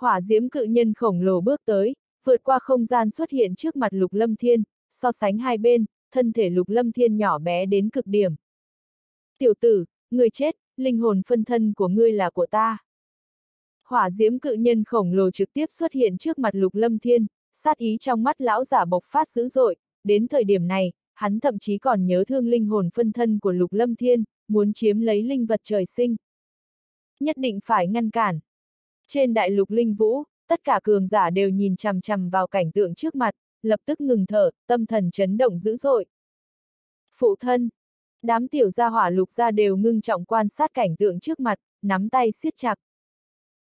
Hỏa diễm cự nhân khổng lồ bước tới, vượt qua không gian xuất hiện trước mặt lục lâm thiên, so sánh hai bên, thân thể lục lâm thiên nhỏ bé đến cực điểm. Tiểu tử, người chết, linh hồn phân thân của ngươi là của ta. Hỏa diễm cự nhân khổng lồ trực tiếp xuất hiện trước mặt lục lâm thiên, sát ý trong mắt lão giả bộc phát dữ dội, đến thời điểm này, hắn thậm chí còn nhớ thương linh hồn phân thân của lục lâm thiên, muốn chiếm lấy linh vật trời sinh. Nhất định phải ngăn cản. Trên đại lục linh vũ, tất cả cường giả đều nhìn chằm chằm vào cảnh tượng trước mặt, lập tức ngừng thở, tâm thần chấn động dữ dội. Phụ thân, đám tiểu gia hỏa lục gia đều ngưng trọng quan sát cảnh tượng trước mặt, nắm tay siết chặt.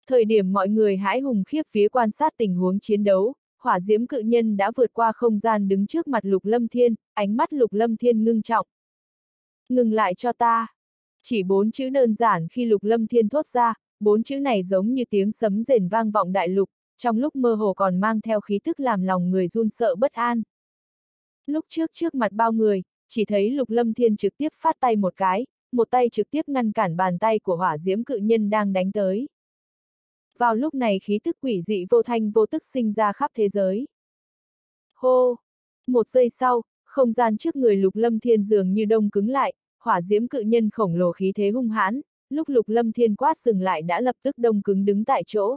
Thời điểm mọi người hãi hùng khiếp phía quan sát tình huống chiến đấu, hỏa diễm cự nhân đã vượt qua không gian đứng trước mặt lục lâm thiên, ánh mắt lục lâm thiên ngưng trọng. Ngừng lại cho ta. Chỉ bốn chữ đơn giản khi lục lâm thiên thốt ra, bốn chữ này giống như tiếng sấm rền vang vọng đại lục, trong lúc mơ hồ còn mang theo khí thức làm lòng người run sợ bất an. Lúc trước trước mặt bao người, chỉ thấy lục lâm thiên trực tiếp phát tay một cái, một tay trực tiếp ngăn cản bàn tay của hỏa diễm cự nhân đang đánh tới. Vào lúc này khí thức quỷ dị vô thanh vô tức sinh ra khắp thế giới. Hô! Một giây sau, không gian trước người lục lâm thiên dường như đông cứng lại, hỏa diễm cự nhân khổng lồ khí thế hung hãn, lúc lục lâm thiên quát dừng lại đã lập tức đông cứng đứng tại chỗ.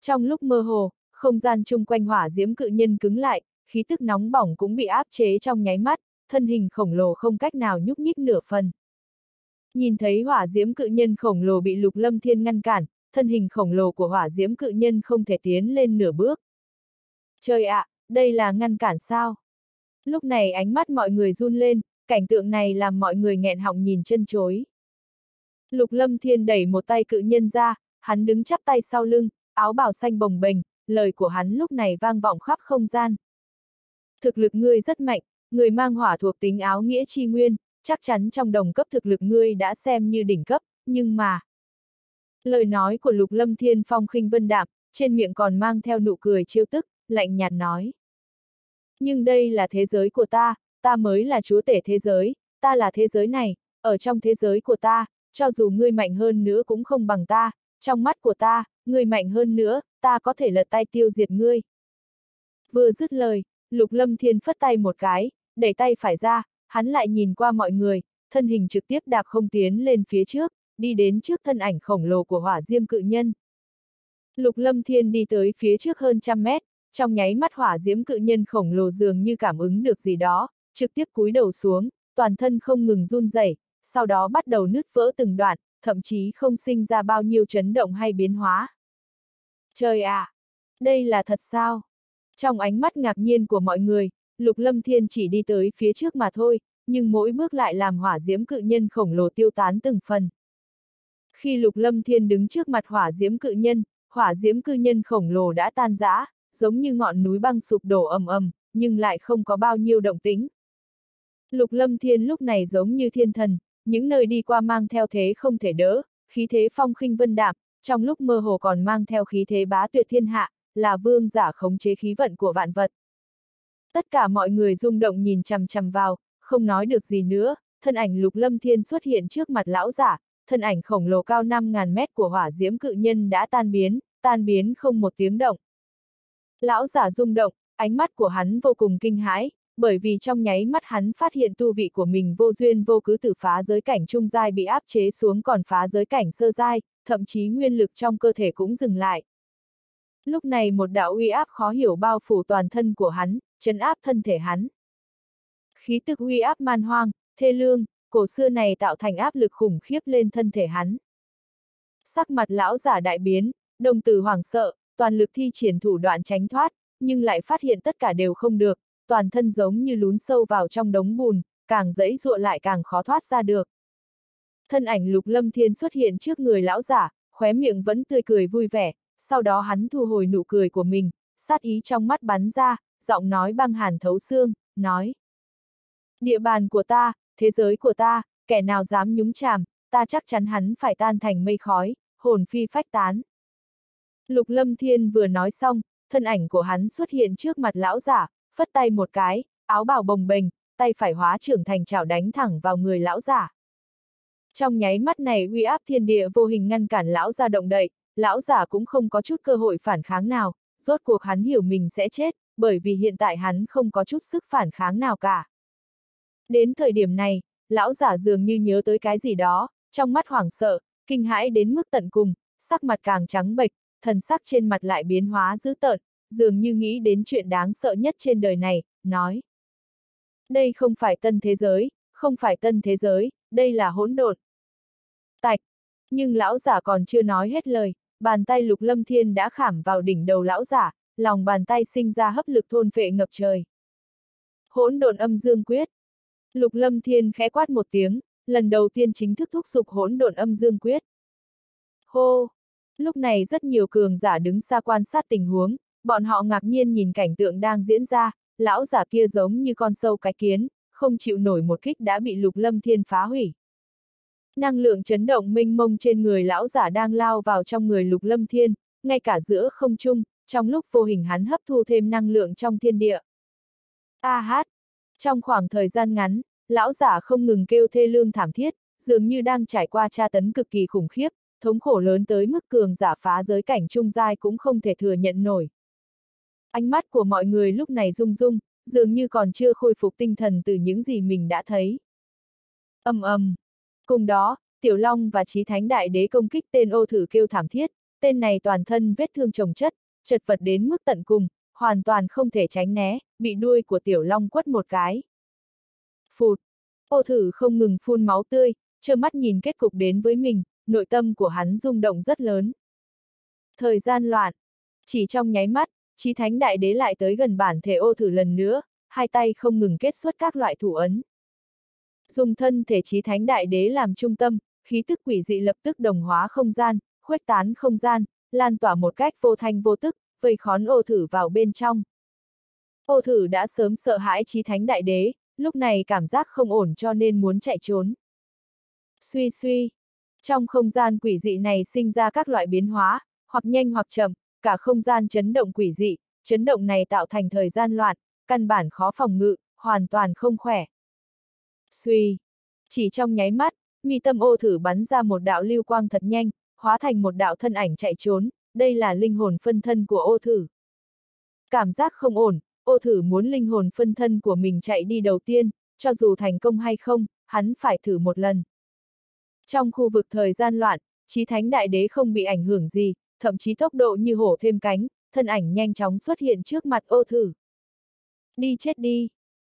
Trong lúc mơ hồ, không gian chung quanh hỏa diễm cự nhân cứng lại, khí tức nóng bỏng cũng bị áp chế trong nháy mắt, thân hình khổng lồ không cách nào nhúc nhích nửa phần. Nhìn thấy hỏa diễm cự nhân khổng lồ bị lục lâm thiên ngăn cản, thân hình khổng lồ của hỏa diễm cự nhân không thể tiến lên nửa bước. Trời ạ, à, đây là ngăn cản sao? Lúc này ánh mắt mọi người run lên, cảnh tượng này làm mọi người nghẹn họng nhìn chân chối. Lục lâm thiên đẩy một tay cự nhân ra, hắn đứng chắp tay sau lưng, áo bào xanh bồng bềnh, lời của hắn lúc này vang vọng khắp không gian. Thực lực ngươi rất mạnh, người mang hỏa thuộc tính áo nghĩa chi nguyên, chắc chắn trong đồng cấp thực lực ngươi đã xem như đỉnh cấp, nhưng mà... Lời nói của Lục Lâm Thiên Phong khinh vân đạm, trên miệng còn mang theo nụ cười chiêu tức, lạnh nhạt nói. Nhưng đây là thế giới của ta, ta mới là chúa tể thế giới, ta là thế giới này, ở trong thế giới của ta, cho dù ngươi mạnh hơn nữa cũng không bằng ta, trong mắt của ta, ngươi mạnh hơn nữa, ta có thể lật tay tiêu diệt ngươi. Vừa dứt lời, Lục Lâm Thiên phất tay một cái, đẩy tay phải ra, hắn lại nhìn qua mọi người, thân hình trực tiếp đạp không tiến lên phía trước, đi đến trước thân ảnh khổng lồ của hỏa diêm cự nhân. Lục Lâm Thiên đi tới phía trước hơn trăm mét, trong nháy mắt hỏa diễm cự nhân khổng lồ dường như cảm ứng được gì đó, trực tiếp cúi đầu xuống, toàn thân không ngừng run rẩy, sau đó bắt đầu nứt vỡ từng đoạn, thậm chí không sinh ra bao nhiêu chấn động hay biến hóa. Trời ạ! À, đây là thật sao? Trong ánh mắt ngạc nhiên của mọi người, Lục Lâm Thiên chỉ đi tới phía trước mà thôi, nhưng mỗi bước lại làm hỏa diễm cự nhân khổng lồ tiêu tán từng phần. Khi Lục Lâm Thiên đứng trước mặt hỏa diễm cự nhân, hỏa diễm cự nhân khổng lồ đã tan rã, giống như ngọn núi băng sụp đổ ầm ầm, nhưng lại không có bao nhiêu động tĩnh. Lục Lâm Thiên lúc này giống như thiên thần, những nơi đi qua mang theo thế không thể đỡ, khí thế phong khinh vân đạm, trong lúc mơ hồ còn mang theo khí thế bá tuyệt thiên hạ, là vương giả khống chế khí vận của vạn vật. Tất cả mọi người rung động nhìn chằm chằm vào, không nói được gì nữa, thân ảnh lục lâm thiên xuất hiện trước mặt lão giả, thân ảnh khổng lồ cao 5.000 mét của hỏa diễm cự nhân đã tan biến, tan biến không một tiếng động. Lão giả rung động, ánh mắt của hắn vô cùng kinh hãi, bởi vì trong nháy mắt hắn phát hiện tu vị của mình vô duyên vô cứ từ phá giới cảnh trung giai bị áp chế xuống còn phá giới cảnh sơ giai, thậm chí nguyên lực trong cơ thể cũng dừng lại. Lúc này một đạo uy áp khó hiểu bao phủ toàn thân của hắn, chấn áp thân thể hắn. Khí tức uy áp man hoang, thê lương, cổ xưa này tạo thành áp lực khủng khiếp lên thân thể hắn. Sắc mặt lão giả đại biến, đồng tử hoảng sợ, toàn lực thi triển thủ đoạn tránh thoát, nhưng lại phát hiện tất cả đều không được, toàn thân giống như lún sâu vào trong đống bùn, càng dẫy dụa lại càng khó thoát ra được. Thân ảnh lục lâm thiên xuất hiện trước người lão giả, khóe miệng vẫn tươi cười vui vẻ, sau đó hắn thu hồi nụ cười của mình, sát ý trong mắt bắn ra, giọng nói băng hàn thấu xương, nói. Địa bàn của ta, thế giới của ta, kẻ nào dám nhúng chàm, ta chắc chắn hắn phải tan thành mây khói, hồn phi phách tán. Lục Lâm Thiên vừa nói xong, thân ảnh của hắn xuất hiện trước mặt lão giả, phất tay một cái, áo bào bồng bềnh, tay phải hóa trưởng thành chảo đánh thẳng vào người lão giả. Trong nháy mắt này uy áp thiên địa vô hình ngăn cản lão ra động đậy, lão giả cũng không có chút cơ hội phản kháng nào, rốt cuộc hắn hiểu mình sẽ chết, bởi vì hiện tại hắn không có chút sức phản kháng nào cả. Đến thời điểm này, lão giả dường như nhớ tới cái gì đó, trong mắt hoảng sợ, kinh hãi đến mức tận cùng, sắc mặt càng trắng bệch, thần sắc trên mặt lại biến hóa dữ tợn, dường như nghĩ đến chuyện đáng sợ nhất trên đời này, nói. Đây không phải tân thế giới, không phải tân thế giới, đây là hỗn độn. Tạch! Nhưng lão giả còn chưa nói hết lời, bàn tay lục lâm thiên đã khảm vào đỉnh đầu lão giả, lòng bàn tay sinh ra hấp lực thôn phệ ngập trời. Hỗn độn âm dương quyết. Lục lâm thiên khẽ quát một tiếng, lần đầu tiên chính thức thúc giục hỗn độn âm dương quyết. Hô! Lúc này rất nhiều cường giả đứng xa quan sát tình huống, bọn họ ngạc nhiên nhìn cảnh tượng đang diễn ra, lão giả kia giống như con sâu cái kiến, không chịu nổi một kích đã bị lục lâm thiên phá hủy. Năng lượng chấn động minh mông trên người lão giả đang lao vào trong người lục lâm thiên, ngay cả giữa không trung, trong lúc vô hình hắn hấp thu thêm năng lượng trong thiên địa. A hát! Trong khoảng thời gian ngắn, lão giả không ngừng kêu thê lương thảm thiết, dường như đang trải qua tra tấn cực kỳ khủng khiếp, thống khổ lớn tới mức cường giả phá giới cảnh trung giai cũng không thể thừa nhận nổi. Ánh mắt của mọi người lúc này rung rung, dường như còn chưa khôi phục tinh thần từ những gì mình đã thấy. Âm ầm. Cùng đó, Tiểu Long và Chí Thánh Đại Đế công kích tên ô thử kêu thảm thiết, tên này toàn thân vết thương trồng chất, chật vật đến mức tận cùng, hoàn toàn không thể tránh né, bị đuôi của Tiểu Long quất một cái. Phụt! Ô thử không ngừng phun máu tươi, trơ mắt nhìn kết cục đến với mình, nội tâm của hắn rung động rất lớn. Thời gian loạn. Chỉ trong nháy mắt, Chí Thánh Đại Đế lại tới gần bản thể ô thử lần nữa, hai tay không ngừng kết xuất các loại thủ ấn. Dùng thân thể Chí Thánh Đại Đế làm trung tâm, khí tức quỷ dị lập tức đồng hóa không gian, khuếch tán không gian, lan tỏa một cách vô thanh vô tức, vây khón ô thử vào bên trong. Ô thử đã sớm sợ hãi Chí Thánh Đại Đế, lúc này cảm giác không ổn cho nên muốn chạy trốn. Suy suy. Trong không gian quỷ dị này sinh ra các loại biến hóa, hoặc nhanh hoặc chậm, cả không gian chấn động quỷ dị, chấn động này tạo thành thời gian loạn, căn bản khó phòng ngự, hoàn toàn không khỏe. Suy. Chỉ trong nháy mắt, mi tâm ô thử bắn ra một đạo lưu quang thật nhanh, hóa thành một đạo thân ảnh chạy trốn, đây là linh hồn phân thân của ô thử. Cảm giác không ổn, ô thử muốn linh hồn phân thân của mình chạy đi đầu tiên, cho dù thành công hay không, hắn phải thử một lần. Trong khu vực thời gian loạn, trí thánh đại đế không bị ảnh hưởng gì, thậm chí tốc độ như hổ thêm cánh, thân ảnh nhanh chóng xuất hiện trước mặt ô thử. Đi chết đi!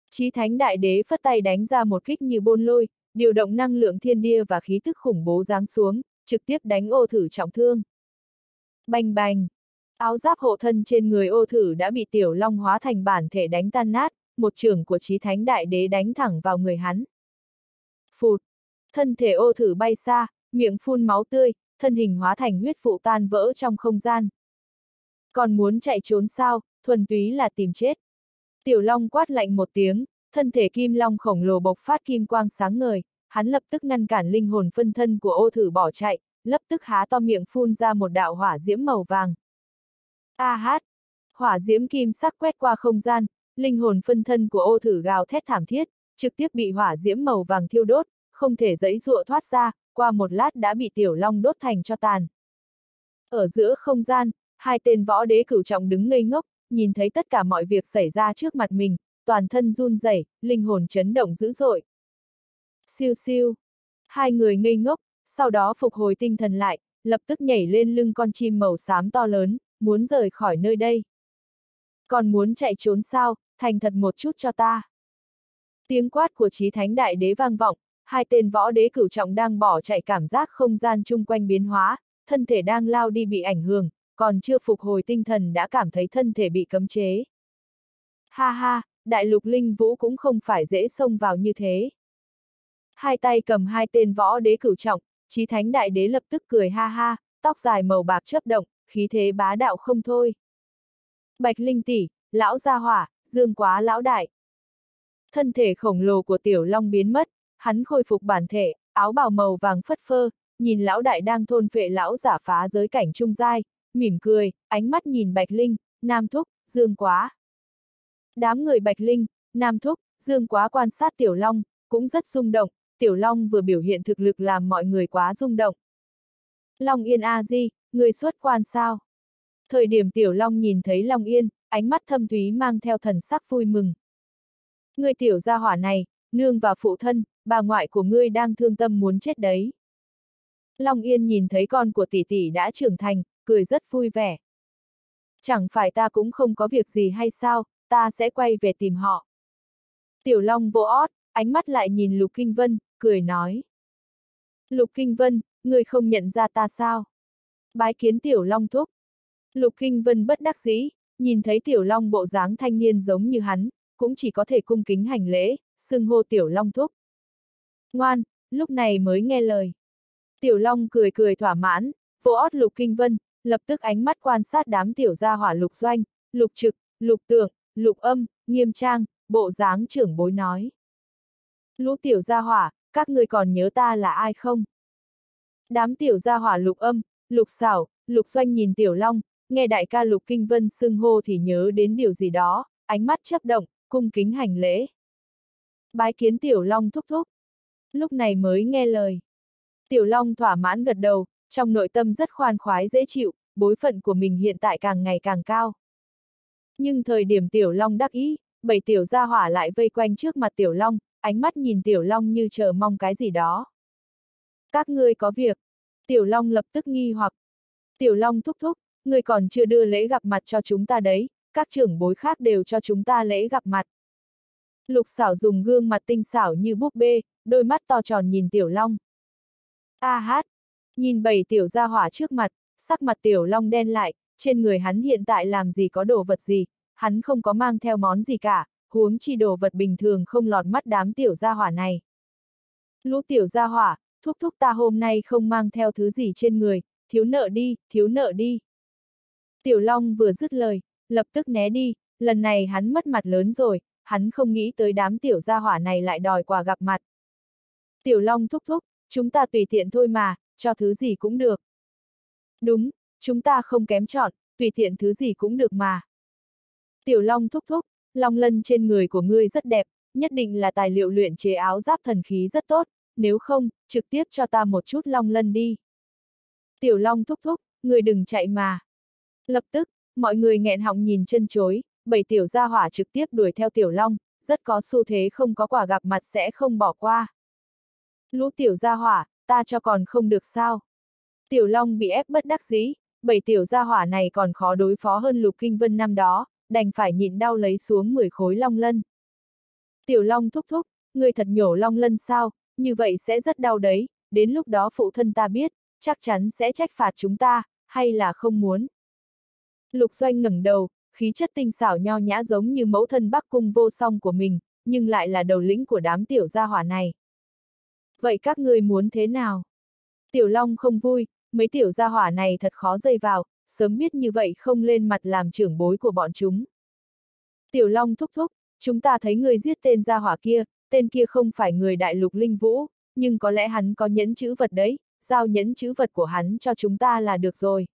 Chí thánh đại đế phất tay đánh ra một kích như bôn lôi, điều động năng lượng thiên địa và khí tức khủng bố giáng xuống, trực tiếp đánh ô thử trọng thương. Bành bành! Áo giáp hộ thân trên người ô thử đã bị tiểu long hóa thành bản thể đánh tan nát, một trường của chí thánh đại đế đánh thẳng vào người hắn. Phụt! Thân thể ô thử bay xa, miệng phun máu tươi, thân hình hóa thành huyết vụ tan vỡ trong không gian. Còn muốn chạy trốn sao, thuần túy là tìm chết. Tiểu Long quát lạnh một tiếng, thân thể kim long khổng lồ bộc phát kim quang sáng ngời, hắn lập tức ngăn cản linh hồn phân thân của ô thử bỏ chạy, lập tức há to miệng phun ra một đạo hỏa diễm màu vàng. A hát! Hỏa diễm kim sắc quét qua không gian, linh hồn phân thân của ô thử gào thét thảm thiết, trực tiếp bị hỏa diễm màu vàng thiêu đốt, không thể dẫy dụa thoát ra, qua một lát đã bị tiểu long đốt thành cho tàn. Ở giữa không gian, hai tên võ đế cửu trọng đứng ngây ngốc, nhìn thấy tất cả mọi việc xảy ra trước mặt mình, toàn thân run rẩy, linh hồn chấn động dữ dội. Siêu siêu. Hai người ngây ngốc, sau đó phục hồi tinh thần lại, lập tức nhảy lên lưng con chim màu xám to lớn, muốn rời khỏi nơi đây. Còn muốn chạy trốn sao, thành thật một chút cho ta. Tiếng quát của trí thánh đại đế vang vọng, hai tên võ đế cửu trọng đang bỏ chạy cảm giác không gian chung quanh biến hóa, thân thể đang lao đi bị ảnh hưởng, còn chưa phục hồi tinh thần đã cảm thấy thân thể bị cấm chế. Ha ha, đại lục linh vũ cũng không phải dễ xông vào như thế. Hai tay cầm hai tên võ đế cửu trọng, trí thánh đại đế lập tức cười ha ha, tóc dài màu bạc chớp động, khí thế bá đạo không thôi. Bạch linh tỷ, lão gia hỏa, dương quá lão đại. Thân thể khổng lồ của tiểu long biến mất, hắn khôi phục bản thể, áo bào màu vàng phất phơ, nhìn lão đại đang thôn phệ lão giả phá giới cảnh trung giai, mỉm cười, ánh mắt nhìn Bạch Linh, Nam Thúc, Dương Quá. Đám người Bạch Linh, Nam Thúc, Dương Quá quan sát Tiểu Long, cũng rất rung động, Tiểu Long vừa biểu hiện thực lực làm mọi người quá rung động. Long Yên A Di, người xuất quan sao? Thời điểm Tiểu Long nhìn thấy Long Yên, ánh mắt thâm thúy mang theo thần sắc vui mừng. Người tiểu gia hỏa này, nương và phụ thân, bà ngoại của ngươi đang thương tâm muốn chết đấy. Long Yên nhìn thấy con của tỷ tỷ đã trưởng thành, cười rất vui vẻ. Chẳng phải ta cũng không có việc gì hay sao, ta sẽ quay về tìm họ. Tiểu Long vỗ ót, ánh mắt lại nhìn Lục Kinh Vân, cười nói. Lục Kinh Vân, ngươi không nhận ra ta sao? Bái kiến Tiểu Long thúc. Lục Kinh Vân bất đắc dĩ, nhìn thấy Tiểu Long bộ dáng thanh niên giống như hắn, cũng chỉ có thể cung kính hành lễ, xưng hô Tiểu Long thúc. Ngoan, lúc này mới nghe lời. Tiểu Long cười cười thỏa mãn, vỗ ót Lục Kinh Vân, lập tức ánh mắt quan sát đám tiểu gia hỏa lục doanh, lục trực, lục tượng, lục âm, nghiêm trang, bộ dáng trưởng bối nói. Lũ tiểu gia hỏa, các người còn nhớ ta là ai không? Đám tiểu gia hỏa lục âm, lục xảo, lục doanh nhìn tiểu long, nghe đại ca lục kinh vân xưng hô thì nhớ đến điều gì đó, ánh mắt chấp động, cung kính hành lễ. Bái kiến tiểu long thúc thúc. Lúc này mới nghe lời. Tiểu long thỏa mãn gật đầu, trong nội tâm rất khoan khoái dễ chịu, bối phận của mình hiện tại càng ngày càng cao. Nhưng thời điểm Tiểu Long đắc ý, bảy tiểu gia hỏa lại vây quanh trước mặt Tiểu Long, ánh mắt nhìn Tiểu Long như chờ mong cái gì đó. Các ngươi có việc. Tiểu Long lập tức nghi hoặc. Tiểu Long thúc thúc, người còn chưa đưa lễ gặp mặt cho chúng ta đấy, các trưởng bối khác đều cho chúng ta lễ gặp mặt. Lục xảo dùng gương mặt tinh xảo như búp bê, đôi mắt to tròn nhìn Tiểu Long. A hát, Nhìn bảy tiểu gia hỏa trước mặt, sắc mặt tiểu long đen lại, trên người hắn hiện tại làm gì có đồ vật gì, hắn không có mang theo món gì cả, huống chi đồ vật bình thường không lọt mắt đám tiểu gia hỏa này. Lũ tiểu gia hỏa, thúc thúc ta hôm nay không mang theo thứ gì trên người, thiếu nợ đi, thiếu nợ đi. Tiểu Long vừa dứt lời, lập tức né đi, lần này hắn mất mặt lớn rồi, hắn không nghĩ tới đám tiểu gia hỏa này lại đòi quà gặp mặt. Tiểu Long thúc thúc, chúng ta tùy tiện thôi mà, cho thứ gì cũng được. Đúng, chúng ta không kém chọn, tùy tiện thứ gì cũng được mà. Tiểu Long thúc thúc, long lân trên người của ngươi rất đẹp, nhất định là tài liệu luyện chế áo giáp thần khí rất tốt, nếu không, trực tiếp cho ta một chút long lân đi. Tiểu Long thúc thúc, người đừng chạy mà. Lập tức, mọi người nghẹn họng nhìn chân chối, bảy tiểu gia hỏa trực tiếp đuổi theo Tiểu Long, rất có xu thế không có quả gặp mặt sẽ không bỏ qua. Lũ tiểu gia hỏa, ta cho còn không được sao. Tiểu Long bị ép bất đắc dĩ, bảy tiểu gia hỏa này còn khó đối phó hơn Lục Kinh Vân năm đó, đành phải nhịn đau lấy xuống 10 khối long lân. Tiểu Long thúc thúc, người thật nhổ long lân sao, như vậy sẽ rất đau đấy, đến lúc đó phụ thân ta biết, chắc chắn sẽ trách phạt chúng ta, hay là không muốn. Lục Doanh ngẩng đầu, khí chất tinh xảo nho nhã giống như mẫu thân Bắc Cung vô song của mình, nhưng lại là đầu lĩnh của đám tiểu gia hỏa này. Vậy các ngươi muốn thế nào? Tiểu Long không vui, mấy tiểu gia hỏa này thật khó dây vào, sớm biết như vậy không lên mặt làm trưởng bối của bọn chúng. Tiểu Long thúc thúc, chúng ta thấy người giết tên gia hỏa kia, tên kia không phải người đại lục linh vũ, nhưng có lẽ hắn có nhẫn chữ vật đấy, giao nhẫn chữ vật của hắn cho chúng ta là được rồi.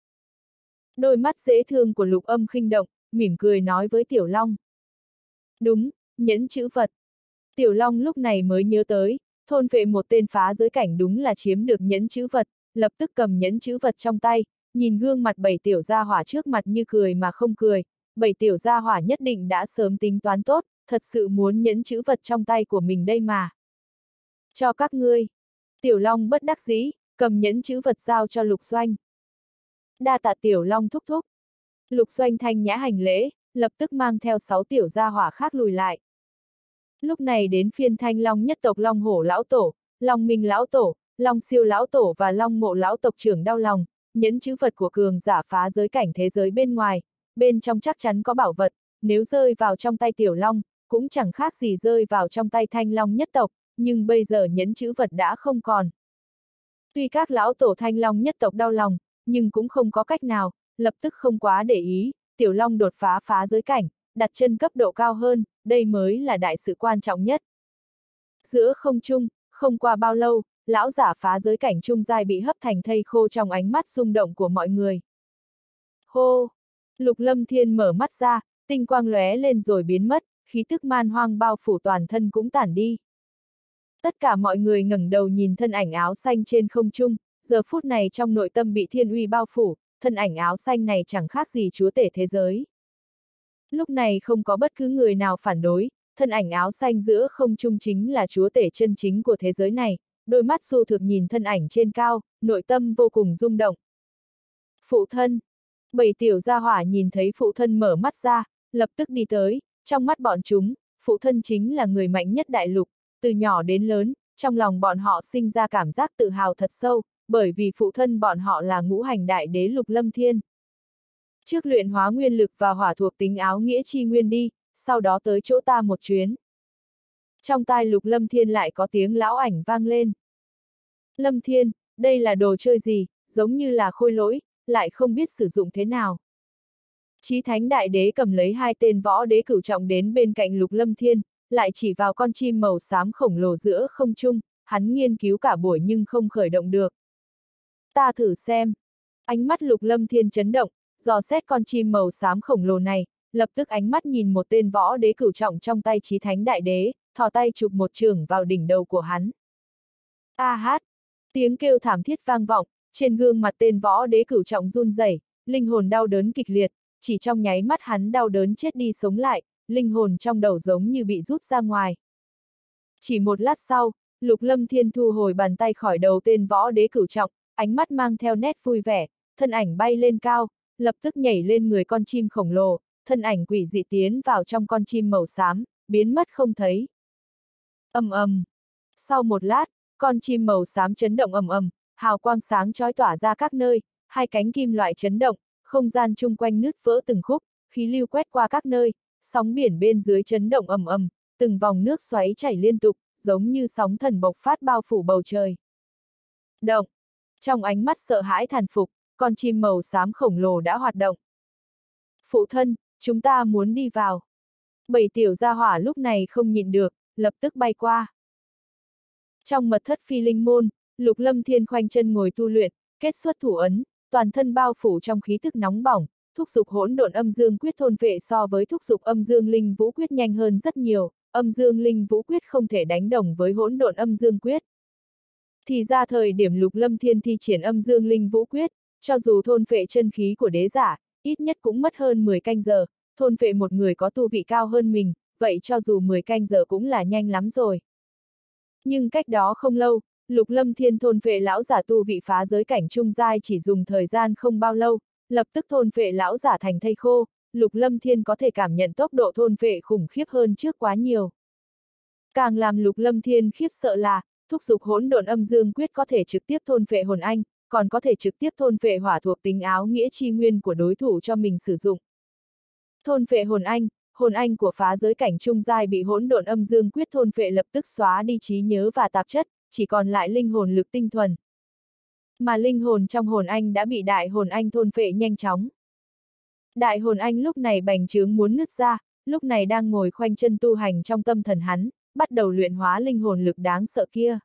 Đôi mắt dễ thương của lục âm khinh động, mỉm cười nói với Tiểu Long. Đúng, nhẫn chữ vật. Tiểu Long lúc này mới nhớ tới, Thôn vệ một tên phá giới cảnh đúng là chiếm được nhẫn chữ vật, lập tức cầm nhẫn chữ vật trong tay, nhìn gương mặt bảy tiểu gia hỏa trước mặt như cười mà không cười, bảy tiểu gia hỏa nhất định đã sớm tính toán tốt, thật sự muốn nhẫn chữ vật trong tay của mình đây mà. Cho các ngươi. Tiểu Long bất đắc dĩ, cầm nhẫn chữ vật giao cho Lục Doanh. Đa tạ Tiểu Long thúc thúc. Lục Doanh thanh nhã hành lễ, lập tức mang theo sáu tiểu gia hỏa khác lùi lại. Lúc này đến phiên thanh long nhất tộc long hổ lão tổ, long minh lão tổ, long siêu lão tổ và long mộ lão tộc trưởng đau lòng, nhẫn chữ vật của cường giả phá giới cảnh thế giới bên ngoài, bên trong chắc chắn có bảo vật, nếu rơi vào trong tay tiểu long, cũng chẳng khác gì rơi vào trong tay thanh long nhất tộc, nhưng bây giờ nhẫn chữ vật đã không còn. Tuy các lão tổ thanh long nhất tộc đau lòng, nhưng cũng không có cách nào, lập tức không quá để ý, tiểu long đột phá phá giới cảnh, đặt chân cấp độ cao hơn, đây mới là đại sự quan trọng nhất. Giữa không trung, không qua bao lâu, lão giả phá giới cảnh trung giai bị hấp thành thây khô trong ánh mắt rung động của mọi người. Hô! Lục lâm thiên mở mắt ra, tinh quang lóe lên rồi biến mất, khí tức man hoang bao phủ toàn thân cũng tản đi. Tất cả mọi người ngẩng đầu nhìn thân ảnh áo xanh trên không trung, giờ phút này trong nội tâm bị thiên uy bao phủ, thân ảnh áo xanh này chẳng khác gì chúa tể thế giới. Lúc này không có bất cứ người nào phản đối, thân ảnh áo xanh giữa không trung chính là chúa tể chân chính của thế giới này, đôi mắt du thực nhìn thân ảnh trên cao, nội tâm vô cùng rung động. Phụ thân. Bảy tiểu gia hỏa nhìn thấy phụ thân mở mắt ra, lập tức đi tới, trong mắt bọn chúng, phụ thân chính là người mạnh nhất đại lục, từ nhỏ đến lớn, trong lòng bọn họ sinh ra cảm giác tự hào thật sâu, bởi vì phụ thân bọn họ là ngũ hành đại đế lục lâm thiên. Trước luyện hóa nguyên lực và hỏa thuộc tính áo nghĩa chi nguyên đi, sau đó tới chỗ ta một chuyến. Trong tai lục lâm thiên lại có tiếng lão ảnh vang lên. Lâm thiên, đây là đồ chơi gì, giống như là khôi lỗi, lại không biết sử dụng thế nào. Chí thánh đại đế cầm lấy hai tên võ đế cửu trọng đến bên cạnh lục lâm thiên, lại chỉ vào con chim màu xám khổng lồ giữa không trung, hắn nghiên cứu cả buổi nhưng không khởi động được. Ta thử xem. Ánh mắt lục lâm thiên chấn động, dò xét con chim màu xám khổng lồ này, lập tức ánh mắt nhìn một tên võ đế cửu trọng trong tay trí thánh đại đế, thò tay chụp một trường vào đỉnh đầu của hắn. A hát! Tiếng kêu thảm thiết vang vọng, trên gương mặt tên võ đế cửu trọng run rẩy, linh hồn đau đớn kịch liệt, chỉ trong nháy mắt hắn đau đớn chết đi sống lại, linh hồn trong đầu giống như bị rút ra ngoài. Chỉ một lát sau, Lục Lâm Thiên thu hồi bàn tay khỏi đầu tên võ đế cửu trọng, ánh mắt mang theo nét vui vẻ, thân ảnh bay lên cao, lập tức nhảy lên người con chim khổng lồ, thân ảnh quỷ dị tiến vào trong con chim màu xám, biến mất không thấy. ầm ầm. Sau một lát, con chim màu xám chấn động ầm ầm, hào quang sáng chói tỏa ra các nơi, hai cánh kim loại chấn động, không gian chung quanh nứt vỡ từng khúc, khí lưu quét qua các nơi, sóng biển bên dưới chấn động ầm ầm, từng vòng nước xoáy chảy liên tục, giống như sóng thần bộc phát bao phủ bầu trời. Động. Trong ánh mắt sợ hãi thàn phục, con chim màu xám khổng lồ đã hoạt động. Phụ thân, chúng ta muốn đi vào. Bảy tiểu gia hỏa lúc này không nhìn được, lập tức bay qua. Trong mật thất phi linh môn, lục lâm thiên khoanh chân ngồi tu luyện, kết xuất thủ ấn, toàn thân bao phủ trong khí thức nóng bỏng, thúc dục hỗn độn âm dương quyết thôn vệ so với thúc dục âm dương linh vũ quyết nhanh hơn rất nhiều, âm dương linh vũ quyết không thể đánh đồng với hỗn độn âm dương quyết. Thì ra thời điểm lục lâm thiên thi triển âm dương linh vũ quyết, cho dù thôn phệ chân khí của đế giả, ít nhất cũng mất hơn 10 canh giờ, thôn phệ một người có tu vị cao hơn mình, vậy cho dù 10 canh giờ cũng là nhanh lắm rồi. Nhưng cách đó không lâu, lục lâm thiên thôn phệ lão giả tu vị phá giới cảnh trung giai chỉ dùng thời gian không bao lâu, lập tức thôn phệ lão giả thành thây khô, lục lâm thiên có thể cảm nhận tốc độ thôn phệ khủng khiếp hơn trước quá nhiều. Càng làm lục lâm thiên khiếp sợ là, thúc dục hỗn độn âm dương quyết có thể trực tiếp thôn phệ hồn anh, còn có thể trực tiếp thôn phệ hỏa thuộc tính áo nghĩa chi nguyên của đối thủ cho mình sử dụng. Thôn phệ hồn anh, hồn anh của phá giới cảnh trung giai bị hỗn độn âm dương quyết thôn phệ lập tức xóa đi trí nhớ và tạp chất, chỉ còn lại linh hồn lực tinh thuần. Mà linh hồn trong hồn anh đã bị đại hồn anh thôn phệ nhanh chóng. Đại hồn anh lúc này bành trướng muốn nứt ra, lúc này đang ngồi khoanh chân tu hành trong tâm thần hắn, bắt đầu luyện hóa linh hồn lực đáng sợ kia.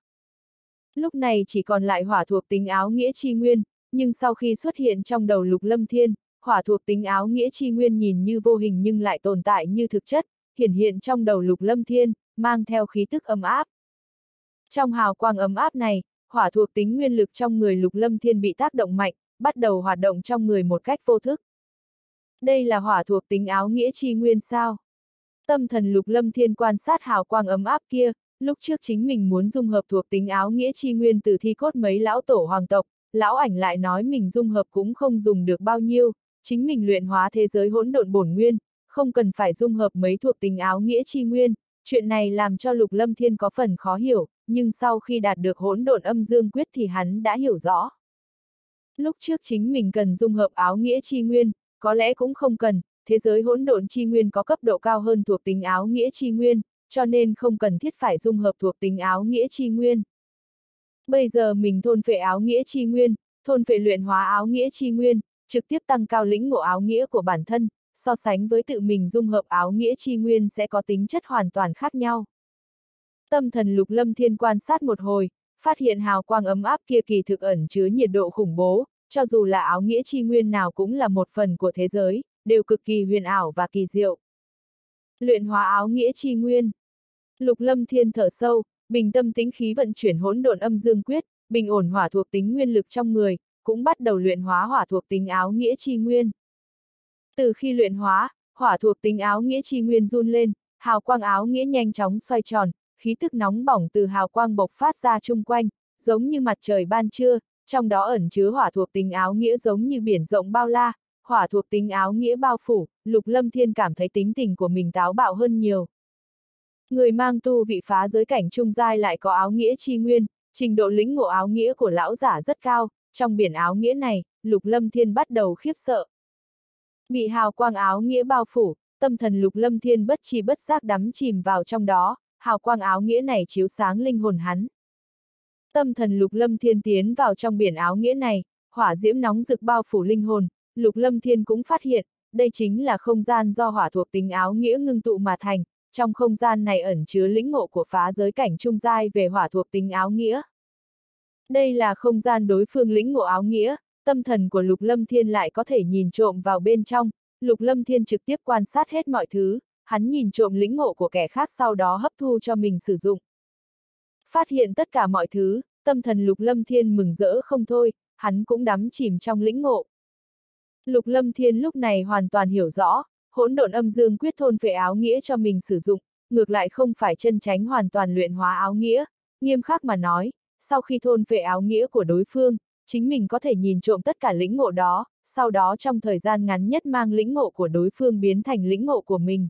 Lúc này chỉ còn lại hỏa thuộc tính áo nghĩa chi nguyên, nhưng sau khi xuất hiện trong đầu lục lâm thiên, hỏa thuộc tính áo nghĩa chi nguyên nhìn như vô hình nhưng lại tồn tại như thực chất, hiển hiện trong đầu lục lâm thiên, mang theo khí tức ấm áp. Trong hào quang ấm áp này, hỏa thuộc tính nguyên lực trong người lục lâm thiên bị tác động mạnh, bắt đầu hoạt động trong người một cách vô thức. Đây là hỏa thuộc tính áo nghĩa chi nguyên sao? Tâm thần lục lâm thiên quan sát hào quang ấm áp kia, lúc trước chính mình muốn dung hợp thuộc tính áo nghĩa chi nguyên từ thi cốt mấy lão tổ hoàng tộc, lão ảnh lại nói mình dung hợp cũng không dùng được bao nhiêu, chính mình luyện hóa thế giới hỗn độn bổn nguyên, không cần phải dung hợp mấy thuộc tính áo nghĩa chi nguyên, chuyện này làm cho lục lâm thiên có phần khó hiểu, nhưng sau khi đạt được hỗn độn âm dương quyết thì hắn đã hiểu rõ. Lúc trước chính mình cần dung hợp áo nghĩa chi nguyên, có lẽ cũng không cần, thế giới hỗn độn chi nguyên có cấp độ cao hơn thuộc tính áo nghĩa chi nguyên, cho nên không cần thiết phải dung hợp thuộc tính áo nghĩa chi nguyên. Bây giờ mình thôn phệ áo nghĩa chi nguyên, thôn phệ luyện hóa áo nghĩa chi nguyên, trực tiếp tăng cao lĩnh ngộ áo nghĩa của bản thân, so sánh với tự mình dung hợp áo nghĩa chi nguyên sẽ có tính chất hoàn toàn khác nhau. Tâm thần lục lâm thiên quan sát một hồi, phát hiện hào quang ấm áp kia kỳ thực ẩn chứa nhiệt độ khủng bố, cho dù là áo nghĩa chi nguyên nào cũng là một phần của thế giới, đều cực kỳ huyền ảo và kỳ diệu. Luyện hóa áo nghĩa chi nguyên. Lục lâm thiên thở sâu, bình tâm tính khí vận chuyển hỗn độn âm dương quyết, bình ổn hỏa thuộc tính nguyên lực trong người, cũng bắt đầu luyện hóa hỏa thuộc tính áo nghĩa chi nguyên. Từ khi luyện hóa, hỏa thuộc tính áo nghĩa chi nguyên run lên, hào quang áo nghĩa nhanh chóng xoay tròn, khí tức nóng bỏng từ hào quang bộc phát ra chung quanh, giống như mặt trời ban trưa, trong đó ẩn chứa hỏa thuộc tính áo nghĩa giống như biển rộng bao la, hỏa thuộc tính áo nghĩa bao phủ, Lục Lâm Thiên cảm thấy tính tình của mình táo bạo hơn nhiều. Người mang tu vị phá giới cảnh trung giai lại có áo nghĩa chi nguyên, trình độ lĩnh ngộ áo nghĩa của lão giả rất cao, trong biển áo nghĩa này, Lục Lâm Thiên bắt đầu khiếp sợ. Bị hào quang áo nghĩa bao phủ, tâm thần Lục Lâm Thiên bất chi bất giác đắm chìm vào trong đó, hào quang áo nghĩa này chiếu sáng linh hồn hắn. Tâm thần Lục Lâm Thiên tiến vào trong biển áo nghĩa này, hỏa diễm nóng rực bao phủ linh hồn, Lục Lâm Thiên cũng phát hiện, đây chính là không gian do hỏa thuộc tính áo nghĩa ngưng tụ mà thành, trong không gian này ẩn chứa lĩnh ngộ của phá giới cảnh trung giai về hỏa thuộc tính áo nghĩa. Đây là không gian đối phương lĩnh ngộ áo nghĩa, tâm thần của Lục Lâm Thiên lại có thể nhìn trộm vào bên trong, Lục Lâm Thiên trực tiếp quan sát hết mọi thứ, hắn nhìn trộm lĩnh ngộ của kẻ khác sau đó hấp thu cho mình sử dụng. Phát hiện tất cả mọi thứ, tâm thần Lục Lâm Thiên mừng rỡ không thôi, hắn cũng đắm chìm trong lĩnh ngộ. Lục Lâm Thiên lúc này hoàn toàn hiểu rõ, hỗn độn âm dương quyết thôn về áo nghĩa cho mình sử dụng, ngược lại không phải chân tránh hoàn toàn luyện hóa áo nghĩa, nghiêm khắc mà nói, sau khi thôn về áo nghĩa của đối phương, chính mình có thể nhìn trộm tất cả lĩnh ngộ đó, sau đó trong thời gian ngắn nhất mang lĩnh ngộ của đối phương biến thành lĩnh ngộ của mình.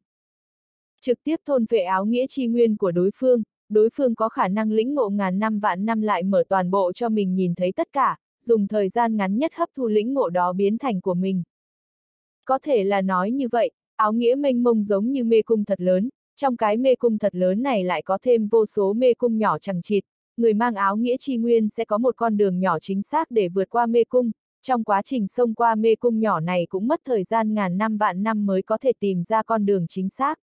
Trực tiếp thôn về áo nghĩa chi nguyên của đối phương, đối phương có khả năng lĩnh ngộ ngàn năm vạn năm lại mở toàn bộ cho mình nhìn thấy tất cả, dùng thời gian ngắn nhất hấp thu lĩnh ngộ đó biến thành của mình. Có thể là nói như vậy, áo nghĩa mênh mông giống như mê cung thật lớn, trong cái mê cung thật lớn này lại có thêm vô số mê cung nhỏ chẳng chịt, người mang áo nghĩa chi nguyên sẽ có một con đường nhỏ chính xác để vượt qua mê cung, trong quá trình xông qua mê cung nhỏ này cũng mất thời gian ngàn năm vạn năm mới có thể tìm ra con đường chính xác.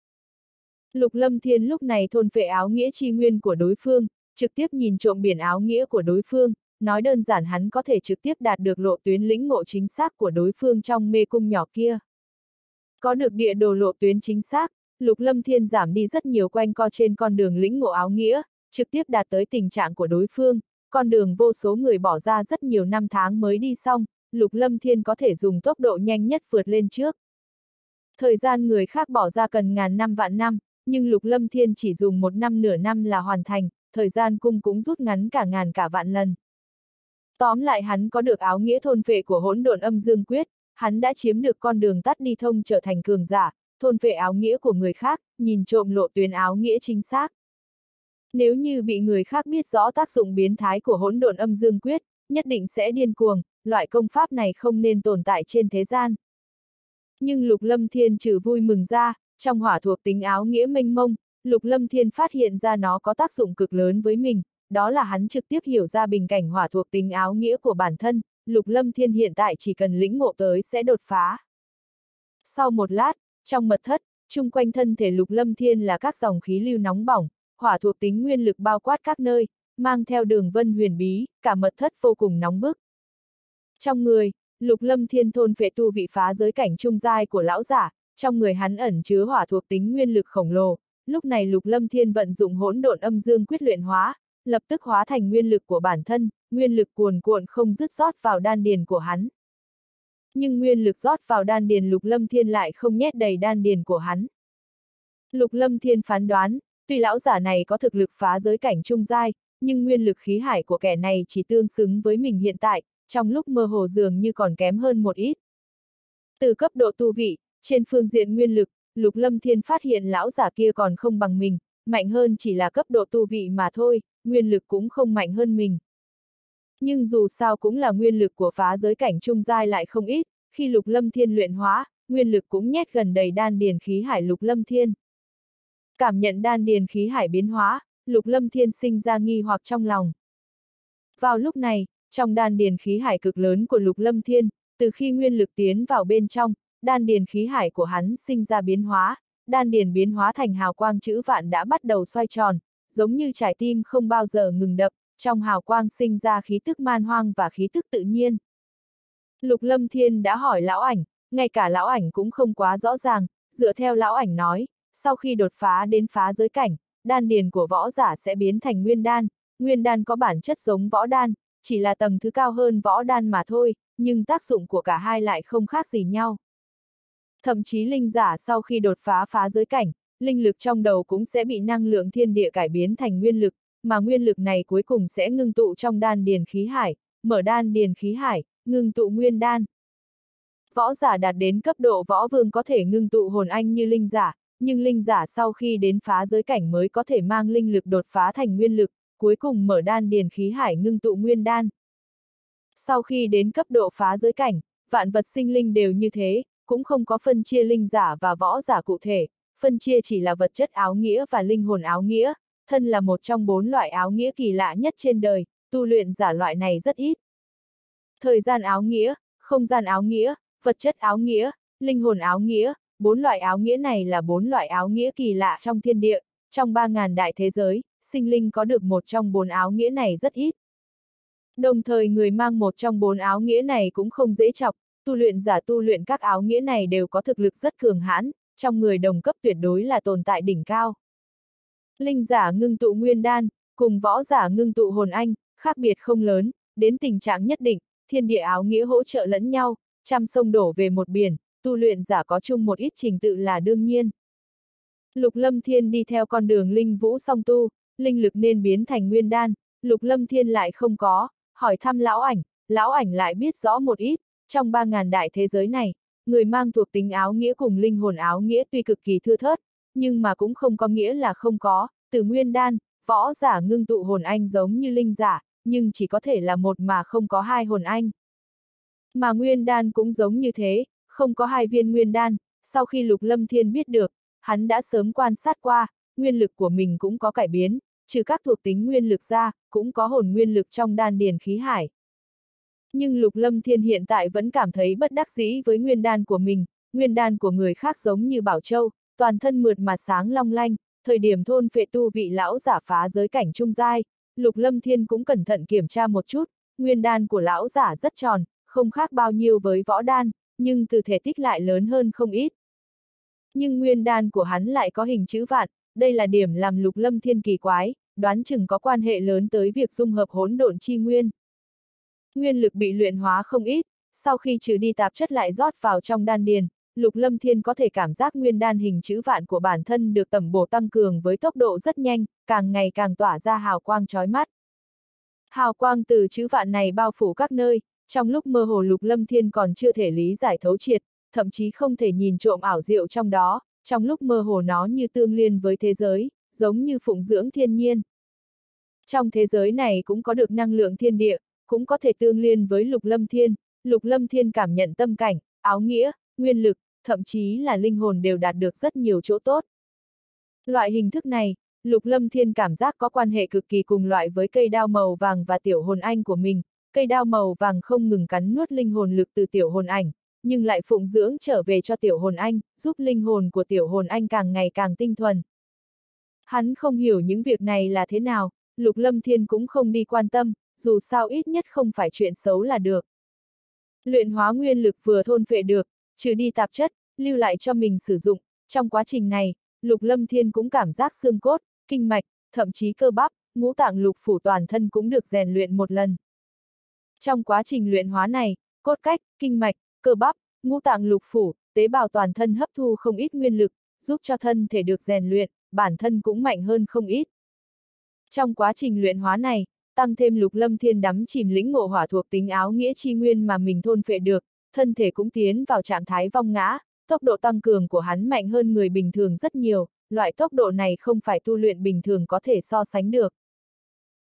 Lục Lâm Thiên lúc này thôn phệ áo nghĩa chi nguyên của đối phương, trực tiếp nhìn trộm biển áo nghĩa của đối phương, nói đơn giản hắn có thể trực tiếp đạt được lộ tuyến lĩnh ngộ chính xác của đối phương trong mê cung nhỏ kia. Có được địa đồ lộ tuyến chính xác, Lục Lâm Thiên giảm đi rất nhiều quanh co trên con đường lĩnh ngộ áo nghĩa, trực tiếp đạt tới tình trạng của đối phương, con đường vô số người bỏ ra rất nhiều năm tháng mới đi xong, Lục Lâm Thiên có thể dùng tốc độ nhanh nhất vượt lên trước. Thời gian người khác bỏ ra cần ngàn năm vạn năm, nhưng Lục Lâm Thiên chỉ dùng một năm nửa năm là hoàn thành, thời gian cung cũng rút ngắn cả ngàn cả vạn lần. Tóm lại hắn có được áo nghĩa thôn phệ của hỗn độn âm dương quyết, hắn đã chiếm được con đường tắt đi thông trở thành cường giả, thôn phệ áo nghĩa của người khác, nhìn trộm lộ tuyến áo nghĩa chính xác. Nếu như bị người khác biết rõ tác dụng biến thái của hỗn độn âm dương quyết, nhất định sẽ điên cuồng, loại công pháp này không nên tồn tại trên thế gian. Nhưng Lục Lâm Thiên trừ vui mừng ra, trong hỏa thuộc tính áo nghĩa mênh mông, Lục Lâm Thiên phát hiện ra nó có tác dụng cực lớn với mình, đó là hắn trực tiếp hiểu ra bình cảnh hỏa thuộc tính áo nghĩa của bản thân, Lục Lâm Thiên hiện tại chỉ cần lĩnh ngộ tới sẽ đột phá. Sau một lát, trong mật thất, chung quanh thân thể Lục Lâm Thiên là các dòng khí lưu nóng bỏng, hỏa thuộc tính nguyên lực bao quát các nơi, mang theo đường vân huyền bí, cả mật thất vô cùng nóng bức. Trong người, Lục Lâm Thiên thôn phệ tu vị phá giới cảnh trung giai của lão giả, trong người hắn ẩn chứa hỏa thuộc tính nguyên lực khổng lồ, lúc này Lục Lâm Thiên vận dụng hỗn độn âm dương quyết luyện hóa, lập tức hóa thành nguyên lực của bản thân, nguyên lực cuồn cuộn không dứt rót vào đan điền của hắn. Nhưng nguyên lực rót vào đan điền Lục Lâm Thiên lại không nhét đầy đan điền của hắn. Lục Lâm Thiên phán đoán, tuy lão giả này có thực lực phá giới cảnh trung giai, nhưng nguyên lực khí hải của kẻ này chỉ tương xứng với mình hiện tại, trong lúc mơ hồ dường như còn kém hơn một ít. Từ cấp độ tu vị, trên phương diện nguyên lực, Lục Lâm Thiên phát hiện lão giả kia còn không bằng mình, mạnh hơn chỉ là cấp độ tu vị mà thôi, nguyên lực cũng không mạnh hơn mình. Nhưng dù sao cũng là nguyên lực của phá giới cảnh trung giai lại không ít, khi lục lâm thiên luyện hóa, nguyên lực cũng nhét gần đầy đan điền khí hải lục lâm thiên. Cảm nhận đan điền khí hải biến hóa, lục lâm thiên sinh ra nghi hoặc trong lòng. Vào lúc này, trong đan điền khí hải cực lớn của lục lâm thiên, từ khi nguyên lực tiến vào bên trong, đan điền khí hải của hắn sinh ra biến hóa, đan điền biến hóa thành hào quang chữ vạn đã bắt đầu xoay tròn, giống như trái tim không bao giờ ngừng đập, trong hào quang sinh ra khí tức man hoang và khí tức tự nhiên. Lục Lâm Thiên đã hỏi lão ảnh, ngay cả lão ảnh cũng không quá rõ ràng, dựa theo lão ảnh nói, sau khi đột phá đến phá giới cảnh, đan điền của võ giả sẽ biến thành nguyên đan, nguyên đan có bản chất giống võ đan, chỉ là tầng thứ cao hơn võ đan mà thôi, nhưng tác dụng của cả hai lại không khác gì nhau. Thậm chí linh giả sau khi đột phá phá giới cảnh, linh lực trong đầu cũng sẽ bị năng lượng thiên địa cải biến thành nguyên lực, mà nguyên lực này cuối cùng sẽ ngưng tụ trong đan điền khí hải, mở đan điền khí hải, ngưng tụ nguyên đan. Võ giả đạt đến cấp độ võ vương có thể ngưng tụ hồn anh như linh giả, nhưng linh giả sau khi đến phá giới cảnh mới có thể mang linh lực đột phá thành nguyên lực, cuối cùng mở đan điền khí hải ngưng tụ nguyên đan. Sau khi đến cấp độ phá giới cảnh, vạn vật sinh linh đều như thế, cũng không có phân chia linh giả và võ giả cụ thể, phân chia chỉ là vật chất áo nghĩa và linh hồn áo nghĩa, thân là một trong bốn loại áo nghĩa kỳ lạ nhất trên đời, tu luyện giả loại này rất ít. Thời gian áo nghĩa, không gian áo nghĩa, vật chất áo nghĩa, linh hồn áo nghĩa, bốn loại áo nghĩa này là bốn loại áo nghĩa kỳ lạ trong thiên địa, trong ba ngàn đại thế giới, sinh linh có được một trong bốn áo nghĩa này rất ít. Đồng thời người mang một trong bốn áo nghĩa này cũng không dễ chọc, tu luyện giả tu luyện các áo nghĩa này đều có thực lực rất cường hãn, trong người đồng cấp tuyệt đối là tồn tại đỉnh cao. Linh giả ngưng tụ nguyên đan, cùng võ giả ngưng tụ hồn anh, khác biệt không lớn, đến tình trạng nhất định, thiên địa áo nghĩa hỗ trợ lẫn nhau, trăm sông đổ về một biển, tu luyện giả có chung một ít trình tự là đương nhiên. Lục Lâm Thiên đi theo con đường linh vũ song tu, linh lực nên biến thành nguyên đan, Lục Lâm Thiên lại không có, hỏi thăm lão ảnh, lão ảnh lại biết rõ một ít, trong ba ngàn đại thế giới này, người mang thuộc tính áo nghĩa cùng linh hồn áo nghĩa tuy cực kỳ thưa thớt, nhưng mà cũng không có nghĩa là không có, từ nguyên đan, võ giả ngưng tụ hồn anh giống như linh giả, nhưng chỉ có thể là một mà không có hai hồn anh. Mà nguyên đan cũng giống như thế, không có hai viên nguyên đan, sau khi Lục Lâm Thiên biết được, hắn đã sớm quan sát qua, nguyên lực của mình cũng có cải biến, trừ các thuộc tính nguyên lực ra, cũng có hồn nguyên lực trong đan điền khí hải. Nhưng Lục Lâm Thiên hiện tại vẫn cảm thấy bất đắc dĩ với nguyên đan của mình, nguyên đan của người khác giống như Bảo Châu, toàn thân mượt mà sáng long lanh, thời điểm thôn phệ tu vị lão giả phá giới cảnh trung giai, Lục Lâm Thiên cũng cẩn thận kiểm tra một chút, nguyên đan của lão giả rất tròn, không khác bao nhiêu với võ đan, nhưng từ thể tích lại lớn hơn không ít. Nhưng nguyên đan của hắn lại có hình chữ vạn, đây là điểm làm Lục Lâm Thiên kỳ quái, đoán chừng có quan hệ lớn tới việc dung hợp hỗn độn chi nguyên. Nguyên lực bị luyện hóa không ít, sau khi trừ đi tạp chất lại rót vào trong đan điền, Lục Lâm Thiên có thể cảm giác nguyên đan hình chữ vạn của bản thân được tầm bổ tăng cường với tốc độ rất nhanh, càng ngày càng tỏa ra hào quang chói mắt. Hào quang từ chữ vạn này bao phủ các nơi, trong lúc mơ hồ Lục Lâm Thiên còn chưa thể lý giải thấu triệt, thậm chí không thể nhìn trộm ảo diệu trong đó, trong lúc mơ hồ nó như tương liên với thế giới, giống như phụng dưỡng thiên nhiên. Trong thế giới này cũng có được năng lượng thiên địa, cũng có thể tương liên với Lục Lâm Thiên, Lục Lâm Thiên cảm nhận tâm cảnh, áo nghĩa, nguyên lực, thậm chí là linh hồn đều đạt được rất nhiều chỗ tốt. Loại hình thức này, Lục Lâm Thiên cảm giác có quan hệ cực kỳ cùng loại với cây đao màu vàng và tiểu hồn anh của mình, cây đao màu vàng không ngừng cắn nuốt linh hồn lực từ tiểu hồn ảnh, nhưng lại phụng dưỡng trở về cho tiểu hồn anh, giúp linh hồn của tiểu hồn anh càng ngày càng tinh thuần. Hắn không hiểu những việc này là thế nào, Lục Lâm Thiên cũng không đi quan tâm, dù sao ít nhất không phải chuyện xấu là được. Luyện hóa nguyên lực vừa thôn phệ được, trừ đi tạp chất, lưu lại cho mình sử dụng, trong quá trình này, Lục Lâm Thiên cũng cảm giác xương cốt, kinh mạch, thậm chí cơ bắp, ngũ tạng lục phủ toàn thân cũng được rèn luyện một lần. Trong quá trình luyện hóa này, cốt cách, kinh mạch, cơ bắp, ngũ tạng lục phủ, tế bào toàn thân hấp thu không ít nguyên lực, giúp cho thân thể được rèn luyện, bản thân cũng mạnh hơn không ít. Trong quá trình luyện hóa này, tăng thêm lục lâm thiên đắm chìm lĩnh ngộ hỏa thuộc tính áo nghĩa chi nguyên mà mình thôn phệ được, thân thể cũng tiến vào trạng thái vong ngã, tốc độ tăng cường của hắn mạnh hơn người bình thường rất nhiều, loại tốc độ này không phải tu luyện bình thường có thể so sánh được.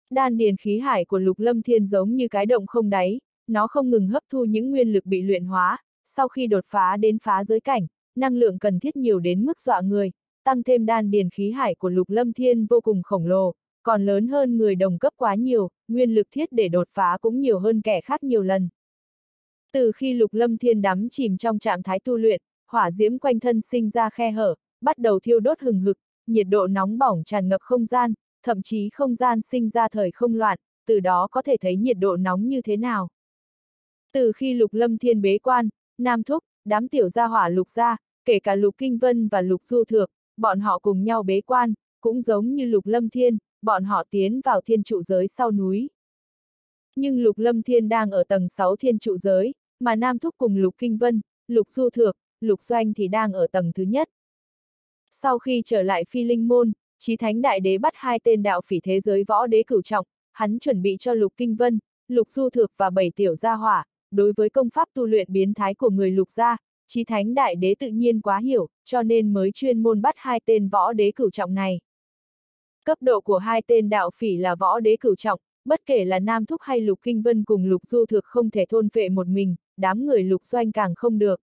Đan điền khí hải của lục lâm thiên giống như cái động không đáy, nó không ngừng hấp thu những nguyên lực bị luyện hóa, sau khi đột phá đến phá giới cảnh, năng lượng cần thiết nhiều đến mức dọa người, tăng thêm đan điền khí hải của lục lâm thiên vô cùng khổng lồ, còn lớn hơn người đồng cấp quá nhiều, nguyên lực thiết để đột phá cũng nhiều hơn kẻ khác nhiều lần. Từ khi lục lâm thiên đắm chìm trong trạng thái tu luyện, hỏa diễm quanh thân sinh ra khe hở, bắt đầu thiêu đốt hừng hực, nhiệt độ nóng bỏng tràn ngập không gian, thậm chí không gian sinh ra thời không loạn, từ đó có thể thấy nhiệt độ nóng như thế nào. Từ khi lục lâm thiên bế quan, Nam Thúc, đám tiểu gia hỏa lục gia, kể cả lục kinh vân và lục du thược, bọn họ cùng nhau bế quan, cũng giống như lục lâm thiên, bọn họ tiến vào thiên trụ giới sau núi. Nhưng Lục Lâm Thiên đang ở tầng 6 thiên trụ giới, mà Nam Thúc cùng Lục Kinh Vân, Lục Du Thược, Lục Doanh thì đang ở tầng thứ nhất. Sau khi trở lại phi linh môn, Chí Thánh Đại Đế bắt hai tên đạo phỉ thế giới võ đế cửu trọng, hắn chuẩn bị cho Lục Kinh Vân, Lục Du Thược và bảy tiểu gia hỏa, đối với công pháp tu luyện biến thái của người Lục gia, Chí Thánh Đại Đế tự nhiên quá hiểu, cho nên mới chuyên môn bắt hai tên võ đế cửu trọng này. Cấp độ của hai tên đạo phỉ là võ đế cửu trọng, bất kể là Nam Thúc hay Lục Kinh Vân cùng Lục Du thực không thể thôn vệ một mình, đám người Lục Doanh càng không được.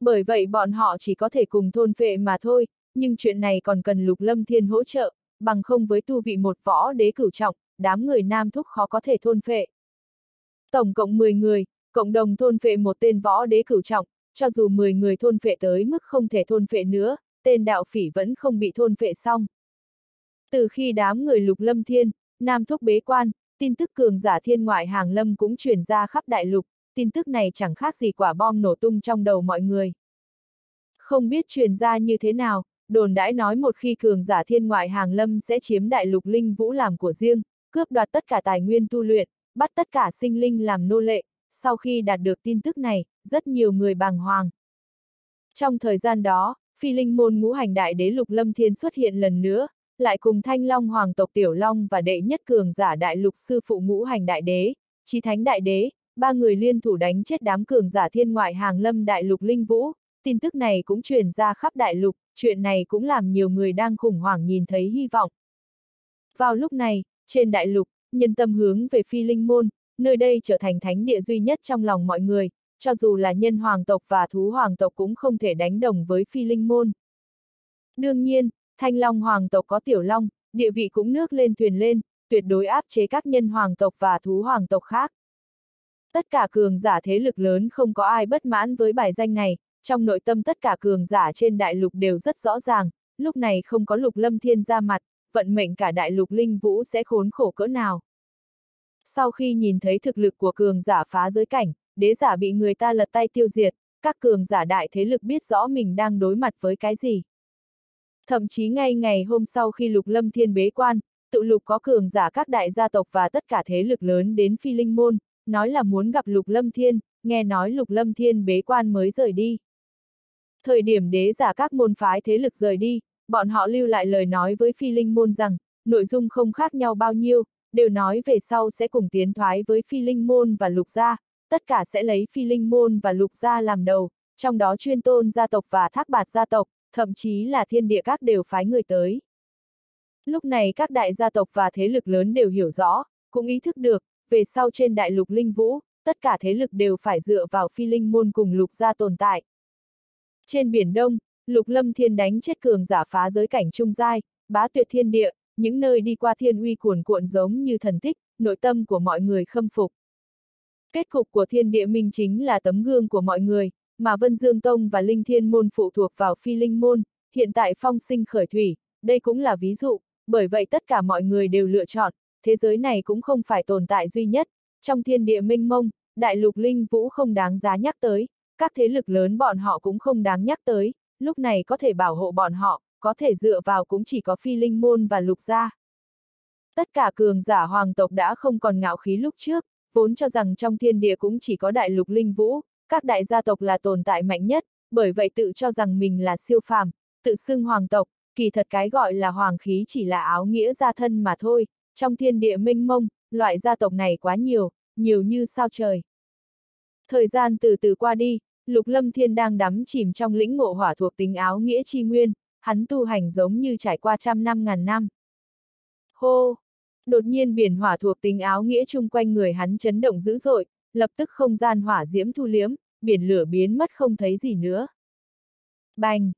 Bởi vậy bọn họ chỉ có thể cùng thôn vệ mà thôi, nhưng chuyện này còn cần Lục Lâm Thiên hỗ trợ, bằng không với tu vị một võ đế cửu trọng, đám người Nam Thúc khó có thể thôn vệ. Tổng cộng 10 người, cộng đồng thôn vệ một tên võ đế cửu trọng, cho dù 10 người thôn vệ tới mức không thể thôn vệ nữa, tên đạo phỉ vẫn không bị thôn vệ xong. Từ khi đám người lục lâm thiên, nam thúc bế quan, tin tức cường giả thiên ngoại hàng lâm cũng truyền ra khắp đại lục, tin tức này chẳng khác gì quả bom nổ tung trong đầu mọi người. Không biết truyền ra như thế nào, đồn đãi nói một khi cường giả thiên ngoại hàng lâm sẽ chiếm đại lục linh vũ làm của riêng, cướp đoạt tất cả tài nguyên tu luyện, bắt tất cả sinh linh làm nô lệ, sau khi đạt được tin tức này, rất nhiều người bàng hoàng. Trong thời gian đó, phi linh môn ngũ hành đại đế lục lâm thiên xuất hiện lần nữa, lại cùng thanh long hoàng tộc tiểu long và đệ nhất cường giả đại lục sư phụ ngũ hành đại đế, chi thánh đại đế, ba người liên thủ đánh chết đám cường giả thiên ngoại hàng lâm đại lục linh vũ. Tin tức này cũng truyền ra khắp đại lục, chuyện này cũng làm nhiều người đang khủng hoảng nhìn thấy hy vọng. Vào lúc này, trên đại lục, nhân tâm hướng về phi linh môn, nơi đây trở thành thánh địa duy nhất trong lòng mọi người, cho dù là nhân hoàng tộc và thú hoàng tộc cũng không thể đánh đồng với phi linh môn. Đương nhiên, thanh long hoàng tộc có tiểu long, địa vị cũng nước lên thuyền lên, tuyệt đối áp chế các nhân hoàng tộc và thú hoàng tộc khác. Tất cả cường giả thế lực lớn không có ai bất mãn với bài danh này, trong nội tâm tất cả cường giả trên đại lục đều rất rõ ràng, lúc này không có lục lâm thiên ra mặt, vận mệnh cả đại lục linh vũ sẽ khốn khổ cỡ nào. Sau khi nhìn thấy thực lực của cường giả phá giới cảnh, đế giả bị người ta lật tay tiêu diệt, các cường giả đại thế lực biết rõ mình đang đối mặt với cái gì. Thậm chí ngay ngày hôm sau khi lục lâm thiên bế quan, tự lục có cường giả các đại gia tộc và tất cả thế lực lớn đến phi linh môn, nói là muốn gặp lục lâm thiên, nghe nói lục lâm thiên bế quan mới rời đi. Thời điểm đế giả các môn phái thế lực rời đi, bọn họ lưu lại lời nói với phi linh môn rằng, nội dung không khác nhau bao nhiêu, đều nói về sau sẽ cùng tiến thoái với phi linh môn và lục gia, tất cả sẽ lấy phi linh môn và lục gia làm đầu, trong đó chuyên tôn gia tộc và thác bạt gia tộc, thậm chí là thiên địa các đều phái người tới. Lúc này các đại gia tộc và thế lực lớn đều hiểu rõ, cũng ý thức được, về sau trên đại lục linh vũ, tất cả thế lực đều phải dựa vào phi linh môn cùng lục gia tồn tại. Trên biển Đông, lục lâm thiên đánh chết cường giả phá giới cảnh trung giai, bá tuyệt thiên địa, những nơi đi qua thiên uy cuồn cuộn giống như thần tích, nội tâm của mọi người khâm phục. Kết cục của thiên địa minh chính là tấm gương của mọi người, mà Vân Dương Tông và Linh Thiên Môn phụ thuộc vào phi linh môn, hiện tại phong sinh khởi thủy, đây cũng là ví dụ, bởi vậy tất cả mọi người đều lựa chọn, thế giới này cũng không phải tồn tại duy nhất, trong thiên địa minh mông, đại lục linh vũ không đáng giá nhắc tới, các thế lực lớn bọn họ cũng không đáng nhắc tới, lúc này có thể bảo hộ bọn họ, có thể dựa vào cũng chỉ có phi linh môn và lục gia. Tất cả cường giả hoàng tộc đã không còn ngạo khí lúc trước, vốn cho rằng trong thiên địa cũng chỉ có đại lục linh vũ, các đại gia tộc là tồn tại mạnh nhất, bởi vậy tự cho rằng mình là siêu phàm, tự xưng hoàng tộc, kỳ thật cái gọi là hoàng khí chỉ là áo nghĩa gia thân mà thôi, trong thiên địa minh mông, loại gia tộc này quá nhiều, nhiều như sao trời. Thời gian từ từ qua đi, Lục Lâm Thiên đang đắm chìm trong lĩnh ngộ hỏa thuộc tính áo nghĩa chi nguyên, hắn tu hành giống như trải qua trăm năm ngàn năm. Hô! Đột nhiên biển hỏa thuộc tính áo nghĩa chung quanh người hắn chấn động dữ dội, lập tức không gian hỏa diễm thu liếm, biển lửa biến mất không thấy gì nữa. Bành!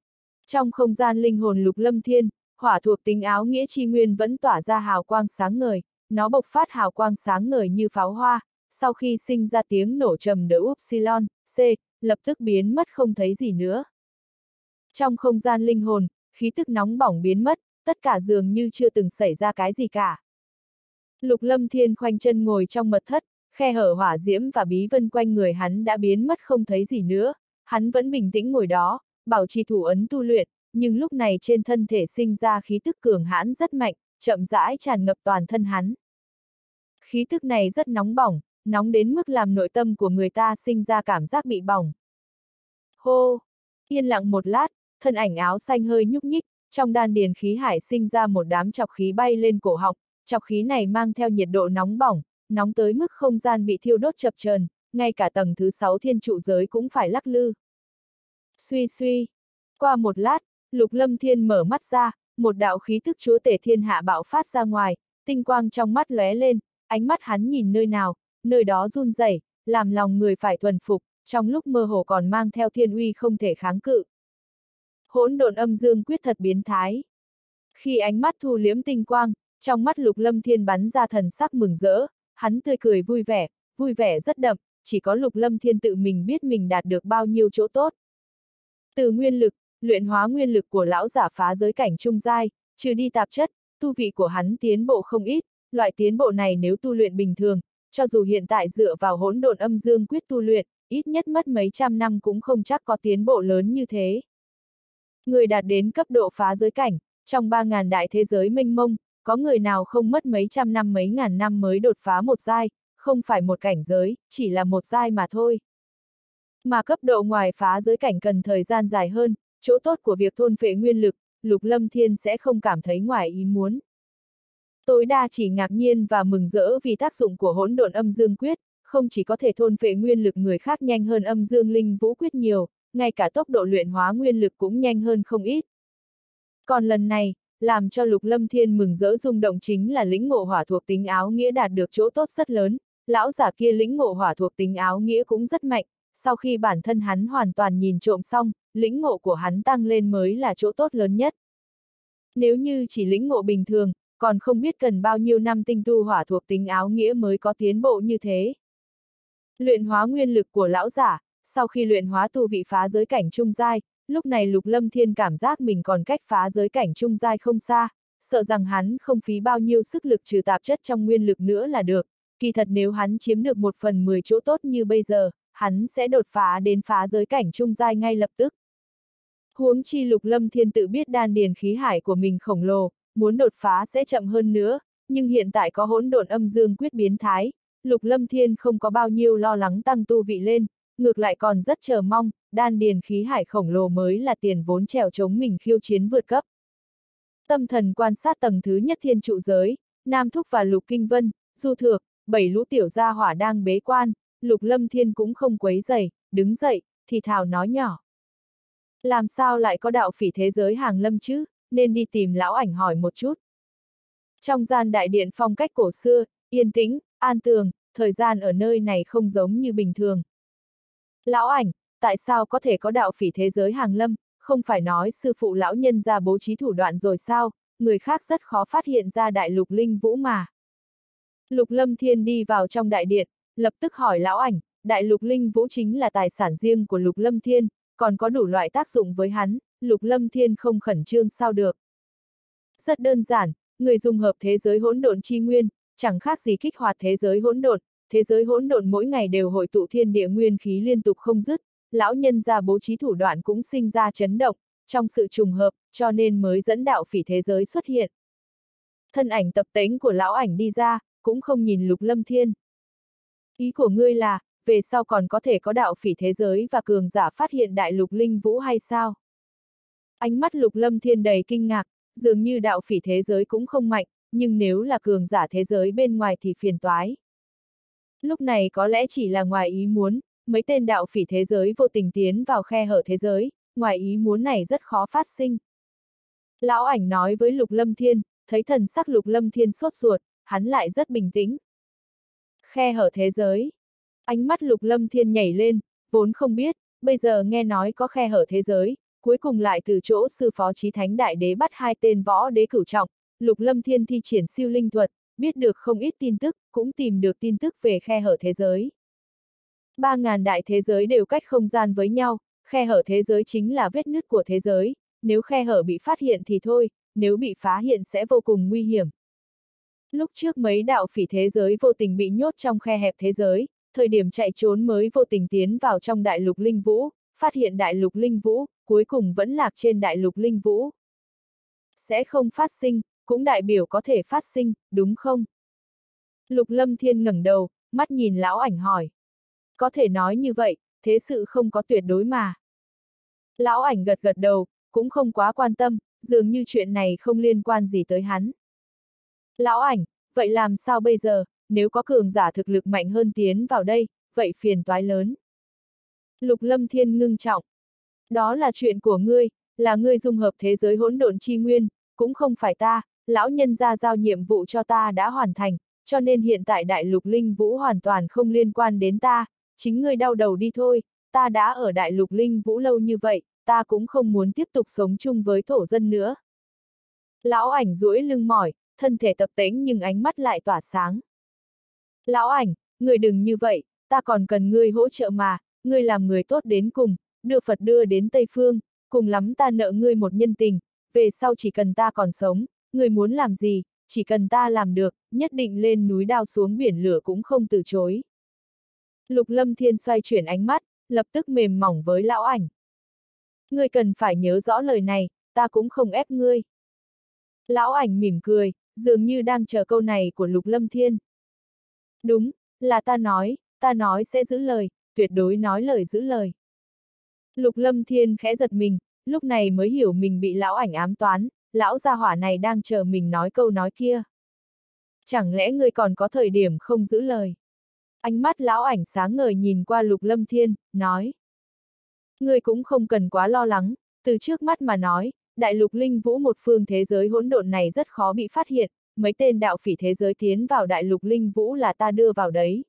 Trong không gian linh hồn lục lâm thiên, hỏa thuộc tính áo nghĩa chi nguyên vẫn tỏa ra hào quang sáng ngời, nó bộc phát hào quang sáng ngời như pháo hoa, sau khi sinh ra tiếng nổ trầm đỡ upsilon, C, lập tức biến mất không thấy gì nữa. Trong không gian linh hồn, khí tức nóng bỏng biến mất, tất cả dường như chưa từng xảy ra cái gì cả. Lục lâm thiên khoanh chân ngồi trong mật thất, khe hở hỏa diễm và bí vân quanh người hắn đã biến mất không thấy gì nữa, hắn vẫn bình tĩnh ngồi đó, bảo trì thủ ấn tu luyện, nhưng lúc này trên thân thể sinh ra khí tức cường hãn rất mạnh, chậm rãi tràn ngập toàn thân hắn. Khí tức này rất nóng bỏng, nóng đến mức làm nội tâm của người ta sinh ra cảm giác bị bỏng. Hô! Yên lặng một lát, thân ảnh áo xanh hơi nhúc nhích, trong đan điền khí hải sinh ra một đám chọc khí bay lên cổ họng, chọc khí này mang theo nhiệt độ nóng bỏng, nóng tới mức không gian bị thiêu đốt chập chờn, ngay cả tầng thứ sáu thiên trụ giới cũng phải lắc lư. Suy suy. Qua một lát, Lục Lâm Thiên mở mắt ra, một đạo khí thức chúa tể thiên hạ bạo phát ra ngoài, tinh quang trong mắt lóe lên, ánh mắt hắn nhìn nơi nào, nơi đó run rẩy, làm lòng người phải thuần phục, trong lúc mơ hồ còn mang theo thiên uy không thể kháng cự. Hỗn độn âm dương quyết thật biến thái. Khi ánh mắt thu liếm tinh quang, trong mắt lục lâm thiên bắn ra thần sắc mừng rỡ, hắn tươi cười vui vẻ, vui vẻ rất đậm, chỉ có lục lâm thiên tự mình biết mình đạt được bao nhiêu chỗ tốt. Từ nguyên lực, luyện hóa nguyên lực của lão giả phá giới cảnh trung giai, trừ đi tạp chất, tu vị của hắn tiến bộ không ít, loại tiến bộ này nếu tu luyện bình thường, cho dù hiện tại dựa vào hỗn độn âm dương quyết tu luyện, ít nhất mất mấy trăm năm cũng không chắc có tiến bộ lớn như thế. Người đạt đến cấp độ phá giới cảnh, trong ba ngàn đại thế giới mênh mông, có người nào không mất mấy trăm năm mấy ngàn năm mới đột phá một giai, không phải một cảnh giới, chỉ là một giai mà thôi. Mà cấp độ ngoài phá giới cảnh cần thời gian dài hơn, chỗ tốt của việc thôn phệ nguyên lực, Lục Lâm Thiên sẽ không cảm thấy ngoài ý muốn. Tối đa chỉ ngạc nhiên và mừng rỡ vì tác dụng của hỗn độn âm dương quyết, không chỉ có thể thôn phệ nguyên lực người khác nhanh hơn âm dương linh vũ quyết nhiều, ngay cả tốc độ luyện hóa nguyên lực cũng nhanh hơn không ít. Còn lần này, làm cho Lục Lâm Thiên mừng rỡ rung động chính là lĩnh ngộ hỏa thuộc tính áo nghĩa đạt được chỗ tốt rất lớn, lão giả kia lĩnh ngộ hỏa thuộc tính áo nghĩa cũng rất mạnh, sau khi bản thân hắn hoàn toàn nhìn trộm xong, lĩnh ngộ của hắn tăng lên mới là chỗ tốt lớn nhất. Nếu như chỉ lĩnh ngộ bình thường, còn không biết cần bao nhiêu năm tinh tu hỏa thuộc tính áo nghĩa mới có tiến bộ như thế. Luyện hóa nguyên lực của lão giả, sau khi luyện hóa tu vị phá giới cảnh trung giai, lúc này Lục Lâm Thiên cảm giác mình còn cách phá giới cảnh trung giai không xa, sợ rằng hắn không phí bao nhiêu sức lực trừ tạp chất trong nguyên lực nữa là được, kỳ thật nếu hắn chiếm được một phần mười chỗ tốt như bây giờ, hắn sẽ đột phá đến phá giới cảnh trung giai ngay lập tức. Huống chi Lục Lâm Thiên tự biết đan điền khí hải của mình khổng lồ, muốn đột phá sẽ chậm hơn nữa, nhưng hiện tại có hỗn độn âm dương quyết biến thái, Lục Lâm Thiên không có bao nhiêu lo lắng tăng tu vị lên, ngược lại còn rất chờ mong, đan điền khí hải khổng lồ mới là tiền vốn trèo chống mình khiêu chiến vượt cấp. Tâm thần quan sát tầng thứ nhất thiên trụ giới, Nam Thúc và Lục Kinh Vân, Du Thược, bảy lũ tiểu gia hỏa đang bế quan, Lục Lâm Thiên cũng không quấy dày, đứng dậy, thì thào nói nhỏ. Làm sao lại có đạo phỉ thế giới hàng lâm chứ, nên đi tìm lão ảnh hỏi một chút. Trong gian đại điện phong cách cổ xưa, yên tĩnh, an tường, thời gian ở nơi này không giống như bình thường. Lão ảnh, tại sao có thể có đạo phỉ thế giới hàng lâm, không phải nói sư phụ lão nhân ra bố trí thủ đoạn rồi sao, người khác rất khó phát hiện ra đại lục linh vũ mà. Lục lâm thiên đi vào trong đại điện, lập tức hỏi lão ảnh, đại lục linh vũ chính là tài sản riêng của lục lâm thiên, còn có đủ loại tác dụng với hắn, lục lâm thiên không khẩn trương sao được. Rất đơn giản, người dùng hợp thế giới hỗn độn chi nguyên, chẳng khác gì kích hoạt thế giới hỗn độn, thế giới hỗn độn mỗi ngày đều hội tụ thiên địa nguyên khí liên tục không dứt, lão nhân ra bố trí thủ đoạn cũng sinh ra chấn động, trong sự trùng hợp, cho nên mới dẫn đạo phỉ thế giới xuất hiện. Thân ảnh tập tính của lão ảnh đi ra, cũng không nhìn lục lâm thiên. Ý của ngươi là, về sau còn có thể có đạo phỉ thế giới và cường giả phát hiện đại lục linh vũ hay sao? Ánh mắt lục lâm thiên đầy kinh ngạc, dường như đạo phỉ thế giới cũng không mạnh, nhưng nếu là cường giả thế giới bên ngoài thì phiền toái. Lúc này có lẽ chỉ là ngoài ý muốn, mấy tên đạo phỉ thế giới vô tình tiến vào khe hở thế giới, ngoài ý muốn này rất khó phát sinh. Lão ảnh nói với Lục Lâm Thiên, thấy thần sắc Lục Lâm Thiên sốt ruột, hắn lại rất bình tĩnh. Khe hở thế giới. Ánh mắt Lục Lâm Thiên nhảy lên, vốn không biết, bây giờ nghe nói có khe hở thế giới, cuối cùng lại từ chỗ sư phó trí thánh đại đế bắt hai tên võ đế cửu trọng, Lục Lâm Thiên thi triển siêu linh thuật, biết được không ít tin tức, cũng tìm được tin tức về khe hở thế giới. Ba ngàn đại thế giới đều cách không gian với nhau, khe hở thế giới chính là vết nứt của thế giới, nếu khe hở bị phát hiện thì thôi, nếu bị phá hiện sẽ vô cùng nguy hiểm. Lúc trước mấy đạo phỉ thế giới vô tình bị nhốt trong khe hẹp thế giới, thời điểm chạy trốn mới vô tình tiến vào trong đại lục linh vũ, phát hiện đại lục linh vũ, cuối cùng vẫn lạc trên đại lục linh vũ. Sẽ không phát sinh, cũng đại biểu có thể phát sinh, đúng không? Lục Lâm Thiên ngẩng đầu, mắt nhìn lão ảnh hỏi. Có thể nói như vậy, thế sự không có tuyệt đối mà. Lão ảnh gật gật đầu, cũng không quá quan tâm, dường như chuyện này không liên quan gì tới hắn. Lão ảnh, vậy làm sao bây giờ, nếu có cường giả thực lực mạnh hơn tiến vào đây, vậy phiền toái lớn. Lục Lâm Thiên ngưng trọng. Đó là chuyện của ngươi, là ngươi dung hợp thế giới hỗn độn chi nguyên, cũng không phải ta, lão nhân gia giao nhiệm vụ cho ta đã hoàn thành, cho nên hiện tại đại lục linh vũ hoàn toàn không liên quan đến ta, chính ngươi đau đầu đi thôi, ta đã ở đại lục linh vũ lâu như vậy, ta cũng không muốn tiếp tục sống chung với thổ dân nữa. Lão ảnh duỗi lưng mỏi, thân thể tập tễnh nhưng ánh mắt lại tỏa sáng. Lão ảnh, người đừng như vậy, ta còn cần ngươi hỗ trợ mà, ngươi làm người tốt đến cùng, đưa Phật đưa đến Tây Phương, cùng lắm ta nợ ngươi một nhân tình, về sau chỉ cần ta còn sống, Người muốn làm gì, chỉ cần ta làm được, nhất định lên núi đao xuống biển lửa cũng không từ chối. Lục Lâm Thiên xoay chuyển ánh mắt, lập tức mềm mỏng với lão ảnh. Ngươi cần phải nhớ rõ lời này, ta cũng không ép ngươi. Lão ảnh mỉm cười, dường như đang chờ câu này của Lục Lâm Thiên. Đúng, là ta nói, ta nói sẽ giữ lời, tuyệt đối nói lời giữ lời. Lục Lâm Thiên khẽ giật mình, lúc này mới hiểu mình bị lão ảnh ám toán, lão gia hỏa này đang chờ mình nói câu nói kia. Chẳng lẽ ngươi còn có thời điểm không giữ lời? Ánh mắt lão ảnh sáng ngời nhìn qua Lục Lâm Thiên, nói. Ngươi cũng không cần quá lo lắng, từ trước mắt mà nói, đại lục linh vũ một phương thế giới hỗn độn này rất khó bị phát hiện, mấy tên đạo phỉ thế giới tiến vào đại lục linh vũ là ta đưa vào đấy.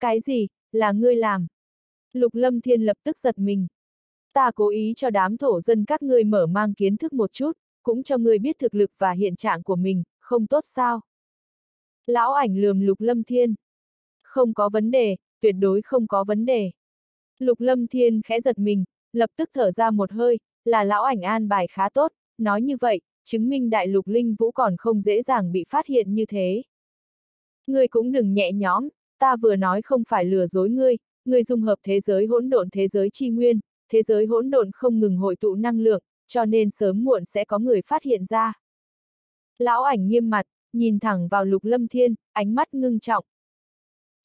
Cái gì, là ngươi làm? Lục Lâm Thiên lập tức giật mình. Ta cố ý cho đám thổ dân các ngươi mở mang kiến thức một chút, cũng cho người biết thực lực và hiện trạng của mình, không tốt sao? Lão ảnh lườm Lục Lâm Thiên. Không có vấn đề, tuyệt đối không có vấn đề. Lục Lâm Thiên khẽ giật mình, lập tức thở ra một hơi, là lão ảnh an bài khá tốt, nói như vậy, chứng minh đại lục linh vũ còn không dễ dàng bị phát hiện như thế. Ngươi cũng đừng nhẹ nhõm, ta vừa nói không phải lừa dối ngươi, ngươi dung hợp thế giới hỗn độn thế giới chi nguyên, thế giới hỗn độn không ngừng hội tụ năng lượng, cho nên sớm muộn sẽ có người phát hiện ra. Lão ảnh nghiêm mặt, nhìn thẳng vào lục lâm thiên, ánh mắt ngưng trọng.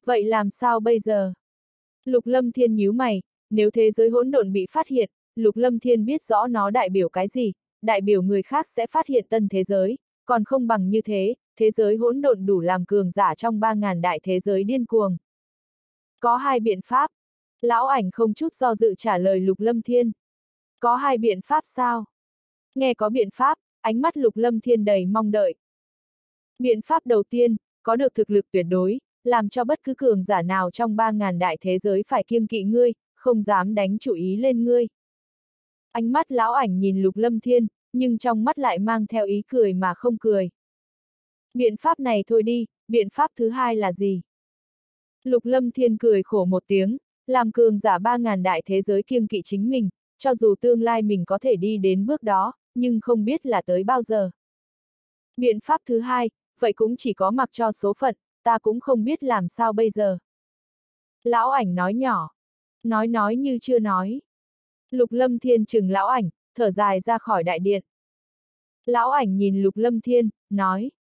Vậy làm sao bây giờ? Lục lâm thiên nhíu mày, nếu thế giới hỗn độn bị phát hiện, lục lâm thiên biết rõ nó đại biểu cái gì, đại biểu người khác sẽ phát hiện tân thế giới, còn không bằng như thế, thế giới hỗn độn đủ làm cường giả trong 3.000 đại thế giới điên cuồng. Có hai biện pháp. Lão ảnh không chút do dự trả lời Lục Lâm Thiên. Có hai biện pháp sao? Nghe có biện pháp, ánh mắt Lục Lâm Thiên đầy mong đợi. Biện pháp đầu tiên, có được thực lực tuyệt đối, làm cho bất cứ cường giả nào trong 3.000 đại thế giới phải kiêng kỵ ngươi, không dám đánh chủ ý lên ngươi. Ánh mắt lão ảnh nhìn Lục Lâm Thiên, nhưng trong mắt lại mang theo ý cười mà không cười. Biện pháp này thôi đi, biện pháp thứ hai là gì? Lục Lâm Thiên cười khổ một tiếng, làm cường giả ba ngàn đại thế giới kiêng kỵ chính mình, cho dù tương lai mình có thể đi đến bước đó, nhưng không biết là tới bao giờ. Biện pháp thứ hai, vậy cũng chỉ có mặc cho số phận, ta cũng không biết làm sao bây giờ. Lão ảnh nói nhỏ, nói nói như chưa nói. Lục Lâm Thiên chừng lão ảnh, thở dài ra khỏi đại điện. Lão ảnh nhìn Lục Lâm Thiên, nói.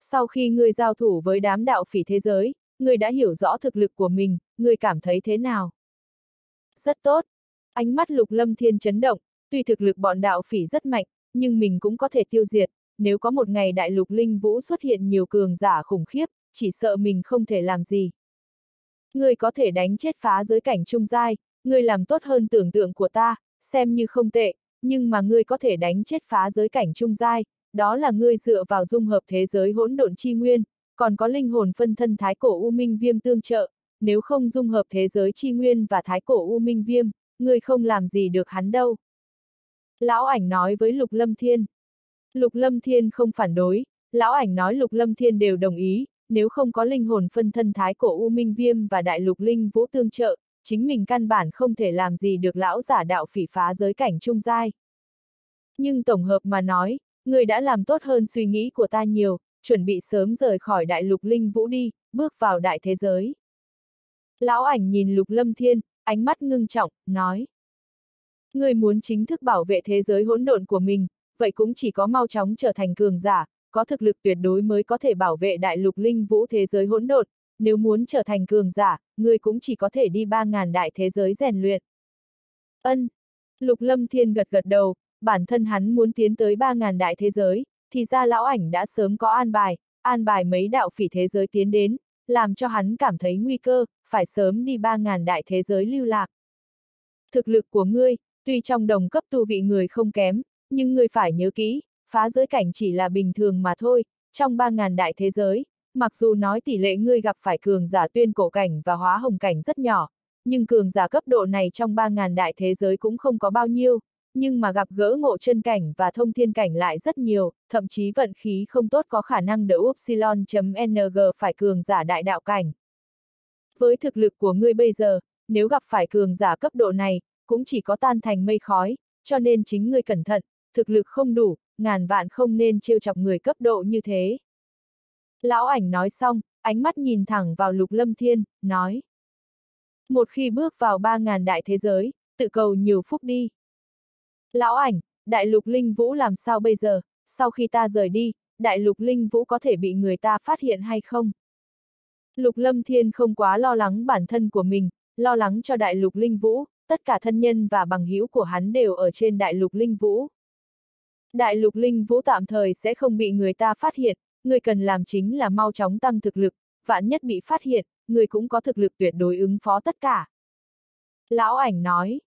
Sau khi ngươi giao thủ với đám đạo phỉ thế giới, ngươi đã hiểu rõ thực lực của mình, ngươi cảm thấy thế nào? Rất tốt. Ánh mắt lục lâm thiên chấn động, tuy thực lực bọn đạo phỉ rất mạnh, nhưng mình cũng có thể tiêu diệt, nếu có một ngày đại lục linh vũ xuất hiện nhiều cường giả khủng khiếp, chỉ sợ mình không thể làm gì. Ngươi có thể đánh chết phá giới cảnh trung giai, ngươi làm tốt hơn tưởng tượng của ta, xem như không tệ, nhưng mà ngươi có thể đánh chết phá giới cảnh trung giai, đó là ngươi dựa vào dung hợp thế giới hỗn độn chi nguyên, còn có linh hồn phân thân thái cổ U Minh Viêm tương trợ, nếu không dung hợp thế giới chi nguyên và thái cổ U Minh Viêm, ngươi không làm gì được hắn đâu. Lão ảnh nói với Lục Lâm Thiên. Lục Lâm Thiên không phản đối, lão ảnh nói Lục Lâm Thiên đều đồng ý, nếu không có linh hồn phân thân thái cổ U Minh Viêm và đại lục linh vũ tương trợ, chính mình căn bản không thể làm gì được lão giả đạo phỉ phá giới cảnh trung giai. Nhưng tổng hợp mà nói, người đã làm tốt hơn suy nghĩ của ta nhiều, chuẩn bị sớm rời khỏi đại lục linh vũ đi, bước vào đại thế giới. Lão ảnh nhìn lục lâm thiên, ánh mắt ngưng trọng, nói. Người muốn chính thức bảo vệ thế giới hỗn độn của mình, vậy cũng chỉ có mau chóng trở thành cường giả, có thực lực tuyệt đối mới có thể bảo vệ đại lục linh vũ thế giới hỗn độn, nếu muốn trở thành cường giả, người cũng chỉ có thể đi 3.000 đại thế giới rèn luyện. Ân. Lục Lâm Thiên gật gật đầu, bản thân hắn muốn tiến tới 3.000 đại thế giới, thì ra lão ảnh đã sớm có an bài, an bài mấy đạo phỉ thế giới tiến đến, làm cho hắn cảm thấy nguy cơ, phải sớm đi ba ngàn đại thế giới lưu lạc. Thực lực của ngươi, tuy trong đồng cấp tu vị người không kém, nhưng ngươi phải nhớ kỹ, phá giới cảnh chỉ là bình thường mà thôi, trong ba ngàn đại thế giới, mặc dù nói tỷ lệ ngươi gặp phải cường giả tuyên cổ cảnh và hóa hồng cảnh rất nhỏ, nhưng cường giả cấp độ này trong 3.000 đại thế giới cũng không có bao nhiêu, nhưng mà gặp gỡ ngộ chân cảnh và thông thiên cảnh lại rất nhiều, thậm chí vận khí không tốt có khả năng đỡ upsilon.ng phải cường giả đại đạo cảnh. Với thực lực của ngươi bây giờ, nếu gặp phải cường giả cấp độ này, cũng chỉ có tan thành mây khói, cho nên chính ngươi cẩn thận, thực lực không đủ, ngàn vạn không nên trêu chọc người cấp độ như thế. Lão ảnh nói xong, ánh mắt nhìn thẳng vào lục lâm thiên, nói. Một khi bước vào ba ngàn đại thế giới, tự cầu nhiều phúc đi. Lão ảnh, đại lục linh vũ làm sao bây giờ, sau khi ta rời đi, đại lục linh vũ có thể bị người ta phát hiện hay không? Lục lâm thiên không quá lo lắng bản thân của mình, lo lắng cho đại lục linh vũ, tất cả thân nhân và bằng hữu của hắn đều ở trên đại lục linh vũ. Đại lục linh vũ tạm thời sẽ không bị người ta phát hiện, người cần làm chính là mau chóng tăng thực lực, vạn nhất bị phát hiện, người cũng có thực lực tuyệt đối ứng phó tất cả. Lão ảnh nói,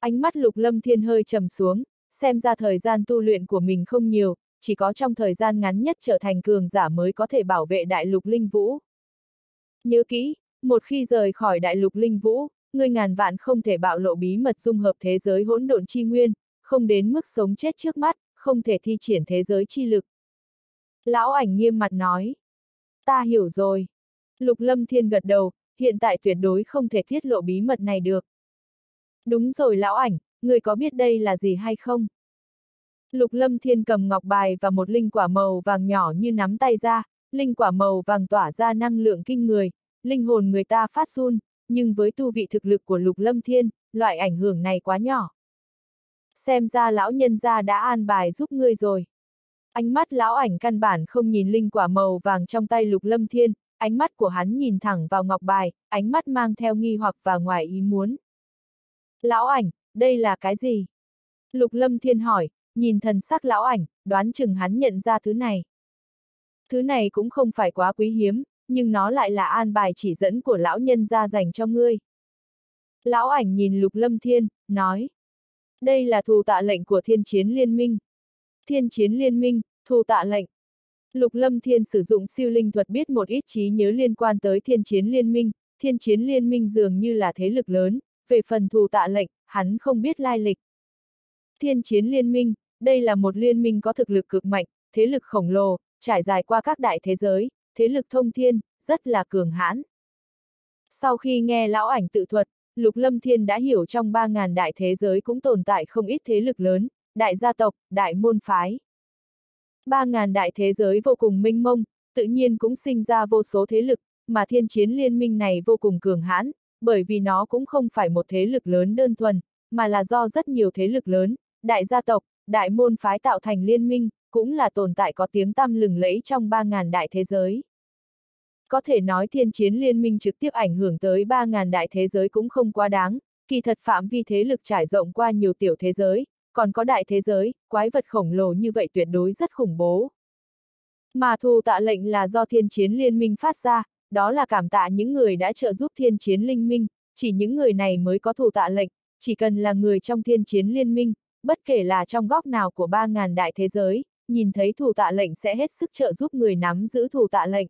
ánh mắt lục lâm thiên hơi trầm xuống, xem ra thời gian tu luyện của mình không nhiều, chỉ có trong thời gian ngắn nhất trở thành cường giả mới có thể bảo vệ đại lục linh vũ. Nhớ kỹ, một khi rời khỏi đại lục linh vũ, ngươi ngàn vạn không thể bạo lộ bí mật dung hợp thế giới hỗn độn chi nguyên, không đến mức sống chết trước mắt, không thể thi triển thế giới chi lực. Lão ảnh nghiêm mặt nói. Ta hiểu rồi. Lục Lâm Thiên gật đầu, hiện tại tuyệt đối không thể tiết lộ bí mật này được. Đúng rồi lão ảnh, người có biết đây là gì hay không? Lục Lâm Thiên cầm ngọc bài và một linh quả màu vàng nhỏ như nắm tay ra, linh quả màu vàng tỏa ra năng lượng kinh người, linh hồn người ta phát run, nhưng với tu vị thực lực của Lục Lâm Thiên, loại ảnh hưởng này quá nhỏ. Xem ra lão nhân gia đã an bài giúp ngươi rồi. Ánh mắt lão ảnh căn bản không nhìn linh quả màu vàng trong tay Lục Lâm Thiên, ánh mắt của hắn nhìn thẳng vào ngọc bài, ánh mắt mang theo nghi hoặc và ngoài ý muốn. Lão ảnh, đây là cái gì? Lục Lâm Thiên hỏi, nhìn thần sắc lão ảnh, đoán chừng hắn nhận ra thứ này. Thứ này cũng không phải quá quý hiếm, nhưng nó lại là an bài chỉ dẫn của lão nhân gia dành cho ngươi. Lão ảnh nhìn Lục Lâm Thiên, nói. Đây là thù tạ lệnh của thiên chiến liên minh. Thiên chiến liên minh, thù tạ lệnh. Lục Lâm Thiên sử dụng siêu linh thuật biết một ít trí nhớ liên quan tới thiên chiến liên minh, thiên chiến liên minh dường như là thế lực lớn, về phần thù tạ lệnh, hắn không biết lai lịch. Thiên chiến liên minh, đây là một liên minh có thực lực cực mạnh, thế lực khổng lồ, trải dài qua các đại thế giới, thế lực thông thiên, rất là cường hãn. Sau khi nghe lão ảnh tự thuật, Lục Lâm Thiên đã hiểu trong 3.000 đại thế giới cũng tồn tại không ít thế lực lớn, đại gia tộc, đại môn phái. 3.000 đại thế giới vô cùng minh mông, tự nhiên cũng sinh ra vô số thế lực, mà thiên chiến liên minh này vô cùng cường hãn, bởi vì nó cũng không phải một thế lực lớn đơn thuần, mà là do rất nhiều thế lực lớn, đại gia tộc, đại môn phái tạo thành liên minh, cũng là tồn tại có tiếng tăm lừng lẫy trong 3.000 đại thế giới. Có thể nói thiên chiến liên minh trực tiếp ảnh hưởng tới 3.000 đại thế giới cũng không quá đáng, kỳ thật phạm vi thế lực trải rộng qua nhiều tiểu thế giới, còn có đại thế giới, quái vật khổng lồ như vậy tuyệt đối rất khủng bố. Mà thù tạ lệnh là do thiên chiến liên minh phát ra, đó là cảm tạ những người đã trợ giúp thiên chiến linh minh, chỉ những người này mới có thù tạ lệnh, chỉ cần là người trong thiên chiến liên minh, bất kể là trong góc nào của 3.000 đại thế giới, nhìn thấy thủ tạ lệnh sẽ hết sức trợ giúp người nắm giữ thủ tạ lệnh.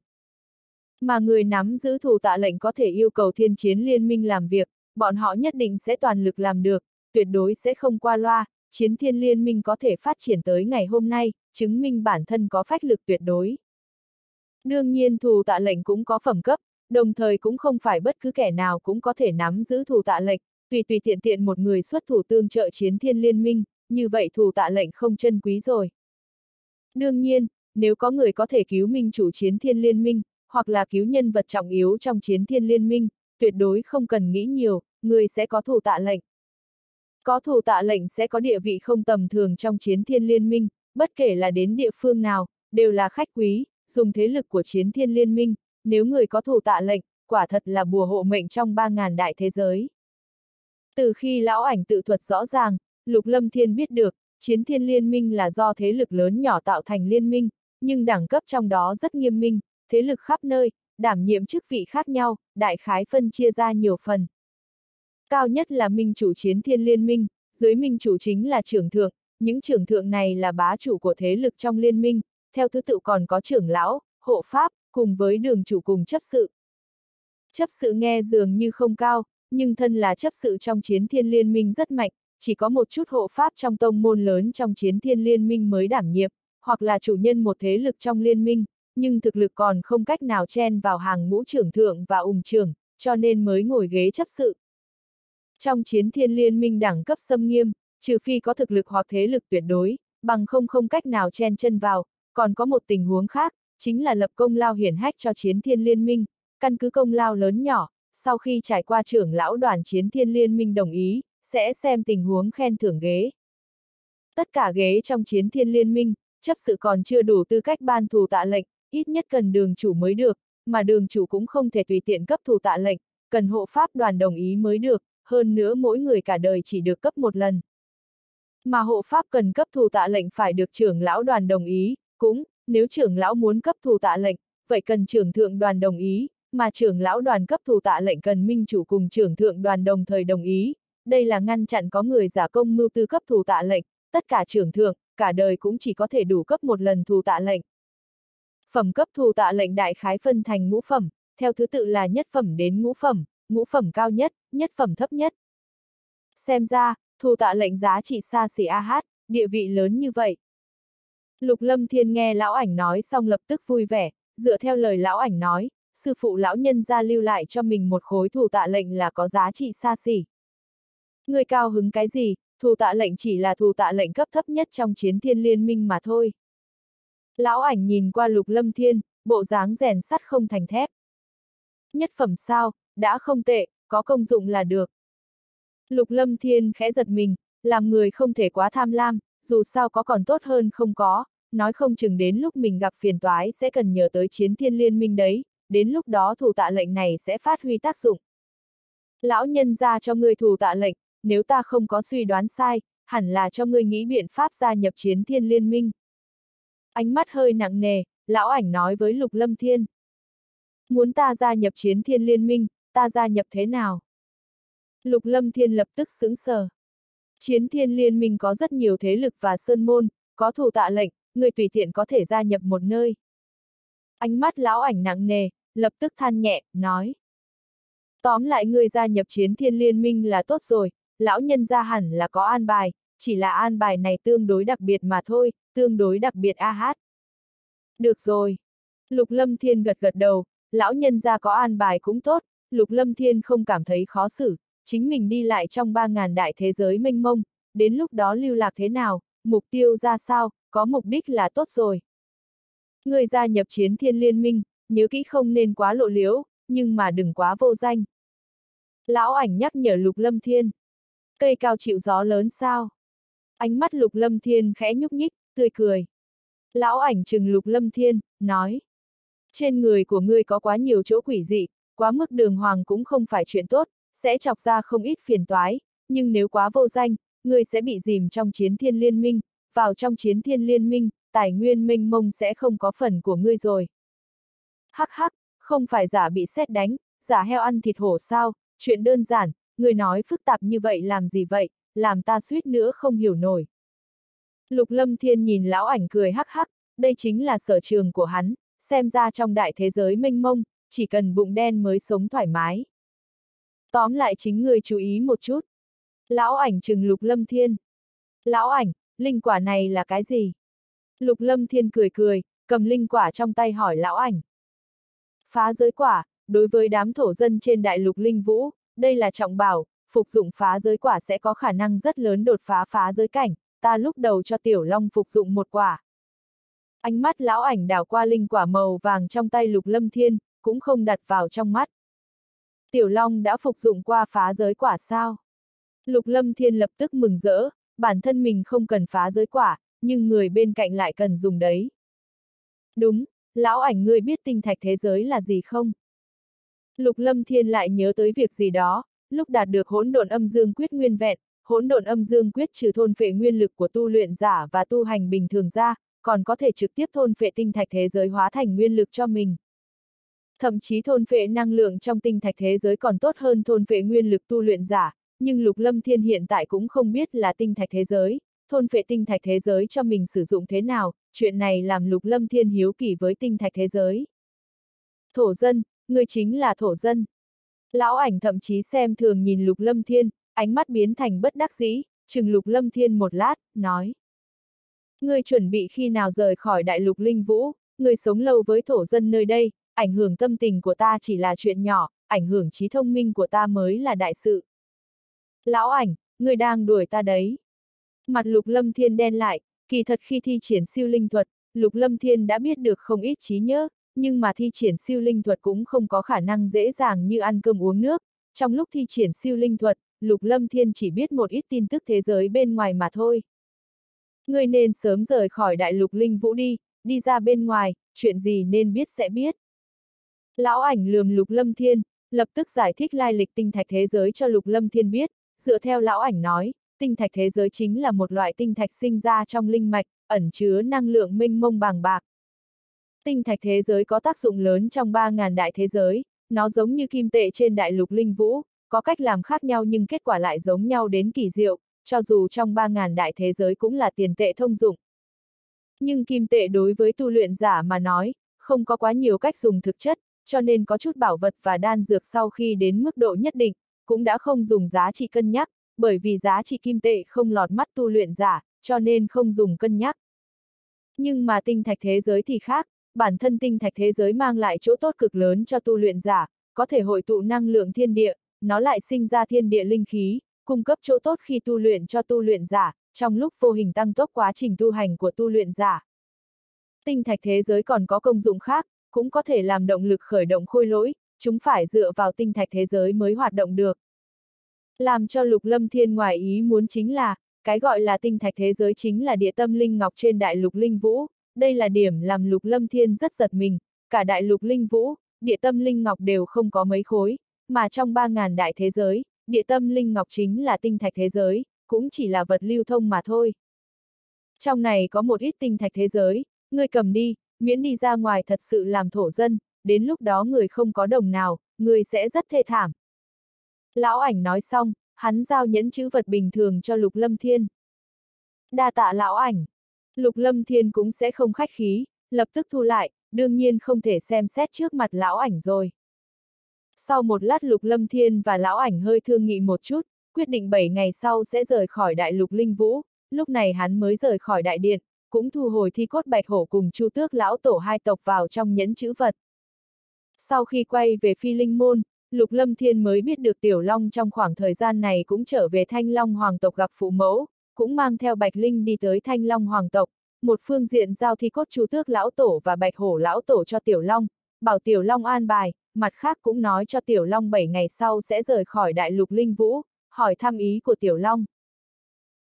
Mà người nắm giữ thủ tạ lệnh có thể yêu cầu thiên chiến liên minh làm việc, bọn họ nhất định sẽ toàn lực làm được, tuyệt đối sẽ không qua loa, chiến thiên liên minh có thể phát triển tới ngày hôm nay, chứng minh bản thân có phách lực tuyệt đối. Đương nhiên thù tạ lệnh cũng có phẩm cấp, đồng thời cũng không phải bất cứ kẻ nào cũng có thể nắm giữ thù tạ lệnh, tùy tùy tiện tiện một người xuất thủ tương trợ chiến thiên liên minh, như vậy thù tạ lệnh không chân quý rồi. Đương nhiên, nếu có người có thể cứu minh chủ chiến thiên liên minh, hoặc là cứu nhân vật trọng yếu trong chiến thiên liên minh, tuyệt đối không cần nghĩ nhiều, người sẽ có thù tạ lệnh. Có thù tạ lệnh sẽ có địa vị không tầm thường trong chiến thiên liên minh, bất kể là đến địa phương nào, đều là khách quý, dùng thế lực của chiến thiên liên minh, nếu người có thù tạ lệnh, quả thật là bùa hộ mệnh trong ba ngàn đại thế giới. Từ khi lão ảnh tự thuật rõ ràng, Lục Lâm Thiên biết được, chiến thiên liên minh là do thế lực lớn nhỏ tạo thành liên minh, nhưng đẳng cấp trong đó rất nghiêm minh, thế lực khắp nơi, đảm nhiệm chức vị khác nhau, đại khái phân chia ra nhiều phần. Cao nhất là minh chủ chiến thiên liên minh, dưới minh chủ chính là trưởng thượng, những trưởng thượng này là bá chủ của thế lực trong liên minh, theo thứ tự còn có trưởng lão, hộ pháp, cùng với đường chủ cùng chấp sự. Chấp sự nghe dường như không cao, nhưng thân là chấp sự trong chiến thiên liên minh rất mạnh, chỉ có một chút hộ pháp trong tông môn lớn trong chiến thiên liên minh mới đảm nhiệm, hoặc là chủ nhân một thế lực trong liên minh, nhưng thực lực còn không cách nào chen vào hàng ngũ trưởng thượng và ủng trưởng, cho nên mới ngồi ghế chấp sự. Trong chiến thiên liên minh đẳng cấp xâm nghiêm, trừ phi có thực lực hoặc thế lực tuyệt đối, bằng không không cách nào chen chân vào, còn có một tình huống khác, chính là lập công lao hiển hách cho chiến thiên liên minh, căn cứ công lao lớn nhỏ, sau khi trải qua trưởng lão đoàn chiến thiên liên minh đồng ý, sẽ xem tình huống khen thưởng ghế. Tất cả ghế trong chiến thiên liên minh, chấp sự còn chưa đủ tư cách ban thù tạ lệnh, ít nhất cần đường chủ mới được, mà đường chủ cũng không thể tùy tiện cấp thù tạ lệnh, cần hộ pháp đoàn đồng ý mới được, hơn nữa mỗi người cả đời chỉ được cấp một lần. Mà hộ pháp cần cấp thù tạ lệnh phải được trưởng lão đoàn đồng ý, cũng, nếu trưởng lão muốn cấp thù tạ lệnh, vậy cần trưởng thượng đoàn đồng ý, mà trưởng lão đoàn cấp thù tạ lệnh cần minh chủ cùng trưởng thượng đoàn đồng thời đồng ý. Đây là ngăn chặn có người giả công mưu tư cấp thù tạ lệnh, tất cả trưởng thượng, cả đời cũng chỉ có thể đủ cấp một lần thù tạ lệnh. Phẩm cấp thù tạ lệnh đại khái phân thành ngũ phẩm, theo thứ tự là nhất phẩm đến ngũ phẩm, ngũ phẩm cao nhất, nhất phẩm thấp nhất. Xem ra, thù tạ lệnh giá trị xa xỉ a hát, địa vị lớn như vậy. Lục Lâm Thiên nghe lão ảnh nói xong lập tức vui vẻ, dựa theo lời lão ảnh nói, sư phụ lão nhân ra lưu lại cho mình một khối thù tạ lệnh là có giá trị xa xỉ. Người cao hứng cái gì, thù tạ lệnh chỉ là thù tạ lệnh cấp thấp nhất trong chiến thiên liên minh mà thôi. Lão ảnh nhìn qua lục lâm thiên, bộ dáng rèn sắt không thành thép. Nhất phẩm sao, đã không tệ, có công dụng là được. Lục lâm thiên khẽ giật mình, làm người không thể quá tham lam, dù sao có còn tốt hơn không có, nói không chừng đến lúc mình gặp phiền toái sẽ cần nhờ tới chiến thiên liên minh đấy, đến lúc đó thủ tạ lệnh này sẽ phát huy tác dụng. Lão nhân ra cho người thủ tạ lệnh, nếu ta không có suy đoán sai, hẳn là cho ngươi nghĩ biện pháp gia nhập chiến thiên liên minh. Ánh mắt hơi nặng nề, lão ảnh nói với Lục Lâm Thiên. Muốn ta gia nhập chiến thiên liên minh, ta gia nhập thế nào? Lục Lâm Thiên lập tức sững sờ. Chiến thiên liên minh có rất nhiều thế lực và sơn môn, có thủ tạ lệnh, người tùy tiện có thể gia nhập một nơi. Ánh mắt lão ảnh nặng nề, lập tức than nhẹ, nói. Tóm lại người gia nhập chiến thiên liên minh là tốt rồi, lão nhân gia hẳn là có an bài, chỉ là an bài này tương đối đặc biệt mà thôi, tương đối đặc biệt a hát. Được rồi. Lục Lâm Thiên gật gật đầu, lão nhân gia có an bài cũng tốt, Lục Lâm Thiên không cảm thấy khó xử, chính mình đi lại trong ba ngàn đại thế giới mênh mông, đến lúc đó lưu lạc thế nào, mục tiêu ra sao, có mục đích là tốt rồi. Người gia nhập chiến thiên liên minh, nhớ kỹ không nên quá lộ liễu, nhưng mà đừng quá vô danh. Lão ảnh nhắc nhở Lục Lâm Thiên. Cây cao chịu gió lớn sao? Ánh mắt Lục Lâm Thiên khẽ nhúc nhích, tươi cười. Lão ảnh trừng Lục Lâm Thiên, nói. Trên người của ngươi có quá nhiều chỗ quỷ dị, quá mức đường hoàng cũng không phải chuyện tốt, sẽ chọc ra không ít phiền toái, nhưng nếu quá vô danh, ngươi sẽ bị dìm trong chiến thiên liên minh, vào trong chiến thiên liên minh, tài nguyên minh mông sẽ không có phần của ngươi rồi. Hắc hắc, không phải giả bị xét đánh, giả heo ăn thịt hổ sao, chuyện đơn giản, người nói phức tạp như vậy làm gì vậy, làm ta suýt nữa không hiểu nổi. Lục Lâm Thiên nhìn lão ảnh cười hắc hắc, đây chính là sở trường của hắn, xem ra trong đại thế giới mênh mông, chỉ cần bụng đen mới sống thoải mái. Tóm lại chính người chú ý một chút. Lão ảnh trừng Lục Lâm Thiên. Lão ảnh, linh quả này là cái gì? Lục Lâm Thiên cười cười, cầm linh quả trong tay hỏi lão ảnh. Phá giới quả, đối với đám thổ dân trên đại lục linh vũ, đây là trọng bảo, phục dụng phá giới quả sẽ có khả năng rất lớn đột phá phá giới cảnh, ta lúc đầu cho tiểu long phục dụng một quả. Ánh mắt lão ảnh đảo qua linh quả màu vàng trong tay lục lâm thiên, cũng không đặt vào trong mắt. Tiểu long đã phục dụng qua phá giới quả sao? Lục lâm thiên lập tức mừng rỡ, bản thân mình không cần phá giới quả, nhưng người bên cạnh lại cần dùng đấy. Đúng, lão ảnh ngươi biết tinh thạch thế giới là gì không? Lục Lâm Thiên lại nhớ tới việc gì đó, lúc đạt được hỗn độn âm dương quyết nguyên vẹn, hỗn độn âm dương quyết trừ thôn phệ nguyên lực của tu luyện giả và tu hành bình thường ra, còn có thể trực tiếp thôn phệ tinh thạch thế giới hóa thành nguyên lực cho mình. Thậm chí thôn phệ năng lượng trong tinh thạch thế giới còn tốt hơn thôn phệ nguyên lực tu luyện giả, nhưng Lục Lâm Thiên hiện tại cũng không biết là tinh thạch thế giới, thôn phệ tinh thạch thế giới cho mình sử dụng thế nào, chuyện này làm Lục Lâm Thiên hiếu kỳ với tinh thạch thế giới. Thổ dân, ngươi chính là thổ dân. Lão ảnh thậm chí xem thường nhìn Lục Lâm Thiên, ánh mắt biến thành bất đắc dĩ, chừng Lục Lâm Thiên một lát, nói. Ngươi chuẩn bị khi nào rời khỏi đại lục linh vũ, ngươi sống lâu với thổ dân nơi đây, ảnh hưởng tâm tình của ta chỉ là chuyện nhỏ, ảnh hưởng trí thông minh của ta mới là đại sự. Lão ảnh, ngươi đang đuổi ta đấy. Mặt lục lâm thiên đen lại, kỳ thật khi thi triển siêu linh thuật, lục lâm thiên đã biết được không ít trí nhớ, nhưng mà thi triển siêu linh thuật cũng không có khả năng dễ dàng như ăn cơm uống nước. Trong lúc thi triển siêu linh thuật, lục lâm thiên chỉ biết một ít tin tức thế giới bên ngoài mà thôi. Ngươi nên sớm rời khỏi đại lục linh vũ đi, đi ra bên ngoài, chuyện gì nên biết sẽ biết. Lão ảnh lườm lục lâm thiên, lập tức giải thích lai lịch tinh thạch thế giới cho lục lâm thiên biết, dựa theo lão ảnh nói, tinh thạch thế giới chính là một loại tinh thạch sinh ra trong linh mạch, ẩn chứa năng lượng minh mông bàng bạc. Tinh thạch thế giới có tác dụng lớn trong 3.000 đại thế giới, nó giống như kim tệ trên đại lục linh vũ, có cách làm khác nhau nhưng kết quả lại giống nhau đến kỳ diệu, cho dù trong 3.000 đại thế giới cũng là tiền tệ thông dụng. Nhưng kim tệ đối với tu luyện giả mà nói, không có quá nhiều cách dùng thực chất, cho nên có chút bảo vật và đan dược sau khi đến mức độ nhất định, cũng đã không dùng giá trị cân nhắc, bởi vì giá trị kim tệ không lọt mắt tu luyện giả, cho nên không dùng cân nhắc. Nhưng mà tinh thạch thế giới thì khác, bản thân tinh thạch thế giới mang lại chỗ tốt cực lớn cho tu luyện giả, có thể hội tụ năng lượng thiên địa, nó lại sinh ra thiên địa linh khí, cung cấp chỗ tốt khi tu luyện cho tu luyện giả, trong lúc vô hình tăng tốc quá trình tu hành của tu luyện giả. Tinh thạch thế giới còn có công dụng khác, cũng có thể làm động lực khởi động khôi lỗi, chúng phải dựa vào tinh thạch thế giới mới hoạt động được. Làm cho Lục Lâm Thiên ngoài ý muốn chính là, cái gọi là tinh thạch thế giới chính là địa tâm linh ngọc trên đại lục linh vũ, đây là điểm làm Lục Lâm Thiên rất giật mình, cả đại lục linh vũ, địa tâm linh ngọc đều không có mấy khối, mà trong 3.000 đại thế giới, địa tâm linh ngọc chính là tinh thạch thế giới, cũng chỉ là vật lưu thông mà thôi. Trong này có một ít tinh thạch thế giới, ngươi cầm đi, miễn đi ra ngoài thật sự làm thổ dân, đến lúc đó người không có đồng nào, người sẽ rất thê thảm. Lão ảnh nói xong, hắn giao nhẫn chữ vật bình thường cho Lục Lâm Thiên. Đa tạ lão ảnh. Lục Lâm Thiên cũng sẽ không khách khí, lập tức thu lại, đương nhiên không thể xem xét trước mặt lão ảnh rồi. Sau một lát Lục Lâm Thiên và lão ảnh hơi thương nghị một chút, quyết định 7 ngày sau sẽ rời khỏi đại lục Linh Vũ, lúc này hắn mới rời khỏi đại điện, cũng thu hồi thi cốt bạch hổ cùng chu tước lão tổ hai tộc vào trong nhẫn chữ vật. Sau khi quay về phi linh môn, Lục Lâm Thiên mới biết được Tiểu Long trong khoảng thời gian này cũng trở về Thanh Long Hoàng tộc gặp phụ mẫu, cũng mang theo Bạch Linh đi tới Thanh Long Hoàng tộc, một phương diện giao thi cốt chú tước lão tổ và Bạch Hổ lão tổ cho Tiểu Long, bảo Tiểu Long an bài, mặt khác cũng nói cho Tiểu Long 7 ngày sau sẽ rời khỏi Đại Lục Linh Vũ, hỏi thăm ý của Tiểu Long.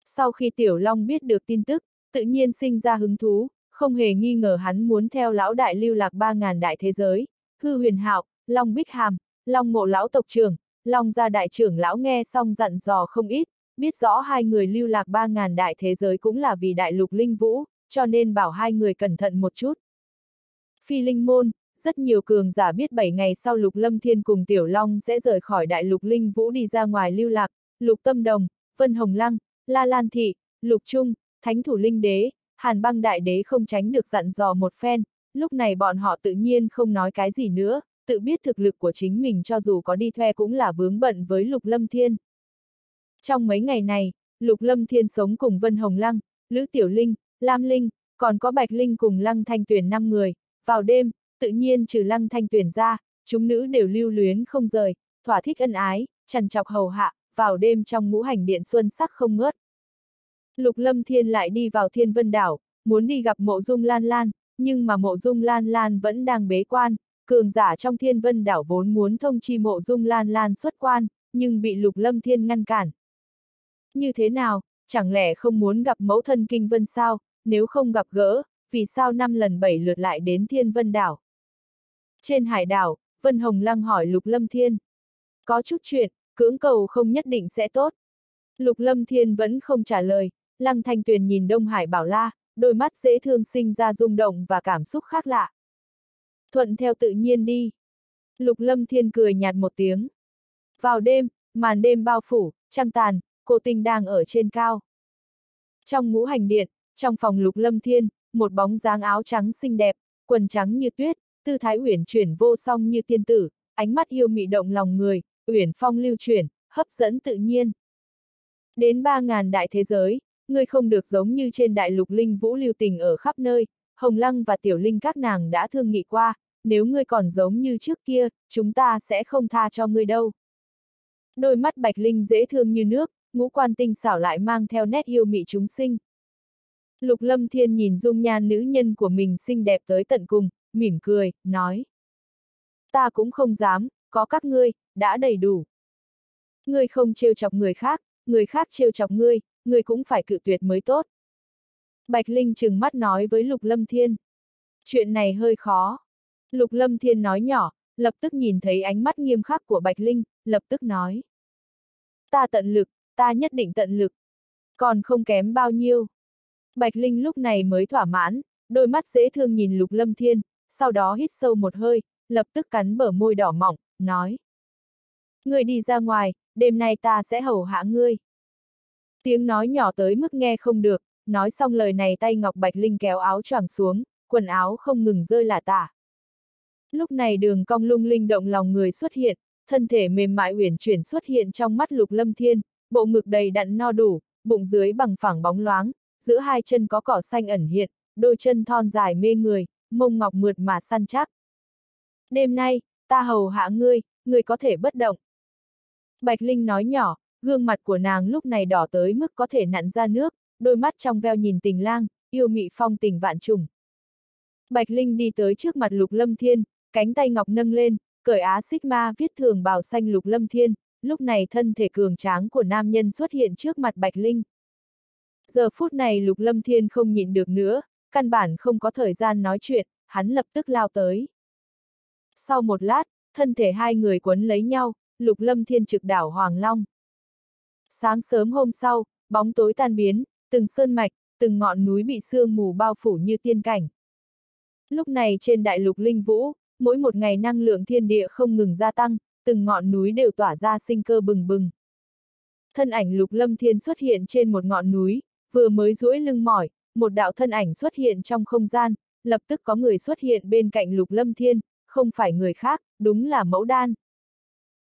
Sau khi Tiểu Long biết được tin tức, tự nhiên sinh ra hứng thú, không hề nghi ngờ hắn muốn theo lão đại lưu lạc 3.000 đại thế giới, hư huyền hạo, Long Bích Hàm, Long mộ lão tộc trưởng, Long gia đại trưởng lão nghe xong dặn dò không ít, biết rõ hai người lưu lạc ba ngàn đại thế giới cũng là vì đại lục linh vũ, cho nên bảo hai người cẩn thận một chút. Phi linh môn, rất nhiều cường giả biết 7 ngày sau lục lâm thiên cùng tiểu long sẽ rời khỏi đại lục linh vũ đi ra ngoài lưu lạc, lục tâm đồng, vân hồng lăng, la lan thị, lục trung, thánh thủ linh đế, hàn băng đại đế không tránh được dặn dò một phen, lúc này bọn họ tự nhiên không nói cái gì nữa, tự biết thực lực của chính mình cho dù có đi thuê cũng là vướng bận với Lục Lâm Thiên. Trong mấy ngày này, Lục Lâm Thiên sống cùng Vân Hồng Lăng, Lữ Tiểu Linh, Lam Linh, còn có Bạch Linh cùng Lăng Thanh Tuyển 5 người, vào đêm, tự nhiên trừ Lăng Thanh Tuyển ra, chúng nữ đều lưu luyến không rời, thỏa thích ân ái, trần chọc hầu hạ, vào đêm trong ngũ hành điện xuân sắc không ngớt. Lục Lâm Thiên lại đi vào Thiên Vân Đảo, muốn đi gặp mộ dung Lan Lan, nhưng mà mộ dung Lan Lan vẫn đang bế quan, cường giả trong Thiên Vân Đảo vốn muốn thông chi mộ dung Lan Lan xuất quan, nhưng bị Lục Lâm Thiên ngăn cản. Như thế nào, chẳng lẽ không muốn gặp mẫu thân Kinh Vân sao, nếu không gặp gỡ, vì sao năm lần bảy lượt lại đến Thiên Vân Đảo. Trên hải đảo, Vân Hồng Lăng hỏi Lục Lâm Thiên. Có chút chuyện, cưỡng cầu không nhất định sẽ tốt. Lục Lâm Thiên vẫn không trả lời, Lăng Thanh Tuyền nhìn Đông Hải bảo la, đôi mắt dễ thương sinh ra rung động và cảm xúc khác lạ. Thuận theo tự nhiên đi. Lục Lâm Thiên cười nhạt một tiếng. Vào đêm, màn đêm bao phủ, trăng tàn, cô tinh đang ở trên cao. Trong ngũ hành điện, trong phòng Lục Lâm Thiên, một bóng dáng áo trắng xinh đẹp, quần trắng như tuyết, tư thái uyển chuyển vô song như tiên tử, ánh mắt yêu mị động lòng người, uyển phong lưu chuyển, hấp dẫn tự nhiên. Đến ba ngàn đại thế giới, ngươi không được giống như trên đại lục linh vũ lưu tình ở khắp nơi, Hồng Lăng và Tiểu Linh các nàng đã thương nghị qua, nếu ngươi còn giống như trước kia, chúng ta sẽ không tha cho ngươi đâu. Đôi mắt Bạch Linh dễ thương như nước, ngũ quan tinh xảo lại mang theo nét yêu mị chúng sinh. Lục Lâm Thiên nhìn dung nhan nữ nhân của mình xinh đẹp tới tận cùng, mỉm cười, nói. Ta cũng không dám, có các ngươi, đã đầy đủ. Ngươi không trêu chọc người khác, người khác trêu chọc ngươi, ngươi cũng phải cự tuyệt mới tốt. Bạch Linh trừng mắt nói với Lục Lâm Thiên. Chuyện này hơi khó. Lục Lâm Thiên nói nhỏ, lập tức nhìn thấy ánh mắt nghiêm khắc của Bạch Linh, lập tức nói. Ta tận lực, ta nhất định tận lực. Còn không kém bao nhiêu. Bạch Linh lúc này mới thỏa mãn, đôi mắt dễ thương nhìn Lục Lâm Thiên, sau đó hít sâu một hơi, lập tức cắn bờ môi đỏ mỏng, nói. Ngươi đi ra ngoài, đêm nay ta sẽ hầu hạ ngươi. Tiếng nói nhỏ tới mức nghe không được, nói xong lời này tay Ngọc Bạch Linh kéo áo choàng xuống, quần áo không ngừng rơi lả tả. Lúc này đường cong lung linh động lòng người xuất hiện, thân thể mềm mại uyển chuyển xuất hiện trong mắt lục lâm thiên, bộ ngực đầy đặn no đủ, bụng dưới bằng phẳng bóng loáng, giữa hai chân có cỏ xanh ẩn hiện, đôi chân thon dài mê người, mông ngọc mượt mà săn chắc. Đêm nay, ta hầu hạ ngươi, ngươi có thể bất động. Bạch Linh nói nhỏ, gương mặt của nàng lúc này đỏ tới mức có thể nặn ra nước, đôi mắt trong veo nhìn tình lang, yêu mị phong tình vạn trùng. Bạch Linh đi tới trước mặt Lục Lâm Thiên, cánh tay ngọc nâng lên, cởi á xích ma viết thường bào xanh Lục Lâm Thiên, lúc này thân thể cường tráng của nam nhân xuất hiện trước mặt Bạch Linh. Giờ phút này Lục Lâm Thiên không nhịn được nữa, căn bản không có thời gian nói chuyện, hắn lập tức lao tới. Sau một lát, thân thể hai người quấn lấy nhau, Lục Lâm Thiên trực đảo Hoàng Long. Sáng sớm hôm sau, bóng tối tan biến, từng sơn mạch, từng ngọn núi bị sương mù bao phủ như tiên cảnh. Lúc này trên đại lục Linh Vũ, mỗi một ngày năng lượng thiên địa không ngừng gia tăng, từng ngọn núi đều tỏa ra sinh cơ bừng bừng. Thân ảnh lục lâm thiên xuất hiện trên một ngọn núi, vừa mới duỗi lưng mỏi, một đạo thân ảnh xuất hiện trong không gian, lập tức có người xuất hiện bên cạnh lục lâm thiên, không phải người khác, đúng là mẫu đan.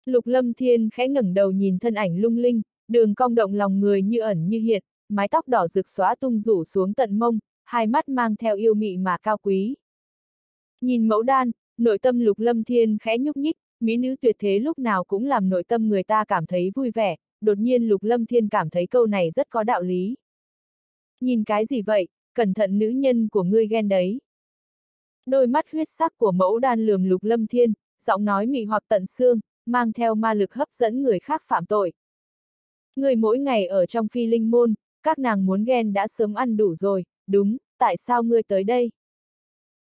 Lục lâm thiên khẽ ngẩng đầu nhìn thân ảnh lung linh, đường cong động lòng người như ẩn như hiện, mái tóc đỏ rực xóa tung rủ xuống tận mông, hai mắt mang theo yêu mị mà cao quý. Nhìn mẫu đan, nội tâm lục lâm thiên khẽ nhúc nhích, mỹ nữ tuyệt thế lúc nào cũng làm nội tâm người ta cảm thấy vui vẻ, đột nhiên lục lâm thiên cảm thấy câu này rất có đạo lý. Nhìn cái gì vậy, cẩn thận nữ nhân của ngươi ghen đấy. Đôi mắt huyết sắc của mẫu đan lườm lục lâm thiên, giọng nói mị hoặc tận xương, mang theo ma lực hấp dẫn người khác phạm tội. Người mỗi ngày ở trong phi linh môn, các nàng muốn ghen đã sớm ăn đủ rồi, đúng, tại sao ngươi tới đây?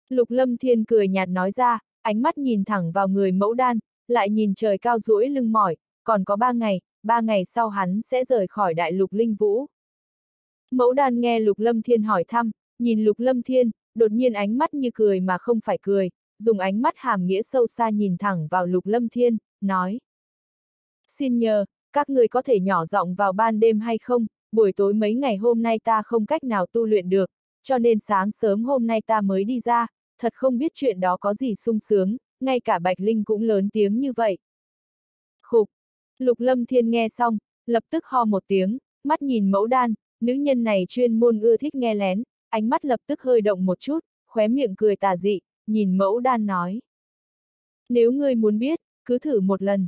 Lục lâm thiên cười nhạt nói ra, ánh mắt nhìn thẳng vào người mẫu đan, lại nhìn trời cao duỗi lưng mỏi, còn có ba ngày, ba ngày sau hắn sẽ rời khỏi đại lục linh vũ. Mẫu đan nghe lục lâm thiên hỏi thăm, nhìn lục lâm thiên, đột nhiên ánh mắt như cười mà không phải cười, dùng ánh mắt hàm nghĩa sâu xa nhìn thẳng vào lục lâm thiên, nói. Xin nhờ, các người có thể nhỏ giọng vào ban đêm hay không, buổi tối mấy ngày hôm nay ta không cách nào tu luyện được, cho nên sáng sớm hôm nay ta mới đi ra, thật không biết chuyện đó có gì sung sướng, ngay cả Bạch Linh cũng lớn tiếng như vậy. Khục! Lục Lâm Thiên nghe xong, lập tức ho một tiếng, mắt nhìn mẫu đan, nữ nhân này chuyên môn ưa thích nghe lén, ánh mắt lập tức hơi động một chút, khóe miệng cười tà dị, nhìn mẫu đan nói. Nếu ngươi muốn biết, cứ thử một lần.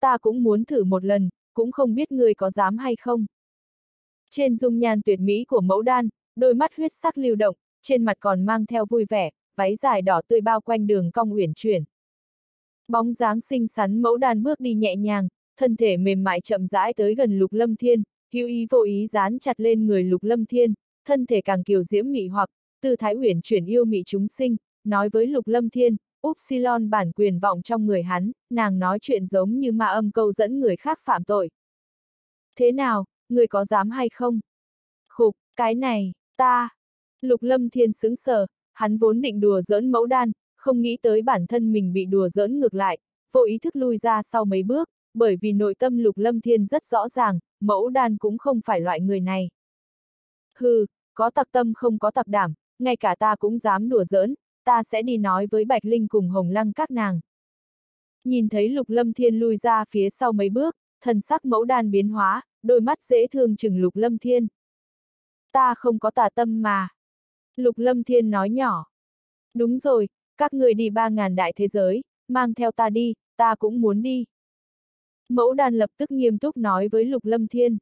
Ta cũng muốn thử một lần, cũng không biết ngươi có dám hay không. Trên dung nhan tuyệt mỹ của mẫu đan, đôi mắt huyết sắc lưu động, trên mặt còn mang theo vui vẻ, váy dài đỏ tươi bao quanh đường cong uyển chuyển. Bóng dáng xinh xắn mẫu đàn bước đi nhẹ nhàng, thân thể mềm mại chậm rãi tới gần lục lâm thiên, hữu ý vô ý dán chặt lên người lục lâm thiên, thân thể càng kiều diễm mị hoặc, tư thái uyển chuyển yêu mị chúng sinh, nói với Lục Lâm Thiên, Upsilon bản quyền vọng trong người hắn, nàng nói chuyện giống như ma âm câu dẫn người khác phạm tội. Thế nào, người có dám hay không? Khục, cái này, ta. Lục Lâm Thiên sững sờ, hắn vốn định đùa giỡn mẫu đan, không nghĩ tới bản thân mình bị đùa giỡn ngược lại, vô ý thức lui ra sau mấy bước, bởi vì nội tâm Lục Lâm Thiên rất rõ ràng, mẫu đan cũng không phải loại người này. Hừ, có tặc tâm không có tặc đảm, ngay cả ta cũng dám đùa giỡn, ta sẽ đi nói với Bạch Linh cùng Hồng Lăng các nàng. Nhìn thấy Lục Lâm Thiên lui ra phía sau mấy bước, thần sắc mẫu đan biến hóa, đôi mắt dễ thương chừng Lục Lâm Thiên. Ta không có tà tâm mà. Lục Lâm Thiên nói nhỏ. Đúng rồi, các người đi ba ngàn đại thế giới, mang theo ta đi, ta cũng muốn đi. Mẫu đàn lập tức nghiêm túc nói với Lục Lâm Thiên.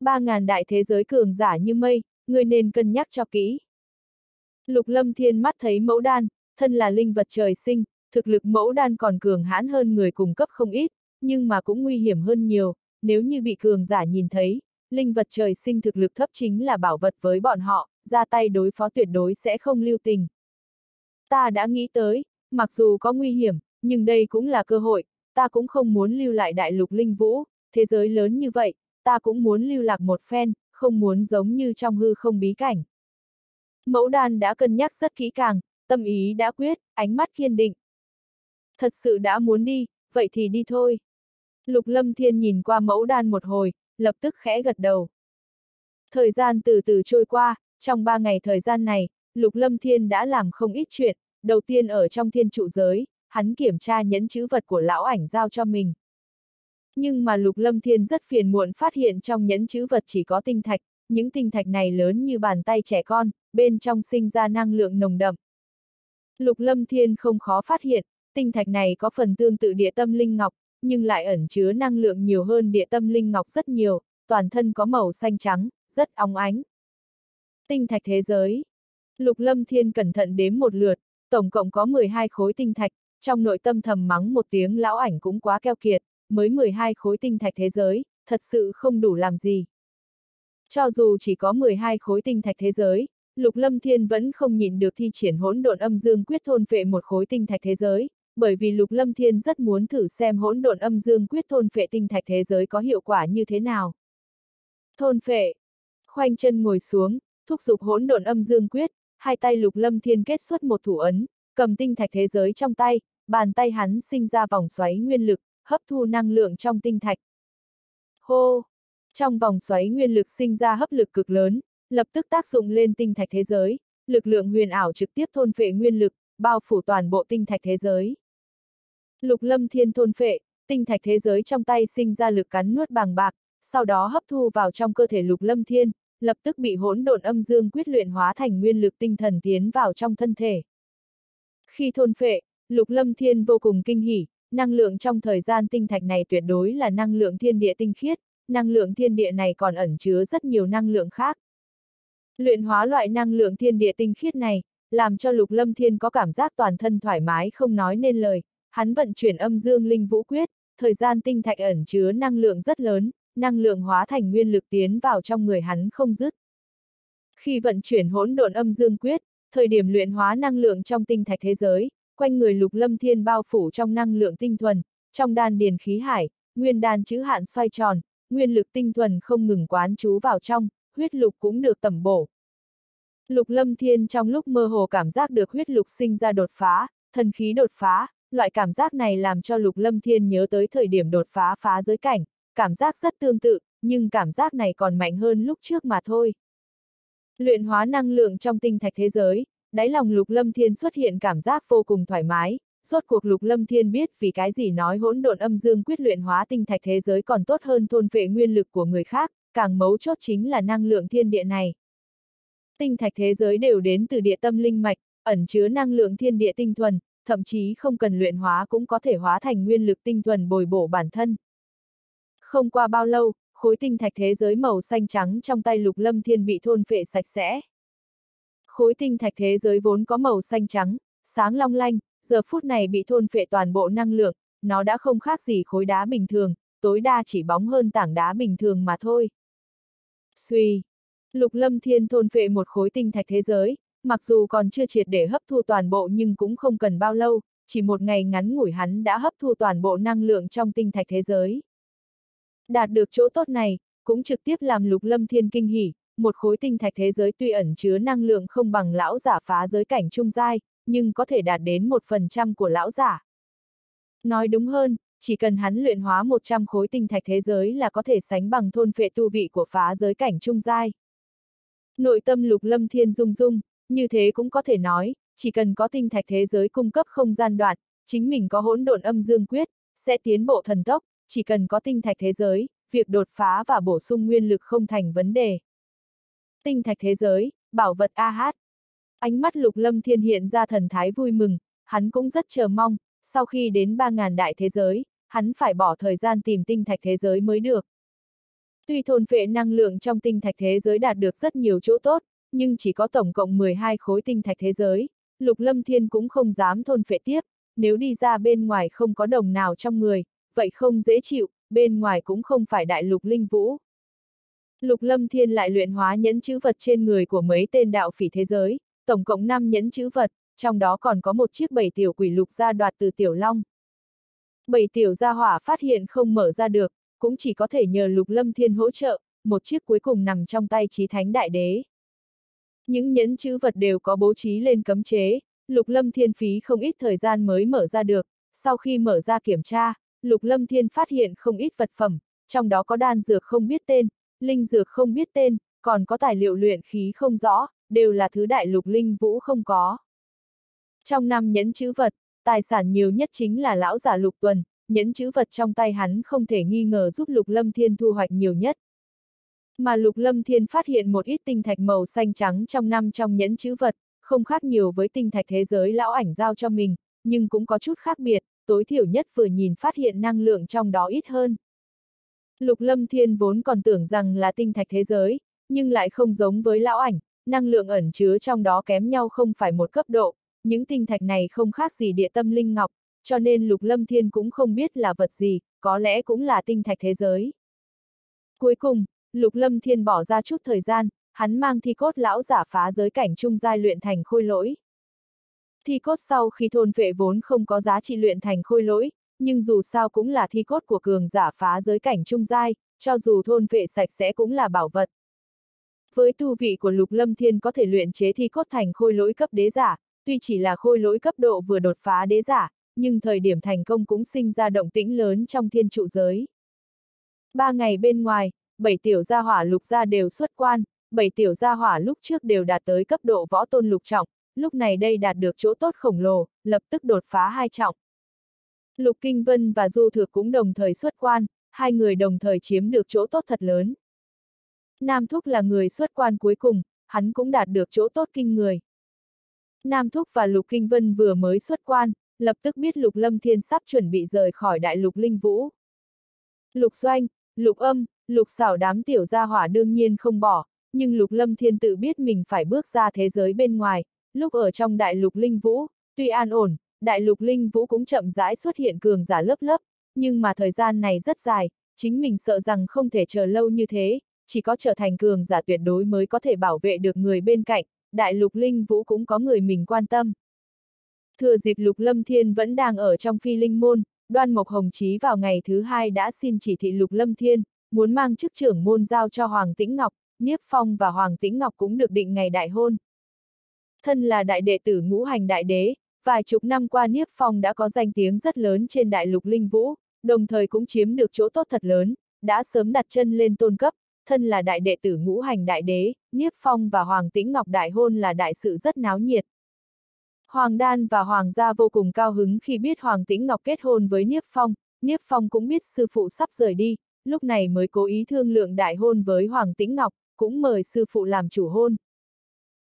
Ba ngàn đại thế giới cường giả như mây, người nên cân nhắc cho kỹ. Lục Lâm Thiên mắt thấy mẫu đan, thân là linh vật trời sinh, thực lực mẫu đan còn cường hãn hơn người cùng cấp không ít, nhưng mà cũng nguy hiểm hơn nhiều, nếu như bị cường giả nhìn thấy, linh vật trời sinh thực lực thấp chính là bảo vật với bọn họ, ra tay đối phó tuyệt đối sẽ không lưu tình. Ta đã nghĩ tới, mặc dù có nguy hiểm, nhưng đây cũng là cơ hội, ta cũng không muốn lưu lại đại lục linh vũ, thế giới lớn như vậy, ta cũng muốn lưu lạc một phen, không muốn giống như trong hư không bí cảnh. Mẫu đan đã cân nhắc rất kỹ càng, tâm ý đã quyết, ánh mắt kiên định. Thật sự đã muốn đi, vậy thì đi thôi. Lục Lâm Thiên nhìn qua mẫu đan một hồi, lập tức khẽ gật đầu. Thời gian từ từ trôi qua, trong ba ngày thời gian này, Lục Lâm Thiên đã làm không ít chuyện, đầu tiên ở trong thiên trụ giới, hắn kiểm tra nhẫn chữ vật của lão ảnh giao cho mình. Nhưng mà Lục Lâm Thiên rất phiền muộn phát hiện trong nhẫn chữ vật chỉ có tinh thạch, những tinh thạch này lớn như bàn tay trẻ con, bên trong sinh ra năng lượng nồng đậm. Lục Lâm Thiên không khó phát hiện, tinh thạch này có phần tương tự địa tâm linh ngọc, nhưng lại ẩn chứa năng lượng nhiều hơn địa tâm linh ngọc rất nhiều, toàn thân có màu xanh trắng, rất óng ánh. Tinh thạch thế giới. Lục Lâm Thiên cẩn thận đếm một lượt, tổng cộng có 12 khối tinh thạch, trong nội tâm thầm mắng một tiếng lão ảnh cũng quá keo kiệt, mới 12 khối tinh thạch thế giới, thật sự không đủ làm gì. Cho dù chỉ có 12 khối tinh thạch thế giới, Lục Lâm Thiên vẫn không nhìn được thi triển hỗn độn âm dương quyết thôn phệ một khối tinh thạch thế giới, bởi vì Lục Lâm Thiên rất muốn thử xem hỗn độn âm dương quyết thôn phệ tinh thạch thế giới có hiệu quả như thế nào. Thôn phệ. Khoanh chân ngồi xuống, thúc giục hỗn độn âm dương quyết, hai tay Lục Lâm Thiên kết xuất một thủ ấn, cầm tinh thạch thế giới trong tay, bàn tay hắn sinh ra vòng xoáy nguyên lực, hấp thu năng lượng trong tinh thạch. Hô! Trong vòng xoáy nguyên lực sinh ra hấp lực cực lớn, lập tức tác dụng lên tinh thạch thế giới, lực lượng huyền ảo trực tiếp thôn phệ nguyên lực, bao phủ toàn bộ tinh thạch thế giới. Lục lâm thiên thôn phệ, tinh thạch thế giới trong tay sinh ra lực cắn nuốt bàng bạc, sau đó hấp thu vào trong cơ thể lục lâm thiên, lập tức bị hỗn độn âm dương quyết luyện hóa thành nguyên lực tinh thần tiến vào trong thân thể. Khi thôn phệ, lục lâm thiên vô cùng kinh hỉ, năng lượng trong thời gian tinh thạch này tuyệt đối là năng lượng thiên địa tinh khiết, năng lượng thiên địa này còn ẩn chứa rất nhiều năng lượng khác. Luyện hóa loại năng lượng thiên địa tinh khiết này, làm cho lục lâm thiên có cảm giác toàn thân thoải mái không nói nên lời, hắn vận chuyển âm dương linh vũ quyết, thời gian tinh thạch ẩn chứa năng lượng rất lớn, năng lượng hóa thành nguyên lực tiến vào trong người hắn không dứt. Khi vận chuyển hỗn độn âm dương quyết, thời điểm luyện hóa năng lượng trong tinh thạch thế giới, quanh người lục lâm thiên bao phủ trong năng lượng tinh thuần, trong đan điền khí hải, nguyên đan chữ hạn xoay tròn, nguyên lực tinh thuần không ngừng quán chú vào trong, huyết lục cũng được tẩm bổ. Lục lâm thiên trong lúc mơ hồ cảm giác được huyết lục sinh ra đột phá, thần khí đột phá, loại cảm giác này làm cho lục lâm thiên nhớ tới thời điểm đột phá phá giới cảnh, cảm giác rất tương tự, nhưng cảm giác này còn mạnh hơn lúc trước mà thôi. Luyện hóa năng lượng trong tinh thạch thế giới, đáy lòng lục lâm thiên xuất hiện cảm giác vô cùng thoải mái, rốt cuộc lục lâm thiên biết vì cái gì nói hỗn độn âm dương quyết luyện hóa tinh thạch thế giới còn tốt hơn thôn vệ nguyên lực của người khác, càng mấu chốt chính là năng lượng thiên địa này. Tinh thạch thế giới đều đến từ địa tâm linh mạch, ẩn chứa năng lượng thiên địa tinh thuần, thậm chí không cần luyện hóa cũng có thể hóa thành nguyên lực tinh thuần bồi bổ bản thân. Không qua bao lâu, khối tinh thạch thế giới màu xanh trắng trong tay lục lâm thiên bị thôn phệ sạch sẽ. Khối tinh thạch thế giới vốn có màu xanh trắng, sáng long lanh, giờ phút này bị thôn phệ toàn bộ năng lượng, nó đã không khác gì khối đá bình thường, tối đa chỉ bóng hơn tảng đá bình thường mà thôi. Suy! Lục lâm thiên thôn phệ một khối tinh thạch thế giới, mặc dù còn chưa triệt để hấp thu toàn bộ nhưng cũng không cần bao lâu, chỉ một ngày ngắn ngủi hắn đã hấp thu toàn bộ năng lượng trong tinh thạch thế giới. Đạt được chỗ tốt này, cũng trực tiếp làm lục lâm thiên kinh hỉ, một khối tinh thạch thế giới tuy ẩn chứa năng lượng không bằng lão giả phá giới cảnh trung giai, nhưng có thể đạt đến một phần trăm của lão giả. Nói đúng hơn, chỉ cần hắn luyện hóa 100 khối tinh thạch thế giới là có thể sánh bằng thôn phệ tu vị của phá giới cảnh trung giai. Nội tâm lục lâm thiên rung rung như thế cũng có thể nói, chỉ cần có tinh thạch thế giới cung cấp không gian đoạn, chính mình có hỗn độn âm dương quyết, sẽ tiến bộ thần tốc, chỉ cần có tinh thạch thế giới, việc đột phá và bổ sung nguyên lực không thành vấn đề. Tinh thạch thế giới, bảo vật AH. Ánh mắt lục lâm thiên hiện ra thần thái vui mừng, hắn cũng rất chờ mong, sau khi đến 3.000 đại thế giới, hắn phải bỏ thời gian tìm tinh thạch thế giới mới được. Tuy thôn phệ năng lượng trong tinh thạch thế giới đạt được rất nhiều chỗ tốt, nhưng chỉ có tổng cộng 12 khối tinh thạch thế giới, Lục Lâm Thiên cũng không dám thôn phệ tiếp, nếu đi ra bên ngoài không có đồng nào trong người, vậy không dễ chịu, bên ngoài cũng không phải đại lục linh vũ. Lục Lâm Thiên lại luyện hóa nhẫn chữ vật trên người của mấy tên đạo phỉ thế giới, tổng cộng 5 nhẫn chữ vật, trong đó còn có một chiếc bảy tiểu quỷ lục ra đoạt từ tiểu long. Bảy tiểu gia hỏa phát hiện không mở ra được, cũng chỉ có thể nhờ Lục Lâm Thiên hỗ trợ, một chiếc cuối cùng nằm trong tay trí thánh đại đế. Những nhẫn chữ vật đều có bố trí lên cấm chế, Lục Lâm Thiên phí không ít thời gian mới mở ra được, sau khi mở ra kiểm tra, Lục Lâm Thiên phát hiện không ít vật phẩm, trong đó có đan dược không biết tên, linh dược không biết tên, còn có tài liệu luyện khí không rõ, đều là thứ đại lục linh vũ không có. Trong năm nhẫn chữ vật, tài sản nhiều nhất chính là lão giả lục tuần, nhẫn chữ vật trong tay hắn không thể nghi ngờ giúp lục lâm thiên thu hoạch nhiều nhất. Mà lục lâm thiên phát hiện một ít tinh thạch màu xanh trắng trong năm trong nhẫn chữ vật, không khác nhiều với tinh thạch thế giới lão ảnh giao cho mình, nhưng cũng có chút khác biệt, tối thiểu nhất vừa nhìn phát hiện năng lượng trong đó ít hơn. Lục lâm thiên vốn còn tưởng rằng là tinh thạch thế giới, nhưng lại không giống với lão ảnh, năng lượng ẩn chứa trong đó kém nhau không phải một cấp độ, những tinh thạch này không khác gì địa tâm linh ngọc, cho nên Lục Lâm Thiên cũng không biết là vật gì, có lẽ cũng là tinh thạch thế giới. Cuối cùng, Lục Lâm Thiên bỏ ra chút thời gian, hắn mang thi cốt lão giả phá giới cảnh trung giai luyện thành khôi lỗi. Thi cốt sau khi thôn vệ vốn không có giá trị luyện thành khôi lỗi, nhưng dù sao cũng là thi cốt của cường giả phá giới cảnh trung giai, cho dù thôn vệ sạch sẽ cũng là bảo vật. Với tu vị của Lục Lâm Thiên có thể luyện chế thi cốt thành khôi lỗi cấp đế giả, tuy chỉ là khôi lỗi cấp độ vừa đột phá đế giả, nhưng thời điểm thành công cũng sinh ra động tĩnh lớn trong thiên trụ giới. Ba ngày bên ngoài, bảy tiểu gia hỏa lục gia đều xuất quan, bảy tiểu gia hỏa lúc trước đều đạt tới cấp độ võ tôn lục trọng, lúc này đây đạt được chỗ tốt khổng lồ, lập tức đột phá hai trọng. Lục Kinh Vân và Du Thược cũng đồng thời xuất quan, hai người đồng thời chiếm được chỗ tốt thật lớn. Nam Thúc là người xuất quan cuối cùng, hắn cũng đạt được chỗ tốt kinh người. Nam Thúc và Lục Kinh Vân vừa mới xuất quan, lập tức biết Lục Lâm Thiên sắp chuẩn bị rời khỏi Đại Lục Linh Vũ. Lục Doanh, Lục Âm, Lục Xảo đám tiểu gia hỏa đương nhiên không bỏ, nhưng Lục Lâm Thiên tự biết mình phải bước ra thế giới bên ngoài, lúc ở trong Đại Lục Linh Vũ, tuy an ổn, Đại Lục Linh Vũ cũng chậm rãi xuất hiện cường giả lớp lớp, nhưng mà thời gian này rất dài, chính mình sợ rằng không thể chờ lâu như thế, chỉ có trở thành cường giả tuyệt đối mới có thể bảo vệ được người bên cạnh, Đại Lục Linh Vũ cũng có người mình quan tâm. Thừa dịp Lục Lâm Thiên vẫn đang ở trong phi linh môn, đoan Mộc Hồng Chí vào ngày thứ hai đã xin chỉ thị Lục Lâm Thiên, muốn mang chức trưởng môn giao cho Hoàng Tĩnh Ngọc, Niếp Phong và Hoàng Tĩnh Ngọc cũng được định ngày đại hôn. Thân là đại đệ tử ngũ hành đại đế, vài chục năm qua Niếp Phong đã có danh tiếng rất lớn trên đại lục linh vũ, đồng thời cũng chiếm được chỗ tốt thật lớn, đã sớm đặt chân lên tôn cấp, thân là đại đệ tử ngũ hành đại đế, Niếp Phong và Hoàng Tĩnh Ngọc đại hôn là đại sự rất náo nhiệt. Hoàng Đan và Hoàng gia vô cùng cao hứng khi biết Hoàng Tĩnh Ngọc kết hôn với Niếp Phong, Niếp Phong cũng biết sư phụ sắp rời đi, lúc này mới cố ý thương lượng đại hôn với Hoàng Tĩnh Ngọc, cũng mời sư phụ làm chủ hôn.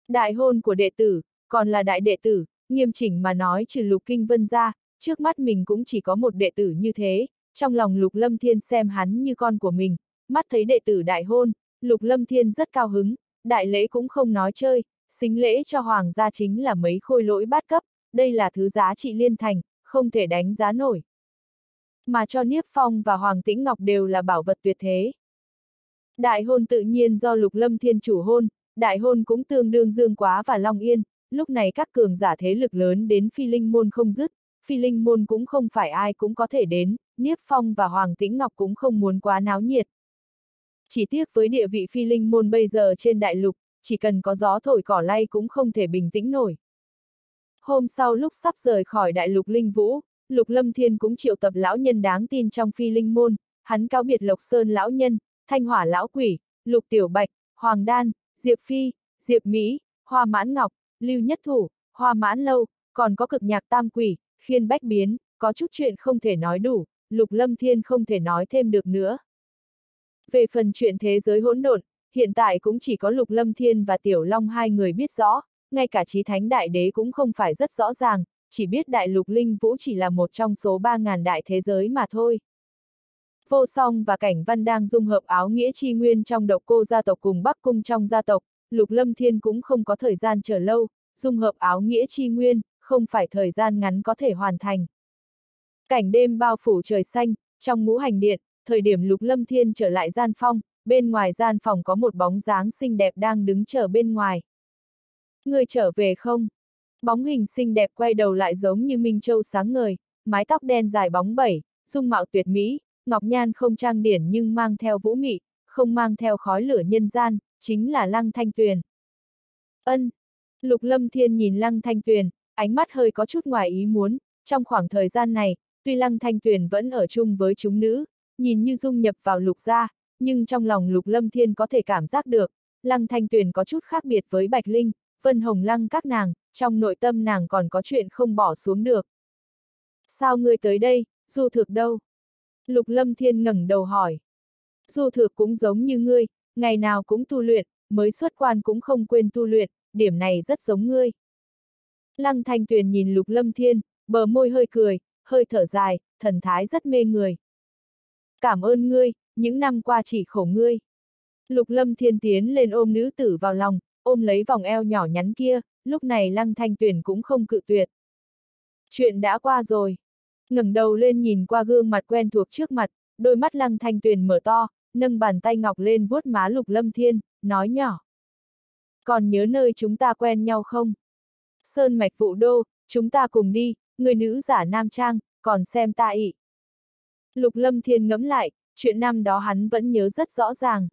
Đại hôn của đệ tử, còn là đại đệ tử, nghiêm chỉnh mà nói trừ Lục Kinh Vân ra, trước mắt mình cũng chỉ có một đệ tử như thế, trong lòng Lục Lâm Thiên xem hắn như con của mình, mắt thấy đệ tử đại hôn, Lục Lâm Thiên rất cao hứng, đại lễ cũng không nói chơi, xính lễ cho hoàng gia chính là mấy khôi lỗi bát cấp, đây là thứ giá trị liên thành, không thể đánh giá nổi. Mà cho Niếp Phong và Hoàng Tĩnh Ngọc đều là bảo vật tuyệt thế. Đại hôn tự nhiên do Lục Lâm Thiên chủ hôn, đại hôn cũng tương đương Dương Quá và Long Yên, lúc này các cường giả thế lực lớn đến phi linh môn không dứt, phi linh môn cũng không phải ai cũng có thể đến, Niếp Phong và Hoàng Tĩnh Ngọc cũng không muốn quá náo nhiệt. Chỉ tiếc với địa vị phi linh môn bây giờ trên đại lục, chỉ cần có gió thổi cỏ lay cũng không thể bình tĩnh nổi. Hôm sau lúc sắp rời khỏi đại lục linh vũ, Lục Lâm Thiên cũng triệu tập lão nhân đáng tin trong phi linh môn, hắn cáo biệt Lộc Sơn lão nhân, Thanh Hỏa lão quỷ, Lục Tiểu Bạch, Hoàng Đan, Diệp Phi, Diệp Mỹ, Hoa Mãn Ngọc, Lưu Nhất Thủ, Hoa Mãn Lâu, còn có cực nhạc tam quỷ, khiên bách biến, có chút chuyện không thể nói đủ, Lục Lâm Thiên không thể nói thêm được nữa. Về phần chuyện thế giới hỗn độn, hiện tại cũng chỉ có Lục Lâm Thiên và Tiểu Long hai người biết rõ, ngay cả trí thánh đại đế cũng không phải rất rõ ràng, chỉ biết đại lục linh vũ chỉ là một trong số 3.000 đại thế giới mà thôi. Vô song và cảnh văn đang dung hợp áo nghĩa chi nguyên trong độc cô gia tộc cùng bắc cung trong gia tộc, lục lâm thiên cũng không có thời gian chờ lâu, dung hợp áo nghĩa chi nguyên, không phải thời gian ngắn có thể hoàn thành. Cảnh đêm bao phủ trời xanh, trong ngũ hành điện, thời điểm lục lâm thiên trở lại gian phong, bên ngoài gian phòng có một bóng dáng xinh đẹp đang đứng chờ bên ngoài. Người trở về không? Bóng hình xinh đẹp quay đầu lại giống như Minh Châu sáng ngời, mái tóc đen dài bóng bẩy, dung mạo tuyệt mỹ, ngọc nhan không trang điển nhưng mang theo vũ mị, không mang theo khói lửa nhân gian, chính là Lăng Thanh Tuyền. Ân. Lục Lâm Thiên nhìn Lăng Thanh Tuyền, ánh mắt hơi có chút ngoài ý muốn, trong khoảng thời gian này, tuy Lăng Thanh Tuyền vẫn ở chung với chúng nữ, nhìn như dung nhập vào lục gia, nhưng trong lòng Lục Lâm Thiên có thể cảm giác được, Lăng Thanh Tuyền có chút khác biệt với Bạch Linh, Vân Hồng Lăng các nàng, trong nội tâm nàng còn có chuyện không bỏ xuống được. Sao ngươi tới đây, du thực đâu? Lục Lâm Thiên ngẩng đầu hỏi. Du thực cũng giống như ngươi, ngày nào cũng tu luyện, mới xuất quan cũng không quên tu luyện, điểm này rất giống ngươi. Lăng Thanh Tuyền nhìn Lục Lâm Thiên, bờ môi hơi cười, hơi thở dài, thần thái rất mê người. Cảm ơn ngươi, những năm qua chỉ khổ ngươi. Lục Lâm Thiên tiến lên ôm nữ tử vào lòng, ôm lấy vòng eo nhỏ nhắn kia, lúc này Lăng Thanh Tuyền cũng không cự tuyệt. Chuyện đã qua rồi. ngẩng đầu lên nhìn qua gương mặt quen thuộc trước mặt, đôi mắt Lăng Thanh Tuyền mở to, nâng bàn tay ngọc lên vuốt má Lục Lâm Thiên, nói nhỏ. Còn nhớ nơi chúng ta quen nhau không? Sơn mạch vụ đô, chúng ta cùng đi, người nữ giả nam trang, còn xem ta ị. Lục Lâm Thiên ngẫm lại, chuyện năm đó hắn vẫn nhớ rất rõ ràng.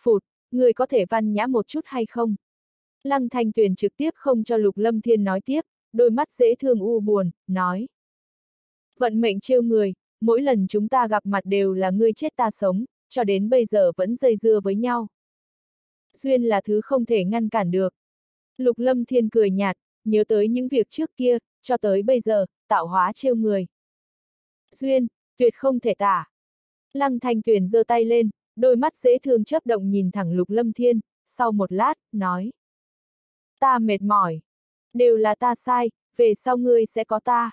Phụt, người có thể văn nhã một chút hay không? Lăng Thanh Tuyền trực tiếp không cho Lục Lâm Thiên nói tiếp, đôi mắt dễ thương u buồn, nói. Vận mệnh trêu người, mỗi lần chúng ta gặp mặt đều là ngươi chết ta sống, cho đến bây giờ vẫn dây dưa với nhau. Duyên là thứ không thể ngăn cản được. Lục Lâm Thiên cười nhạt, nhớ tới những việc trước kia, cho tới bây giờ, tạo hóa trêu người. Duyên, tuyệt không thể tả. Lăng Thanh Tuyền giơ tay lên, đôi mắt dễ thương chớp động nhìn thẳng Lục Lâm Thiên, sau một lát, nói. Ta mệt mỏi. Đều là ta sai, về sau ngươi sẽ có ta.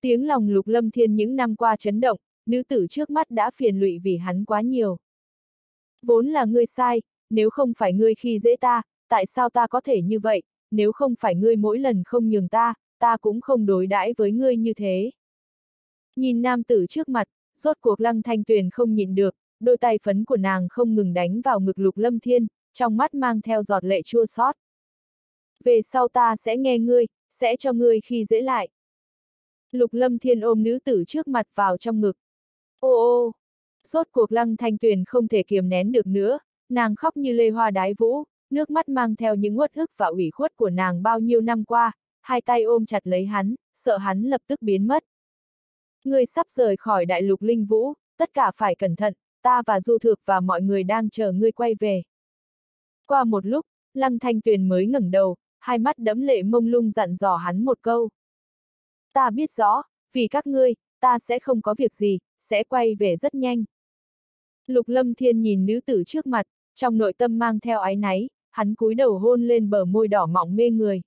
Tiếng lòng Lục Lâm Thiên những năm qua chấn động, nữ tử trước mắt đã phiền lụy vì hắn quá nhiều. Vốn là ngươi sai, nếu không phải ngươi khi dễ ta, tại sao ta có thể như vậy, nếu không phải ngươi mỗi lần không nhường ta, ta cũng không đối đãi với ngươi như thế. Nhìn nam tử trước mặt, rốt cuộc lăng thanh tuyền không nhịn được, đôi tay phấn của nàng không ngừng đánh vào ngực lục lâm thiên, trong mắt mang theo giọt lệ chua xót. Về sau ta sẽ nghe ngươi, sẽ cho ngươi khi dễ lại. Lục lâm thiên ôm nữ tử trước mặt vào trong ngực. Ô ô! Rốt cuộc lăng thanh tuyền không thể kiềm nén được nữa, nàng khóc như lê hoa đái vũ, nước mắt mang theo những uất ức và ủy khuất của nàng bao nhiêu năm qua, hai tay ôm chặt lấy hắn, sợ hắn lập tức biến mất. Ngươi sắp rời khỏi đại lục linh vũ, tất cả phải cẩn thận, ta và Du Thược và mọi người đang chờ ngươi quay về. Qua một lúc, Lăng Thanh Tuyền mới ngẩng đầu, hai mắt đẫm lệ mông lung dặn dò hắn một câu. Ta biết rõ, vì các ngươi, ta sẽ không có việc gì, sẽ quay về rất nhanh. Lục Lâm Thiên nhìn nữ tử trước mặt, trong nội tâm mang theo ái náy, hắn cúi đầu hôn lên bờ môi đỏ mọng mê người.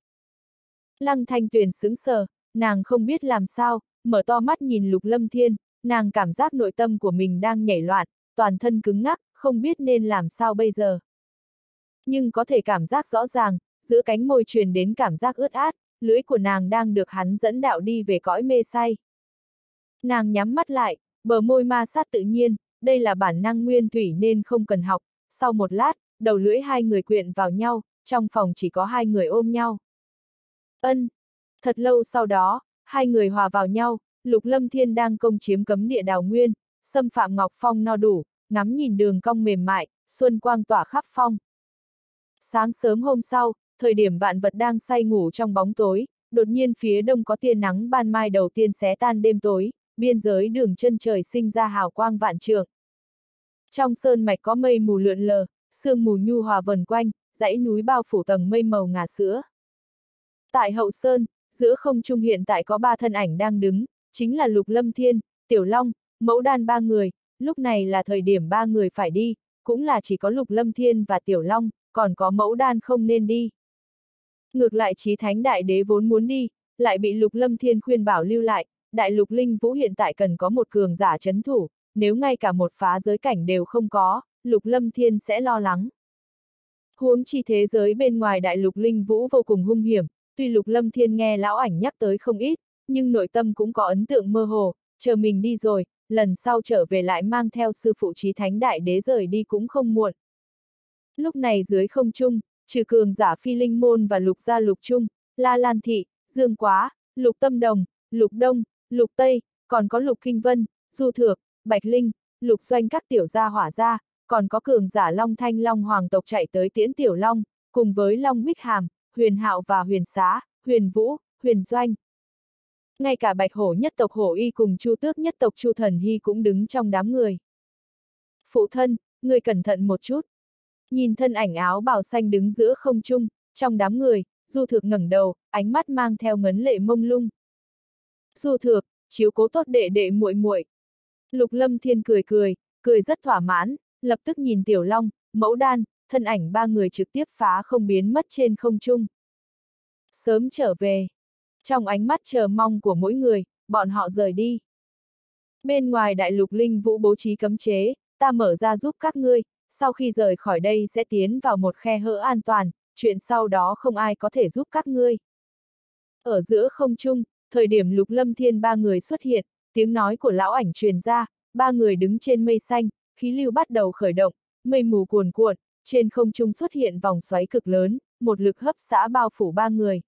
Lăng Thanh Tuyền sững sờ, nàng không biết làm sao, mở to mắt nhìn Lục Lâm Thiên, nàng cảm giác nội tâm của mình đang nhảy loạn, toàn thân cứng ngắc, không biết nên làm sao bây giờ. Nhưng có thể cảm giác rõ ràng, giữa cánh môi truyền đến cảm giác ướt át, lưỡi của nàng đang được hắn dẫn đạo đi về cõi mê say. Nàng nhắm mắt lại, bờ môi ma sát tự nhiên, đây là bản năng nguyên thủy nên không cần học, sau một lát, đầu lưỡi hai người quyện vào nhau, trong phòng chỉ có hai người ôm nhau. Ân. Thật lâu sau đó, hai người hòa vào nhau, Lục Lâm Thiên đang công chiếm cấm địa đào nguyên, xâm phạm Ngọc Phong no đủ, ngắm nhìn đường cong mềm mại, xuân quang tỏa khắp phong. Sáng sớm hôm sau, thời điểm vạn vật đang say ngủ trong bóng tối, đột nhiên phía đông có tia nắng ban mai đầu tiên xé tan đêm tối, biên giới đường chân trời sinh ra hào quang vạn trường. Trong sơn mạch có mây mù lượn lờ, sương mù nhu hòa vần quanh, dãy núi bao phủ tầng mây màu ngà sữa. Tại hậu sơn, giữa không trung hiện tại có ba thân ảnh đang đứng, chính là Lục Lâm Thiên, Tiểu Long, Mẫu Đan ba người, lúc này là thời điểm ba người phải đi, cũng là chỉ có Lục Lâm Thiên và Tiểu Long, còn có Mẫu Đan không nên đi. Ngược lại chí thánh đại đế vốn muốn đi, lại bị Lục Lâm Thiên khuyên bảo lưu lại, đại lục linh vũ hiện tại cần có một cường giả chấn thủ, nếu ngay cả một phá giới cảnh đều không có, Lục Lâm Thiên sẽ lo lắng. Huống chi thế giới bên ngoài đại lục linh vũ vô cùng hung hiểm, tuy Lục Lâm Thiên nghe lão ảnh nhắc tới không ít, nhưng nội tâm cũng có ấn tượng mơ hồ, chờ mình đi rồi, lần sau trở về lại mang theo sư phụ trí thánh đại đế rời đi cũng không muộn. Lúc này dưới không trung, trừ cường giả phi linh môn và lục gia lục trung, La Lan Thị, Dương Quá, Lục Tâm Đồng, Lục Đông, Lục Tây, còn có Lục Kinh Vân, Du Thược, Bạch Linh, Lục Doanh các tiểu gia hỏa gia, còn có cường giả Long Thanh Long Hoàng tộc chạy tới tiễn Tiểu Long, cùng với Long Bích Hàm, Huyền Hạo và Huyền Xá, Huyền Vũ, Huyền Doanh. Ngay cả Bạch Hổ nhất tộc Hổ Y cùng Chu Tước nhất tộc Chu Thần Hy cũng đứng trong đám người. Phụ thân, người cẩn thận một chút. Nhìn thân ảnh áo bào xanh đứng giữa không trung, trong đám người, Du Thược ngẩng đầu, ánh mắt mang theo ngấn lệ mông lung. Du Thược, chiếu cố tốt đệ đệ muội muội. Lục Lâm Thiên cười cười, cười rất thỏa mãn, lập tức nhìn Tiểu Long, Mẫu Đan, thân ảnh ba người trực tiếp phá không biến mất trên không trung. Sớm trở về. Trong ánh mắt chờ mong của mỗi người, bọn họ rời đi. Bên ngoài đại lục linh vũ bố trí cấm chế, ta mở ra giúp các ngươi, sau khi rời khỏi đây sẽ tiến vào một khe hở an toàn, chuyện sau đó không ai có thể giúp các ngươi. Ở giữa không trung, thời điểm lục lâm thiên ba người xuất hiện, tiếng nói của lão ảnh truyền ra, ba người đứng trên mây xanh, khí lưu bắt đầu khởi động, mây mù cuồn cuộn, trên không trung xuất hiện vòng xoáy cực lớn, một lực hấp xã bao phủ ba người.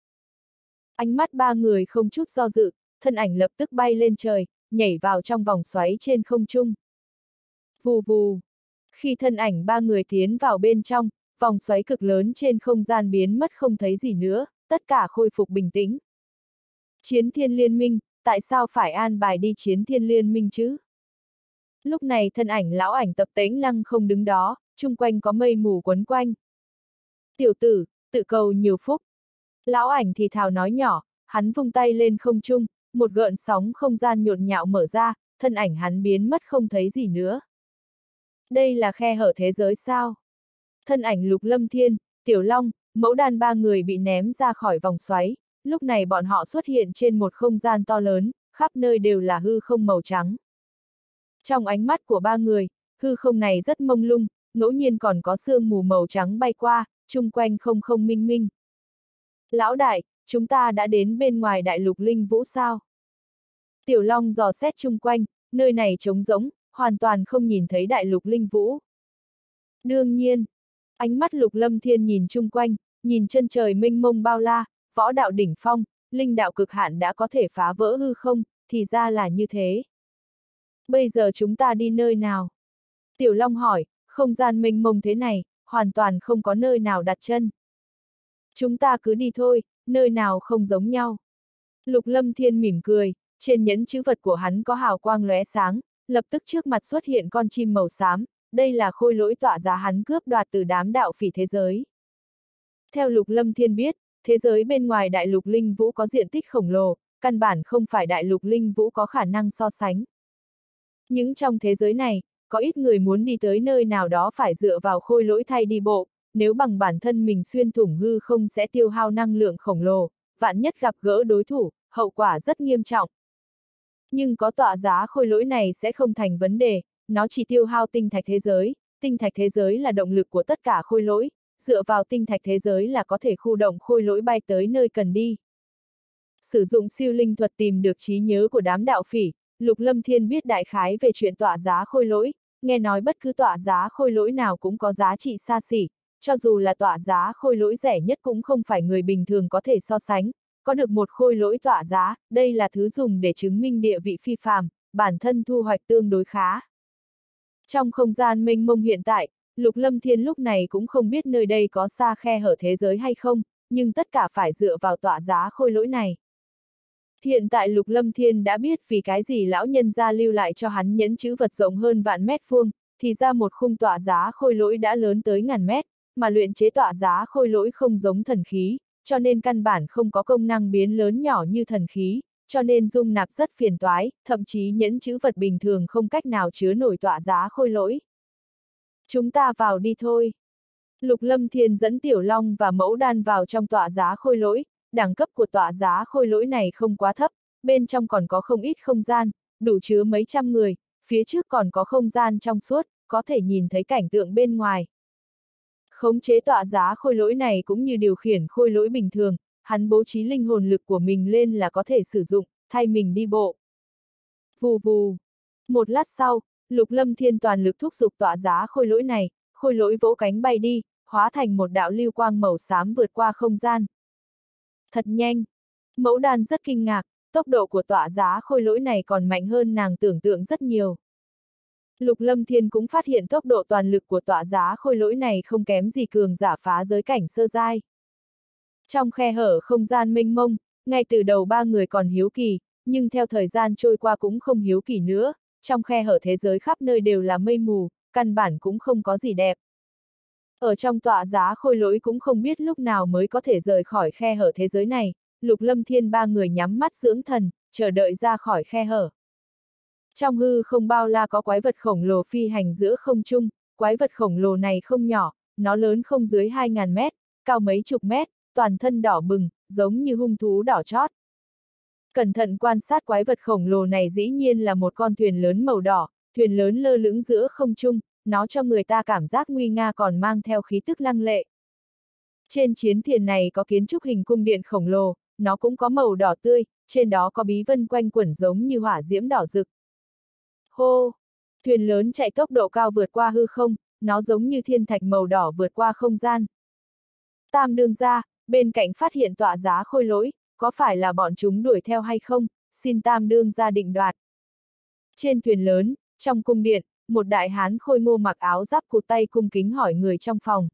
Ánh mắt ba người không chút do dự, thân ảnh lập tức bay lên trời, nhảy vào trong vòng xoáy trên không trung. Vù vù. Khi thân ảnh ba người tiến vào bên trong, vòng xoáy cực lớn trên không gian biến mất không thấy gì nữa, tất cả khôi phục bình tĩnh. Chiến thiên liên minh, tại sao phải an bài đi chiến thiên liên minh chứ? Lúc này thân ảnh lão ảnh tập tễnh lăng không đứng đó, chung quanh có mây mù quấn quanh. Tiểu tử, tự cầu nhiều phúc. Lão ảnh thì thào nói nhỏ, hắn vung tay lên không trung, một gợn sóng không gian nhộn nhạo mở ra, thân ảnh hắn biến mất không thấy gì nữa. Đây là khe hở thế giới sao? Thân ảnh lục lâm thiên, tiểu long, mẫu đàn ba người bị ném ra khỏi vòng xoáy, lúc này bọn họ xuất hiện trên một không gian to lớn, khắp nơi đều là hư không màu trắng. Trong ánh mắt của ba người, hư không này rất mông lung, ngẫu nhiên còn có sương mù màu trắng bay qua, chung quanh không không minh minh. Lão đại, chúng ta đã đến bên ngoài đại lục linh vũ sao? Tiểu Long dò xét chung quanh, nơi này trống rỗng, hoàn toàn không nhìn thấy đại lục linh vũ. Đương nhiên, ánh mắt lục lâm thiên nhìn chung quanh, nhìn chân trời minh mông bao la, võ đạo đỉnh phong, linh đạo cực hạn đã có thể phá vỡ hư không, thì ra là như thế. Bây giờ chúng ta đi nơi nào? Tiểu Long hỏi, không gian mênh mông thế này, hoàn toàn không có nơi nào đặt chân. Chúng ta cứ đi thôi, nơi nào không giống nhau. Lục Lâm Thiên mỉm cười, trên nhẫn chữ vật của hắn có hào quang lóe sáng, lập tức trước mặt xuất hiện con chim màu xám, đây là khôi lỗi tọa giá hắn cướp đoạt từ đám đạo phỉ thế giới. Theo Lục Lâm Thiên biết, thế giới bên ngoài đại lục linh vũ có diện tích khổng lồ, căn bản không phải đại lục linh vũ có khả năng so sánh. những trong thế giới này, có ít người muốn đi tới nơi nào đó phải dựa vào khôi lỗi thay đi bộ, nếu bằng bản thân mình xuyên thủng hư không sẽ tiêu hao năng lượng khổng lồ, vạn nhất gặp gỡ đối thủ, hậu quả rất nghiêm trọng. Nhưng có tọa giá khôi lỗi này sẽ không thành vấn đề, nó chỉ tiêu hao tinh thạch thế giới, tinh thạch thế giới là động lực của tất cả khôi lỗi, dựa vào tinh thạch thế giới là có thể khu động khôi lỗi bay tới nơi cần đi. Sử dụng siêu linh thuật tìm được trí nhớ của đám đạo phỉ, Lục Lâm Thiên biết đại khái về chuyện tọa giá khôi lỗi, nghe nói bất cứ tọa giá khôi lỗi nào cũng có giá trị xa xỉ, cho dù là tọa giá khôi lỗi rẻ nhất cũng không phải người bình thường có thể so sánh, có được một khôi lỗi tọa giá, đây là thứ dùng để chứng minh địa vị phi phàm, bản thân thu hoạch tương đối khá. Trong không gian mênh mông hiện tại, Lục Lâm Thiên lúc này cũng không biết nơi đây có xa khe hở thế giới hay không, nhưng tất cả phải dựa vào tọa giá khôi lỗi này. Hiện tại Lục Lâm Thiên đã biết vì cái gì lão nhân gia lưu lại cho hắn nhẫn chữ vật rộng hơn vạn mét vuông, thì ra một khung tỏa giá khôi lỗi đã lớn tới ngàn mét, mà luyện chế tỏa giá khôi lỗi không giống thần khí, cho nên căn bản không có công năng biến lớn nhỏ như thần khí, cho nên dung nạp rất phiền toái, thậm chí nhẫn chữ vật bình thường không cách nào chứa nổi tỏa giá khôi lỗi. Chúng ta vào đi thôi. Lục Lâm Thiên dẫn Tiểu Long và Mẫu Đan vào trong tọa giá khôi lỗi, đẳng cấp của tọa giá khôi lỗi này không quá thấp, bên trong còn có không ít không gian, đủ chứa mấy trăm người, phía trước còn có không gian trong suốt, có thể nhìn thấy cảnh tượng bên ngoài. Khống chế tọa giá khôi lỗi này cũng như điều khiển khôi lỗi bình thường, hắn bố trí linh hồn lực của mình lên là có thể sử dụng, thay mình đi bộ. Vù vù. Một lát sau, Lục Lâm Thiên toàn lực thúc giục tọa giá khôi lỗi này, khôi lỗi vỗ cánh bay đi, hóa thành một đạo lưu quang màu xám vượt qua không gian. Thật nhanh. Mẫu đan rất kinh ngạc, tốc độ của tọa giá khôi lỗi này còn mạnh hơn nàng tưởng tượng rất nhiều. Lục Lâm Thiên cũng phát hiện tốc độ toàn lực của tọa giá khôi lỗi này không kém gì cường giả phá giới cảnh sơ giai. Trong khe hở không gian mênh mông, ngay từ đầu ba người còn hiếu kỳ, nhưng theo thời gian trôi qua cũng không hiếu kỳ nữa, trong khe hở thế giới khắp nơi đều là mây mù, căn bản cũng không có gì đẹp. Ở trong tọa giá khôi lỗi cũng không biết lúc nào mới có thể rời khỏi khe hở thế giới này, lục lâm thiên ba người nhắm mắt dưỡng thần, chờ đợi ra khỏi khe hở. Trong hư không bao la có quái vật khổng lồ phi hành giữa không trung, quái vật khổng lồ này không nhỏ, nó lớn không dưới 2.000 mét, cao mấy chục mét, toàn thân đỏ bừng, giống như hung thú đỏ chót. Cẩn thận quan sát quái vật khổng lồ này dĩ nhiên là một con thuyền lớn màu đỏ, thuyền lớn lơ lửng giữa không trung, nó cho người ta cảm giác nguy nga còn mang theo khí tức lăng lệ. Trên chiến thuyền này có kiến trúc hình cung điện khổng lồ, nó cũng có màu đỏ tươi, trên đó có bí vân quanh quẩn giống như hỏa diễm đỏ rực. Hô! Thuyền lớn chạy tốc độ cao vượt qua hư không, nó giống như thiên thạch màu đỏ vượt qua không gian. Tam đương ra, bên cạnh phát hiện tọa giá khôi lỗi, có phải là bọn chúng đuổi theo hay không, xin tam đương ra định đoạt. Trên thuyền lớn, trong cung điện, một đại hán khôi ngô mặc áo giáp cụt tay cung kính hỏi người trong phòng.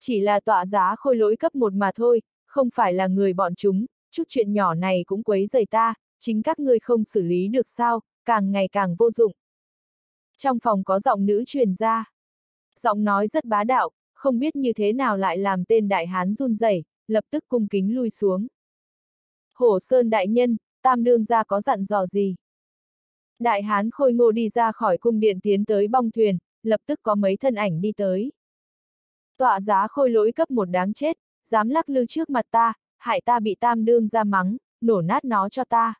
Chỉ là tọa giá khôi lỗi cấp một mà thôi, không phải là người bọn chúng, chút chuyện nhỏ này cũng quấy rầy ta, chính các ngươi không xử lý được sao, càng ngày càng vô dụng. Trong phòng có giọng nữ truyền ra. Giọng nói rất bá đạo, không biết như thế nào lại làm tên đại hán run rẩy, lập tức cung kính lui xuống. Hổ Sơn đại nhân, tam đương ra có dặn dò gì? Đại hán khôi ngô đi ra khỏi cung điện tiến tới bong thuyền, lập tức có mấy thân ảnh đi tới. Tọa giá khôi lỗi cấp một đáng chết, dám lắc lư trước mặt ta, hại ta bị tam đương ra mắng, nổ nát nó cho ta.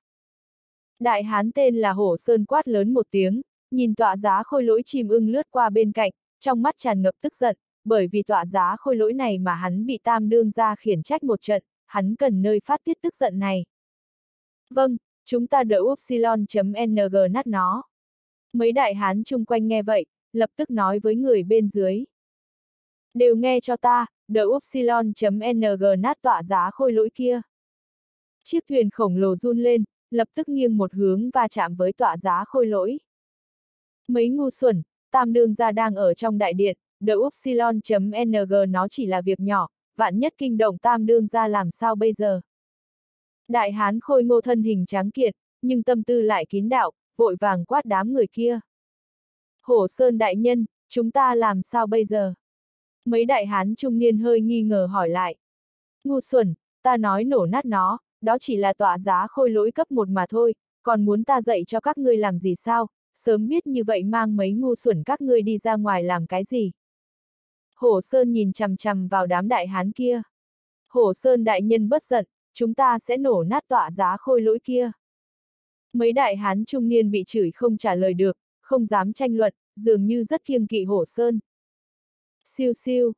Đại hán tên là Hổ Sơn quát lớn một tiếng, nhìn tọa giá khôi lỗi chim ưng lướt qua bên cạnh, trong mắt tràn ngập tức giận, bởi vì tọa giá khôi lỗi này mà hắn bị tam đương ra khiển trách một trận, hắn cần nơi phát tiết tức giận này. Vâng, chúng ta đỡ upsilon.ng nát nó. Mấy đại hán chung quanh nghe vậy, lập tức nói với người bên dưới. Đều nghe cho ta, đỡ upsilon.ng nát tọa giá khôi lỗi kia. Chiếc thuyền khổng lồ run lên, lập tức nghiêng một hướng và chạm với tọa giá khôi lỗi. Mấy ngu xuẩn, tam đương gia đang ở trong đại điện, đỡ upsilon.ng nó chỉ là việc nhỏ, vạn nhất kinh động tam đương gia làm sao bây giờ. Đại hán khôi ngô thân hình trắng kiện, nhưng tâm tư lại kín đạo, vội vàng quát đám người kia. Hổ Sơn đại nhân, chúng ta làm sao bây giờ? Mấy đại hán trung niên hơi nghi ngờ hỏi lại. Ngu xuẩn, ta nói nổ nát nó, đó chỉ là tọa giá khôi lỗi cấp một mà thôi, còn muốn ta dạy cho các ngươi làm gì sao, sớm biết như vậy mang mấy ngu xuẩn các ngươi đi ra ngoài làm cái gì. Hổ Sơn nhìn chằm chằm vào đám đại hán kia. Hổ Sơn đại nhân bất giận, chúng ta sẽ nổ nát tọa giá khôi lỗi kia. Mấy đại hán trung niên bị chửi không trả lời được, không dám tranh luận, dường như rất kiêng kỵ Hổ Sơn. Siêu siêu.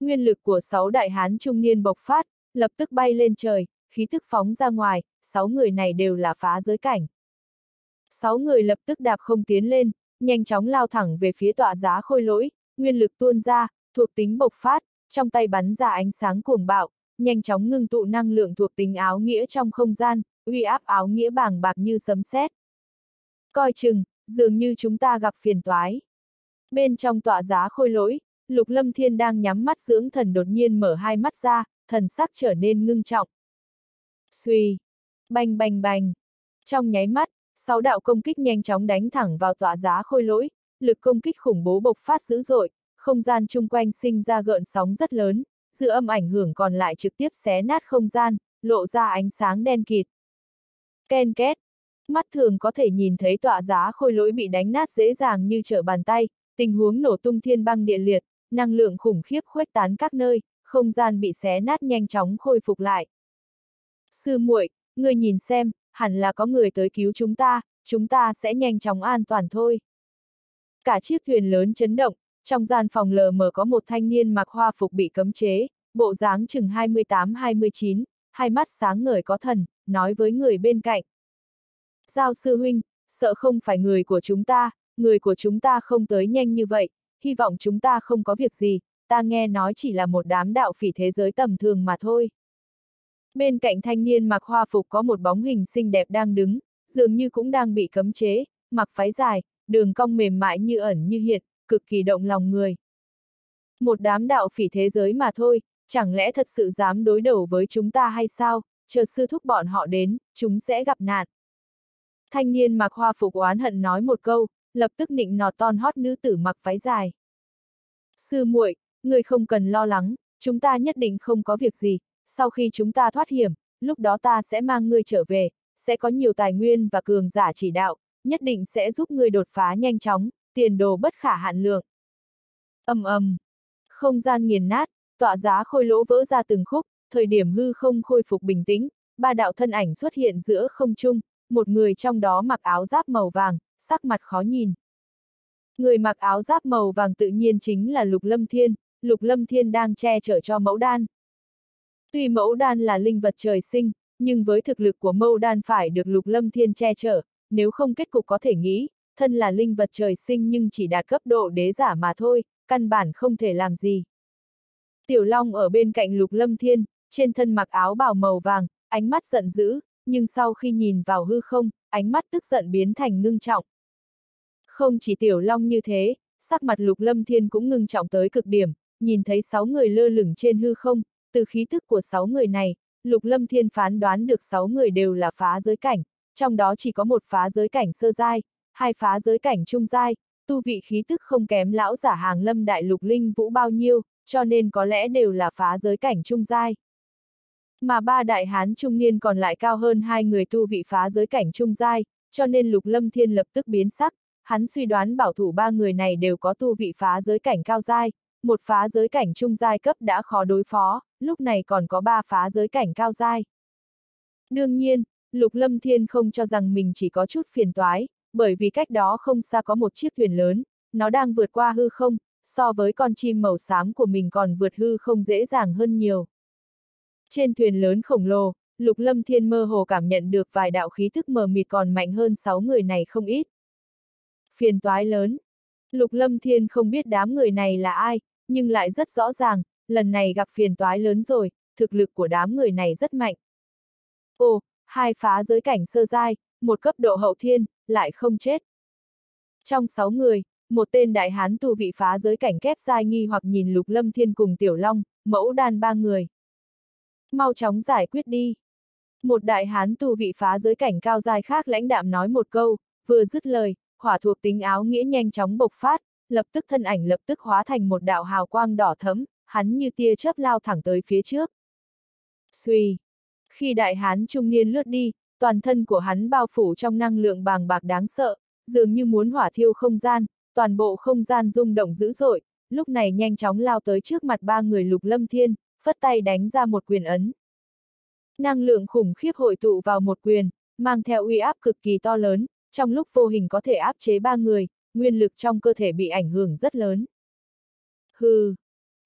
Nguyên lực của sáu đại hán trung niên bộc phát, lập tức bay lên trời, khí thức phóng ra ngoài, sáu người này đều là phá giới cảnh. Sáu người lập tức đạp không tiến lên, nhanh chóng lao thẳng về phía tọa giá khôi lỗi, nguyên lực tuôn ra, thuộc tính bộc phát, trong tay bắn ra ánh sáng cuồng bạo, nhanh chóng ngưng tụ năng lượng thuộc tính áo nghĩa trong không gian, uy áp áo nghĩa bàng bạc như sấm sét. Coi chừng, dường như chúng ta gặp phiền toái. Bên trong tọa giá khôi lỗi, Lục Lâm Thiên đang nhắm mắt dưỡng thần đột nhiên mở hai mắt ra, thần sắc trở nên ngưng trọng. Xuy, bành bành bành. Trong nháy mắt, sáu đạo công kích nhanh chóng đánh thẳng vào tọa giá khôi lỗi, lực công kích khủng bố bộc phát dữ dội, không gian chung quanh sinh ra gợn sóng rất lớn, dư âm ảnh hưởng còn lại trực tiếp xé nát không gian, lộ ra ánh sáng đen kịt. Ken két, mắt thường có thể nhìn thấy tọa giá khôi lỗi bị đánh nát dễ dàng như trở bàn tay, tình huống nổ tung thiên băng địa liệt, năng lượng khủng khiếp khuếch tán các nơi, không gian bị xé nát nhanh chóng khôi phục lại. Sư muội, người nhìn xem, hẳn là có người tới cứu chúng ta, chúng ta sẽ nhanh chóng an toàn thôi. Cả chiếc thuyền lớn chấn động, trong gian phòng lờ mờ có một thanh niên mặc hoa phục bị cấm chế, bộ dáng chừng 28-29, hai mắt sáng ngời có thần, nói với người bên cạnh. Giao sư huynh, sợ không phải người của chúng ta, người của chúng ta không tới nhanh như vậy, hy vọng chúng ta không có việc gì, ta nghe nói chỉ là một đám đạo phỉ thế giới tầm thường mà thôi. Bên cạnh thanh niên mặc hoa phục có một bóng hình xinh đẹp đang đứng, dường như cũng đang bị cấm chế, mặc váy dài, đường cong mềm mại như ẩn như hiện, cực kỳ động lòng người. Một đám đạo phỉ thế giới mà thôi, chẳng lẽ thật sự dám đối đầu với chúng ta hay sao, chờ sư thúc bọn họ đến, chúng sẽ gặp nạn. Thanh niên mặc hoa phục oán hận nói một câu, lập tức nịnh nọt ton hót nữ tử mặc váy dài. Sư muội, người không cần lo lắng, chúng ta nhất định không có việc gì, sau khi chúng ta thoát hiểm, lúc đó ta sẽ mang ngươi trở về, sẽ có nhiều tài nguyên và cường giả chỉ đạo, nhất định sẽ giúp ngươi đột phá nhanh chóng, tiền đồ bất khả hạn lượng. ầm ầm, không gian nghiền nát, tọa giá khôi lỗ vỡ ra từng khúc, thời điểm hư không khôi phục bình tĩnh, ba đạo thân ảnh xuất hiện giữa không trung, một người trong đó mặc áo giáp màu vàng, sắc mặt khó nhìn. Người mặc áo giáp màu vàng tự nhiên chính là Lục Lâm Thiên, Lục Lâm Thiên đang che chở cho mẫu đan. Tuy mẫu đan là linh vật trời sinh, nhưng với thực lực của mẫu đan phải được Lục Lâm Thiên che chở, nếu không kết cục có thể nghĩ, thân là linh vật trời sinh nhưng chỉ đạt cấp độ đế giả mà thôi, căn bản không thể làm gì. Tiểu Long ở bên cạnh Lục Lâm Thiên, trên thân mặc áo bào màu vàng, ánh mắt giận dữ, nhưng sau khi nhìn vào hư không, ánh mắt tức giận biến thành ngưng trọng. Không chỉ Tiểu Long như thế, sắc mặt Lục Lâm Thiên cũng ngưng trọng tới cực điểm, nhìn thấy sáu người lơ lửng trên hư không, từ khí thức của sáu người này, Lục Lâm Thiên phán đoán được sáu người đều là phá giới cảnh, trong đó chỉ có một phá giới cảnh sơ giai, hai phá giới cảnh trung giai, tu vị khí tức không kém lão giả hàng lâm đại lục linh vũ bao nhiêu, cho nên có lẽ đều là phá giới cảnh trung giai. Mà ba đại hán trung niên còn lại cao hơn hai người tu vị phá giới cảnh trung giai, cho nên lục lâm thiên lập tức biến sắc, hắn suy đoán bảo thủ ba người này đều có tu vị phá giới cảnh cao giai, một phá giới cảnh trung giai cấp đã khó đối phó, lúc này còn có ba phá giới cảnh cao giai. Đương nhiên, Lục Lâm Thiên không cho rằng mình chỉ có chút phiền toái, bởi vì cách đó không xa có một chiếc thuyền lớn, nó đang vượt qua hư không, so với con chim màu xám của mình còn vượt hư không dễ dàng hơn nhiều. Trên thuyền lớn khổng lồ, Lục Lâm Thiên mơ hồ cảm nhận được vài đạo khí thức mờ mịt còn mạnh hơn sáu người này không ít. Phiền toái lớn. Lục Lâm Thiên không biết đám người này là ai, nhưng lại rất rõ ràng, lần này gặp phiền toái lớn rồi, thực lực của đám người này rất mạnh. Ồ, hai phá giới cảnh sơ giai, một cấp độ hậu thiên, lại không chết. Trong sáu người, một tên đại hán tu vị phá giới cảnh kép dai nghi hoặc nhìn lục lâm thiên cùng tiểu long, mẫu đàn ba người. Mau chóng giải quyết đi. Một đại hán tu vị phá giới cảnh cao dai khác lãnh đạm nói một câu, vừa dứt lời, hỏa thuộc tính áo nghĩa nhanh chóng bộc phát, lập tức thân ảnh lập tức hóa thành một đạo hào quang đỏ thấm, hắn như tia chớp lao thẳng tới phía trước. Xuy! Khi đại hán trung niên lướt đi, toàn thân của hắn bao phủ trong năng lượng bàng bạc đáng sợ, dường như muốn hỏa thiêu không gian, toàn bộ không gian rung động dữ dội, lúc này nhanh chóng lao tới trước mặt ba người lục lâm thiên, phất tay đánh ra một quyền ấn. Năng lượng khủng khiếp hội tụ vào một quyền, mang theo uy áp cực kỳ to lớn, trong lúc vô hình có thể áp chế ba người, nguyên lực trong cơ thể bị ảnh hưởng rất lớn. Hừ!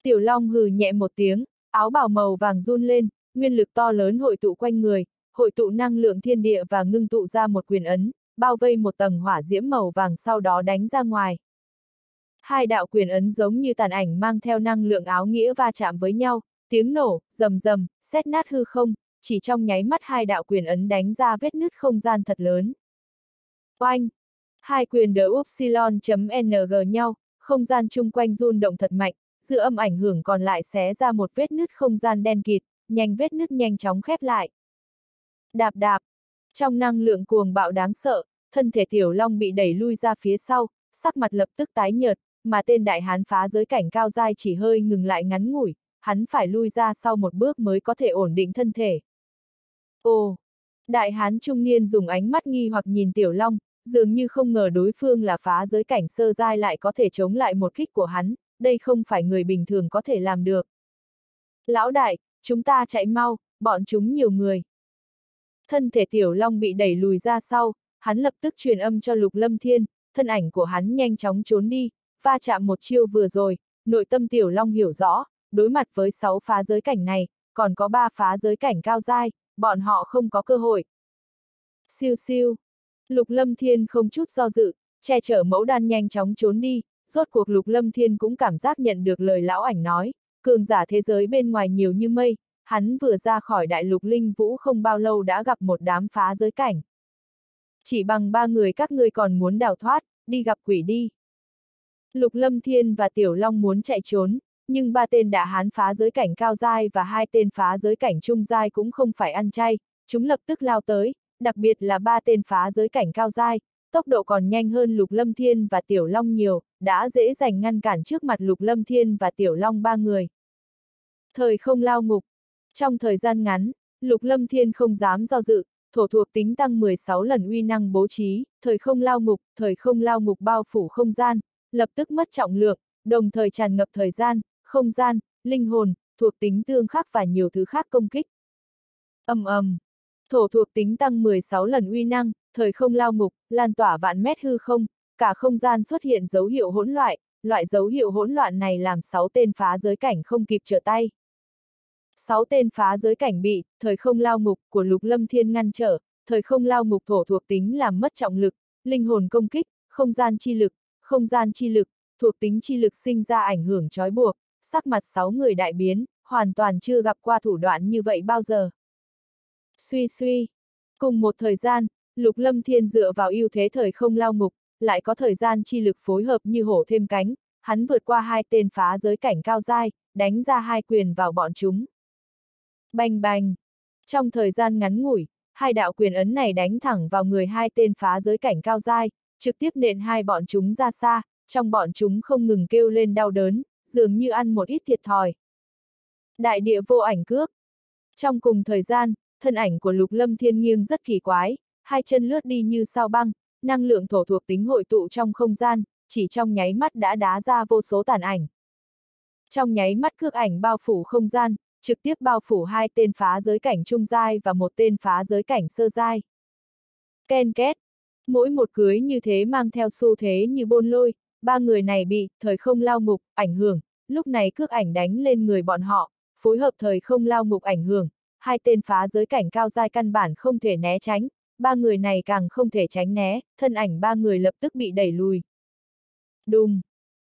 Tiểu Long hừ nhẹ một tiếng, áo bào màu vàng run lên, nguyên lực to lớn hội tụ quanh người, hội tụ năng lượng thiên địa và ngưng tụ ra một quyền ấn, bao vây một tầng hỏa diễm màu vàng sau đó đánh ra ngoài. Hai đạo quyền ấn giống như tàn ảnh mang theo năng lượng áo nghĩa va chạm với nhau, tiếng nổ, rầm rầm, xét nát hư không, chỉ trong nháy mắt hai đạo quyền ấn đánh ra vết nứt không gian thật lớn. Oanh! Hai quyền đỡ upsilon.ng nhau, không gian chung quanh run động thật mạnh, dư âm ảnh hưởng còn lại xé ra một vết nứt không gian đen kịt, nhanh vết nứt nhanh chóng khép lại. Đạp đạp! Trong năng lượng cuồng bạo đáng sợ, thân thể tiểu long bị đẩy lui ra phía sau, sắc mặt lập tức tái nhợt, mà tên đại hán phá giới cảnh cao dai chỉ hơi ngừng lại ngắn ngủi, hắn phải lui ra sau một bước mới có thể ổn định thân thể. Ồ! Đại hán trung niên dùng ánh mắt nghi hoặc nhìn tiểu long, dường như không ngờ đối phương là phá giới cảnh sơ giai lại có thể chống lại một kích của hắn, đây không phải người bình thường có thể làm được. Lão đại, chúng ta chạy mau, bọn chúng nhiều người. Thân thể tiểu long bị đẩy lùi ra sau, hắn lập tức truyền âm cho lục lâm thiên, thân ảnh của hắn nhanh chóng trốn đi, va chạm một chiêu vừa rồi, nội tâm tiểu long hiểu rõ, đối mặt với sáu phá giới cảnh này, còn có ba phá giới cảnh cao dai, bọn họ không có cơ hội. Siêu siêu. Lục Lâm Thiên không chút do dự, che chở mẫu đan nhanh chóng trốn đi, rốt cuộc Lục Lâm Thiên cũng cảm giác nhận được lời lão ảnh nói, cường giả thế giới bên ngoài nhiều như mây, hắn vừa ra khỏi đại lục linh vũ không bao lâu đã gặp một đám phá giới cảnh. Chỉ bằng ba người các ngươi còn muốn đào thoát, đi gặp quỷ đi. Lục Lâm Thiên và Tiểu Long muốn chạy trốn, nhưng ba tên đã hán phá giới cảnh cao giai và hai tên phá giới cảnh trung giai cũng không phải ăn chay, chúng lập tức lao tới, đặc biệt là ba tên phá giới cảnh cao giai, tốc độ còn nhanh hơn Lục Lâm Thiên và Tiểu Long nhiều, đã dễ dành ngăn cản trước mặt Lục Lâm Thiên và Tiểu Long ba người. Thời không lao ngục. Trong thời gian ngắn, Lục Lâm Thiên không dám do dự, thổ thuộc tính tăng 16 lần uy năng bố trí, thời không lao ngục, thời không lao ngục bao phủ không gian, lập tức mất trọng lượng, đồng thời tràn ngập thời gian, không gian, linh hồn, thuộc tính tương khắc và nhiều thứ khác công kích. Âm ầm. Thổ thuộc tính tăng 16 lần uy năng, thời không lao ngục, lan tỏa vạn mét hư không, cả không gian xuất hiện dấu hiệu hỗn loạn, loại dấu hiệu hỗn loạn này làm 6 tên phá giới cảnh không kịp trở tay sáu tên phá giới cảnh bị, thời không lao ngục của lục lâm thiên ngăn trở, thời không lao ngục thổ thuộc tính làm mất trọng lực, linh hồn công kích, không gian chi lực, không gian chi lực, thuộc tính chi lực sinh ra ảnh hưởng trói buộc, sắc mặt sáu người đại biến, hoàn toàn chưa gặp qua thủ đoạn như vậy bao giờ. Suy suy. Cùng một thời gian, Lục Lâm Thiên dựa vào ưu thế thời không lao ngục, lại có thời gian chi lực phối hợp như hổ thêm cánh, hắn vượt qua hai tên phá giới cảnh cao dai, đánh ra hai quyền vào bọn chúng. Bành bành. Trong thời gian ngắn ngủi, hai đạo quyền ấn này đánh thẳng vào người hai tên phá giới cảnh cao dai, trực tiếp nện hai bọn chúng ra xa, trong bọn chúng không ngừng kêu lên đau đớn, dường như ăn một ít thiệt thòi. Đại địa vô ảnh cước. Trong cùng thời gian, thân ảnh của lục lâm thiên nghiêng rất kỳ quái, hai chân lướt đi như sao băng, năng lượng thổ thuộc tính hội tụ trong không gian, chỉ trong nháy mắt đã đá ra vô số tàn ảnh. Trong nháy mắt cước ảnh bao phủ không gian, trực tiếp bao phủ hai tên phá giới cảnh trung giai và một tên phá giới cảnh sơ giai. Ken két. Mỗi một cưới như thế mang theo xu thế như bôn lôi, ba người này bị thời không lao ngục ảnh hưởng, lúc này cước ảnh đánh lên người bọn họ, phối hợp thời không lao ngục ảnh hưởng, hai tên phá giới cảnh cao giai căn bản không thể né tránh, ba người này càng không thể tránh né, thân ảnh ba người lập tức bị đẩy lùi. Đùng!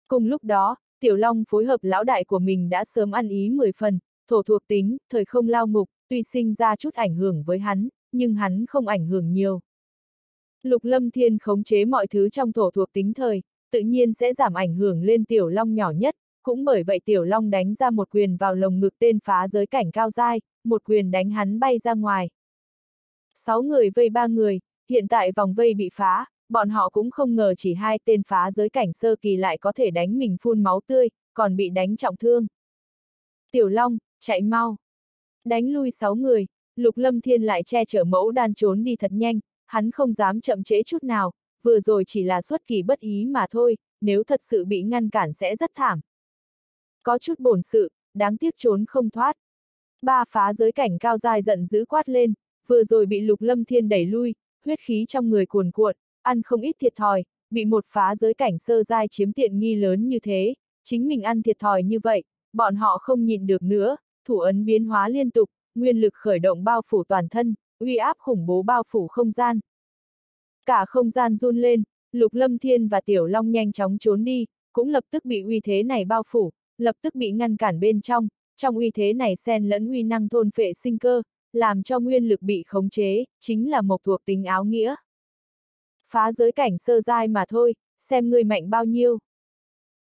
Cùng lúc đó, Tiểu Long phối hợp lão đại của mình đã sớm ăn ý 10 phần, thổ thuộc tính, thời không lao ngục, tuy sinh ra chút ảnh hưởng với hắn, nhưng hắn không ảnh hưởng nhiều. Lục Lâm Thiên khống chế mọi thứ trong thổ thuộc tính thời, tự nhiên sẽ giảm ảnh hưởng lên Tiểu Long nhỏ nhất, cũng bởi vậy Tiểu Long đánh ra một quyền vào lồng ngực tên phá giới cảnh cao dai, một quyền đánh hắn bay ra ngoài. Sáu người vây ba người, hiện tại vòng vây bị phá, bọn họ cũng không ngờ chỉ hai tên phá giới cảnh sơ kỳ lại có thể đánh mình phun máu tươi, còn bị đánh trọng thương. Tiểu Long, chạy mau. Đánh lui sáu người, Lục Lâm Thiên lại che chở mẫu đan trốn đi thật nhanh, hắn không dám chậm trễ chút nào, vừa rồi chỉ là xuất kỳ bất ý mà thôi, nếu thật sự bị ngăn cản sẽ rất thảm. Có chút bổn sự, đáng tiếc trốn không thoát. Ba phá giới cảnh cao dài giận dữ quát lên, vừa rồi bị lục lâm thiên đẩy lui, huyết khí trong người cuồn cuộn, ăn không ít thiệt thòi, bị một phá giới cảnh sơ giai chiếm tiện nghi lớn như thế, chính mình ăn thiệt thòi như vậy, bọn họ không nhịn được nữa, thủ ấn biến hóa liên tục, nguyên lực khởi động bao phủ toàn thân, uy áp khủng bố bao phủ không gian. Cả không gian run lên, Lục Lâm Thiên và Tiểu Long nhanh chóng trốn đi, cũng lập tức bị uy thế này bao phủ, lập tức bị ngăn cản bên trong, trong uy thế này xen lẫn uy năng thôn phệ sinh cơ, làm cho nguyên lực bị khống chế, chính là một thuộc tính áo nghĩa. Phá giới cảnh sơ giai mà thôi, xem người mạnh bao nhiêu.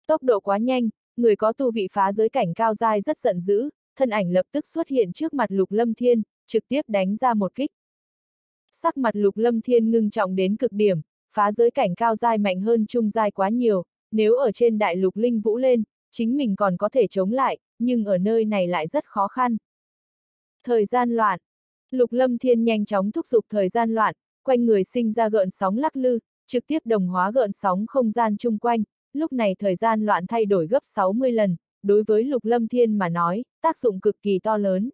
Tốc độ quá nhanh, người có tu vị phá giới cảnh cao giai rất giận dữ, thân ảnh lập tức xuất hiện trước mặt lục lâm thiên, trực tiếp đánh ra một kích. Sắc mặt lục lâm thiên ngưng trọng đến cực điểm, phá giới cảnh cao dai mạnh hơn trung dai quá nhiều, nếu ở trên đại lục linh vũ lên, chính mình còn có thể chống lại, nhưng ở nơi này lại rất khó khăn. Thời gian loạn. Lục lâm thiên nhanh chóng thúc giục thời gian loạn, quanh người sinh ra gợn sóng lắc lư, trực tiếp đồng hóa gợn sóng không gian chung quanh, lúc này thời gian loạn thay đổi gấp 60 lần, đối với lục lâm thiên mà nói, tác dụng cực kỳ to lớn.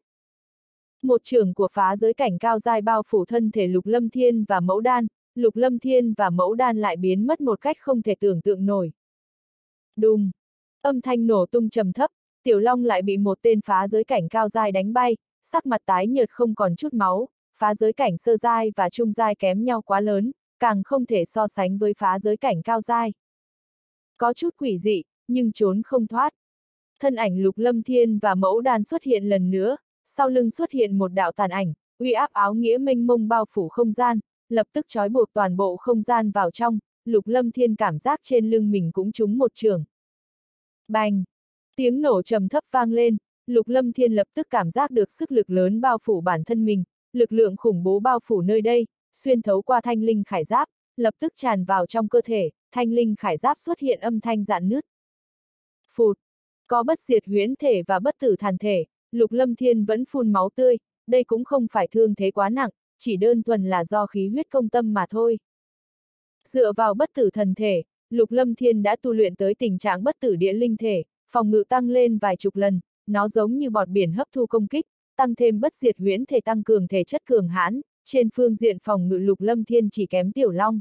Một trường của phá giới cảnh cao giai bao phủ thân thể lục lâm thiên và mẫu đan, lục lâm thiên và mẫu đan lại biến mất một cách không thể tưởng tượng nổi. Đùng! Âm thanh nổ tung trầm thấp, tiểu long lại bị một tên phá giới cảnh cao giai đánh bay, sắc mặt tái nhợt không còn chút máu, phá giới cảnh sơ giai và trung giai kém nhau quá lớn, càng không thể so sánh với phá giới cảnh cao giai. Có chút quỷ dị, nhưng trốn không thoát. Thân ảnh lục lâm thiên và mẫu đan xuất hiện lần nữa, sau lưng xuất hiện một đạo tàn ảnh, uy áp áo nghĩa mênh mông bao phủ không gian, lập tức trói buộc toàn bộ không gian vào trong, lục lâm thiên cảm giác trên lưng mình cũng trúng một trường. Bành! Tiếng nổ trầm thấp vang lên, lục lâm thiên lập tức cảm giác được sức lực lớn bao phủ bản thân mình, lực lượng khủng bố bao phủ nơi đây, xuyên thấu qua thanh linh khải giáp, lập tức tràn vào trong cơ thể, thanh linh khải giáp xuất hiện âm thanh dạn nứt. Phụt! Có bất diệt huyễn thể và bất tử thàn thể, lục lâm thiên vẫn phun máu tươi, đây cũng không phải thương thế quá nặng, chỉ đơn thuần là do khí huyết công tâm mà thôi. Dựa vào bất tử thần thể, lục lâm thiên đã tu luyện tới tình trạng bất tử địa linh thể, phòng ngự tăng lên vài chục lần, nó giống như bọt biển hấp thu công kích, tăng thêm bất diệt huyễn thể tăng cường thể chất cường hãn, trên phương diện phòng ngự lục lâm thiên chỉ kém tiểu long.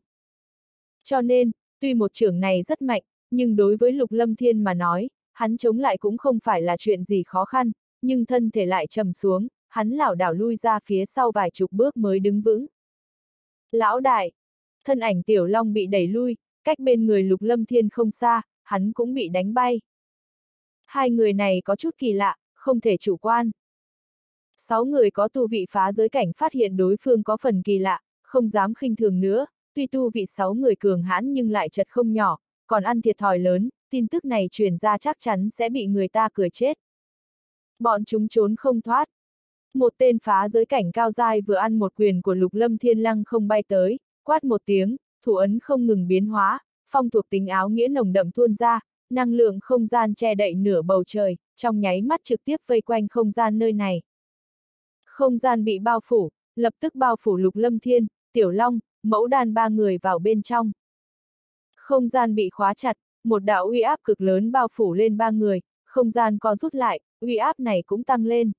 Cho nên, tuy một trưởng này rất mạnh, nhưng đối với lục lâm thiên mà nói, hắn chống lại cũng không phải là chuyện gì khó khăn, nhưng thân thể lại trầm xuống, hắn lảo đảo lui ra phía sau vài chục bước mới đứng vững. Lão đại! Thân ảnh tiểu long bị đẩy lui, cách bên người lục lâm thiên không xa, hắn cũng bị đánh bay. Hai người này có chút kỳ lạ, không thể chủ quan. Sáu người có tu vị phá giới cảnh phát hiện đối phương có phần kỳ lạ, không dám khinh thường nữa, tuy tu vị sáu người cường hãn nhưng lại chật không nhỏ, còn ăn thiệt thòi lớn, tin tức này truyền ra chắc chắn sẽ bị người ta cười chết. Bọn chúng trốn không thoát. Một tên phá giới cảnh cao dai vừa ăn một quyền của lục lâm thiên lăng không bay tới, quát một tiếng, thủ ấn không ngừng biến hóa, phong thuộc tính áo nghĩa nồng đậm tuôn ra, năng lượng không gian che đậy nửa bầu trời, trong nháy mắt trực tiếp vây quanh không gian nơi này. Không gian bị bao phủ, lập tức bao phủ lục lâm thiên, tiểu long, mẫu đàn ba người vào bên trong. Không gian bị khóa chặt, một đạo uy áp cực lớn bao phủ lên ba người, không gian co rút lại, uy áp này cũng tăng lên.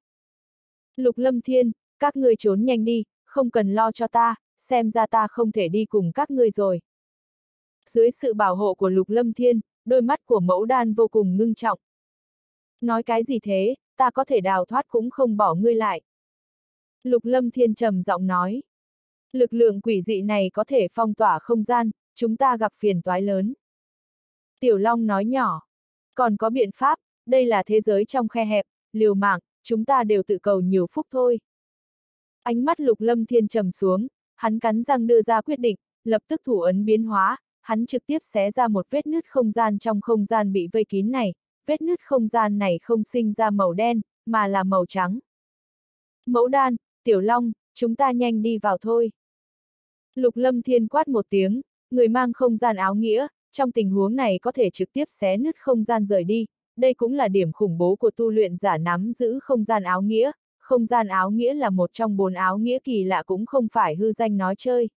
Lục lâm thiên, các ngươi trốn nhanh đi, không cần lo cho ta, xem ra ta không thể đi cùng các ngươi rồi. Dưới sự bảo hộ của lục lâm thiên, đôi mắt của mẫu đan vô cùng ngưng trọng. Nói cái gì thế, ta có thể đào thoát cũng không bỏ ngươi lại. Lục lâm thiên trầm giọng nói. Lực lượng quỷ dị này có thể phong tỏa không gian, chúng ta gặp phiền toái lớn. Tiểu Long nói nhỏ. Còn có biện pháp, đây là thế giới trong khe hẹp, liều mạng, chúng ta đều tự cầu nhiều phúc thôi. Ánh mắt lục lâm thiên trầm xuống, hắn cắn răng đưa ra quyết định, lập tức thủ ấn biến hóa, hắn trực tiếp xé ra một vết nứt không gian trong không gian bị vây kín này, vết nứt không gian này không sinh ra màu đen, mà là màu trắng. Mẫu đan, tiểu long, chúng ta nhanh đi vào thôi. Lục lâm thiên quát một tiếng, người mang không gian áo nghĩa, trong tình huống này có thể trực tiếp xé nứt không gian rời đi, đây cũng là điểm khủng bố của tu luyện giả nắm giữ không gian áo nghĩa, không gian áo nghĩa là một trong bốn áo nghĩa kỳ lạ cũng không phải hư danh nói chơi.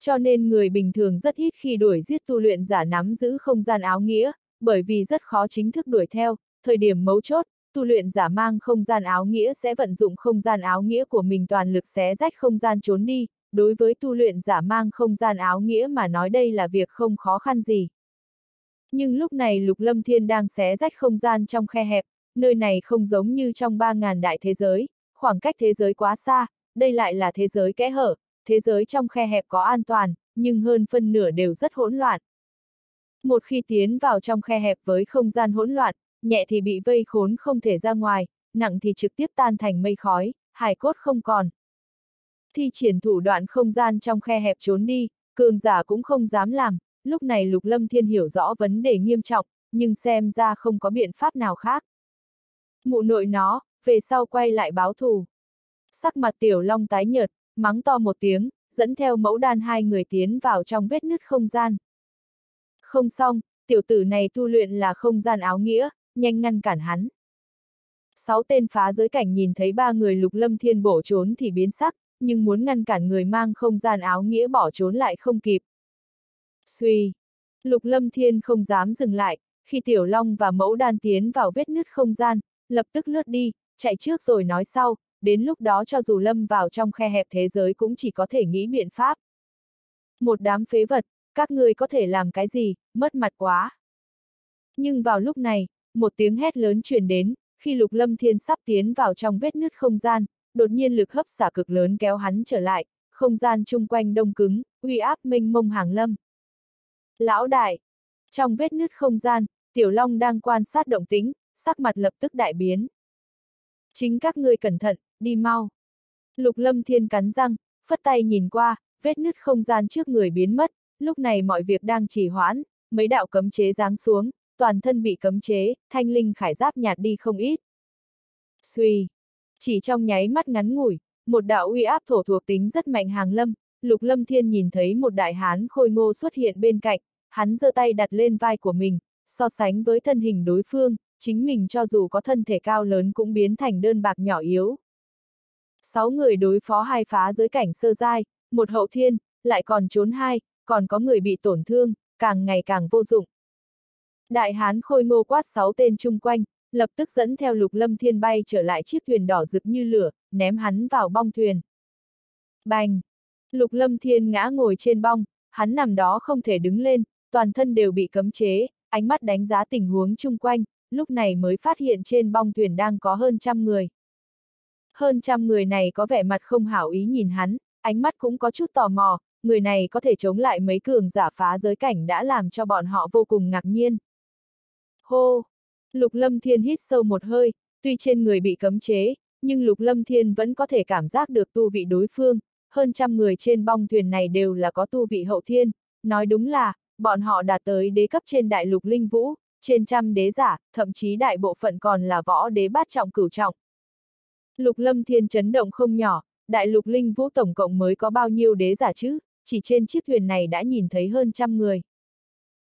Cho nên người bình thường rất ít khi đuổi giết tu luyện giả nắm giữ không gian áo nghĩa, bởi vì rất khó chính thức đuổi theo, thời điểm mấu chốt, tu luyện giả mang không gian áo nghĩa sẽ vận dụng không gian áo nghĩa của mình toàn lực xé rách không gian trốn đi, đối với tu luyện giả mang không gian áo nghĩa mà nói đây là việc không khó khăn gì. Nhưng lúc này Lục Lâm Thiên đang xé rách không gian trong khe hẹp, nơi này không giống như trong 3.000 đại thế giới, khoảng cách thế giới quá xa, đây lại là thế giới kẽ hở, thế giới trong khe hẹp có an toàn, nhưng hơn phân nửa đều rất hỗn loạn. Một khi tiến vào trong khe hẹp với không gian hỗn loạn, nhẹ thì bị vây khốn không thể ra ngoài, nặng thì trực tiếp tan thành mây khói, hài cốt không còn. Thi triển thủ đoạn không gian trong khe hẹp trốn đi, cường giả cũng không dám làm, lúc này Lục Lâm Thiên hiểu rõ vấn đề nghiêm trọng, nhưng xem ra không có biện pháp nào khác. Mụ nội nó, về sau quay lại báo thù. Sắc mặt tiểu long tái nhợt, mắng to một tiếng, dẫn theo mẫu đan hai người tiến vào trong vết nứt không gian. Không xong, tiểu tử này tu luyện là không gian áo nghĩa, nhanh ngăn cản hắn. Sáu tên phá giới cảnh nhìn thấy ba người lục lâm thiên bổ trốn thì biến sắc, nhưng muốn ngăn cản người mang không gian áo nghĩa bỏ trốn lại không kịp. Suy! Lục lâm thiên không dám dừng lại, khi tiểu long và mẫu đan tiến vào vết nứt không gian, lập tức lướt đi, chạy trước rồi nói sau, đến lúc đó cho dù lâm vào trong khe hẹp thế giới cũng chỉ có thể nghĩ biện pháp. Một đám phế vật, các ngươi có thể làm cái gì, mất mặt quá. Nhưng vào lúc này, một tiếng hét lớn truyền đến, khi lục lâm thiên sắp tiến vào trong vết nứt không gian, đột nhiên lực hấp xả cực lớn kéo hắn trở lại, không gian chung quanh đông cứng, uy áp minh mông hàng lâm. Lão đại! Trong vết nứt không gian, Tiểu Long đang quan sát động tính, sắc mặt lập tức đại biến. Chính các ngươi cẩn thận, đi mau. Lục lâm thiên cắn răng, phất tay nhìn qua, vết nứt không gian trước người biến mất, lúc này mọi việc đang trì hoãn, mấy đạo cấm chế giáng xuống, toàn thân bị cấm chế, thanh linh khải giáp nhạt đi không ít. Xuy! Chỉ trong nháy mắt ngắn ngủi, một đạo uy áp thổ thuộc tính rất mạnh hàng lâm, lục lâm thiên nhìn thấy một đại hán khôi ngô xuất hiện bên cạnh, hắn giơ tay đặt lên vai của mình, so sánh với thân hình đối phương, chính mình cho dù có thân thể cao lớn cũng biến thành đơn bạc nhỏ yếu. Sáu người đối phó hai phá giới cảnh sơ giai, một hậu thiên, lại còn trốn hai, còn có người bị tổn thương, càng ngày càng vô dụng. Đại hán khôi ngô quát sáu tên chung quanh, lập tức dẫn theo lục lâm thiên bay trở lại chiếc thuyền đỏ rực như lửa, ném hắn vào bong thuyền. Bành! Lục lâm thiên ngã ngồi trên bong, hắn nằm đó không thể đứng lên, toàn thân đều bị cấm chế, ánh mắt đánh giá tình huống chung quanh, lúc này mới phát hiện trên bong thuyền đang có hơn trăm người. Hơn trăm người này có vẻ mặt không hảo ý nhìn hắn, ánh mắt cũng có chút tò mò, người này có thể chống lại mấy cường giả phá giới cảnh đã làm cho bọn họ vô cùng ngạc nhiên. Hô! Lục Lâm Thiên hít sâu một hơi, tuy trên người bị cấm chế, nhưng Lục Lâm Thiên vẫn có thể cảm giác được tu vị đối phương, hơn trăm người trên bong thuyền này đều là có tu vị hậu thiên, nói đúng là, bọn họ đạt tới đế cấp trên đại lục linh vũ, trên trăm đế giả, thậm chí đại bộ phận còn là võ đế bát trọng cửu trọng. Lục lâm thiên chấn động không nhỏ, đại lục linh vũ tổng cộng mới có bao nhiêu đế giả chứ, chỉ trên chiếc thuyền này đã nhìn thấy hơn trăm người.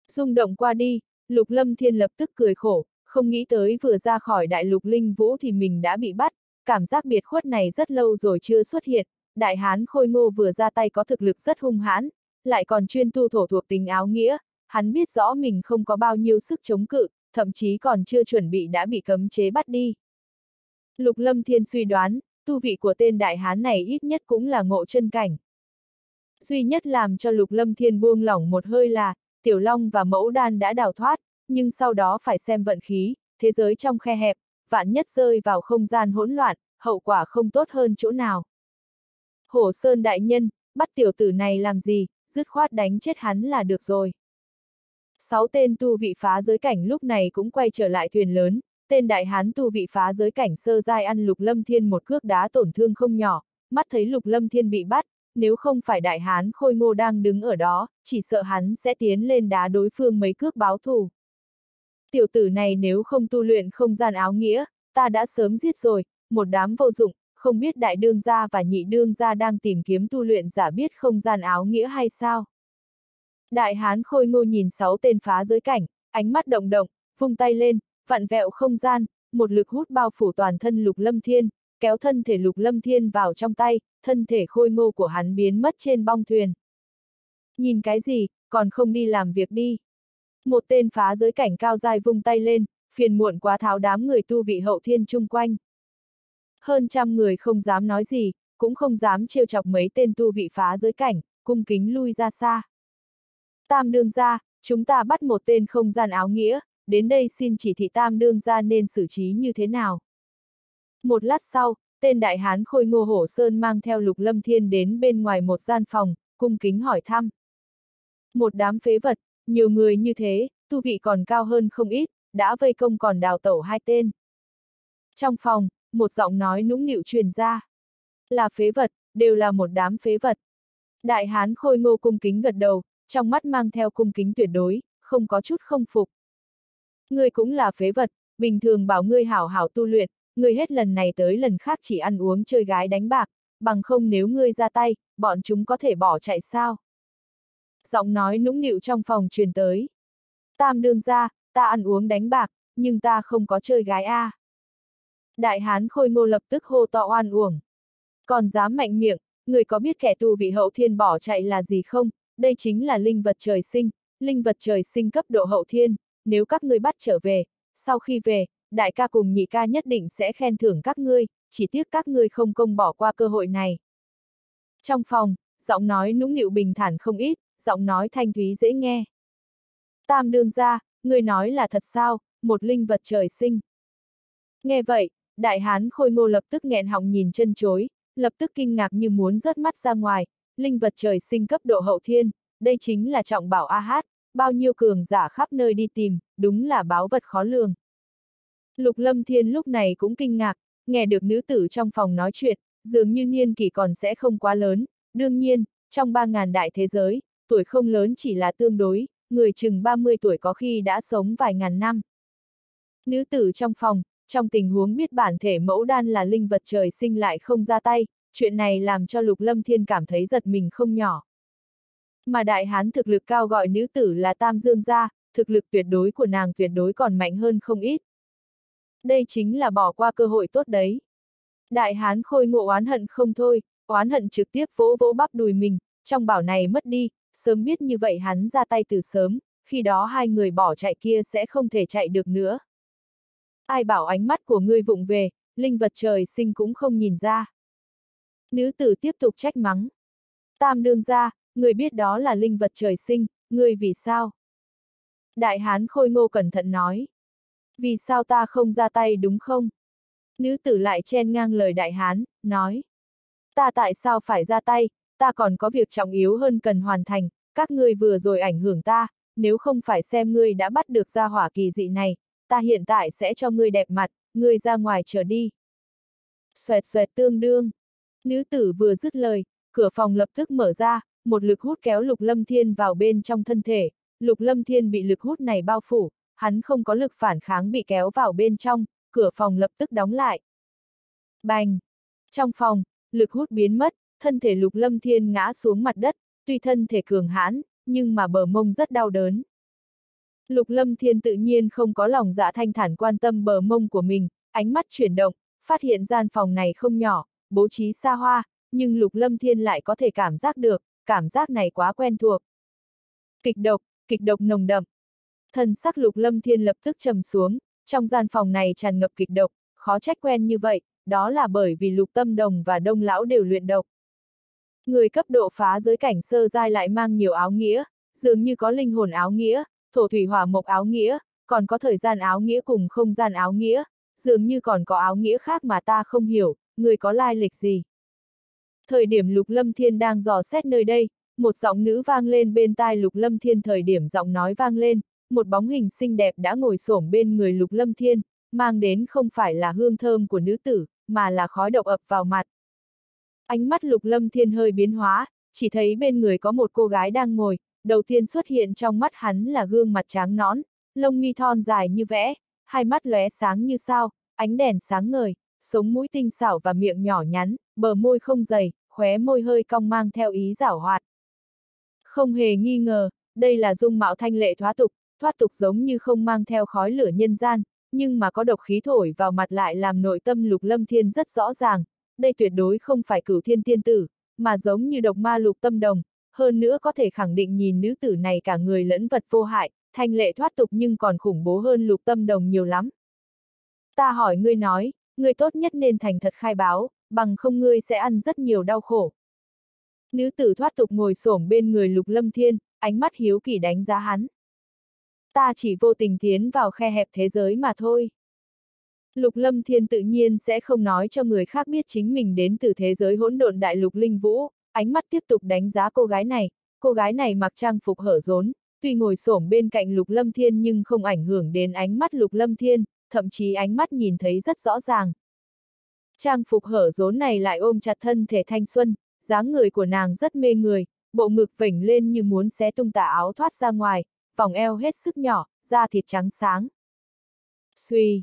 Rung động qua đi, lục lâm thiên lập tức cười khổ, không nghĩ tới vừa ra khỏi đại lục linh vũ thì mình đã bị bắt, cảm giác biệt khuất này rất lâu rồi chưa xuất hiện, đại hán khôi ngô vừa ra tay có thực lực rất hung hãn, lại còn chuyên tu thổ thuộc tính áo nghĩa, hắn biết rõ mình không có bao nhiêu sức chống cự, thậm chí còn chưa chuẩn bị đã bị cấm chế bắt đi. Lục Lâm Thiên suy đoán, tu vị của tên đại hán này ít nhất cũng là ngộ chân cảnh. Duy nhất làm cho Lục Lâm Thiên buông lỏng một hơi là, Tiểu Long và Mẫu Đan đã đào thoát, nhưng sau đó phải xem vận khí, thế giới trong khe hẹp, vạn nhất rơi vào không gian hỗn loạn, hậu quả không tốt hơn chỗ nào. Hổ Sơn Đại Nhân, bắt tiểu tử này làm gì, dứt khoát đánh chết hắn là được rồi. Sáu tên tu vị phá giới cảnh lúc này cũng quay trở lại thuyền lớn, tên đại hán tu vị phá giới cảnh sơ giai ăn lục lâm thiên một cước đá tổn thương không nhỏ, mắt thấy lục lâm thiên bị bắt, nếu không phải đại hán khôi ngô đang đứng ở đó, chỉ sợ hắn sẽ tiến lên đá đối phương mấy cước báo thù. Tiểu tử này nếu không tu luyện không gian áo nghĩa, ta đã sớm giết rồi, một đám vô dụng, không biết đại đương gia và nhị đương gia đang tìm kiếm tu luyện giả biết không gian áo nghĩa hay sao? Đại hán khôi ngô nhìn sáu tên phá giới cảnh, ánh mắt động động, vung tay lên, vặn vẹo không gian, một lực hút bao phủ toàn thân lục lâm thiên, kéo thân thể lục lâm thiên vào trong tay, thân thể khôi ngô của hắn biến mất trên bong thuyền. Nhìn cái gì, còn không đi làm việc đi. Một tên phá giới cảnh cao dài vung tay lên, phiền muộn quá tháo đám người tu vị hậu thiên chung quanh. Hơn trăm người không dám nói gì, cũng không dám trêu chọc mấy tên tu vị phá giới cảnh, cung kính lui ra xa. Tam đương ra, chúng ta bắt một tên không gian áo nghĩa, đến đây xin chỉ thị tam đương ra nên xử trí như thế nào. Một lát sau, tên đại hán khôi ngô hổ sơn mang theo lục lâm thiên đến bên ngoài một gian phòng, cung kính hỏi thăm. Một đám phế vật, nhiều người như thế, tu vị còn cao hơn không ít, đã vây công còn đào tẩu hai tên. Trong phòng, một giọng nói nũng nịu truyền ra. Là phế vật, đều là một đám phế vật. Đại hán khôi ngô cung kính gật đầu, trong mắt mang theo cung kính tuyệt đối, không có chút không phục. Ngươi cũng là phế vật, bình thường bảo ngươi hảo hảo tu luyện, ngươi hết lần này tới lần khác chỉ ăn uống chơi gái đánh bạc, bằng không nếu ngươi ra tay, bọn chúng có thể bỏ chạy sao? Giọng nói nũng nịu trong phòng truyền tới. Tam đương ra, ta ăn uống đánh bạc, nhưng ta không có chơi gái a. Đại hán khôi ngô lập tức hô to oan uổng. Còn dám mạnh miệng, người có biết kẻ tu vị hậu thiên bỏ chạy là gì không? Đây chính là linh vật trời sinh, linh vật trời sinh cấp độ hậu thiên, nếu các ngươi bắt trở về, sau khi về, đại ca cùng nhị ca nhất định sẽ khen thưởng các ngươi, chỉ tiếc các ngươi không công bỏ qua cơ hội này. Trong phòng, giọng nói nũng nịu bình thản không ít, giọng nói thanh thúy dễ nghe. Tam đương ra, người nói là thật sao, một linh vật trời sinh. Nghe vậy, đại hán khôi ngô lập tức nghẹn họng nhìn chân chối, lập tức kinh ngạc như muốn rớt mắt ra ngoài, linh vật trời sinh cấp độ hậu thiên, đây chính là trọng bảo A hát, bao nhiêu cường giả khắp nơi đi tìm, đúng là báo vật khó lường. Lục Lâm Thiên lúc này cũng kinh ngạc, nghe được nữ tử trong phòng nói chuyện, dường như niên kỷ còn sẽ không quá lớn, đương nhiên, trong ba ngàn đại thế giới, tuổi không lớn chỉ là tương đối, người chừng 30 tuổi có khi đã sống vài ngàn năm. Nữ tử trong phòng, trong tình huống biết bản thể mẫu đan là linh vật trời sinh lại không ra tay, chuyện này làm cho Lục Lâm Thiên cảm thấy giật mình không nhỏ. Mà đại hán thực lực cao gọi nữ tử là Tam Dương gia, thực lực tuyệt đối của nàng tuyệt đối còn mạnh hơn không ít. Đây chính là bỏ qua cơ hội tốt đấy. Đại hán khôi ngộ oán hận không thôi, oán hận trực tiếp vỗ vỗ bắp đùi mình, trong bảo này mất đi, sớm biết như vậy hắn ra tay từ sớm, khi đó hai người bỏ chạy kia sẽ không thể chạy được nữa. Ai bảo ánh mắt của ngươi vụng về, linh vật trời sinh cũng không nhìn ra. Nữ tử tiếp tục trách mắng. Tam đương ra, người biết đó là linh vật trời sinh, người vì sao? Đại hán khôi ngô cẩn thận nói. Vì sao ta không ra tay đúng không? Nữ tử lại chen ngang lời đại hán, nói. Ta tại sao phải ra tay, ta còn có việc trọng yếu hơn cần hoàn thành, các ngươi vừa rồi ảnh hưởng ta, nếu không phải xem ngươi đã bắt được ra hỏa kỳ dị này, ta hiện tại sẽ cho ngươi đẹp mặt, ngươi ra ngoài chờ đi. Xoẹt xoẹt tương đương. Nữ tử vừa dứt lời, cửa phòng lập tức mở ra, một lực hút kéo Lục Lâm Thiên vào bên trong thân thể, Lục Lâm Thiên bị lực hút này bao phủ, hắn không có lực phản kháng bị kéo vào bên trong, cửa phòng lập tức đóng lại. Bành! Trong phòng, lực hút biến mất, thân thể Lục Lâm Thiên ngã xuống mặt đất, tuy thân thể cường hãn, nhưng mà bờ mông rất đau đớn. Lục Lâm Thiên tự nhiên không có lòng dạ thanh thản quan tâm bờ mông của mình, ánh mắt chuyển động, phát hiện gian phòng này không nhỏ, bố trí xa hoa, nhưng Lục Lâm Thiên lại có thể cảm giác được, cảm giác này quá quen thuộc. Kịch độc, kịch độc nồng đậm. Thần sắc Lục Lâm Thiên lập tức trầm xuống, trong gian phòng này tràn ngập kịch độc, khó trách quen như vậy, đó là bởi vì Lục Tâm Đồng và Đông Lão đều luyện độc. Người cấp độ phá giới cảnh sơ giai lại mang nhiều áo nghĩa, dường như có linh hồn áo nghĩa, thổ thủy hỏa mộc áo nghĩa, còn có thời gian áo nghĩa cùng không gian áo nghĩa, dường như còn có áo nghĩa khác mà ta không hiểu, người có lai lịch gì. Thời điểm Lục Lâm Thiên đang dò xét nơi đây, một giọng nữ vang lên bên tai Lục Lâm Thiên thời điểm giọng nói vang lên, một bóng hình xinh đẹp đã ngồi xổm bên người Lục Lâm Thiên, mang đến không phải là hương thơm của nữ tử, mà là khói độc ập vào mặt. Ánh mắt Lục Lâm Thiên hơi biến hóa, chỉ thấy bên người có một cô gái đang ngồi, đầu tiên xuất hiện trong mắt hắn là gương mặt trắng nõn, lông mi thon dài như vẽ, hai mắt lóe sáng như sao, ánh đèn sáng ngời, sống mũi tinh xảo và miệng nhỏ nhắn, bờ môi không dày, khóe môi hơi cong mang theo ý giảo hoạt. Không hề nghi ngờ, đây là dung mạo thanh lệ thoát tục, thoát tục giống như không mang theo khói lửa nhân gian, nhưng mà có độc khí thổi vào mặt lại làm nội tâm lục lâm thiên rất rõ ràng, đây tuyệt đối không phải cửu thiên tiên tử, mà giống như độc ma lục tâm đồng, hơn nữa có thể khẳng định nhìn nữ tử này cả người lẫn vật vô hại, thanh lệ thoát tục nhưng còn khủng bố hơn lục tâm đồng nhiều lắm. Ta hỏi ngươi nói, ngươi tốt nhất nên thành thật khai báo, bằng không ngươi sẽ ăn rất nhiều đau khổ. Nữ tử thoát tục ngồi xổm bên người lục lâm thiên, ánh mắt hiếu kỳ đánh giá hắn. Ta chỉ vô tình tiến vào khe hẹp thế giới mà thôi. Lục lâm thiên tự nhiên sẽ không nói cho người khác biết chính mình đến từ thế giới hỗn độn đại lục linh vũ, ánh mắt tiếp tục đánh giá cô gái này, cô gái này mặc trang phục hở rốn, tuy ngồi xổm bên cạnh Lục Lâm Thiên nhưng không ảnh hưởng đến ánh mắt Lục Lâm Thiên, thậm chí ánh mắt nhìn thấy rất rõ ràng. Trang phục hở rốn này lại ôm chặt thân thể thanh xuân, dáng người của nàng rất mê người, bộ ngực vểnh lên như muốn xé tung tà áo thoát ra ngoài, vòng eo hết sức nhỏ, da thịt trắng sáng. Suy.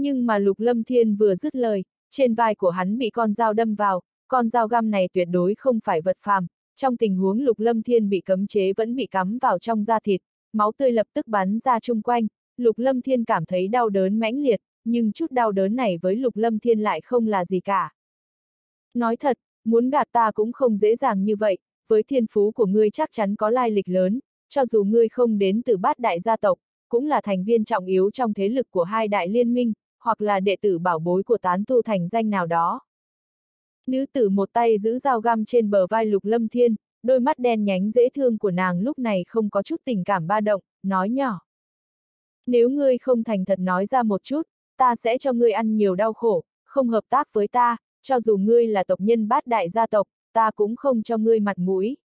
Nhưng mà Lục Lâm Thiên vừa dứt lời, trên vai của hắn bị con dao đâm vào, con dao găm này tuyệt đối không phải vật phàm, trong tình huống Lục Lâm Thiên bị cấm chế vẫn bị cắm vào trong da thịt, máu tươi lập tức bắn ra chung quanh, Lục Lâm Thiên cảm thấy đau đớn mãnh liệt, nhưng chút đau đớn này với Lục Lâm Thiên lại không là gì cả. Nói thật, muốn gạt ta cũng không dễ dàng như vậy, với thiên phú của ngươi chắc chắn có lai lịch lớn, cho dù ngươi không đến từ bát đại gia tộc, cũng là thành viên trọng yếu trong thế lực của hai đại liên minh, hoặc là đệ tử bảo bối của tán tu thành danh nào đó. Nữ tử một tay giữ dao găm trên bờ vai Lục Lâm Thiên, đôi mắt đen nhánh dễ thương của nàng lúc này không có chút tình cảm ba động, nói nhỏ. Nếu ngươi không thành thật nói ra một chút, ta sẽ cho ngươi ăn nhiều đau khổ, không hợp tác với ta, cho dù ngươi là tộc nhân bát đại gia tộc, ta cũng không cho ngươi mặt mũi.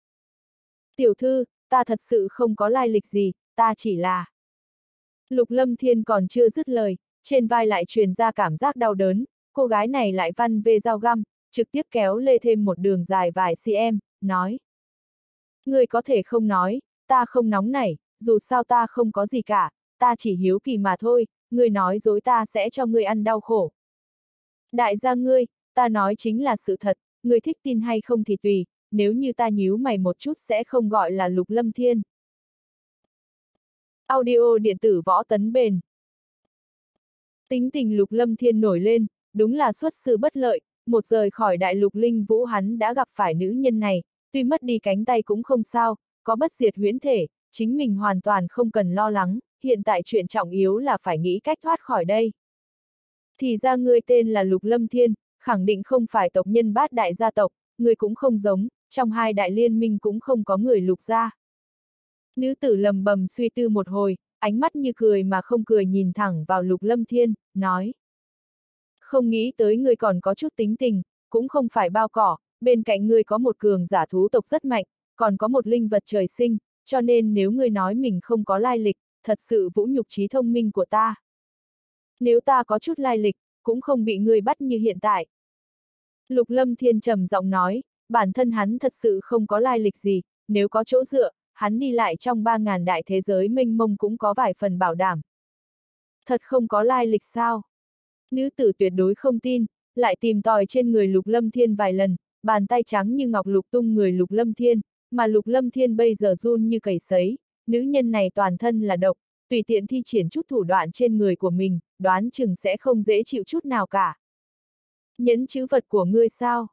Tiểu thư, ta thật sự không có lai lịch gì, ta chỉ là... Lục Lâm Thiên còn chưa dứt lời, trên vai lại truyền ra cảm giác đau đớn, cô gái này lại văn về dao găm, trực tiếp kéo lê thêm một đường dài vài cm, nói. Ngươi có thể không nói, ta không nóng nảy, dù sao ta không có gì cả, ta chỉ hiếu kỳ mà thôi, ngươi nói dối ta sẽ cho ngươi ăn đau khổ. Đại gia ngươi, ta nói chính là sự thật, ngươi thích tin hay không thì tùy, nếu như ta nhíu mày một chút sẽ không gọi là lục lâm thiên. Audio điện tử võ tấn bền. Tính tình lục lâm thiên nổi lên, đúng là xuất sư bất lợi, một rời khỏi đại lục linh vũ hắn đã gặp phải nữ nhân này, tuy mất đi cánh tay cũng không sao, có bất diệt huyễn thể, chính mình hoàn toàn không cần lo lắng, hiện tại chuyện trọng yếu là phải nghĩ cách thoát khỏi đây. Thì ra ngươi tên là Lục Lâm Thiên, khẳng định không phải tộc nhân bát đại gia tộc, ngươi cũng không giống, trong hai đại liên minh cũng không có người lục gia. Nữ tử lầm bầm suy tư một hồi, ánh mắt như cười mà không cười nhìn thẳng vào Lục Lâm Thiên, nói. Không nghĩ tới ngươi còn có chút tính tình, cũng không phải bao cỏ, bên cạnh ngươi có một cường giả thú tộc rất mạnh, còn có một linh vật trời sinh, cho nên nếu ngươi nói mình không có lai lịch, thật sự vũ nhục trí thông minh của ta. Nếu ta có chút lai lịch, cũng không bị ngươi bắt như hiện tại. Lục Lâm Thiên trầm giọng nói, bản thân hắn thật sự không có lai lịch gì, nếu có chỗ dựa, hắn đi lại trong ba ngàn đại thế giới mênh mông cũng có vài phần bảo đảm. Thật không có lai lịch sao? Nữ tử tuyệt đối không tin, lại tìm tòi trên người Lục Lâm Thiên vài lần, bàn tay trắng như ngọc lục tung người Lục Lâm Thiên, mà Lục Lâm Thiên bây giờ run như cầy sấy, nữ nhân này toàn thân là độc, tùy tiện thi triển chút thủ đoạn trên người của mình, đoán chừng sẽ không dễ chịu chút nào cả. Nhẫn chữ vật của ngươi sao?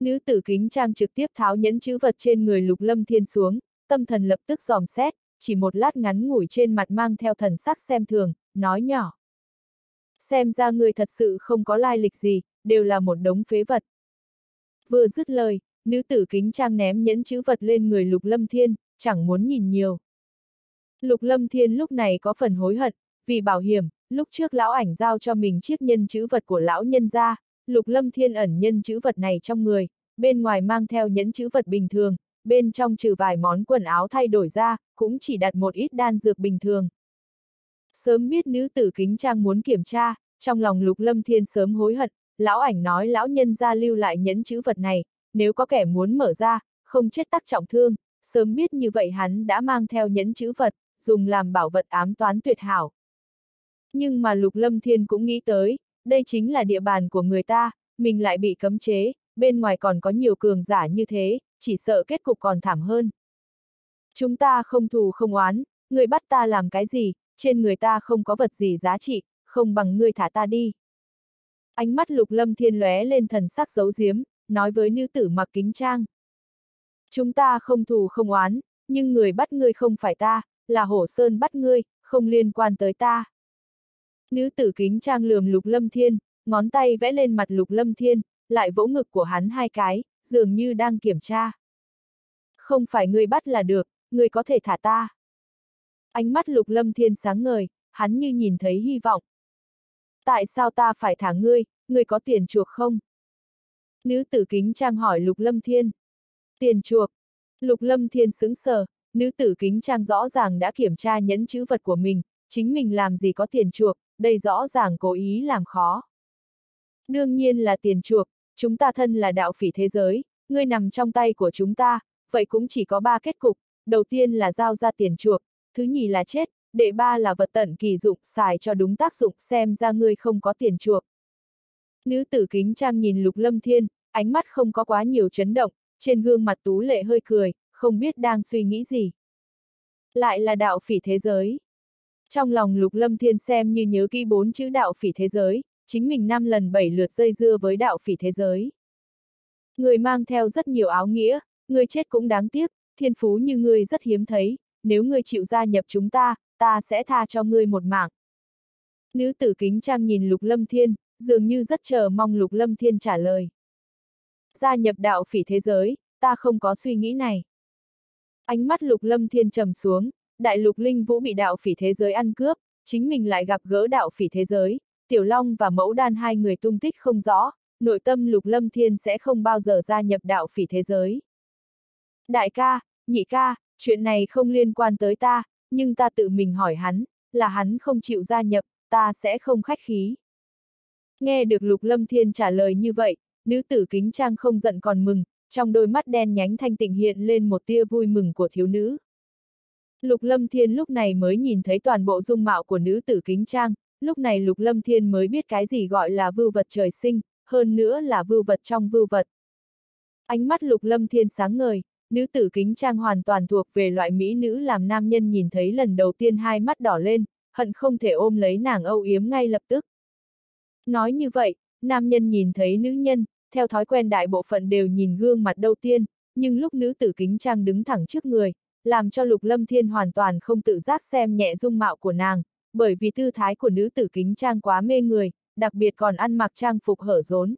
Nữ tử kính trang trực tiếp tháo nhẫn chữ vật trên người Lục Lâm Thiên xuống, tâm thần lập tức dòm xét, chỉ một lát ngắn ngủi trên mặt mang theo thần sắc xem thường, nói nhỏ. Xem ra người thật sự không có lai lịch gì, đều là một đống phế vật. Vừa dứt lời, nữ tử kính trang ném nhẫn chữ vật lên người Lục Lâm Thiên, chẳng muốn nhìn nhiều. Lục Lâm Thiên lúc này có phần hối hận, vì bảo hiểm, lúc trước lão ảnh giao cho mình chiếc nhân chữ vật của lão nhân ra, Lục Lâm Thiên ẩn nhân chữ vật này trong người, bên ngoài mang theo nhẫn chữ vật bình thường, bên trong trừ vài món quần áo thay đổi ra, cũng chỉ đặt một ít đan dược bình thường. Sớm biết nữ tử kính trang muốn kiểm tra, trong lòng Lục Lâm Thiên sớm hối hận, lão ảnh nói lão nhân ra lưu lại nhẫn chữ vật này, nếu có kẻ muốn mở ra, không chết tắc trọng thương, sớm biết như vậy hắn đã mang theo nhẫn chữ vật, dùng làm bảo vật ám toán tuyệt hảo. Nhưng mà Lục Lâm Thiên cũng nghĩ tới, đây chính là địa bàn của người ta, mình lại bị cấm chế, bên ngoài còn có nhiều cường giả như thế, chỉ sợ kết cục còn thảm hơn. Chúng ta không thù không oán, người bắt ta làm cái gì, trên người ta không có vật gì giá trị, không bằng ngươi thả ta đi. Ánh mắt lục lâm thiên lóe lên thần sắc giấu giếm, nói với nữ tử mặc kính trang. Chúng ta không thù không oán, nhưng người bắt ngươi không phải ta, là hổ sơn bắt ngươi, không liên quan tới ta. Nữ tử kính trang lườm lục lâm thiên, ngón tay vẽ lên mặt lục lâm thiên, lại vỗ ngực của hắn hai cái, dường như đang kiểm tra. Không phải người bắt là được, người có thể thả ta. Ánh mắt lục lâm thiên sáng ngời, hắn như nhìn thấy hy vọng. Tại sao ta phải thả ngươi, ngươi có tiền chuộc không? Nữ tử kính trang hỏi lục lâm thiên. Tiền chuộc. Lục lâm thiên sững sờ, nữ tử kính trang rõ ràng đã kiểm tra nhẫn chữ vật của mình, chính mình làm gì có tiền chuộc, đây rõ ràng cố ý làm khó. Đương nhiên là tiền chuộc, chúng ta thân là đạo phỉ thế giới, ngươi nằm trong tay của chúng ta, vậy cũng chỉ có ba kết cục, đầu tiên là giao ra tiền chuộc, thứ nhì là chết, đệ ba là vật tận kỳ dụng, xài cho đúng tác dụng xem ra ngươi không có tiền chuộc. Nữ tử kính trang nhìn lục lâm thiên, ánh mắt không có quá nhiều chấn động, trên gương mặt tú lệ hơi cười, không biết đang suy nghĩ gì. Lại là đạo phỉ thế giới. Trong lòng lục lâm thiên xem như nhớ kỹ bốn chữ đạo phỉ thế giới, chính mình năm lần bảy lượt dây dưa với đạo phỉ thế giới. Người mang theo rất nhiều áo nghĩa, người chết cũng đáng tiếc, thiên phú như ngươi rất hiếm thấy, nếu ngươi chịu gia nhập chúng ta, ta sẽ tha cho ngươi một mạng. Nữ tử kính trang nhìn Lục Lâm Thiên, dường như rất chờ mong Lục Lâm Thiên trả lời. Gia nhập đạo phỉ thế giới, ta không có suy nghĩ này. Ánh mắt Lục Lâm Thiên trầm xuống, đại lục linh vũ bị đạo phỉ thế giới ăn cướp, chính mình lại gặp gỡ đạo phỉ thế giới, Tiểu Long và Mẫu Đan hai người tung tích không rõ, nội tâm Lục Lâm Thiên sẽ không bao giờ gia nhập đạo phỉ thế giới. Đại ca, nhị ca, chuyện này không liên quan tới ta, nhưng ta tự mình hỏi hắn, là hắn không chịu gia nhập, ta sẽ không khách khí. Nghe được Lục Lâm Thiên trả lời như vậy, nữ tử kính trang không giận còn mừng, trong đôi mắt đen nhánh thanh tịnh hiện lên một tia vui mừng của thiếu nữ. Lục Lâm Thiên lúc này mới nhìn thấy toàn bộ dung mạo của nữ tử kính trang, lúc này Lục Lâm Thiên mới biết cái gì gọi là vưu vật trời sinh, hơn nữa là vưu vật trong vưu vật. Ánh mắt Lục Lâm Thiên sáng ngời, nữ tử kính trang hoàn toàn thuộc về loại mỹ nữ làm nam nhân nhìn thấy lần đầu tiên hai mắt đỏ lên, hận không thể ôm lấy nàng âu yếm ngay lập tức. Nói như vậy, nam nhân nhìn thấy nữ nhân, theo thói quen đại bộ phận đều nhìn gương mặt đầu tiên, nhưng lúc nữ tử kính trang đứng thẳng trước người, làm cho lục lâm thiên hoàn toàn không tự giác xem nhẹ dung mạo của nàng, bởi vì tư thái của nữ tử kính trang quá mê người, đặc biệt còn ăn mặc trang phục hở rốn.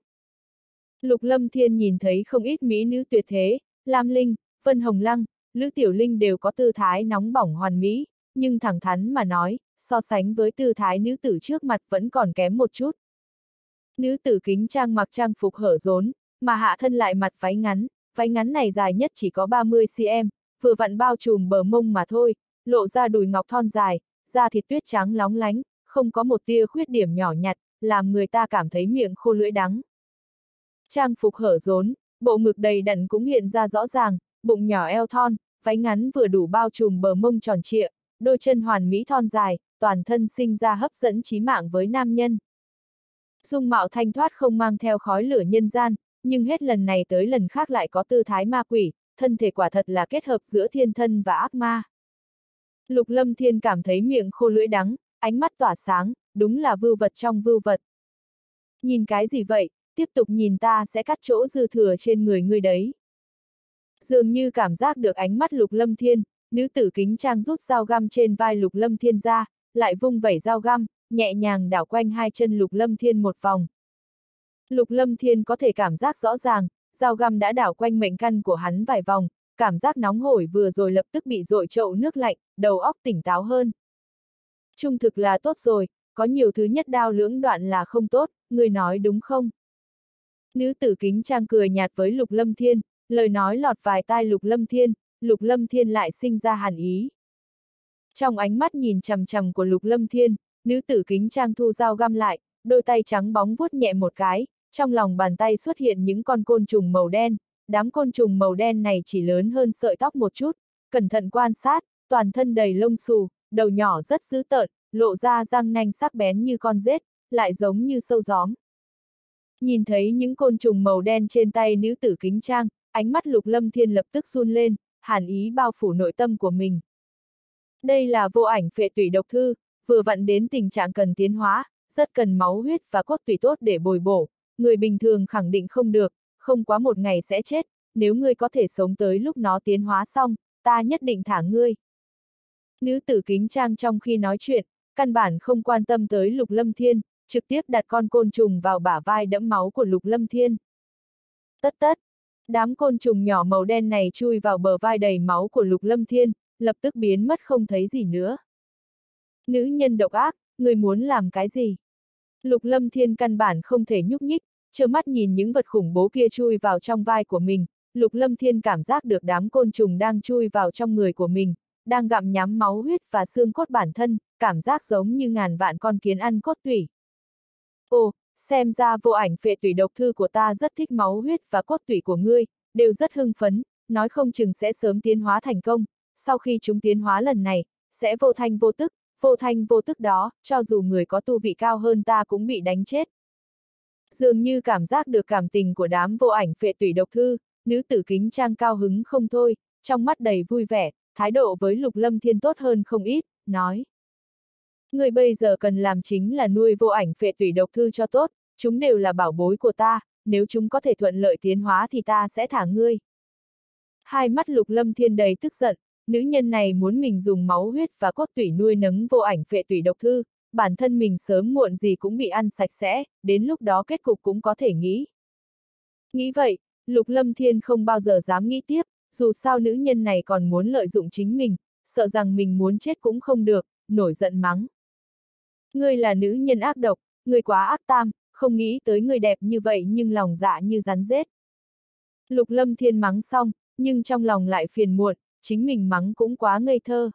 Lục lâm thiên nhìn thấy không ít mỹ nữ tuyệt thế, Lam Linh, Vân Hồng Lăng, Lữ Tiểu Linh đều có tư thái nóng bỏng hoàn mỹ, nhưng thẳng thắn mà nói, so sánh với tư thái nữ tử trước mặt vẫn còn kém một chút. Nữ tử kính trang mặc trang phục hở rốn, mà hạ thân lại mặt váy ngắn, váy ngắn này dài nhất chỉ có 30cm, vừa vặn bao trùm bờ mông mà thôi, lộ ra đùi ngọc thon dài, da thịt tuyết trắng lóng lánh, không có một tia khuyết điểm nhỏ nhặt, làm người ta cảm thấy miệng khô lưỡi đắng. Trang phục hở rốn, bộ ngực đầy đặn cũng hiện ra rõ ràng, bụng nhỏ eo thon, váy ngắn vừa đủ bao trùm bờ mông tròn trịa, đôi chân hoàn mỹ thon dài, toàn thân sinh ra hấp dẫn trí mạng với nam nhân. Dung mạo thanh thoát không mang theo khói lửa nhân gian, nhưng hết lần này tới lần khác lại có tư thái ma quỷ, thân thể quả thật là kết hợp giữa thiên thân và ác ma. Lục lâm thiên cảm thấy miệng khô lưỡi đắng, ánh mắt tỏa sáng, đúng là vưu vật trong vưu vật. Nhìn cái gì vậy, tiếp tục nhìn ta sẽ cắt chỗ dư thừa trên người ngươi đấy. Dường như cảm giác được ánh mắt lục lâm thiên, nữ tử kính trang rút dao găm trên vai lục lâm thiên ra, lại vung vẩy dao găm, nhẹ nhàng đảo quanh hai chân lục lâm thiên một vòng. Lục lâm thiên có thể cảm giác rõ ràng, dao găm đã đảo quanh mệnh căn của hắn vài vòng, cảm giác nóng hổi vừa rồi lập tức bị dội chậu nước lạnh, đầu óc tỉnh táo hơn. Trung thực là tốt rồi, có nhiều thứ nhất đao lưỡng đoạn là không tốt, người nói đúng không? Nữ tử kính trang cười nhạt với Lục Lâm Thiên, lời nói lọt vài tai Lục Lâm Thiên, Lục Lâm Thiên lại sinh ra hàn ý. Trong ánh mắt nhìn chằm chằm của Lục Lâm Thiên, nữ tử kính trang thu dao găm lại, đôi tay trắng bóng vuốt nhẹ một cái, trong lòng bàn tay xuất hiện những con côn trùng màu đen, đám côn trùng màu đen này chỉ lớn hơn sợi tóc một chút, cẩn thận quan sát, toàn thân đầy lông xù, đầu nhỏ rất dữ tợn, lộ ra răng nanh sắc bén như con rết, lại giống như sâu gióm. Nhìn thấy những côn trùng màu đen trên tay nữ tử kính trang, ánh mắt lục lâm thiên lập tức run lên, hàn ý bao phủ nội tâm của mình. Đây là vô ảnh phệ tủy độc thư, vừa vặn đến tình trạng cần tiến hóa, rất cần máu huyết và cốt tủy tốt để bồi bổ, người bình thường khẳng định không được, không quá một ngày sẽ chết, nếu ngươi có thể sống tới lúc nó tiến hóa xong, ta nhất định thả ngươi. Nữ tử kính trang trong khi nói chuyện, căn bản không quan tâm tới lục lâm thiên, trực tiếp đặt con côn trùng vào bả vai đẫm máu của lục lâm thiên. Tất tất, đám côn trùng nhỏ màu đen này chui vào bờ vai đầy máu của lục lâm thiên, lập tức biến mất không thấy gì nữa. Nữ nhân độc ác, người muốn làm cái gì? Lục lâm thiên căn bản không thể nhúc nhích, trơ mắt nhìn những vật khủng bố kia chui vào trong vai của mình, Lục Lâm Thiên cảm giác được đám côn trùng đang chui vào trong người của mình, đang gặm nhắm máu huyết và xương cốt bản thân, cảm giác giống như ngàn vạn con kiến ăn cốt tủy. Ồ, xem ra vô ảnh phệ tủy độc thư của ta rất thích máu huyết và cốt tủy của ngươi, đều rất hưng phấn, nói không chừng sẽ sớm tiến hóa thành công, sau khi chúng tiến hóa lần này, sẽ vô thanh vô tức, vô thanh vô tức đó, cho dù người có tu vị cao hơn ta cũng bị đánh chết. Dường như cảm giác được cảm tình của đám vô ảnh phệ tủy độc thư, nữ tử kính trang cao hứng không thôi, trong mắt đầy vui vẻ, thái độ với lục lâm thiên tốt hơn không ít, nói. Người bây giờ cần làm chính là nuôi vô ảnh phệ tủy độc thư cho tốt, chúng đều là bảo bối của ta, nếu chúng có thể thuận lợi tiến hóa thì ta sẽ thả ngươi. Hai mắt lục lâm thiên đầy tức giận, nữ nhân này muốn mình dùng máu huyết và cốt tủy nuôi nấng vô ảnh phệ tủy độc thư, bản thân mình sớm muộn gì cũng bị ăn sạch sẽ, đến lúc đó kết cục cũng có thể nghĩ. Nghĩ vậy, Lục Lâm Thiên không bao giờ dám nghĩ tiếp, dù sao nữ nhân này còn muốn lợi dụng chính mình, sợ rằng mình muốn chết cũng không được, nổi giận mắng. Ngươi là nữ nhân ác độc, ngươi quá ác tam, không nghĩ tới người đẹp như vậy nhưng lòng dạ như rắn rết. Lục Lâm Thiên mắng xong, nhưng trong lòng lại phiền muộn, chính mình mắng cũng quá ngây thơ.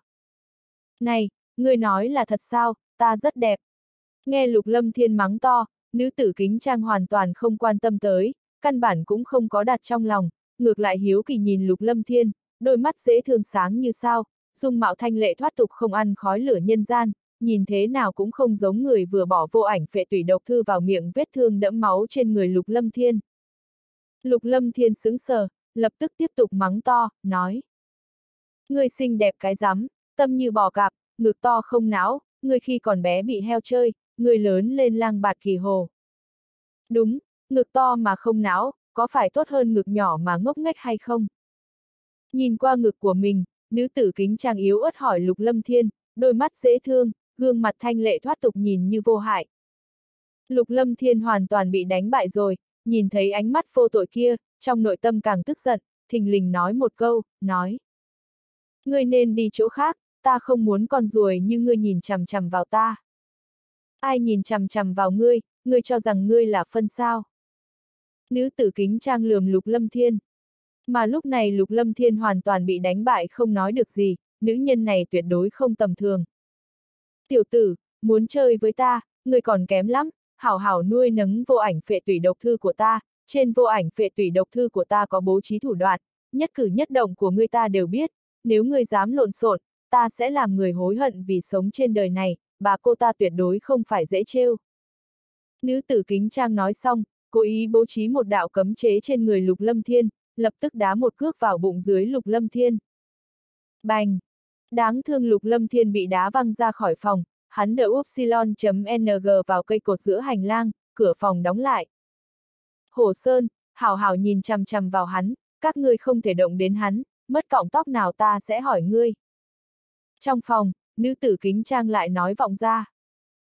Này, ngươi nói là thật sao, ta rất đẹp. Nghe Lục Lâm Thiên mắng to, nữ tử kính trang hoàn toàn không quan tâm tới, căn bản cũng không có đặt trong lòng, ngược lại hiếu kỳ nhìn Lục Lâm Thiên, đôi mắt dễ thương sáng như sao, dung mạo thanh lệ thoát tục không ăn khói lửa nhân gian, nhìn thế nào cũng không giống người vừa bỏ vô ảnh phệ tủy độc thư vào miệng vết thương đẫm máu trên người Lục Lâm Thiên. Lục Lâm Thiên sững sờ, lập tức tiếp tục mắng to, nói. Người xinh đẹp cái rắm, tâm như bò cạp, ngực to không não, người khi còn bé bị heo chơi, người lớn lên lang bạt kỳ hồ. Đúng, ngực to mà không não, có phải tốt hơn ngực nhỏ mà ngốc nghếch hay không? Nhìn qua ngực của mình, nữ tử kính trang yếu ớt hỏi Lục Lâm Thiên, đôi mắt dễ thương, gương mặt thanh lệ thoát tục nhìn như vô hại. Lục Lâm Thiên hoàn toàn bị đánh bại rồi, nhìn thấy ánh mắt vô tội kia, trong nội tâm càng tức giận, thình lình nói một câu, nói. Ngươi nên đi chỗ khác, ta không muốn con ruồi như ngươi nhìn chằm chằm vào ta. Ai nhìn chằm chằm vào ngươi, ngươi cho rằng ngươi là phân sao. Nữ tử kính trang lườm Lục Lâm Thiên. Mà lúc này Lục Lâm Thiên hoàn toàn bị đánh bại không nói được gì, nữ nhân này tuyệt đối không tầm thường. Tiểu tử, muốn chơi với ta, ngươi còn kém lắm, hảo hảo nuôi nấng vô ảnh phệ tủy độc thư của ta, trên vô ảnh phệ tủy độc thư của ta có bố trí thủ đoạn, nhất cử nhất động của ngươi ta đều biết, nếu ngươi dám lộn xộn, ta sẽ làm người hối hận vì sống trên đời này, bà cô ta tuyệt đối không phải dễ trêu. Nữ tử kính trang nói xong, cố ý bố trí một đạo cấm chế trên người Lục Lâm Thiên, lập tức đá một cước vào bụng dưới Lục Lâm Thiên. Bành! Đáng thương Lục Lâm Thiên bị đá văng ra khỏi phòng, hắn đỡ upsilon.ng vào cây cột giữa hành lang, cửa phòng đóng lại. Hồ Sơn, hào hào nhìn chằm chằm vào hắn, các ngươi không thể động đến hắn, mất cọng tóc nào ta sẽ hỏi ngươi. Trong phòng, nữ tử kính trang lại nói vọng ra.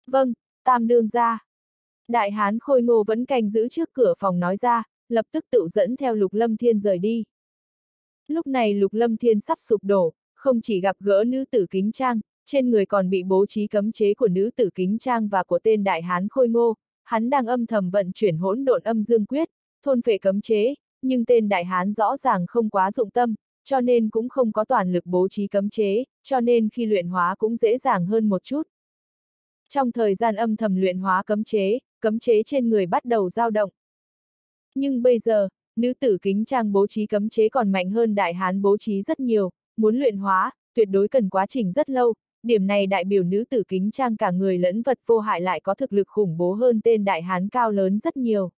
Vâng, tam đương ra. Đại hán khôi ngô vẫn canh giữ trước cửa phòng nói ra, lập tức tự dẫn theo Lục Lâm Thiên rời đi. Lúc này Lục Lâm Thiên sắp sụp đổ, không chỉ gặp gỡ nữ tử kính trang, trên người còn bị bố trí cấm chế của nữ tử kính trang và của tên đại hán khôi ngô, hắn đang âm thầm vận chuyển hỗn độn âm dương quyết, thôn phệ cấm chế, nhưng tên đại hán rõ ràng không quá dụng tâm, cho nên cũng không có toàn lực bố trí cấm chế, cho nên khi luyện hóa cũng dễ dàng hơn một chút. Trong thời gian âm thầm luyện hóa cấm chế, cấm chế trên người bắt đầu dao động. Nhưng bây giờ, nữ tử kính trang bố trí cấm chế còn mạnh hơn đại hán bố trí rất nhiều, muốn luyện hóa, tuyệt đối cần quá trình rất lâu, điểm này đại biểu nữ tử kính trang cả người lẫn vật vô hại lại có thực lực khủng bố hơn tên đại hán cao lớn rất nhiều.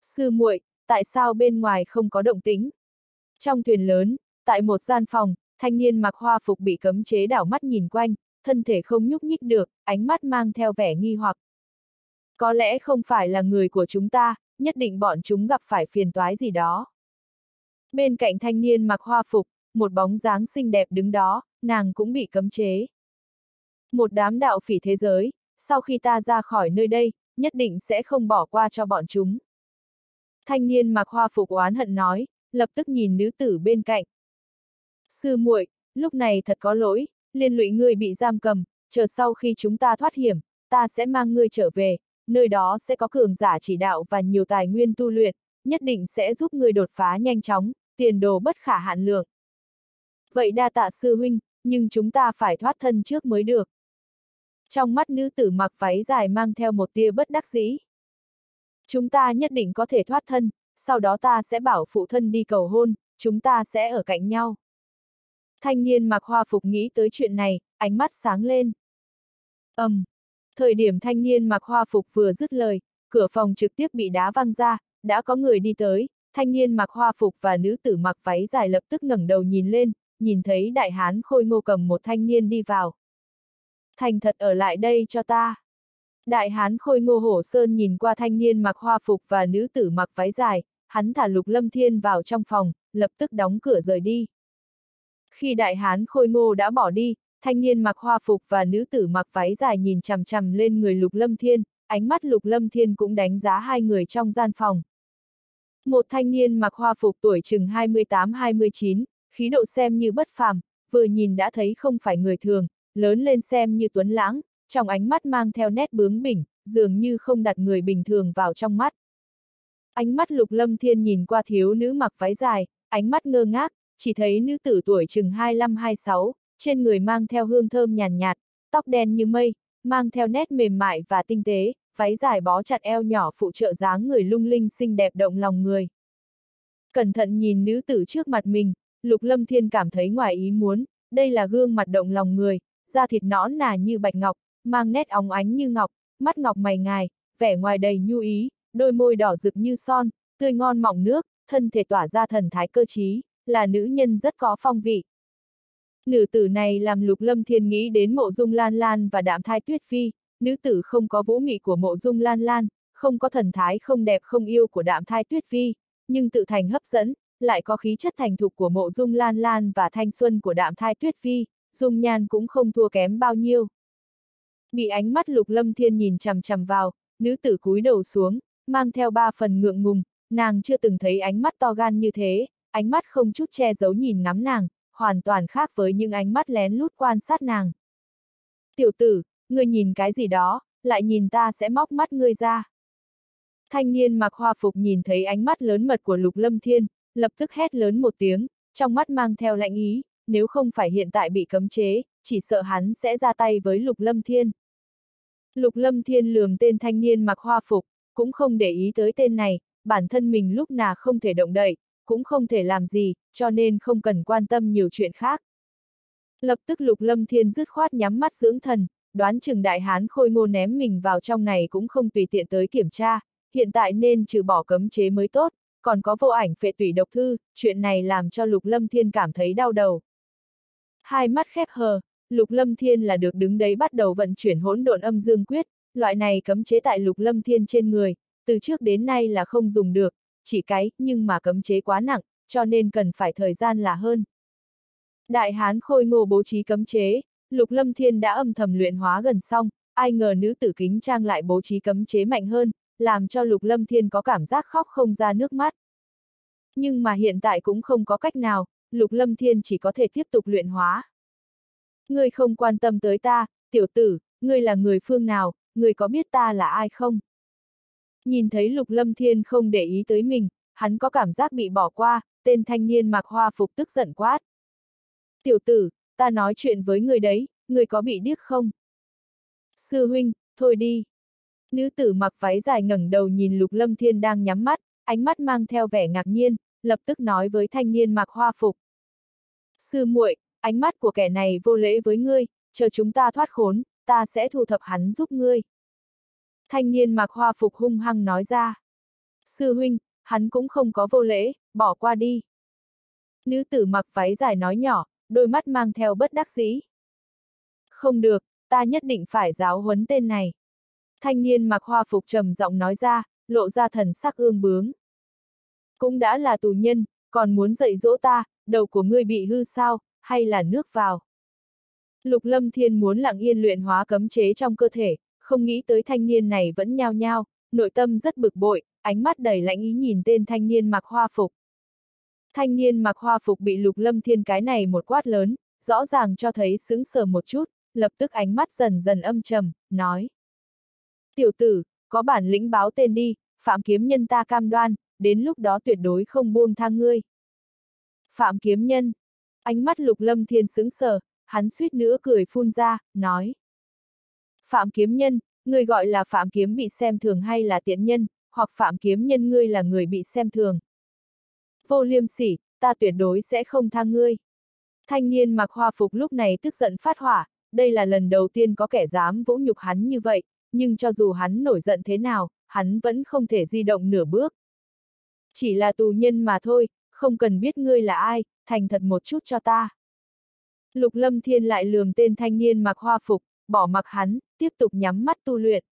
Sư muội, tại sao bên ngoài không có động tĩnh? Trong thuyền lớn, tại một gian phòng, thanh niên mặc hoa phục bị cấm chế đảo mắt nhìn quanh, thân thể không nhúc nhích được, ánh mắt mang theo vẻ nghi hoặc. Có lẽ không phải là người của chúng ta, nhất định bọn chúng gặp phải phiền toái gì đó. Bên cạnh thanh niên mặc hoa phục, một bóng dáng xinh đẹp đứng đó, nàng cũng bị cấm chế. Một đám đạo phỉ thế giới, sau khi ta ra khỏi nơi đây, nhất định sẽ không bỏ qua cho bọn chúng. Thanh niên mặc hoa phục oán hận nói, lập tức nhìn nữ tử bên cạnh. Sư muội, lúc này thật có lỗi, liên lụy ngươi bị giam cầm, chờ sau khi chúng ta thoát hiểm, ta sẽ mang ngươi trở về, nơi đó sẽ có cường giả chỉ đạo và nhiều tài nguyên tu luyện, nhất định sẽ giúp người đột phá nhanh chóng, tiền đồ bất khả hạn lượng. Vậy đa tạ sư huynh, nhưng chúng ta phải thoát thân trước mới được. Trong mắt nữ tử mặc váy dài mang theo một tia bất đắc dĩ. Chúng ta nhất định có thể thoát thân, sau đó ta sẽ bảo phụ thân đi cầu hôn, chúng ta sẽ ở cạnh nhau. Thanh niên mặc hoa phục nghĩ tới chuyện này, ánh mắt sáng lên. ầm, um, thời điểm thanh niên mặc hoa phục vừa dứt lời, cửa phòng trực tiếp bị đá văng ra, đã có người đi tới, thanh niên mặc hoa phục và nữ tử mặc váy dài lập tức ngẩng đầu nhìn lên, nhìn thấy đại hán khôi ngô cầm một thanh niên đi vào. Thành thật ở lại đây cho ta. Đại hán khôi ngô hổ sơn nhìn qua thanh niên mặc hoa phục và nữ tử mặc váy dài, hắn thả lục lâm thiên vào trong phòng, lập tức đóng cửa rời đi. Khi đại hán khôi ngô đã bỏ đi, thanh niên mặc hoa phục và nữ tử mặc váy dài nhìn chằm chằm lên người lục lâm thiên, ánh mắt lục lâm thiên cũng đánh giá hai người trong gian phòng. Một thanh niên mặc hoa phục tuổi chừng 28-29, khí độ xem như bất phàm, vừa nhìn đã thấy không phải người thường, lớn lên xem như tuấn lãng, trong ánh mắt mang theo nét bướng bỉnh, dường như không đặt người bình thường vào trong mắt. Ánh mắt lục lâm thiên nhìn qua thiếu nữ mặc váy dài, ánh mắt ngơ ngác, chỉ thấy nữ tử tuổi chừng 25-26, trên người mang theo hương thơm nhàn nhạt, tóc đen như mây, mang theo nét mềm mại và tinh tế, váy dài bó chặt eo nhỏ phụ trợ dáng người lung linh xinh đẹp động lòng người. Cẩn thận nhìn nữ tử trước mặt mình, Lục Lâm Thiên cảm thấy ngoài ý muốn, đây là gương mặt động lòng người, da thịt nõn nà như bạch ngọc, mang nét óng ánh như ngọc, mắt ngọc mày ngài, vẻ ngoài đầy nhu ý, đôi môi đỏ rực như son, tươi ngon mọng nước, thân thể tỏa ra thần thái cơ trí, là nữ nhân rất có phong vị. Nữ tử này làm Lục Lâm Thiên nghĩ đến mộ dung lan lan và đạm thai tuyết phi, nữ tử không có vũ mị của mộ dung lan lan, không có thần thái không đẹp không yêu của đạm thai tuyết phi, nhưng tự thành hấp dẫn, lại có khí chất thành thục của mộ dung lan lan và thanh xuân của đạm thai tuyết phi, dung nhan cũng không thua kém bao nhiêu. Bị ánh mắt lục lâm thiên nhìn chằm chằm vào, nữ tử cúi đầu xuống, mang theo ba phần ngượng ngùng, nàng chưa từng thấy ánh mắt to gan như thế, ánh mắt không chút che giấu nhìn ngắm nàng, hoàn toàn khác với những ánh mắt lén lút quan sát nàng. Tiểu tử, ngươi nhìn cái gì đó, lại nhìn ta sẽ móc mắt ngươi ra. Thanh niên mặc hoa phục nhìn thấy ánh mắt lớn mật của lục lâm thiên, lập tức hét lớn một tiếng, trong mắt mang theo lạnh ý, nếu không phải hiện tại bị cấm chế, chỉ sợ hắn sẽ ra tay với Lục Lâm Thiên. Lục Lâm Thiên lườm tên thanh niên mặc hoa phục, cũng không để ý tới tên này, bản thân mình lúc nào không thể động đậy, cũng không thể làm gì, cho nên không cần quan tâm nhiều chuyện khác. Lập tức Lục Lâm Thiên dứt khoát nhắm mắt dưỡng thần, đoán chừng đại hán khôi ngô ném mình vào trong này cũng không tùy tiện tới kiểm tra, hiện tại nên trừ bỏ cấm chế mới tốt, còn có vô ảnh phệ tủy độc thư, chuyện này làm cho Lục Lâm Thiên cảm thấy đau đầu. Hai mắt khép hờ, Lục Lâm Thiên là được đứng đấy bắt đầu vận chuyển hỗn độn âm dương quyết, loại này cấm chế tại Lục Lâm Thiên trên người, từ trước đến nay là không dùng được, chỉ cái, nhưng mà cấm chế quá nặng, cho nên cần phải thời gian là hơn. Đại Hán khôi ngô bố trí cấm chế, Lục Lâm Thiên đã âm thầm luyện hóa gần xong, ai ngờ nữ tử kính trang lại bố trí cấm chế mạnh hơn, làm cho Lục Lâm Thiên có cảm giác khóc không ra nước mắt. Nhưng mà hiện tại cũng không có cách nào, Lục Lâm Thiên chỉ có thể tiếp tục luyện hóa. Ngươi không quan tâm tới ta, tiểu tử, ngươi là người phương nào, ngươi có biết ta là ai không? Nhìn thấy Lục Lâm Thiên không để ý tới mình, hắn có cảm giác bị bỏ qua, tên thanh niên mặc hoa phục tức giận quát. Tiểu tử, ta nói chuyện với người đấy, người có bị điếc không? Sư huynh, thôi đi. Nữ tử mặc váy dài ngẩng đầu nhìn Lục Lâm Thiên đang nhắm mắt, ánh mắt mang theo vẻ ngạc nhiên, lập tức nói với thanh niên mặc hoa phục. Sư muội, ánh mắt của kẻ này vô lễ với ngươi, chờ chúng ta thoát khốn, ta sẽ thu thập hắn giúp ngươi. Thanh niên mặc hoa phục hung hăng nói ra. Sư huynh, hắn cũng không có vô lễ, bỏ qua đi. Nữ tử mặc váy dài nói nhỏ, đôi mắt mang theo bất đắc dĩ. Không được, ta nhất định phải giáo huấn tên này. Thanh niên mặc hoa phục trầm giọng nói ra, lộ ra thần sắc ương bướng. Cũng đã là tù nhân, còn muốn dạy dỗ ta, đầu của ngươi bị hư sao, hay là nước vào. Lục lâm thiên muốn lặng yên luyện hóa cấm chế trong cơ thể, không nghĩ tới thanh niên này vẫn nhao nhao, nội tâm rất bực bội, ánh mắt đầy lãnh ý nhìn tên thanh niên mặc hoa phục. Thanh niên mặc hoa phục bị lục lâm thiên cái này một quát lớn, rõ ràng cho thấy sững sờ một chút, lập tức ánh mắt dần dần âm trầm, nói. Tiểu tử, có bản lĩnh báo tên đi, Phạm kiếm nhân ta cam đoan, đến lúc đó tuyệt đối không buông tha ngươi. Phạm kiếm nhân, ánh mắt lục lâm thiên sững sờ, hắn suýt nữa cười phun ra, nói. Phạm kiếm nhân, người gọi là phạm kiếm bị xem thường hay là tiện nhân, hoặc phạm kiếm nhân ngươi là người bị xem thường. Vô liêm sỉ, ta tuyệt đối sẽ không tha ngươi. Thanh niên mặc hoa phục lúc này tức giận phát hỏa, đây là lần đầu tiên có kẻ dám vũ nhục hắn như vậy, nhưng cho dù hắn nổi giận thế nào, hắn vẫn không thể di động nửa bước. Chỉ là tù nhân mà thôi, không cần biết ngươi là ai, thành thật một chút cho ta. Lục Lâm Thiên lại lườm tên thanh niên mặc hoa phục, bỏ mặc hắn, tiếp tục nhắm mắt tu luyện.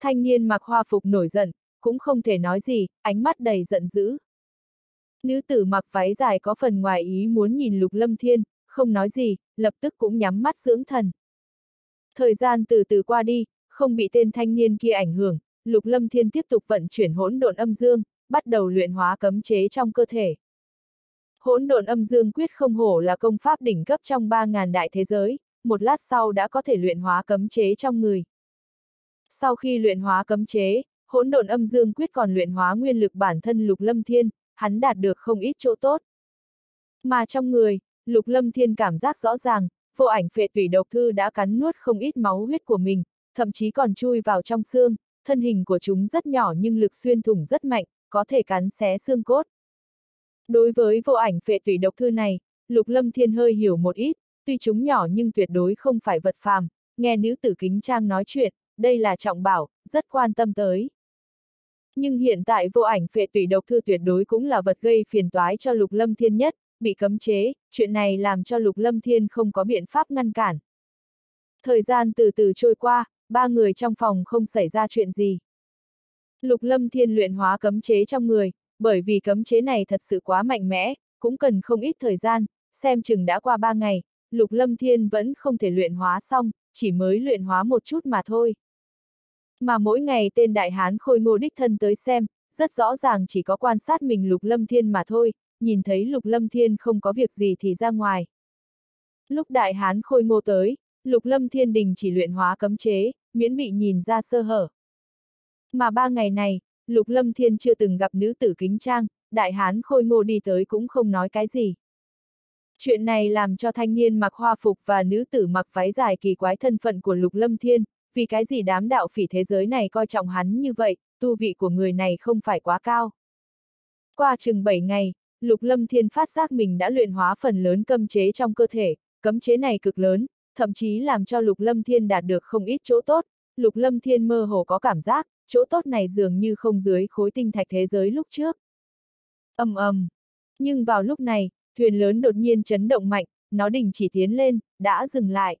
Thanh niên mặc hoa phục nổi giận, cũng không thể nói gì, ánh mắt đầy giận dữ. Nữ tử mặc váy dài có phần ngoài ý muốn nhìn Lục Lâm Thiên, không nói gì, lập tức cũng nhắm mắt dưỡng thần. Thời gian từ từ qua đi, không bị tên thanh niên kia ảnh hưởng, Lục Lâm Thiên tiếp tục vận chuyển hỗn độn âm dương, bắt đầu luyện hóa cấm chế trong cơ thể. Hỗn độn âm dương quyết không hổ là công pháp đỉnh cấp trong 3.000 đại thế giới, một lát sau đã có thể luyện hóa cấm chế trong người. Sau khi luyện hóa cấm chế, hỗn độn âm dương quyết còn luyện hóa nguyên lực bản thân Lục Lâm Thiên, hắn đạt được không ít chỗ tốt. Mà trong người, Lục Lâm Thiên cảm giác rõ ràng, vô ảnh phệ tủy độc thư đã cắn nuốt không ít máu huyết của mình, thậm chí còn chui vào trong xương, thân hình của chúng rất nhỏ nhưng lực xuyên thủng rất mạnh, có thể cắn xé xương cốt. Đối với vô ảnh phệ tủy độc thư này, Lục Lâm Thiên hơi hiểu một ít, tuy chúng nhỏ nhưng tuyệt đối không phải vật phàm, nghe nữ tử kính trang nói chuyện, đây là trọng bảo, rất quan tâm tới. Nhưng hiện tại vô ảnh phệ tủy độc thư tuyệt đối cũng là vật gây phiền toái cho Lục Lâm Thiên nhất, bị cấm chế, chuyện này làm cho Lục Lâm Thiên không có biện pháp ngăn cản. Thời gian từ từ trôi qua, ba người trong phòng không xảy ra chuyện gì. Lục Lâm Thiên luyện hóa cấm chế trong người, bởi vì cấm chế này thật sự quá mạnh mẽ, cũng cần không ít thời gian, xem chừng đã qua ba ngày, Lục Lâm Thiên vẫn không thể luyện hóa xong, chỉ mới luyện hóa một chút mà thôi. Mà mỗi ngày tên đại hán khôi ngô đích thân tới xem, rất rõ ràng chỉ có quan sát mình Lục Lâm Thiên mà thôi, nhìn thấy Lục Lâm Thiên không có việc gì thì ra ngoài. Lúc đại hán khôi ngô tới, Lục Lâm Thiên đình chỉ luyện hóa cấm chế, miễn bị nhìn ra sơ hở. Mà ba ngày này, Lục Lâm Thiên chưa từng gặp nữ tử kính trang, đại hán khôi ngô đi tới cũng không nói cái gì. Chuyện này làm cho thanh niên mặc hoa phục và nữ tử mặc váy dài kỳ quái thân phận của Lục Lâm Thiên, vì cái gì đám đạo phỉ thế giới này coi trọng hắn như vậy, tu vị của người này không phải quá cao. Qua chừng 7 ngày, Lục Lâm Thiên phát giác mình đã luyện hóa phần lớn cấm chế trong cơ thể, cấm chế này cực lớn, thậm chí làm cho Lục Lâm Thiên đạt được không ít chỗ tốt, Lục Lâm Thiên mơ hồ có cảm giác, chỗ tốt này dường như không dưới khối tinh thạch thế giới lúc trước. ầm ầm. Nhưng vào lúc này, thuyền lớn đột nhiên chấn động mạnh, nó đình chỉ tiến lên, đã dừng lại.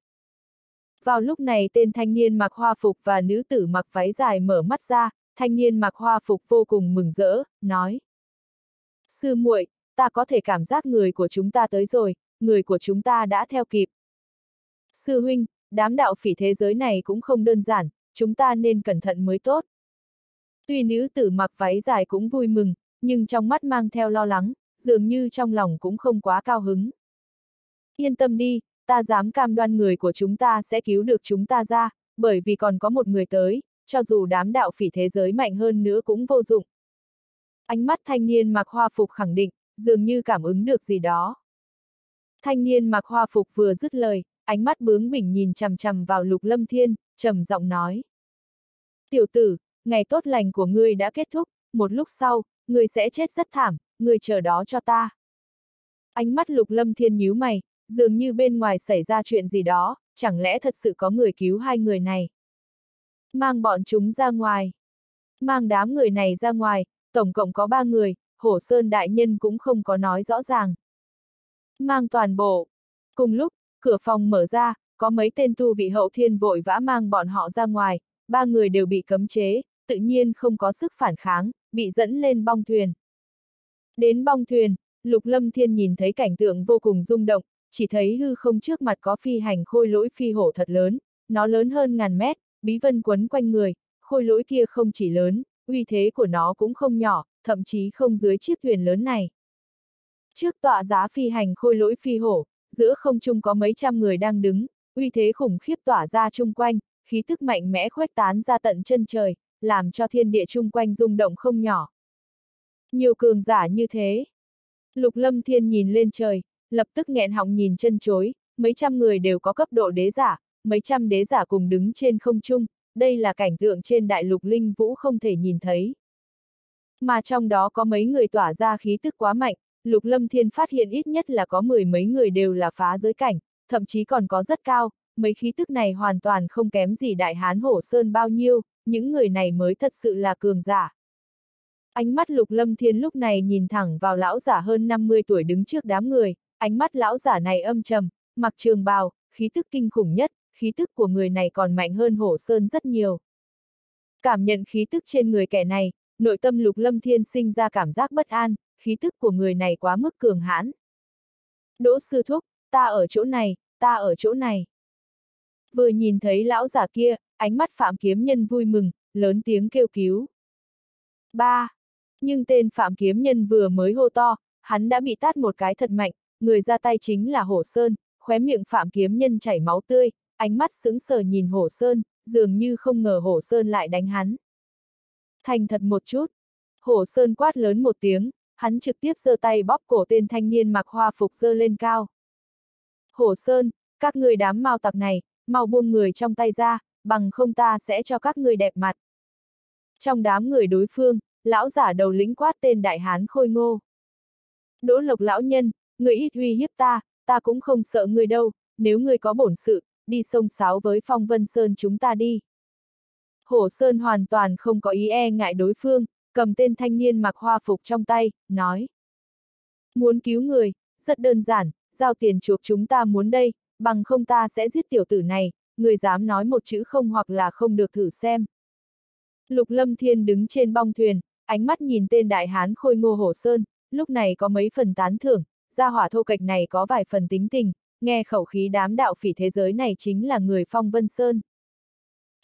Vào lúc này tên thanh niên mặc hoa phục và nữ tử mặc váy dài mở mắt ra, thanh niên mặc hoa phục vô cùng mừng rỡ, nói. Sư muội, ta có thể cảm giác người của chúng ta tới rồi, người của chúng ta đã theo kịp. Sư huynh, đám đạo phỉ thế giới này cũng không đơn giản, chúng ta nên cẩn thận mới tốt. Tuy nữ tử mặc váy dài cũng vui mừng, nhưng trong mắt mang theo lo lắng, dường như trong lòng cũng không quá cao hứng. Yên tâm đi, ta dám cam đoan người của chúng ta sẽ cứu được chúng ta ra, bởi vì còn có một người tới, cho dù đám đạo phỉ thế giới mạnh hơn nữa cũng vô dụng. Ánh mắt thanh niên mặc hoa phục khẳng định, dường như cảm ứng được gì đó. Thanh niên mặc hoa phục vừa dứt lời, ánh mắt bướng bỉnh nhìn chằm chằm vào lục lâm thiên, trầm giọng nói. Tiểu tử, ngày tốt lành của ngươi đã kết thúc, một lúc sau, ngươi sẽ chết rất thảm, ngươi chờ đó cho ta. Ánh mắt lục lâm thiên nhíu mày, dường như bên ngoài xảy ra chuyện gì đó, chẳng lẽ thật sự có người cứu hai người này. Mang bọn chúng ra ngoài. Mang đám người này ra ngoài, tổng cộng có ba người, Hổ Sơn Đại Nhân cũng không có nói rõ ràng. Mang toàn bộ. Cùng lúc, cửa phòng mở ra, có mấy tên tu vị hậu thiên vội vã mang bọn họ ra ngoài, ba người đều bị cấm chế, tự nhiên không có sức phản kháng, bị dẫn lên bong thuyền. Đến bong thuyền, Lục Lâm Thiên nhìn thấy cảnh tượng vô cùng rung động, chỉ thấy hư không trước mặt có phi hành khôi lỗi phi hổ thật lớn, nó lớn hơn ngàn mét, bí vân quấn quanh người, khôi lỗi kia không chỉ lớn, uy thế của nó cũng không nhỏ, thậm chí không dưới chiếc thuyền lớn này. Trước tọa giá phi hành khôi lỗi phi hổ, giữa không trung có mấy trăm người đang đứng, uy thế khủng khiếp tỏa ra chung quanh, khí tức mạnh mẽ khuếch tán ra tận chân trời, làm cho thiên địa chung quanh rung động không nhỏ. Nhiều cường giả như thế. Lục lâm thiên nhìn lên trời, lập tức nghẹn họng nhìn chân chối, mấy trăm người đều có cấp độ đế giả, mấy trăm đế giả cùng đứng trên không trung, đây là cảnh tượng trên đại lục linh vũ không thể nhìn thấy. Mà trong đó có mấy người tỏa ra khí tức quá mạnh, lục lâm thiên phát hiện ít nhất là có mười mấy người đều là phá giới cảnh, thậm chí còn có rất cao, mấy khí tức này hoàn toàn không kém gì đại hán hổ sơn bao nhiêu, những người này mới thật sự là cường giả. Ánh mắt lục lâm thiên lúc này nhìn thẳng vào lão giả hơn 50 tuổi đứng trước đám người, ánh mắt lão giả này âm trầm, mặc trường bào, khí tức kinh khủng nhất, khí tức của người này còn mạnh hơn hổ sơn rất nhiều. Cảm nhận khí tức trên người kẻ này, nội tâm lục lâm thiên sinh ra cảm giác bất an, khí tức của người này quá mức cường hãn. Đỗ sư thúc, ta ở chỗ này, ta ở chỗ này. Vừa nhìn thấy lão giả kia, ánh mắt phạm kiếm nhân vui mừng, lớn tiếng kêu cứu. Ba. Nhưng tên phạm kiếm nhân vừa mới hô to, hắn đã bị tát một cái thật mạnh, người ra tay chính là Hổ Sơn, khóe miệng phạm kiếm nhân chảy máu tươi, ánh mắt sững sờ nhìn Hổ Sơn, dường như không ngờ Hổ Sơn lại đánh hắn. Thành thật một chút. Hổ Sơn quát lớn một tiếng, hắn trực tiếp giơ tay bóp cổ tên thanh niên mặc hoa phục dơ lên cao. Hổ Sơn, các người đám mau tặc này, mau buông người trong tay ra, bằng không ta sẽ cho các người đẹp mặt. Trong đám người đối phương, lão giả đầu lĩnh quát tên đại hán khôi ngô. Đỗ lộc lão nhân, người ít uy hiếp ta, ta cũng không sợ người đâu, nếu người có bổn sự, đi sông sáo với phong vân sơn chúng ta đi. Hổ Sơn hoàn toàn không có ý e ngại đối phương, cầm tên thanh niên mặc hoa phục trong tay, nói. Muốn cứu người, rất đơn giản, giao tiền chuộc chúng ta muốn đây, bằng không ta sẽ giết tiểu tử này, người dám nói một chữ không hoặc là không được thử xem. Lục Lâm Thiên đứng trên bong thuyền, ánh mắt nhìn tên đại hán khôi ngô hổ sơn, lúc này có mấy phần tán thưởng, gia hỏa thô kệch này có vài phần tính tình, nghe khẩu khí đám đạo phỉ thế giới này chính là người phong vân sơn.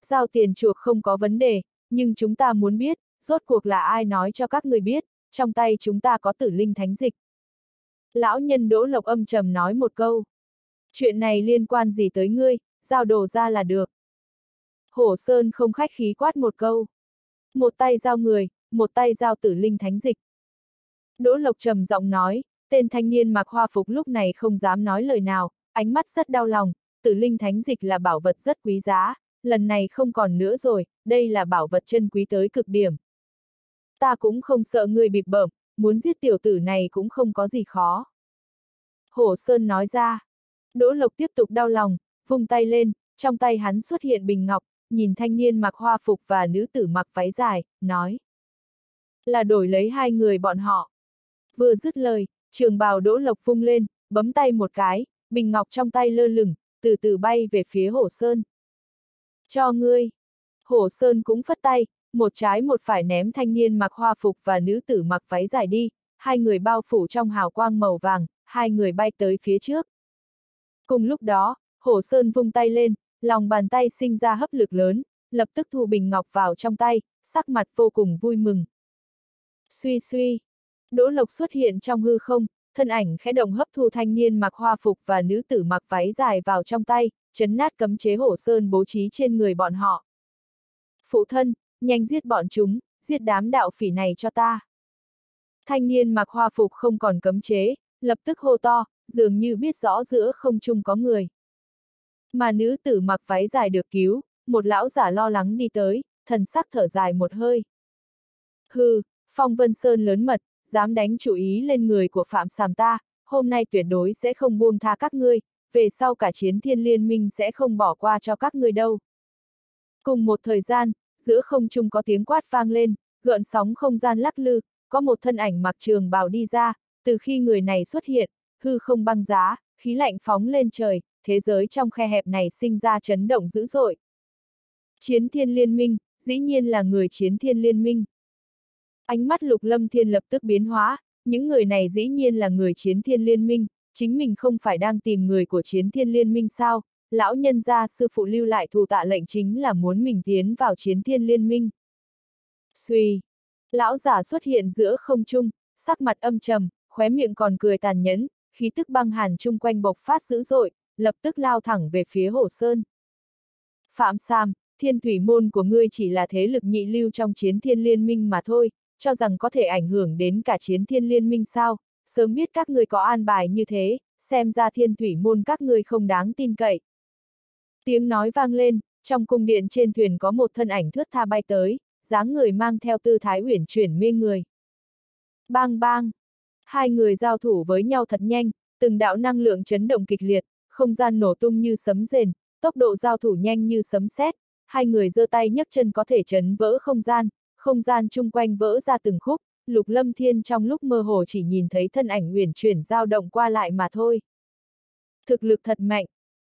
Giao tiền chuộc không có vấn đề, nhưng chúng ta muốn biết, rốt cuộc là ai nói cho các người biết, trong tay chúng ta có tử linh thánh dịch. Lão nhân đỗ lộc âm trầm nói một câu. Chuyện này liên quan gì tới ngươi, giao đồ ra là được. Hổ Sơn không khách khí quát một câu. Một tay giao người, một tay giao tử linh thánh dịch. Đỗ Lộc trầm giọng nói, tên thanh niên mặc hoa phục lúc này không dám nói lời nào, ánh mắt rất đau lòng, tử linh thánh dịch là bảo vật rất quý giá, lần này không còn nữa rồi, đây là bảo vật chân quý tới cực điểm. Ta cũng không sợ người bịp bợm, muốn giết tiểu tử này cũng không có gì khó. Hổ Sơn nói ra. Đỗ Lộc tiếp tục đau lòng, vung tay lên, trong tay hắn xuất hiện bình ngọc, nhìn thanh niên mặc hoa phục và nữ tử mặc váy dài, nói. Là đổi lấy hai người bọn họ. Vừa dứt lời, trường bào Đỗ Lộc vung lên, bấm tay một cái, bình ngọc trong tay lơ lửng, từ từ bay về phía Hổ Sơn. Cho ngươi. Hổ Sơn cũng phất tay, một trái một phải ném thanh niên mặc hoa phục và nữ tử mặc váy dài đi, hai người bao phủ trong hào quang màu vàng, hai người bay tới phía trước. Cùng lúc đó, hồ Sơn vung tay lên, lòng bàn tay sinh ra hấp lực lớn, lập tức thu bình ngọc vào trong tay, sắc mặt vô cùng vui mừng. Suy suy, Đỗ Lộc xuất hiện trong hư không, thân ảnh khẽ động hấp thu thanh niên mặc hoa phục và nữ tử mặc váy dài vào trong tay, chấn nát cấm chế hồ sơn bố trí trên người bọn họ. Phụ thân, nhanh giết bọn chúng, giết đám đạo phỉ này cho ta. Thanh niên mặc hoa phục không còn cấm chế, lập tức hô to, dường như biết rõ giữa không trung có người. Mà nữ tử mặc váy dài được cứu, một lão giả lo lắng đi tới, thần sắc thở dài một hơi. Hừ, Phong Vân Sơn lớn mật, dám đánh chủ ý lên người của Phạm Sàm ta, hôm nay tuyệt đối sẽ không buông tha các ngươi, về sau cả chiến thiên liên minh sẽ không bỏ qua cho các ngươi đâu. Cùng một thời gian, giữa không trung có tiếng quát vang lên, gợn sóng không gian lắc lư, có một thân ảnh mặc trường bào đi ra, từ khi người này xuất hiện, hư không băng giá, khí lạnh phóng lên trời, thế giới trong khe hẹp này sinh ra chấn động dữ dội. Chiến thiên liên minh, dĩ nhiên là người chiến thiên liên minh. Ánh mắt lục lâm thiên lập tức biến hóa, những người này dĩ nhiên là người chiến thiên liên minh, chính mình không phải đang tìm người của chiến thiên liên minh sao, lão nhân gia sư phụ lưu lại thù tạ lệnh chính là muốn mình tiến vào chiến thiên liên minh. Suy! Lão giả xuất hiện giữa không trung, sắc mặt âm trầm, khóe miệng còn cười tàn nhẫn, khí tức băng hàn chung quanh bộc phát dữ dội, lập tức lao thẳng về phía Hồ Sơn. Phạm Sam, thiên thủy môn của ngươi chỉ là thế lực nhị lưu trong chiến thiên liên minh mà thôi, cho rằng có thể ảnh hưởng đến cả chiến thiên liên minh sao, sớm biết các ngươi có an bài như thế, xem ra thiên thủy môn các ngươi không đáng tin cậy. Tiếng nói vang lên, trong cung điện trên thuyền có một thân ảnh thướt tha bay tới, dáng người mang theo tư thái uyển chuyển mê người. Bang bang! Hai người giao thủ với nhau thật nhanh, từng đạo năng lượng chấn động kịch liệt, không gian nổ tung như sấm rền, tốc độ giao thủ nhanh như sấm sét, hai người giơ tay nhấc chân có thể chấn vỡ không gian, không gian chung quanh vỡ ra từng khúc, Lục Lâm Thiên trong lúc mơ hồ chỉ nhìn thấy thân ảnh uyển chuyển dao động qua lại mà thôi. Thực lực thật mạnh.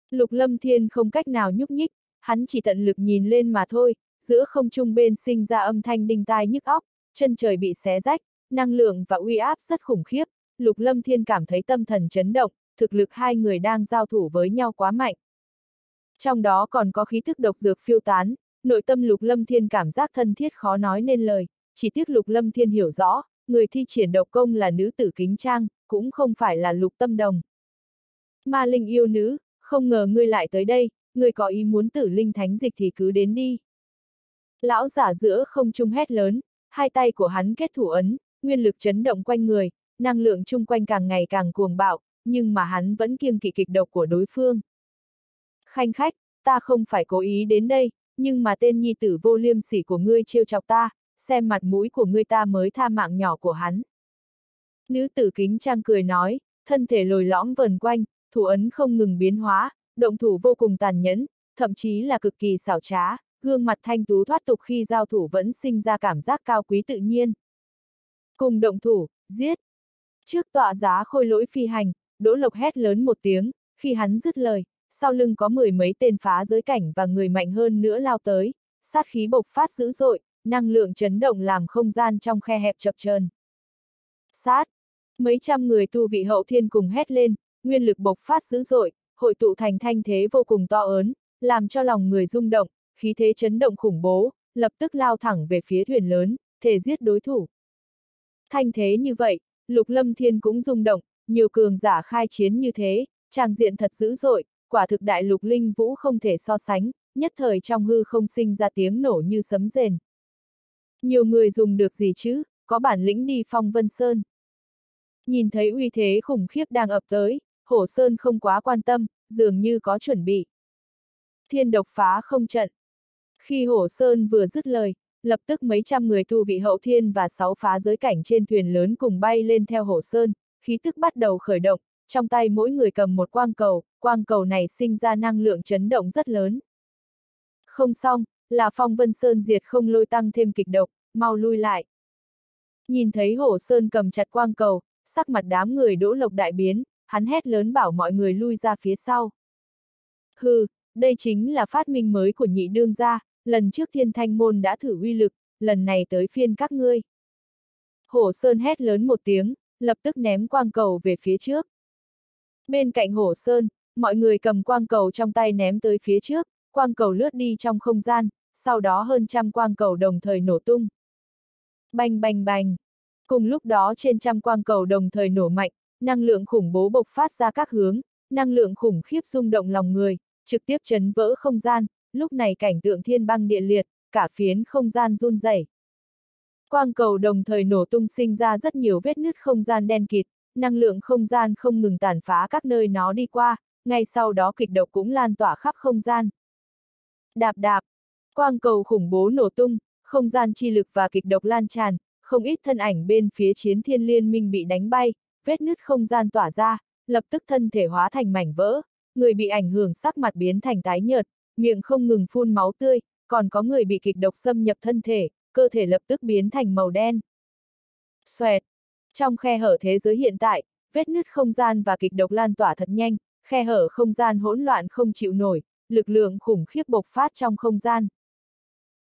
Lục Lâm Thiên không cách nào nhúc nhích, hắn chỉ tận lực nhìn lên mà thôi, giữa không trung bên sinh ra âm thanh đinh tai nhức óc, chân trời bị xé rách, năng lượng và uy áp rất khủng khiếp, Lục Lâm Thiên cảm thấy tâm thần chấn động, thực lực hai người đang giao thủ với nhau quá mạnh. Trong đó còn có khí thức độc dược phiêu tán, nội tâm Lục Lâm Thiên cảm giác thân thiết khó nói nên lời, chỉ tiếc Lục Lâm Thiên hiểu rõ, người thi triển độc công là nữ tử kính trang, cũng không phải là Lục Tâm Đồng. Ma Linh yêu nữ, không ngờ ngươi lại tới đây, ngươi có ý muốn tử linh thánh dịch thì cứ đến đi. Lão giả giữa không trung hét lớn, hai tay của hắn kết thủ ấn, nguyên lực chấn động quanh người, năng lượng chung quanh càng ngày càng cuồng bạo, nhưng mà hắn vẫn kiêng kỵ kịch độc của đối phương. Khanh khách, ta không phải cố ý đến đây, nhưng mà tên nhi tử vô liêm sỉ của ngươi trêu chọc ta, xem mặt mũi của ngươi ta mới tha mạng nhỏ của hắn. Nữ tử kính trang cười nói, thân thể lồi lõm vần quanh, thủ ấn không ngừng biến hóa, động thủ vô cùng tàn nhẫn, thậm chí là cực kỳ xảo trá, gương mặt thanh tú thoát tục khi giao thủ vẫn sinh ra cảm giác cao quý tự nhiên. Cùng động thủ, giết. Trước tọa giá khôi lỗi phi hành, Đỗ Lộc hét lớn một tiếng, khi hắn dứt lời, sau lưng có mười mấy tên phá giới cảnh và người mạnh hơn nữa lao tới, sát khí bộc phát dữ dội, năng lượng chấn động làm không gian trong khe hẹp chập chờn. Sát! Mấy trăm người tu vị hậu thiên cùng hét lên, nguyên lực bộc phát dữ dội, hội tụ thành thanh thế vô cùng to ớn, làm cho lòng người rung động, khí thế chấn động khủng bố, lập tức lao thẳng về phía thuyền lớn, thể giết đối thủ. Thanh thế như vậy, Lục Lâm Thiên cũng rung động, nhiều cường giả khai chiến như thế, trang diện thật dữ dội, quả thực đại lục linh vũ không thể so sánh, nhất thời trong hư không sinh ra tiếng nổ như sấm rền. Nhiều người dùng được gì chứ, có bản lĩnh đi phong vân sơn. Nhìn thấy uy thế khủng khiếp đang ập tới, hổ sơn không quá quan tâm, dường như có chuẩn bị. Thiên độc phá không trận. Khi hổ sơn vừa dứt lời, lập tức mấy trăm người tu vị hậu thiên và sáu phá giới cảnh trên thuyền lớn cùng bay lên theo hồ sơn, khí tức bắt đầu khởi động, trong tay mỗi người cầm một quang cầu, quang cầu này sinh ra năng lượng chấn động rất lớn. Không xong, là phong vân sơn diệt không lôi tăng thêm kịch độc, mau lui lại. Nhìn thấy hổ sơn cầm chặt quang cầu, sắc mặt đám người đỗ lộc đại biến, hắn hét lớn bảo mọi người lui ra phía sau. Hừ, đây chính là phát minh mới của nhị đương gia, lần trước thiên thanh môn đã thử uy lực, lần này tới phiên các ngươi. Hổ Sơn hét lớn một tiếng, lập tức ném quang cầu về phía trước. Bên cạnh Hổ Sơn, mọi người cầm quang cầu trong tay ném tới phía trước, quang cầu lướt đi trong không gian, sau đó hơn trăm quang cầu đồng thời nổ tung. Bành bành bành. Cùng lúc đó trên trăm quang cầu đồng thời nổ mạnh, năng lượng khủng bố bộc phát ra các hướng, năng lượng khủng khiếp rung động lòng người, trực tiếp chấn vỡ không gian, lúc này cảnh tượng thiên băng địa liệt, cả phiến không gian run rẩy. Quang cầu đồng thời nổ tung sinh ra rất nhiều vết nứt không gian đen kịt, năng lượng không gian không ngừng tàn phá các nơi nó đi qua, ngay sau đó kịch độc cũng lan tỏa khắp không gian. Đạp đạp, quang cầu khủng bố nổ tung, không gian chi lực và kịch độc lan tràn, không ít thân ảnh bên phía chiến thiên liên minh bị đánh bay, vết nứt không gian tỏa ra, lập tức thân thể hóa thành mảnh vỡ, người bị ảnh hưởng sắc mặt biến thành tái nhợt, miệng không ngừng phun máu tươi, còn có người bị kịch độc xâm nhập thân thể, cơ thể lập tức biến thành màu đen. Xoẹt! Trong khe hở thế giới hiện tại, vết nứt không gian và kịch độc lan tỏa thật nhanh, khe hở không gian hỗn loạn không chịu nổi, lực lượng khủng khiếp bộc phát trong không gian.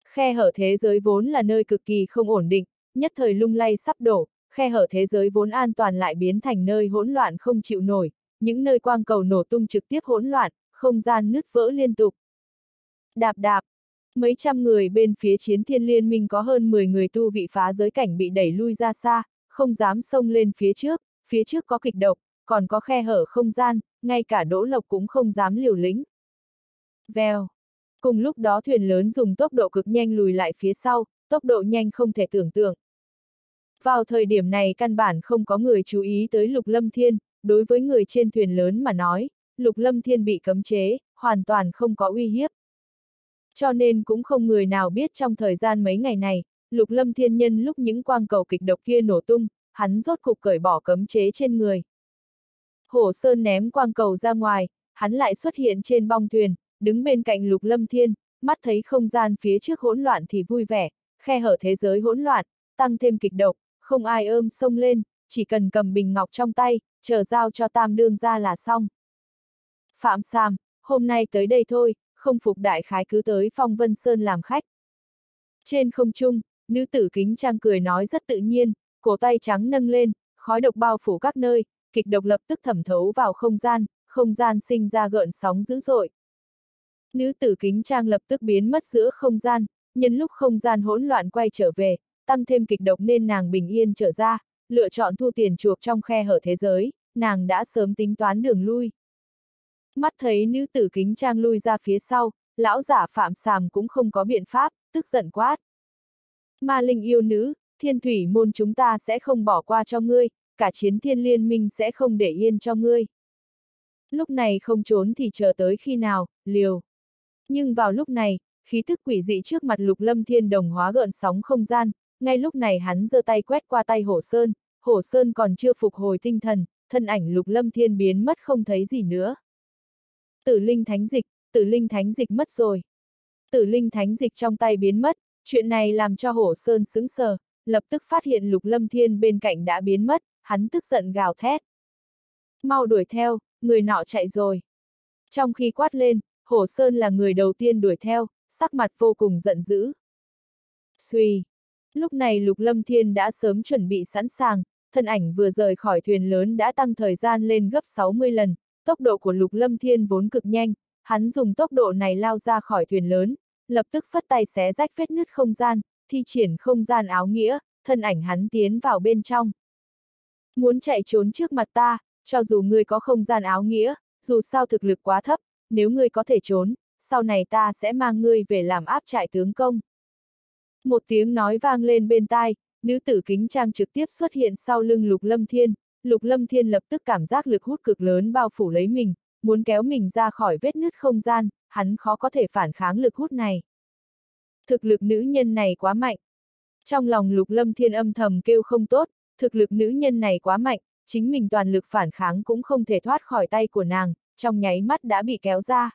Khe hở thế giới vốn là nơi cực kỳ không ổn định, nhất thời lung lay sắp đổ, khe hở thế giới vốn an toàn lại biến thành nơi hỗn loạn không chịu nổi, những nơi quang cầu nổ tung trực tiếp hỗn loạn, không gian nứt vỡ liên tục. Đạp đạp, mấy trăm người bên phía chiến thiên liên minh có hơn 10 người tu vị phá giới cảnh bị đẩy lui ra xa, không dám xông lên phía trước, phía trước có kịch độc, còn có khe hở không gian, ngay cả đỗ lộc cũng không dám liều lĩnh. Vèo. Cùng lúc đó thuyền lớn dùng tốc độ cực nhanh lùi lại phía sau, tốc độ nhanh không thể tưởng tượng. Vào thời điểm này căn bản không có người chú ý tới Lục Lâm Thiên, đối với người trên thuyền lớn mà nói, Lục Lâm Thiên bị cấm chế, hoàn toàn không có uy hiếp. Cho nên cũng không người nào biết trong thời gian mấy ngày này, Lục Lâm Thiên nhân lúc những quang cầu kịch độc kia nổ tung, hắn rốt cục cởi bỏ cấm chế trên người. Hổ Sơn ném quang cầu ra ngoài, hắn lại xuất hiện trên bong thuyền, đứng bên cạnh Lục Lâm Thiên, mắt thấy không gian phía trước hỗn loạn thì vui vẻ, khe hở thế giới hỗn loạn, tăng thêm kịch độc, không ai ôm sông lên, chỉ cần cầm bình ngọc trong tay, chờ giao cho tam đương ra là xong. Phạm Sam, hôm nay tới đây thôi, không phục đại khái cứ tới Phong Vân Sơn làm khách. Trên không trung, nữ tử kính trang cười nói rất tự nhiên, cổ tay trắng nâng lên, khói độc bao phủ các nơi, kịch độc lập tức thẩm thấu vào không gian, không gian sinh ra gợn sóng dữ dội. Nữ tử kính trang lập tức biến mất giữa không gian, nhân lúc không gian hỗn loạn quay trở về, tăng thêm kịch độc nên nàng bình yên trở ra, lựa chọn thu tiền chuộc trong khe hở thế giới, nàng đã sớm tính toán đường lui. Mắt thấy nữ tử kính trang lui ra phía sau, lão giả phạm sàm cũng không có biện pháp, tức giận quát. Ma linh yêu nữ, thiên thủy môn chúng ta sẽ không bỏ qua cho ngươi, cả chiến thiên liên minh sẽ không để yên cho ngươi. Lúc này không trốn thì chờ tới khi nào, liều. Nhưng vào lúc này, khí thức quỷ dị trước mặt lục lâm thiên đồng hóa gợn sóng không gian, ngay lúc này hắn giơ tay quét qua tay hổ sơn, hổ sơn còn chưa phục hồi tinh thần, thân ảnh lục lâm thiên biến mất không thấy gì nữa. Tử linh thánh dịch, tử linh thánh dịch mất rồi. Tử linh thánh dịch trong tay biến mất, chuyện này làm cho hổ sơn sững sờ, lập tức phát hiện lục lâm thiên bên cạnh đã biến mất, hắn tức giận gào thét. Mau đuổi theo, người nọ chạy rồi. Trong khi quát lên, hổ sơn là người đầu tiên đuổi theo, sắc mặt vô cùng giận dữ. Xuy! Lúc này Lục Lâm Thiên đã sớm chuẩn bị sẵn sàng, thân ảnh vừa rời khỏi thuyền lớn đã tăng thời gian lên gấp 60 lần, tốc độ của Lục Lâm Thiên vốn cực nhanh, hắn dùng tốc độ này lao ra khỏi thuyền lớn, lập tức phất tay xé rách vết nứt không gian, thi triển không gian áo nghĩa, thân ảnh hắn tiến vào bên trong. Muốn chạy trốn trước mặt ta, cho dù ngươi có không gian áo nghĩa, dù sao thực lực quá thấp, nếu ngươi có thể trốn, sau này ta sẽ mang ngươi về làm áp trại tướng công. Một tiếng nói vang lên bên tai, nữ tử kính trang trực tiếp xuất hiện sau lưng Lục Lâm Thiên, Lục Lâm Thiên lập tức cảm giác lực hút cực lớn bao phủ lấy mình, muốn kéo mình ra khỏi vết nứt không gian, hắn khó có thể phản kháng lực hút này. Thực lực nữ nhân này quá mạnh. Trong lòng Lục Lâm Thiên âm thầm kêu không tốt, thực lực nữ nhân này quá mạnh, chính mình toàn lực phản kháng cũng không thể thoát khỏi tay của nàng, trong nháy mắt đã bị kéo ra.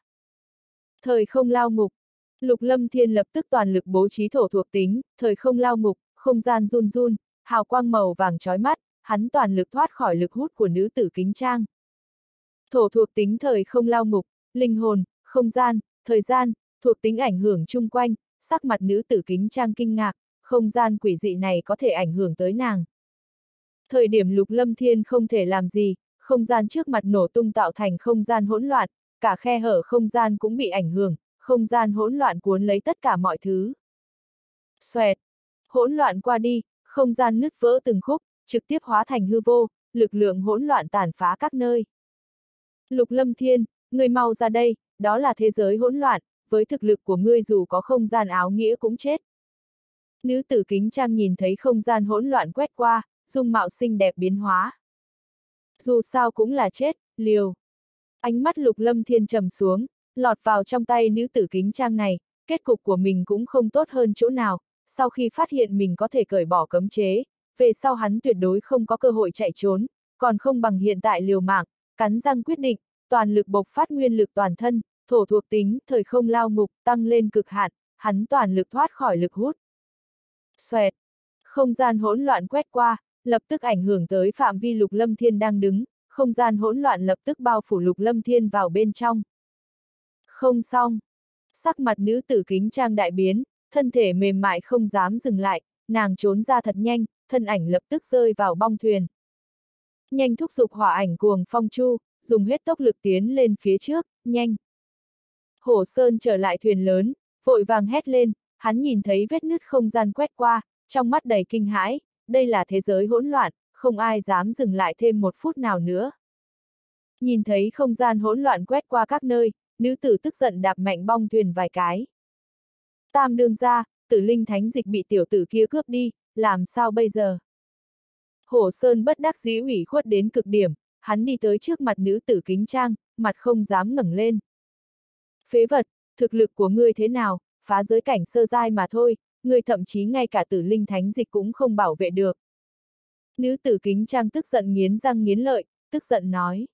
Thời không lao ngục. Lục Lâm Thiên lập tức toàn lực bố trí thổ thuộc tính, thời không lao ngục, không gian run run, hào quang màu vàng chói mắt, hắn toàn lực thoát khỏi lực hút của nữ tử kính trang. Thổ thuộc tính thời không lao ngục, linh hồn, không gian, thời gian, thuộc tính ảnh hưởng chung quanh, sắc mặt nữ tử kính trang kinh ngạc, không gian quỷ dị này có thể ảnh hưởng tới nàng. Thời điểm lục lâm thiên không thể làm gì, không gian trước mặt nổ tung tạo thành không gian hỗn loạn, cả khe hở không gian cũng bị ảnh hưởng, không gian hỗn loạn cuốn lấy tất cả mọi thứ. Xoẹt! Hỗn loạn qua đi, không gian nứt vỡ từng khúc, trực tiếp hóa thành hư vô, lực lượng hỗn loạn tàn phá các nơi. Lục Lâm Thiên, người mau ra đây, đó là thế giới hỗn loạn, với thực lực của ngươi dù có không gian áo nghĩa cũng chết. Nữ tử kính trang nhìn thấy không gian hỗn loạn quét qua, dung mạo xinh đẹp biến hóa. Dù sao cũng là chết, liều. Ánh mắt lục lâm thiên trầm xuống, lọt vào trong tay nữ tử kính trang này, kết cục của mình cũng không tốt hơn chỗ nào, sau khi phát hiện mình có thể cởi bỏ cấm chế, về sau hắn tuyệt đối không có cơ hội chạy trốn, còn không bằng hiện tại liều mạng, cắn răng quyết định, toàn lực bộc phát nguyên lực toàn thân, thổ thuộc tính, thời không lao ngục, tăng lên cực hạn, hắn toàn lực thoát khỏi lực hút. Xoẹt! Không gian hỗn loạn quét qua, lập tức ảnh hưởng tới phạm vi lục lâm thiên đang đứng, không gian hỗn loạn lập tức bao phủ lục lâm thiên vào bên trong. Không xong. Sắc mặt nữ tử kính trang đại biến, thân thể mềm mại không dám dừng lại, nàng trốn ra thật nhanh, thân ảnh lập tức rơi vào bong thuyền. Nhanh thúc giục hỏa ảnh cuồng phong chu, dùng hết tốc lực tiến lên phía trước, nhanh. Hổ Sơn trở lại thuyền lớn, vội vàng hét lên, hắn nhìn thấy vết nứt không gian quét qua, trong mắt đầy kinh hãi, đây là thế giới hỗn loạn, không ai dám dừng lại thêm một phút nào nữa. Nhìn thấy không gian hỗn loạn quét qua các nơi, nữ tử tức giận đạp mạnh bong thuyền vài cái. Tam đường ra, tử linh thánh dịch bị tiểu tử kia cướp đi, làm sao bây giờ? Hổ Sơn bất đắc dĩ ủy khuất đến cực điểm, hắn đi tới trước mặt nữ tử kính trang, mặt không dám ngẩng lên. Phế vật, thực lực của ngươi thế nào, phá giới cảnh sơ giai mà thôi, ngươi thậm chí ngay cả tử linh thánh dịch cũng không bảo vệ được. Nữ tử kính trang tức giận nghiến răng nghiến lợi, tức giận nói.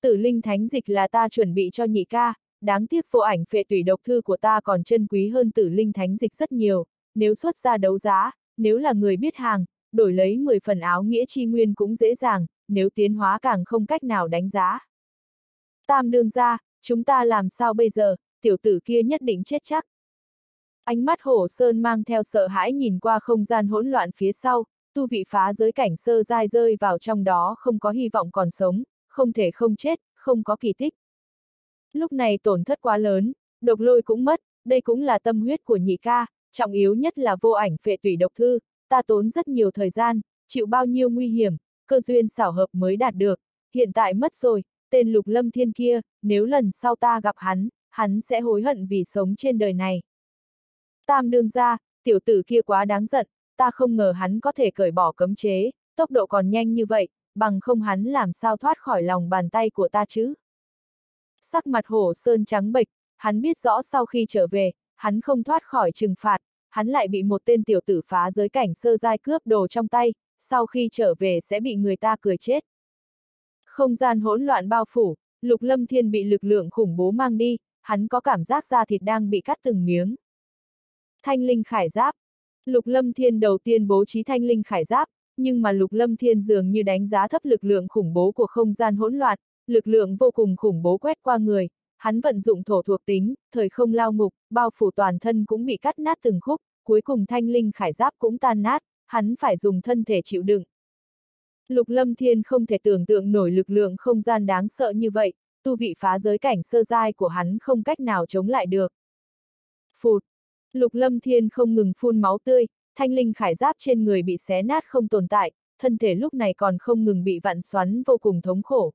Tử linh thánh dịch là ta chuẩn bị cho nhị ca, đáng tiếc vô ảnh phệ tùy độc thư của ta còn chân quý hơn tử linh thánh dịch rất nhiều, nếu xuất ra đấu giá, nếu là người biết hàng, đổi lấy 10 phần áo nghĩa chi nguyên cũng dễ dàng, nếu tiến hóa càng không cách nào đánh giá. Tam đương ra, chúng ta làm sao bây giờ, tiểu tử kia nhất định chết chắc. Ánh mắt hổ sơn mang theo sợ hãi nhìn qua không gian hỗn loạn phía sau, tu vị phá giới cảnh sơ dai rơi vào trong đó không có hy vọng còn sống, không thể không chết, không có kỳ tích. Lúc này tổn thất quá lớn, độc lôi cũng mất, đây cũng là tâm huyết của nhị ca, trọng yếu nhất là vô ảnh phệ tủy độc thư, ta tốn rất nhiều thời gian, chịu bao nhiêu nguy hiểm, cơ duyên xảo hợp mới đạt được, hiện tại mất rồi, tên lục lâm thiên kia, nếu lần sau ta gặp hắn, hắn sẽ hối hận vì sống trên đời này. Tam đương ra, tiểu tử kia quá đáng giận, ta không ngờ hắn có thể cởi bỏ cấm chế, tốc độ còn nhanh như vậy, bằng không hắn làm sao thoát khỏi lòng bàn tay của ta chứ. Sắc mặt hổ sơn trắng bệch, hắn biết rõ sau khi trở về, hắn không thoát khỏi trừng phạt, hắn lại bị một tên tiểu tử phá giới cảnh sơ giai cướp đồ trong tay, sau khi trở về sẽ bị người ta cười chết. Không gian hỗn loạn bao phủ, Lục Lâm Thiên bị lực lượng khủng bố mang đi, hắn có cảm giác da thịt đang bị cắt từng miếng. Thanh linh khải giáp. Lục Lâm Thiên đầu tiên bố trí thanh linh khải giáp, nhưng mà Lục Lâm Thiên dường như đánh giá thấp lực lượng khủng bố của không gian hỗn loạn, lực lượng vô cùng khủng bố quét qua người, hắn vận dụng thổ thuộc tính, thời không lao ngục, bao phủ toàn thân cũng bị cắt nát từng khúc, cuối cùng thanh linh khải giáp cũng tan nát, hắn phải dùng thân thể chịu đựng. Lục Lâm Thiên không thể tưởng tượng nổi lực lượng không gian đáng sợ như vậy, tu vị phá giới cảnh sơ giai của hắn không cách nào chống lại được. Phụt! Lục Lâm Thiên không ngừng phun máu tươi, thanh linh khải giáp trên người bị xé nát không tồn tại, thân thể lúc này còn không ngừng bị vặn xoắn vô cùng thống khổ.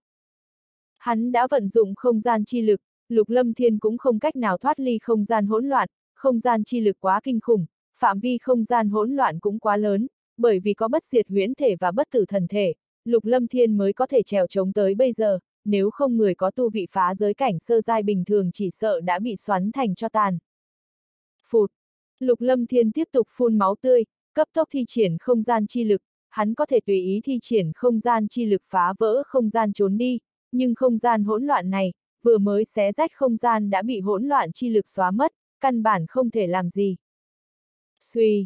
Hắn đã vận dụng không gian chi lực, Lục Lâm Thiên cũng không cách nào thoát ly không gian hỗn loạn, không gian chi lực quá kinh khủng, phạm vi không gian hỗn loạn cũng quá lớn, bởi vì có bất diệt huyễn thể và bất tử thần thể, Lục Lâm Thiên mới có thể trèo chống tới bây giờ, nếu không người có tu vị phá giới cảnh sơ giai bình thường chỉ sợ đã bị xoắn thành cho tàn. Phụt! Lục Lâm Thiên tiếp tục phun máu tươi, cấp tốc thi triển không gian chi lực, hắn có thể tùy ý thi triển không gian chi lực phá vỡ không gian trốn đi, nhưng không gian hỗn loạn này, vừa mới xé rách không gian đã bị hỗn loạn chi lực xóa mất, căn bản không thể làm gì. Suy!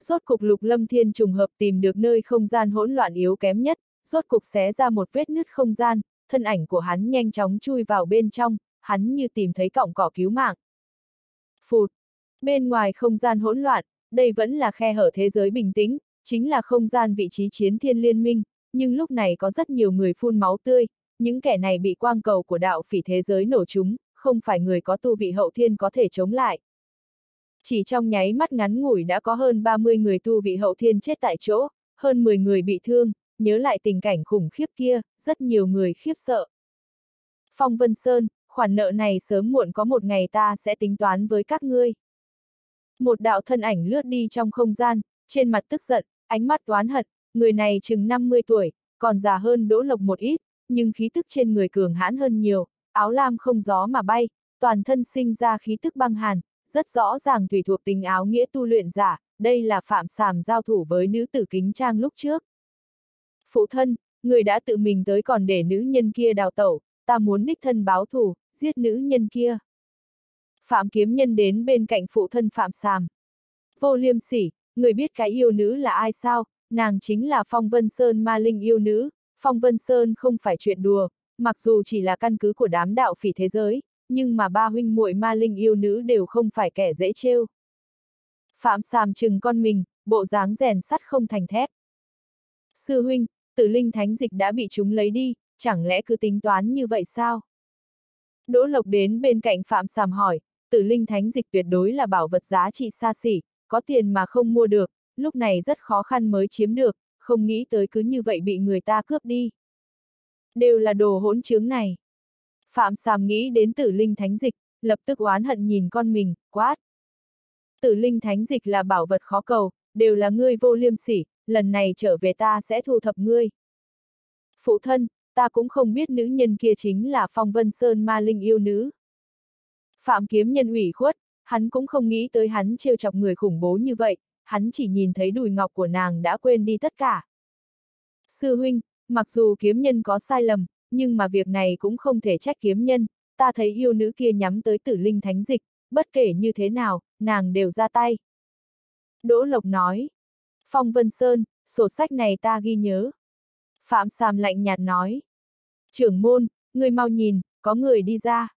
Rốt cục lục lâm thiên trùng hợp tìm được nơi không gian hỗn loạn yếu kém nhất, rốt cục xé ra một vết nứt không gian, thân ảnh của hắn nhanh chóng chui vào bên trong, hắn như tìm thấy cọng cỏ cứu mạng. Phụt! Bên ngoài không gian hỗn loạn, đây vẫn là khe hở thế giới bình tĩnh, chính là không gian vị trí chiến thiên liên minh, nhưng lúc này có rất nhiều người phun máu tươi, những kẻ này bị quang cầu của đạo phỉ thế giới nổ chúng, không phải người có tu vị hậu thiên có thể chống lại. Chỉ trong nháy mắt ngắn ngủi đã có hơn 30 người tu vị hậu thiên chết tại chỗ, hơn 10 người bị thương, nhớ lại tình cảnh khủng khiếp kia, rất nhiều người khiếp sợ. Phong Vân Sơn, khoản nợ này sớm muộn có một ngày ta sẽ tính toán với các ngươi. Một đạo thân ảnh lướt đi trong không gian, trên mặt tức giận, ánh mắt toán hận, người này chừng 50 tuổi, còn già hơn Đỗ Lộc một ít, nhưng khí tức trên người cường hãn hơn nhiều, áo lam không gió mà bay, toàn thân sinh ra khí tức băng hàn, rất rõ ràng tùy thuộc tình áo nghĩa tu luyện giả, đây là phạm sàm giao thủ với nữ tử kính trang lúc trước. Phụ thân, người đã tự mình tới còn để nữ nhân kia đào tẩu, ta muốn đích thân báo thù, giết nữ nhân kia. Phạm kiếm nhân đến bên cạnh phụ thân phạm sàm. Vô liêm sỉ, người biết cái yêu nữ là ai sao, nàng chính là Phong Vân Sơn ma linh yêu nữ, Phong Vân Sơn không phải chuyện đùa, mặc dù chỉ là căn cứ của đám đạo phỉ thế giới, nhưng mà ba huynh muội ma linh yêu nữ đều không phải kẻ dễ trêu. Phạm Sàm chừng con mình, bộ dáng rèn sắt không thành thép. Sư huynh, tử linh thánh dịch đã bị chúng lấy đi, chẳng lẽ cứ tính toán như vậy sao? Đỗ Lộc đến bên cạnh Phạm Sàm hỏi, tử linh thánh dịch tuyệt đối là bảo vật giá trị xa xỉ, có tiền mà không mua được, lúc này rất khó khăn mới chiếm được, không nghĩ tới cứ như vậy bị người ta cướp đi. Đều là đồ hỗn trướng này. Phạm Sàm nghĩ đến tử linh thánh dịch, lập tức oán hận nhìn con mình, quát. Tử linh thánh dịch là bảo vật khó cầu, đều là ngươi vô liêm sỉ, lần này trở về ta sẽ thu thập ngươi. Phụ thân, ta cũng không biết nữ nhân kia chính là Phong Vân Sơn ma linh yêu nữ. Phạm kiếm nhân ủy khuất, hắn cũng không nghĩ tới hắn trêu chọc người khủng bố như vậy, hắn chỉ nhìn thấy đùi ngọc của nàng đã quên đi tất cả. Sư huynh, mặc dù kiếm nhân có sai lầm, nhưng mà việc này cũng không thể trách kiếm nhân, ta thấy yêu nữ kia nhắm tới tử linh thánh dịch, bất kể như thế nào, nàng đều ra tay. Đỗ Lộc nói. Phong Vân Sơn, sổ sách này ta ghi nhớ. Phạm Sàm lạnh nhạt nói. Trưởng môn, người mau nhìn, có người đi ra.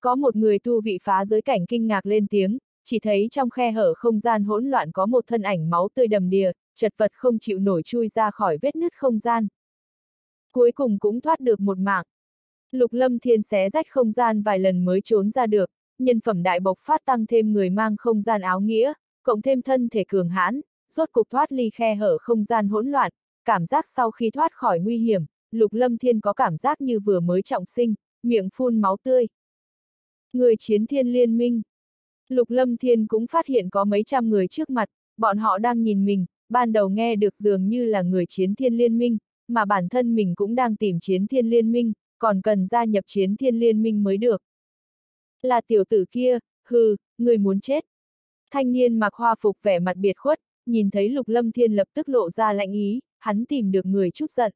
Có một người tu vị phá giới cảnh kinh ngạc lên tiếng, chỉ thấy trong khe hở không gian hỗn loạn có một thân ảnh máu tươi đầm đìa, chật vật không chịu nổi chui ra khỏi vết nứt không gian. Cuối cùng cũng thoát được một mạng. Lục lâm thiên xé rách không gian vài lần mới trốn ra được, nhân phẩm đại bộc phát tăng thêm người mang không gian áo nghĩa, cộng thêm thân thể cường hãn, rốt cục thoát ly khe hở không gian hỗn loạn, cảm giác sau khi thoát khỏi nguy hiểm, lục lâm thiên có cảm giác như vừa mới trọng sinh, miệng phun máu tươi. Người chiến thiên liên minh. Lục lâm thiên cũng phát hiện có mấy trăm người trước mặt, bọn họ đang nhìn mình, ban đầu nghe được dường như là người chiến thiên liên minh, mà bản thân mình cũng đang tìm chiến thiên liên minh, còn cần gia nhập chiến thiên liên minh mới được. Là tiểu tử kia, hừ, người muốn chết. Thanh niên mặc hoa phục vẻ mặt biệt khuất, nhìn thấy lục lâm thiên lập tức lộ ra lạnh ý, hắn tìm được người chút giận.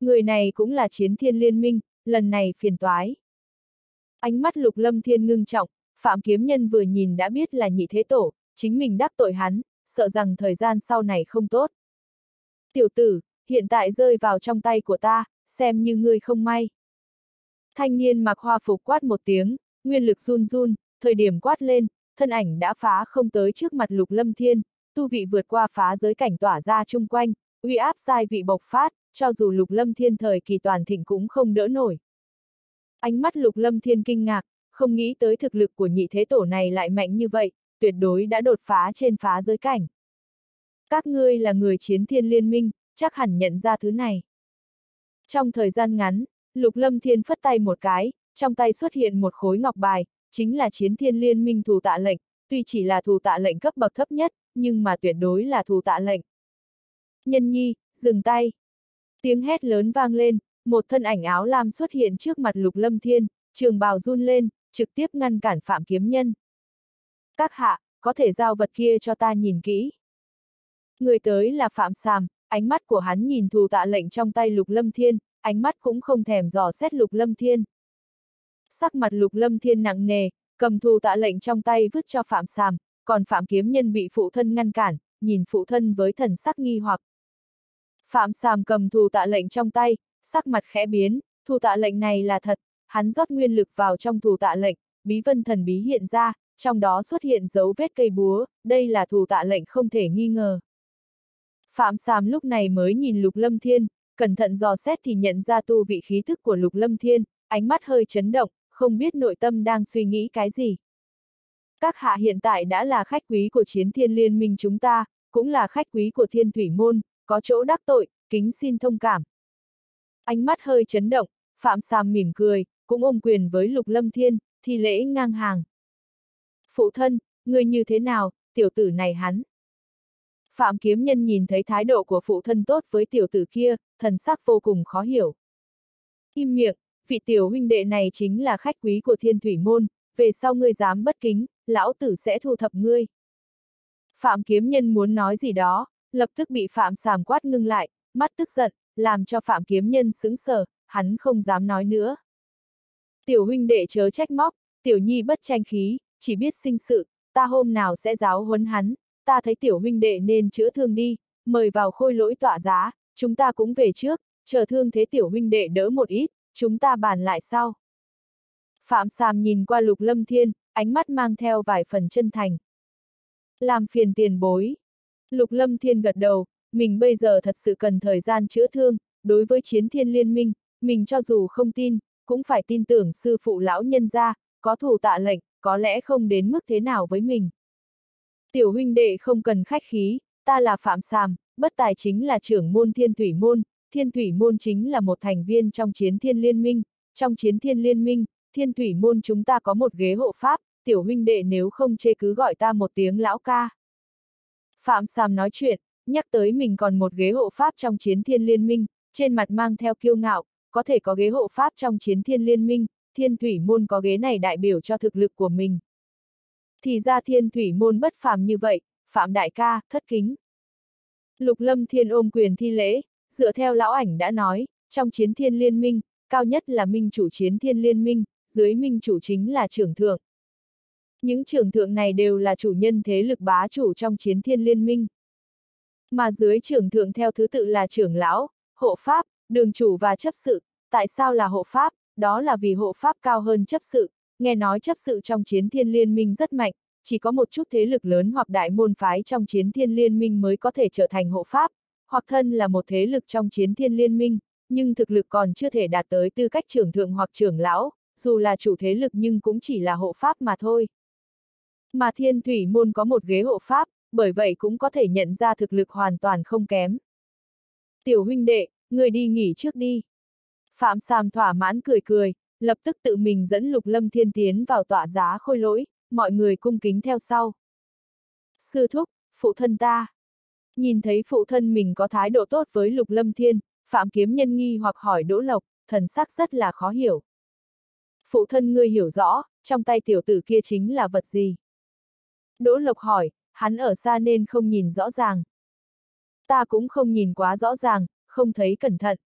Người này cũng là chiến thiên liên minh, lần này phiền toái. Ánh mắt lục lâm thiên ngưng trọng, phạm kiếm nhân vừa nhìn đã biết là nhị thế tổ, chính mình đắc tội hắn, sợ rằng thời gian sau này không tốt. Tiểu tử, hiện tại rơi vào trong tay của ta, xem như ngươi không may. Thanh niên mặc hoa phục quát một tiếng, nguyên lực run run, thời điểm quát lên, thân ảnh đã phá không tới trước mặt lục lâm thiên, tu vị vượt qua phá giới cảnh tỏa ra chung quanh, uy áp sai vị bộc phát, cho dù lục lâm thiên thời kỳ toàn thịnh cũng không đỡ nổi. Ánh mắt lục lâm thiên kinh ngạc, không nghĩ tới thực lực của nhị thế tổ này lại mạnh như vậy, tuyệt đối đã đột phá trên phá giới cảnh. Các ngươi là người chiến thiên liên minh, chắc hẳn nhận ra thứ này. Trong thời gian ngắn, lục lâm thiên phất tay một cái, trong tay xuất hiện một khối ngọc bài, chính là chiến thiên liên minh thù tạ lệnh, tuy chỉ là thù tạ lệnh cấp bậc thấp nhất, nhưng mà tuyệt đối là thù tạ lệnh. Nhân nhi, dừng tay. Tiếng hét lớn vang lên, một thân ảnh áo lam xuất hiện trước mặt lục lâm thiên, trường bào run lên, trực tiếp ngăn cản phạm kiếm nhân. Các hạ, có thể giao vật kia cho ta nhìn kỹ. Người tới là Phạm Sàm, ánh mắt của hắn nhìn thù tạ lệnh trong tay lục lâm thiên, ánh mắt cũng không thèm dò xét lục lâm thiên. Sắc mặt lục lâm thiên nặng nề, cầm thù tạ lệnh trong tay vứt cho Phạm Sàm, còn Phạm kiếm nhân bị phụ thân ngăn cản, nhìn phụ thân với thần sắc nghi hoặc. Phạm Sàm cầm thù tạ lệnh trong tay, sắc mặt khẽ biến, thù tạ lệnh này là thật, hắn rót nguyên lực vào trong thù tạ lệnh, bí vân thần bí hiện ra, trong đó xuất hiện dấu vết cây búa, đây là thù tạ lệnh không thể nghi ngờ. Phạm Sàm lúc này mới nhìn Lục Lâm Thiên, cẩn thận dò xét thì nhận ra tu vị khí thức của Lục Lâm Thiên, ánh mắt hơi chấn động, không biết nội tâm đang suy nghĩ cái gì. Các hạ hiện tại đã là khách quý của chiến thiên liên minh chúng ta, cũng là khách quý của thiên thủy môn, có chỗ đắc tội, kính xin thông cảm. Ánh mắt hơi chấn động, Phạm Sàm mỉm cười, cũng ôm quyền với Lục Lâm Thiên, thì lễ ngang hàng. Phụ thân, người như thế nào, tiểu tử này hắn. Phạm Kiếm Nhân nhìn thấy thái độ của phụ thân tốt với tiểu tử kia, thần sắc vô cùng khó hiểu. Im miệng, vị tiểu huynh đệ này chính là khách quý của thiên thủy môn, về sau ngươi dám bất kính, lão tử sẽ thu thập ngươi. Phạm Kiếm Nhân muốn nói gì đó, lập tức bị Phạm Sàm quát ngưng lại, mắt tức giận, làm cho Phạm Kiếm Nhân sững sờ, hắn không dám nói nữa. Tiểu huynh đệ chớ trách móc, tiểu nhi bất tranh khí, chỉ biết sinh sự, ta hôm nào sẽ giáo huấn hắn, ta thấy tiểu huynh đệ nên chữa thương đi, mời vào khôi lỗi tọa giá, chúng ta cũng về trước, chờ thương thế tiểu huynh đệ đỡ một ít, chúng ta bàn lại sau. Phạm Sàm nhìn qua lục lâm thiên, ánh mắt mang theo vài phần chân thành. Làm phiền tiền bối. Lục lâm thiên gật đầu, mình bây giờ thật sự cần thời gian chữa thương, đối với chiến thiên liên minh, mình cho dù không tin, cũng phải tin tưởng sư phụ lão nhân gia, có thủ tạ lệnh, có lẽ không đến mức thế nào với mình. Tiểu huynh đệ không cần khách khí, ta là Phạm Sàm, bất tài chính là trưởng môn thiên thủy môn, thiên thủy môn chính là một thành viên trong chiến thiên liên minh, trong chiến thiên liên minh, thiên thủy môn chúng ta có một ghế hộ pháp, tiểu huynh đệ nếu không chê cứ gọi ta một tiếng lão ca. Phạm Sàm nói chuyện, nhắc tới mình còn một ghế hộ pháp trong chiến thiên liên minh, trên mặt mang theo kiêu ngạo, có thể có ghế hộ pháp trong chiến thiên liên minh, thiên thủy môn có ghế này đại biểu cho thực lực của mình. Thì ra thiên thủy môn bất phàm như vậy, Phạm Đại ca, thất kính. Lục Lâm Thiên ôm quyền thi lễ, dựa theo lão ảnh đã nói, trong chiến thiên liên minh, cao nhất là minh chủ chiến thiên liên minh, dưới minh chủ chính là trưởng thượng. Những trưởng thượng này đều là chủ nhân thế lực bá chủ trong chiến thiên liên minh. Mà dưới trưởng thượng theo thứ tự là trưởng lão, hộ pháp, đường chủ và chấp sự. Tại sao là hộ pháp? Đó là vì hộ pháp cao hơn chấp sự. Nghe nói chấp sự trong chiến thiên liên minh rất mạnh, chỉ có một chút thế lực lớn hoặc đại môn phái trong chiến thiên liên minh mới có thể trở thành hộ pháp, hoặc thân là một thế lực trong chiến thiên liên minh, nhưng thực lực còn chưa thể đạt tới tư cách trưởng thượng hoặc trưởng lão, dù là chủ thế lực nhưng cũng chỉ là hộ pháp mà thôi. Mà thiên thủy môn có một ghế hộ pháp, bởi vậy cũng có thể nhận ra thực lực hoàn toàn không kém. Tiểu huynh đệ, người đi nghỉ trước đi. Phạm Sàm thỏa mãn cười cười, lập tức tự mình dẫn Lục Lâm Thiên tiến vào tọa giá khôi lỗi, mọi người cung kính theo sau. Sư thúc, phụ thân ta. Nhìn thấy phụ thân mình có thái độ tốt với Lục Lâm Thiên, Phạm Kiếm Nhân nghi hoặc hỏi Đỗ Lộc, thần sắc rất là khó hiểu. Phụ thân ngươi hiểu rõ, trong tay tiểu tử kia chính là vật gì? Đỗ Lộc hỏi, hắn ở xa nên không nhìn rõ ràng. Ta cũng không nhìn quá rõ ràng, không thấy cẩn thận.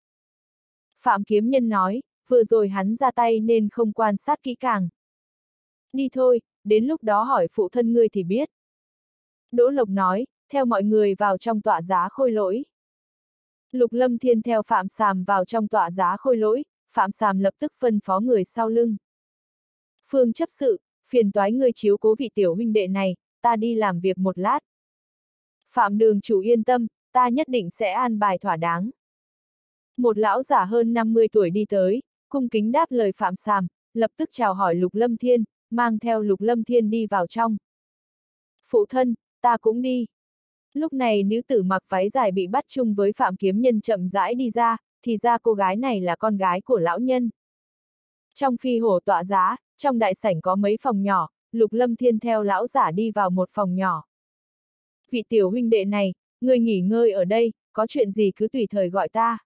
Phạm Kiếm Nhân nói, vừa rồi hắn ra tay nên không quan sát kỹ càng. Đi thôi, đến lúc đó hỏi phụ thân ngươi thì biết. Đỗ Lộc nói, theo mọi người vào trong tọa giá khôi lỗi. Lục Lâm Thiên theo Phạm Sàm vào trong tọa giá khôi lỗi, Phạm Sàm lập tức phân phó người sau lưng. Phương chấp sự, phiền toái ngươi chiếu cố vị tiểu huynh đệ này, ta đi làm việc một lát. Phạm đường chủ yên tâm, ta nhất định sẽ an bài thỏa đáng. Một lão giả hơn 50 tuổi đi tới, cung kính đáp lời Phạm Sàm, lập tức chào hỏi Lục Lâm Thiên, mang theo Lục Lâm Thiên đi vào trong. Phụ thân, ta cũng đi. Lúc này nữ tử mặc váy dài bị bắt chung với Phạm Kiếm Nhân chậm rãi đi ra, thì ra cô gái này là con gái của lão nhân. Trong phi hổ tọa giá, trong đại sảnh có mấy phòng nhỏ, Lục Lâm Thiên theo lão giả đi vào một phòng nhỏ. Vị tiểu huynh đệ này, người nghỉ ngơi ở đây, có chuyện gì cứ tùy thời gọi ta.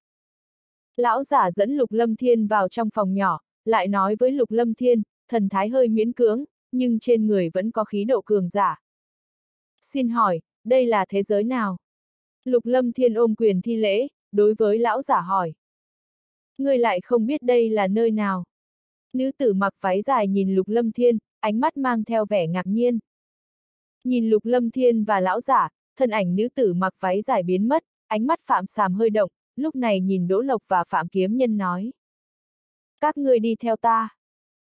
Lão giả dẫn Lục Lâm Thiên vào trong phòng nhỏ, lại nói với Lục Lâm Thiên, thần thái hơi miễn cưỡng, nhưng trên người vẫn có khí độ cường giả. Xin hỏi, đây là thế giới nào? Lục Lâm Thiên ôm quyền thi lễ, đối với lão giả hỏi. Người lại không biết đây là nơi nào. Nữ tử mặc váy dài nhìn Lục Lâm Thiên, ánh mắt mang theo vẻ ngạc nhiên. Nhìn Lục Lâm Thiên và lão giả, thân ảnh nữ tử mặc váy dài biến mất, ánh mắt Phạm Sàm hơi động, lúc này nhìn Đỗ Lộc và Phạm Kiếm Nhân nói. Các ngươi đi theo ta.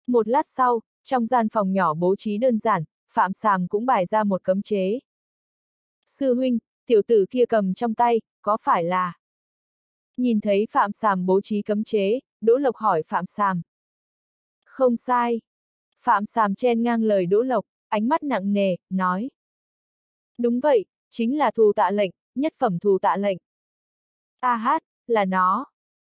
Một lát sau, trong gian phòng nhỏ bố trí đơn giản, Phạm Sàm cũng bài ra một cấm chế. Sư huynh, tiểu tử kia cầm trong tay, có phải là... Nhìn thấy Phạm Sàm bố trí cấm chế, Đỗ Lộc hỏi Phạm Sàm. Không sai. Phạm Sàm chen ngang lời Đỗ Lộc, ánh mắt nặng nề, nói. Đúng vậy, chính là thù tạ lệnh, nhất phẩm thù tạ lệnh. A hát, là nó.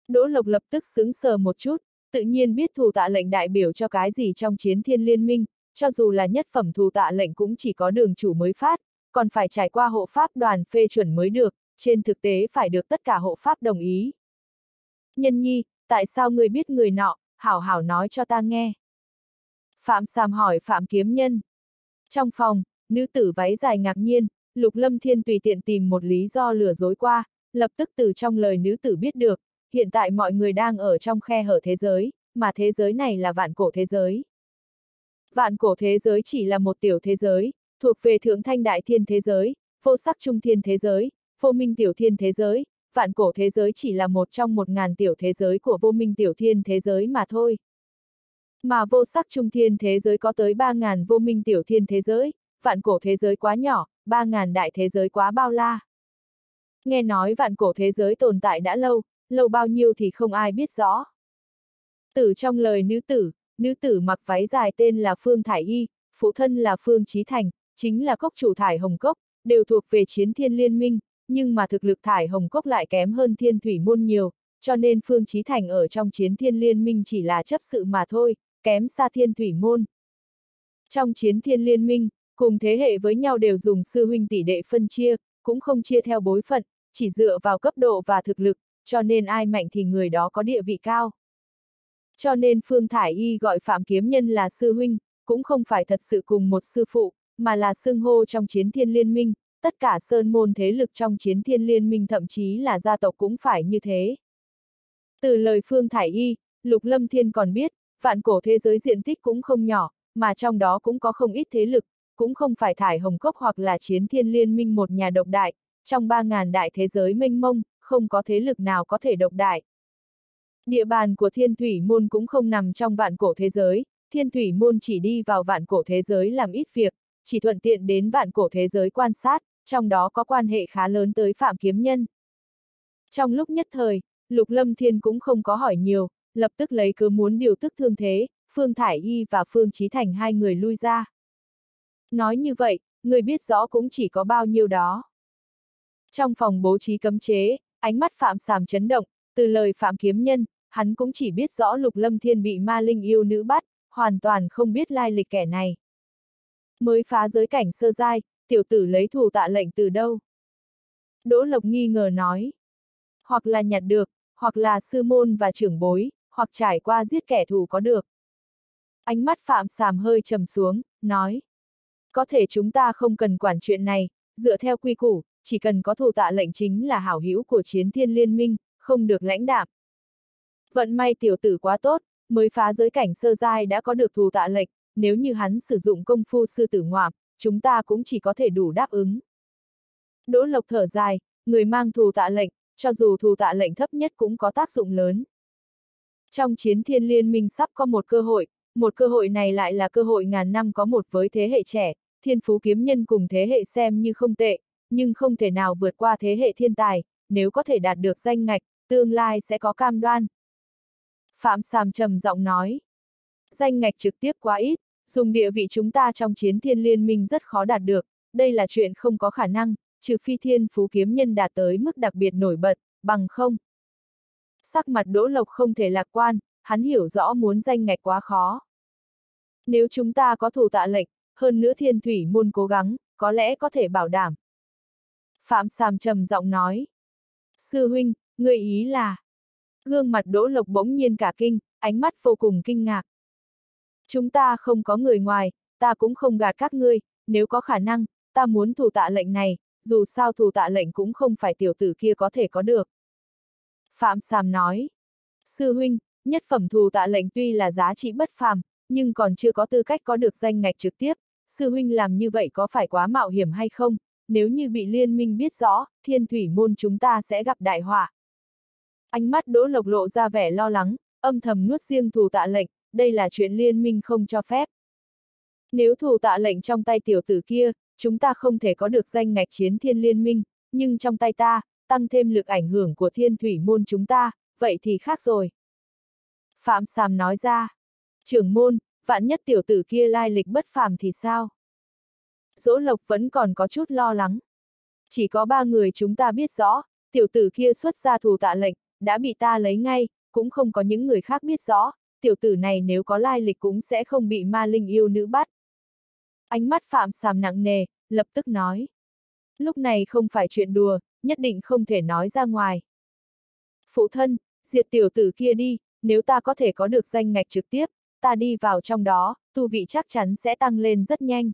Đỗ Lộc lập tức xứng sờ một chút, tự nhiên biết thù tạ lệnh đại biểu cho cái gì trong chiến thiên liên minh, cho dù là nhất phẩm thù tạ lệnh cũng chỉ có đường chủ mới phát, còn phải trải qua hộ pháp đoàn phê chuẩn mới được, trên thực tế phải được tất cả hộ pháp đồng ý. Nhân nhi, tại sao người biết người nọ, hảo hảo nói cho ta nghe. Phạm Sàm hỏi Phạm Kiếm Nhân. Trong phòng, nữ tử váy dài ngạc nhiên, Lục Lâm Thiên tùy tiện tìm một lý do lừa dối qua, lập tức từ trong lời nữ tử biết được, hiện tại mọi người đang ở trong khe hở thế giới, mà thế giới này là vạn cổ thế giới. Vạn cổ thế giới chỉ là một tiểu thế giới, thuộc về thượng thanh đại thiên thế giới, vô sắc trung thiên thế giới, vô minh tiểu thiên thế giới, vạn cổ thế giới chỉ là một trong một ngàn tiểu thế giới của vô minh tiểu thiên thế giới mà thôi. Mà vô sắc trung thiên thế giới có tới ba ngàn vô minh tiểu thiên thế giới, vạn cổ thế giới quá nhỏ, ba ngàn đại thế giới quá bao la. Nghe nói vạn cổ thế giới tồn tại đã lâu, lâu bao nhiêu thì không ai biết rõ. Tử trong lời nữ tử, nữ tử mặc váy dài tên là Phương Thải Y, phụ thân là Phương Trí Thành, chính là cốc chủ thải hồng cốc, đều thuộc về chiến thiên liên minh, nhưng mà thực lực thải hồng cốc lại kém hơn thiên thủy môn nhiều, cho nên Phương trí Thành ở trong chiến thiên liên minh chỉ là chấp sự mà thôi, kém xa thiên thủy môn. Trong chiến thiên liên minh, cùng thế hệ với nhau đều dùng sư huynh tỷ đệ phân chia, cũng không chia theo bối phận, chỉ dựa vào cấp độ và thực lực, cho nên ai mạnh thì người đó có địa vị cao. Cho nên Phương Thải Y gọi Phạm Kiếm Nhân là sư huynh, cũng không phải thật sự cùng một sư phụ, mà là xưng hô trong chiến thiên liên minh, tất cả sơn môn thế lực trong chiến thiên liên minh thậm chí là gia tộc cũng phải như thế. Từ lời Phương Thải Y, Lục Lâm Thiên còn biết, vạn cổ thế giới diện tích cũng không nhỏ, mà trong đó cũng có không ít thế lực, cũng không phải thải hồng cốc hoặc là chiến thiên liên minh một nhà độc đại, trong ba ngàn đại thế giới mênh mông, không có thế lực nào có thể độc đại. Địa bàn của thiên thủy môn cũng không nằm trong vạn cổ thế giới, thiên thủy môn chỉ đi vào vạn cổ thế giới làm ít việc, chỉ thuận tiện đến vạn cổ thế giới quan sát, trong đó có quan hệ khá lớn tới Phạm Kiếm Nhân. Trong lúc nhất thời, Lục Lâm Thiên cũng không có hỏi nhiều, lập tức lấy cứ muốn điều tức thương thế, Phương Thải Y và Phương trí Thành hai người lui ra. Nói như vậy, người biết rõ cũng chỉ có bao nhiêu đó. Trong phòng bố trí cấm chế, ánh mắt Phạm Sàm chấn động, từ lời Phạm Kiếm Nhân, hắn cũng chỉ biết rõ Lục Lâm Thiên bị ma linh yêu nữ bắt, hoàn toàn không biết lai lịch kẻ này. Mới phá giới cảnh sơ giai, tiểu tử lấy thù tạ lệnh từ đâu? Đỗ Lộc nghi ngờ nói. Hoặc là nhặt được, hoặc là sư môn và trưởng bối, hoặc trải qua giết kẻ thù có được. Ánh mắt Phạm Sàm hơi trầm xuống, nói. Có thể chúng ta không cần quản chuyện này, dựa theo quy củ, chỉ cần có thù tạ lệnh chính là hảo hữu của chiến thiên liên minh, không được lãnh đạm. Vận may tiểu tử quá tốt, mới phá giới cảnh sơ giai đã có được thù tạ lệnh, nếu như hắn sử dụng công phu sư tử ngoạm, chúng ta cũng chỉ có thể đủ đáp ứng. Đỗ Lộc thở dài, người mang thù tạ lệnh, cho dù thù tạ lệnh thấp nhất cũng có tác dụng lớn. Trong chiến thiên liên minh sắp có một cơ hội, một cơ hội này lại là cơ hội ngàn năm có một với thế hệ trẻ, thiên phú kiếm nhân cùng thế hệ xem như không tệ, nhưng không thể nào vượt qua thế hệ thiên tài, nếu có thể đạt được danh ngạch, tương lai sẽ có cam đoan. Phạm Sàm trầm giọng nói. Danh ngạch trực tiếp quá ít, dùng địa vị chúng ta trong chiến thiên liên minh rất khó đạt được, đây là chuyện không có khả năng, trừ phi thiên phú kiếm nhân đạt tới mức đặc biệt nổi bật, bằng không. Sắc mặt Đỗ Lộc không thể lạc quan, hắn hiểu rõ muốn danh ngạch quá khó. Nếu chúng ta có thủ tạ lệnh, hơn nữa thiên thủy môn cố gắng, có lẽ có thể bảo đảm. Phạm Sàm trầm giọng nói. Sư huynh, người ý là... Gương mặt Đỗ Lộc bỗng nhiên cả kinh, ánh mắt vô cùng kinh ngạc. Chúng ta không có người ngoài, ta cũng không gạt các ngươi, nếu có khả năng, ta muốn thủ tạ lệnh này, dù sao thủ tạ lệnh cũng không phải tiểu tử kia có thể có được. Phạm Sàm nói. Sư huynh, nhất phẩm thù tạ lệnh tuy là giá trị bất phàm, nhưng còn chưa có tư cách có được danh ngạch trực tiếp, sư huynh làm như vậy có phải quá mạo hiểm hay không, nếu như bị liên minh biết rõ, thiên thủy môn chúng ta sẽ gặp đại họa. Ánh mắt đỗ lộc lộ ra vẻ lo lắng, âm thầm nuốt riêng thù tạ lệnh, đây là chuyện liên minh không cho phép. Nếu thù tạ lệnh trong tay tiểu tử kia, chúng ta không thể có được danh ngạch chiến thiên liên minh, nhưng trong tay ta, tăng thêm lực ảnh hưởng của thiên thủy môn chúng ta, vậy thì khác rồi. Phạm Sàm nói ra, trưởng môn, vạn nhất tiểu tử kia lai lịch bất phàm thì sao? Dỗ Lộc vẫn còn có chút lo lắng. Chỉ có ba người chúng ta biết rõ, tiểu tử kia xuất ra thù tạ lệnh, đã bị ta lấy ngay, cũng không có những người khác biết rõ, tiểu tử này nếu có lai lịch cũng sẽ không bị ma linh yêu nữ bắt. Ánh mắt Phạm Sàm nặng nề, lập tức nói. Lúc này không phải chuyện đùa, nhất định không thể nói ra ngoài. Phụ thân, diệt tiểu tử kia đi, nếu ta có thể có được danh ngạch trực tiếp, ta đi vào trong đó, tu vị chắc chắn sẽ tăng lên rất nhanh.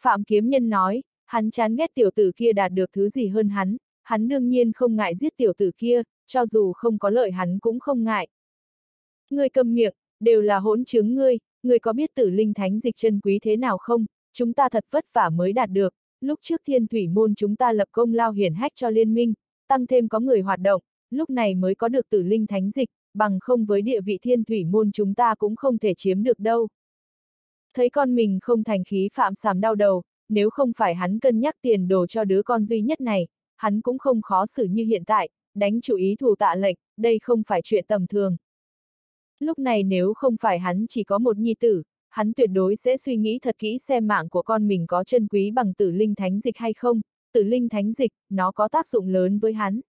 Phạm Kiếm Nhân nói, hắn chán ghét tiểu tử kia đạt được thứ gì hơn hắn, hắn đương nhiên không ngại giết tiểu tử kia, cho dù không có lợi hắn cũng không ngại. Ngươi cầm miệng, đều là hỗn chứng ngươi, ngươi có biết tử linh thánh dịch chân quý thế nào không, chúng ta thật vất vả mới đạt được, lúc trước thiên thủy môn chúng ta lập công lao hiển hách cho liên minh, tăng thêm có người hoạt động, lúc này mới có được tử linh thánh dịch, bằng không với địa vị thiên thủy môn chúng ta cũng không thể chiếm được đâu. Thấy con mình không thành khí phạm sàm đau đầu, nếu không phải hắn cân nhắc tiền đồ cho đứa con duy nhất này, hắn cũng không khó xử như hiện tại, đánh chủ ý thù tạ lệnh, đây không phải chuyện tầm thường. Lúc này nếu không phải hắn chỉ có một nhi tử, hắn tuyệt đối sẽ suy nghĩ thật kỹ xem mạng của con mình có chân quý bằng tử linh thánh dịch hay không, tử linh thánh dịch, nó có tác dụng lớn với hắn.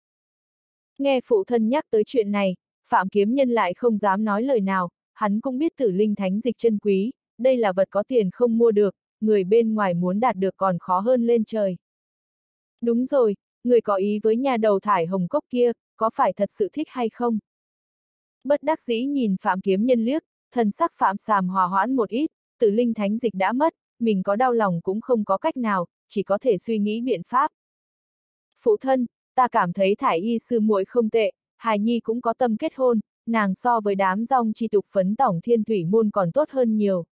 Nghe phụ thân nhắc tới chuyện này, Phạm Kiếm Nhân lại không dám nói lời nào, hắn cũng biết tử linh thánh dịch chân quý, đây là vật có tiền không mua được, người bên ngoài muốn đạt được còn khó hơn lên trời. Đúng rồi, người có ý với nhà đầu thải hồng cốc kia, có phải thật sự thích hay không? Bất đắc dĩ nhìn Phạm Kiếm Nhân liếc, thần sắc Phạm Sàm hòa hoãn một ít, tử linh thánh dịch đã mất, mình có đau lòng cũng không có cách nào, chỉ có thể suy nghĩ biện pháp. Phụ thân, ta cảm thấy thải y sư muội không tệ, hài nhi cũng có tâm kết hôn, nàng so với đám rong chi tục phấn tổng thiên thủy môn còn tốt hơn nhiều.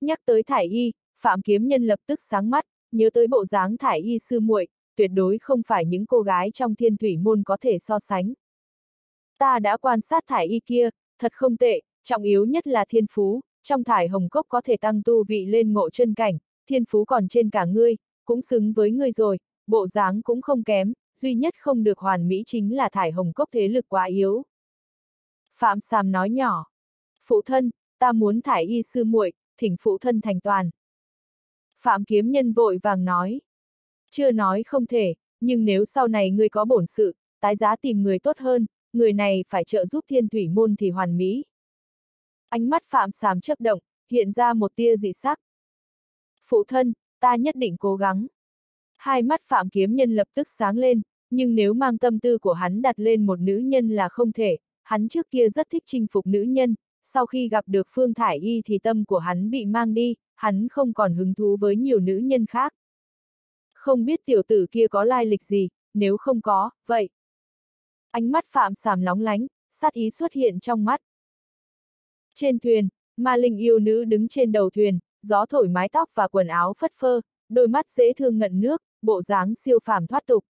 Nhắc tới thải y, Phạm Kiếm Nhân lập tức sáng mắt, nhớ tới bộ dáng thải y sư muội, tuyệt đối không phải những cô gái trong thiên thủy môn có thể so sánh. Ta đã quan sát thải y kia, thật không tệ, trọng yếu nhất là thiên phú, trong thải hồng cốc có thể tăng tu vị lên ngộ chân cảnh, thiên phú còn trên cả ngươi, cũng xứng với ngươi rồi, bộ dáng cũng không kém, duy nhất không được hoàn mỹ chính là thải hồng cốc thế lực quá yếu. Phạm Sam nói nhỏ, phụ thân, ta muốn thải y sư muội, thỉnh phụ thân thành toàn. Phạm Kiếm Nhân vội vàng nói, chưa nói không thể, nhưng nếu sau này ngươi có bổn sự, tái giá tìm người tốt hơn, người này phải trợ giúp thiên thủy môn thì hoàn mỹ. Ánh mắt Phạm sám chấp động, hiện ra một tia dị sắc. Phụ thân, ta nhất định cố gắng. Hai mắt Phạm Kiếm Nhân lập tức sáng lên, nhưng nếu mang tâm tư của hắn đặt lên một nữ nhân là không thể, hắn trước kia rất thích chinh phục nữ nhân, sau khi gặp được Phương Thải Y thì tâm của hắn bị mang đi, hắn không còn hứng thú với nhiều nữ nhân khác. Không biết tiểu tử kia có lai lịch gì, nếu không có, vậy. Ánh mắt Phạm Sàm nóng lánh, sát ý xuất hiện trong mắt. Trên thuyền, ma linh yêu nữ đứng trên đầu thuyền, gió thổi mái tóc và quần áo phất phơ, đôi mắt dễ thương ngận nước, bộ dáng siêu phàm thoát tục.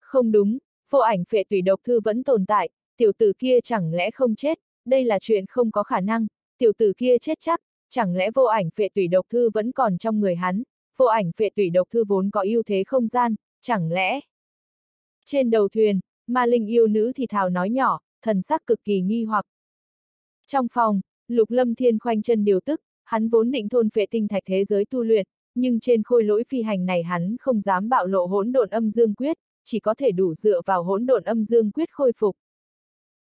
Không đúng, vô ảnh phệ tùy độc thư vẫn tồn tại, tiểu tử kia chẳng lẽ không chết, đây là chuyện không có khả năng, tiểu tử kia chết chắc, chẳng lẽ vô ảnh phệ tùy độc thư vẫn còn trong người hắn, vô ảnh phệ tùy độc thư vốn có ưu thế không gian, chẳng lẽ... Trên đầu thuyền, ma linh yêu nữ thì thào nói nhỏ, thần sắc cực kỳ nghi hoặc. Trong phòng, Lục Lâm Thiên khoanh chân điều tức, hắn vốn định thôn phệ tinh thạch thế giới tu luyện, nhưng trên khôi lỗi phi hành này hắn không dám bạo lộ hỗn độn âm dương quyết, chỉ có thể đủ dựa vào hỗn độn âm dương quyết khôi phục.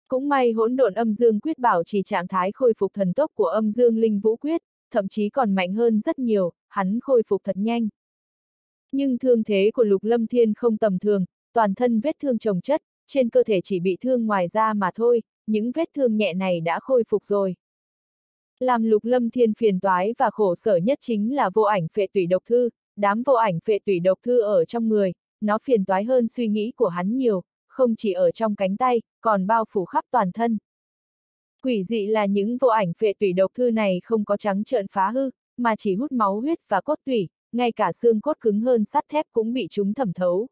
Cũng may hỗn độn âm dương quyết bảo trì trạng thái khôi phục thần tốc của âm dương linh vũ quyết, thậm chí còn mạnh hơn rất nhiều, hắn khôi phục thật nhanh. Nhưng thương thế của Lục Lâm Thiên không tầm thường, toàn thân vết thương chồng chất, trên cơ thể chỉ bị thương ngoài da mà thôi, những vết thương nhẹ này đã khôi phục rồi. Làm lục lâm thiên phiền toái và khổ sở nhất chính là vô ảnh phệ tủy độc thư, đám vô ảnh phệ tủy độc thư ở trong người, nó phiền toái hơn suy nghĩ của hắn nhiều, không chỉ ở trong cánh tay, còn bao phủ khắp toàn thân. Quỷ dị là những vô ảnh phệ tủy độc thư này không có trắng trợn phá hư, mà chỉ hút máu huyết và cốt tủy, ngay cả xương cốt cứng hơn sắt thép cũng bị chúng thẩm thấu.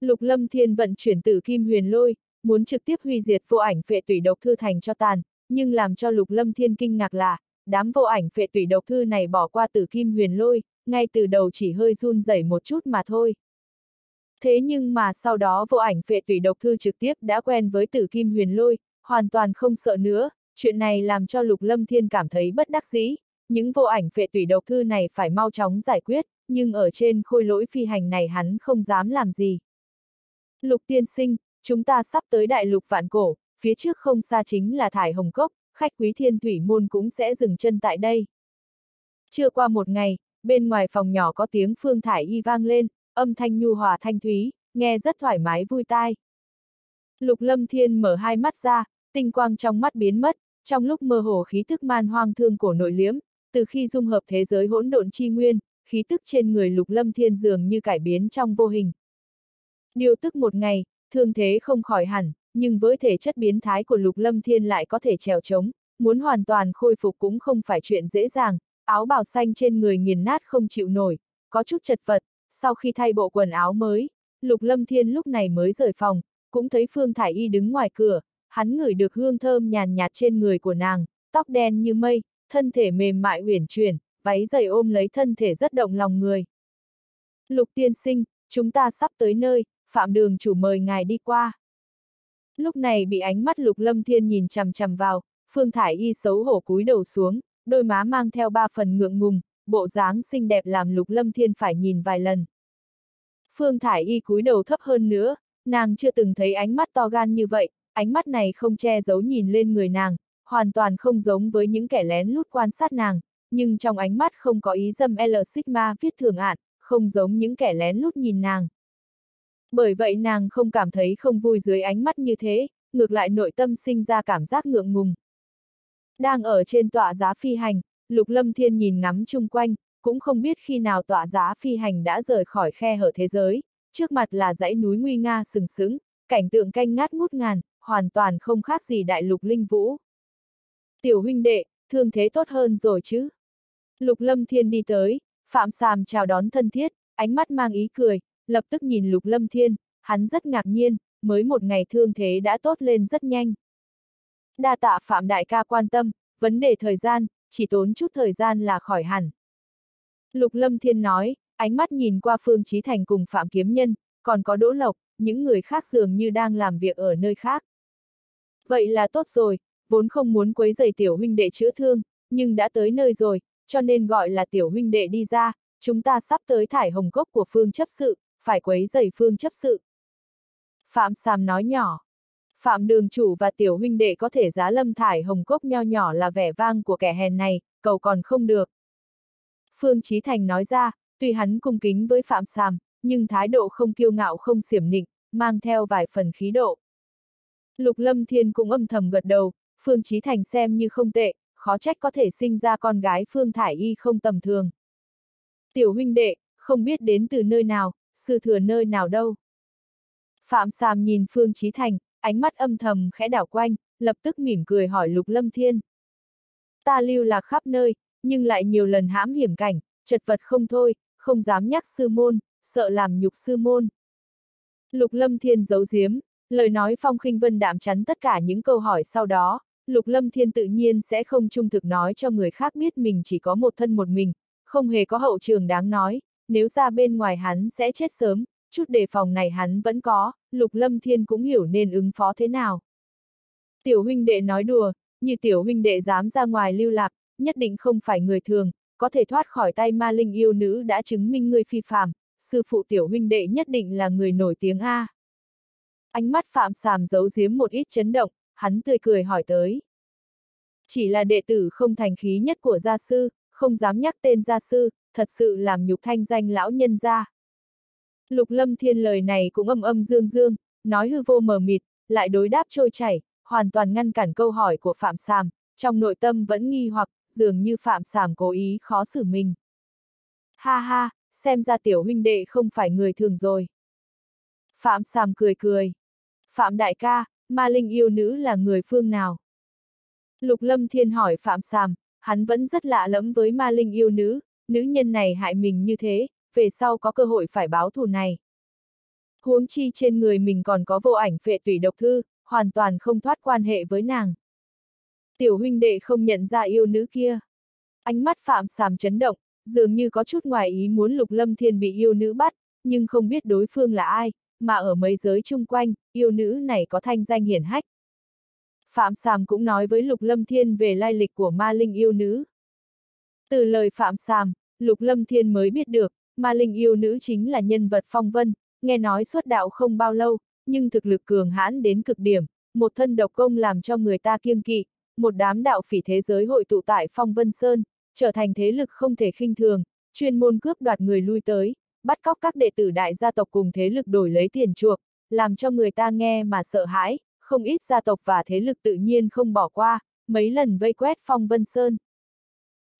Lục Lâm Thiên vận chuyển tử kim huyền lôi, muốn trực tiếp huy diệt vô ảnh phệ tủy độc thư thành cho tàn, nhưng làm cho Lục Lâm Thiên kinh ngạc là, đám vô ảnh phệ tủy độc thư này bỏ qua tử kim huyền lôi, ngay từ đầu chỉ hơi run rẩy một chút mà thôi. Thế nhưng mà sau đó vô ảnh phệ tủy độc thư trực tiếp đã quen với tử kim huyền lôi, hoàn toàn không sợ nữa, chuyện này làm cho Lục Lâm Thiên cảm thấy bất đắc dĩ, những vô ảnh phệ tủy độc thư này phải mau chóng giải quyết, nhưng ở trên khôi lỗi phi hành này hắn không dám làm gì. Lục tiên sinh, chúng ta sắp tới đại lục vạn cổ, phía trước không xa chính là thải hồng cốc, khách quý thiên thủy môn cũng sẽ dừng chân tại đây. Chưa qua một ngày, bên ngoài phòng nhỏ có tiếng phương thải y vang lên, âm thanh nhu hòa thanh thúy, nghe rất thoải mái vui tai. Lục lâm thiên mở hai mắt ra, tinh quang trong mắt biến mất, trong lúc mơ hồ khí tức man hoang thương cổ nội liếm, từ khi dung hợp thế giới hỗn độn chi nguyên, khí tức trên người lục lâm thiên dường như cải biến trong vô hình. Điều tức một ngày, thương thế không khỏi hẳn, nhưng với thể chất biến thái của Lục Lâm Thiên lại có thể trèo trống, muốn hoàn toàn khôi phục cũng không phải chuyện dễ dàng, áo bào xanh trên người nghiền nát không chịu nổi, có chút chật vật, sau khi thay bộ quần áo mới, Lục Lâm Thiên lúc này mới rời phòng, cũng thấy Phương Thải Y đứng ngoài cửa, hắn ngửi được hương thơm nhàn nhạt trên người của nàng, tóc đen như mây, thân thể mềm mại uyển chuyển, váy dày ôm lấy thân thể rất động lòng người. Lục tiên sinh, chúng ta sắp tới nơi, phạm đường chủ mời ngài đi qua. Lúc này bị ánh mắt lục lâm thiên nhìn chằm chằm vào, Phương Thải Y xấu hổ cúi đầu xuống, đôi má mang theo ba phần ngượng ngùng, bộ dáng xinh đẹp làm lục lâm thiên phải nhìn vài lần. Phương Thải Y cúi đầu thấp hơn nữa, nàng chưa từng thấy ánh mắt to gan như vậy, ánh mắt này không che giấu nhìn lên người nàng, hoàn toàn không giống với những kẻ lén lút quan sát nàng, nhưng trong ánh mắt không có ý dâm L Sigma viết thường ạn, không giống những kẻ lén lút nhìn nàng. Bởi vậy nàng không cảm thấy không vui dưới ánh mắt như thế, ngược lại nội tâm sinh ra cảm giác ngượng ngùng. Đang ở trên tọa giá phi hành, Lục Lâm Thiên nhìn ngắm chung quanh, cũng không biết khi nào tọa giá phi hành đã rời khỏi khe hở thế giới, trước mặt là dãy núi nguy nga sừng sững, cảnh tượng canh ngát ngút ngàn, hoàn toàn không khác gì đại lục linh vũ. Tiểu huynh đệ, thương thế tốt hơn rồi chứ? Lục Lâm Thiên đi tới, Phạm Sàm chào đón thân thiết, ánh mắt mang ý cười, lập tức nhìn Lục Lâm Thiên, hắn rất ngạc nhiên, mới một ngày thương thế đã tốt lên rất nhanh. Đa tạ Phạm Đại ca quan tâm, vấn đề thời gian, chỉ tốn chút thời gian là khỏi hẳn. Lục Lâm Thiên nói, ánh mắt nhìn qua Phương Chí Thành cùng Phạm Kiếm Nhân, còn có Đỗ Lộc, những người khác dường như đang làm việc ở nơi khác. Vậy là tốt rồi, vốn không muốn quấy giày tiểu huynh đệ chữa thương, nhưng đã tới nơi rồi, cho nên gọi là tiểu huynh đệ đi ra, chúng ta sắp tới thải hồng cốc của phương chấp sự, phải quấy giày phương chấp sự. Phạm Sàm nói nhỏ. Phạm đường chủ và tiểu huynh đệ có thể giá lâm thải hồng cốc nho nhỏ là vẻ vang của kẻ hèn này, cầu còn không được. Phương Chí Thành nói ra, tuy hắn cung kính với Phạm Sàm, nhưng thái độ không kiêu ngạo không xiểm nịnh, mang theo vài phần khí độ. Lục Lâm Thiên cũng âm thầm gật đầu, Phương Chí Thành xem như không tệ, khó trách có thể sinh ra con gái Phương Thải Y không tầm thường. Tiểu huynh đệ, không biết đến từ nơi nào, sư thừa nơi nào đâu. Phạm Sàm nhìn Phương Chí Thành, ánh mắt âm thầm khẽ đảo quanh, lập tức mỉm cười hỏi Lục Lâm Thiên. Ta lưu lạc khắp nơi, nhưng lại nhiều lần hãm hiểm cảnh, chật vật không thôi, không dám nhắc sư môn, sợ làm nhục sư môn. Lục Lâm Thiên giấu giếm, lời nói phong khinh vân đạm chắn tất cả những câu hỏi sau đó, Lục Lâm Thiên tự nhiên sẽ không trung thực nói cho người khác biết mình chỉ có một thân một mình, không hề có hậu trường đáng nói, nếu ra bên ngoài hắn sẽ chết sớm, chút đề phòng này hắn vẫn có, Lục Lâm Thiên cũng hiểu nên ứng phó thế nào. Tiểu huynh đệ nói đùa, như tiểu huynh đệ dám ra ngoài lưu lạc, nhất định không phải người thường, có thể thoát khỏi tay ma linh yêu nữ đã chứng minh người phi phàm, sư phụ tiểu huynh đệ nhất định là người nổi tiếng A. Ánh mắt Phạm Sàm giấu giếm một ít chấn động, hắn tươi cười hỏi tới. Chỉ là đệ tử không thành khí nhất của gia sư, không dám nhắc tên gia sư, thật sự làm nhục thanh danh lão nhân gia. Lục lâm thiên lời này cũng âm âm dương dương, nói hư vô mờ mịt, lại đối đáp trôi chảy, hoàn toàn ngăn cản câu hỏi của Phạm Sàm, trong nội tâm vẫn nghi hoặc, dường như Phạm Sàm cố ý khó xử mình. Ha ha, xem ra tiểu huynh đệ không phải người thường rồi. Phạm Sàm cười cười. Phạm đại ca, ma linh yêu nữ là người phương nào? Lục Lâm Thiên hỏi Phạm Sàm, hắn vẫn rất lạ lẫm với ma linh yêu nữ, nữ nhân này hại mình như thế, về sau có cơ hội phải báo thù này. Huống chi trên người mình còn có vô ảnh phệ tùy độc thư, hoàn toàn không thoát quan hệ với nàng. Tiểu huynh đệ không nhận ra yêu nữ kia. Ánh mắt Phạm Sàm chấn động, dường như có chút ngoài ý muốn Lục Lâm Thiên bị yêu nữ bắt, nhưng không biết đối phương là ai, mà ở mấy giới chung quanh, yêu nữ này có thanh danh hiển hách. Phạm Sàm cũng nói với Lục Lâm Thiên về lai lịch của ma linh yêu nữ. Từ lời Phạm Sàm, Lục Lâm Thiên mới biết được, ma linh yêu nữ chính là nhân vật phong vân, nghe nói xuất đạo không bao lâu, nhưng thực lực cường hãn đến cực điểm, một thân độc công làm cho người ta kiêng kỵ, một đám đạo phỉ thế giới hội tụ tại phong vân sơn, trở thành thế lực không thể khinh thường, chuyên môn cướp đoạt người lui tới, bắt cóc các đệ tử đại gia tộc cùng thế lực đổi lấy tiền chuộc, làm cho người ta nghe mà sợ hãi, không ít gia tộc và thế lực tự nhiên không bỏ qua, mấy lần vây quét Phong Vân Sơn.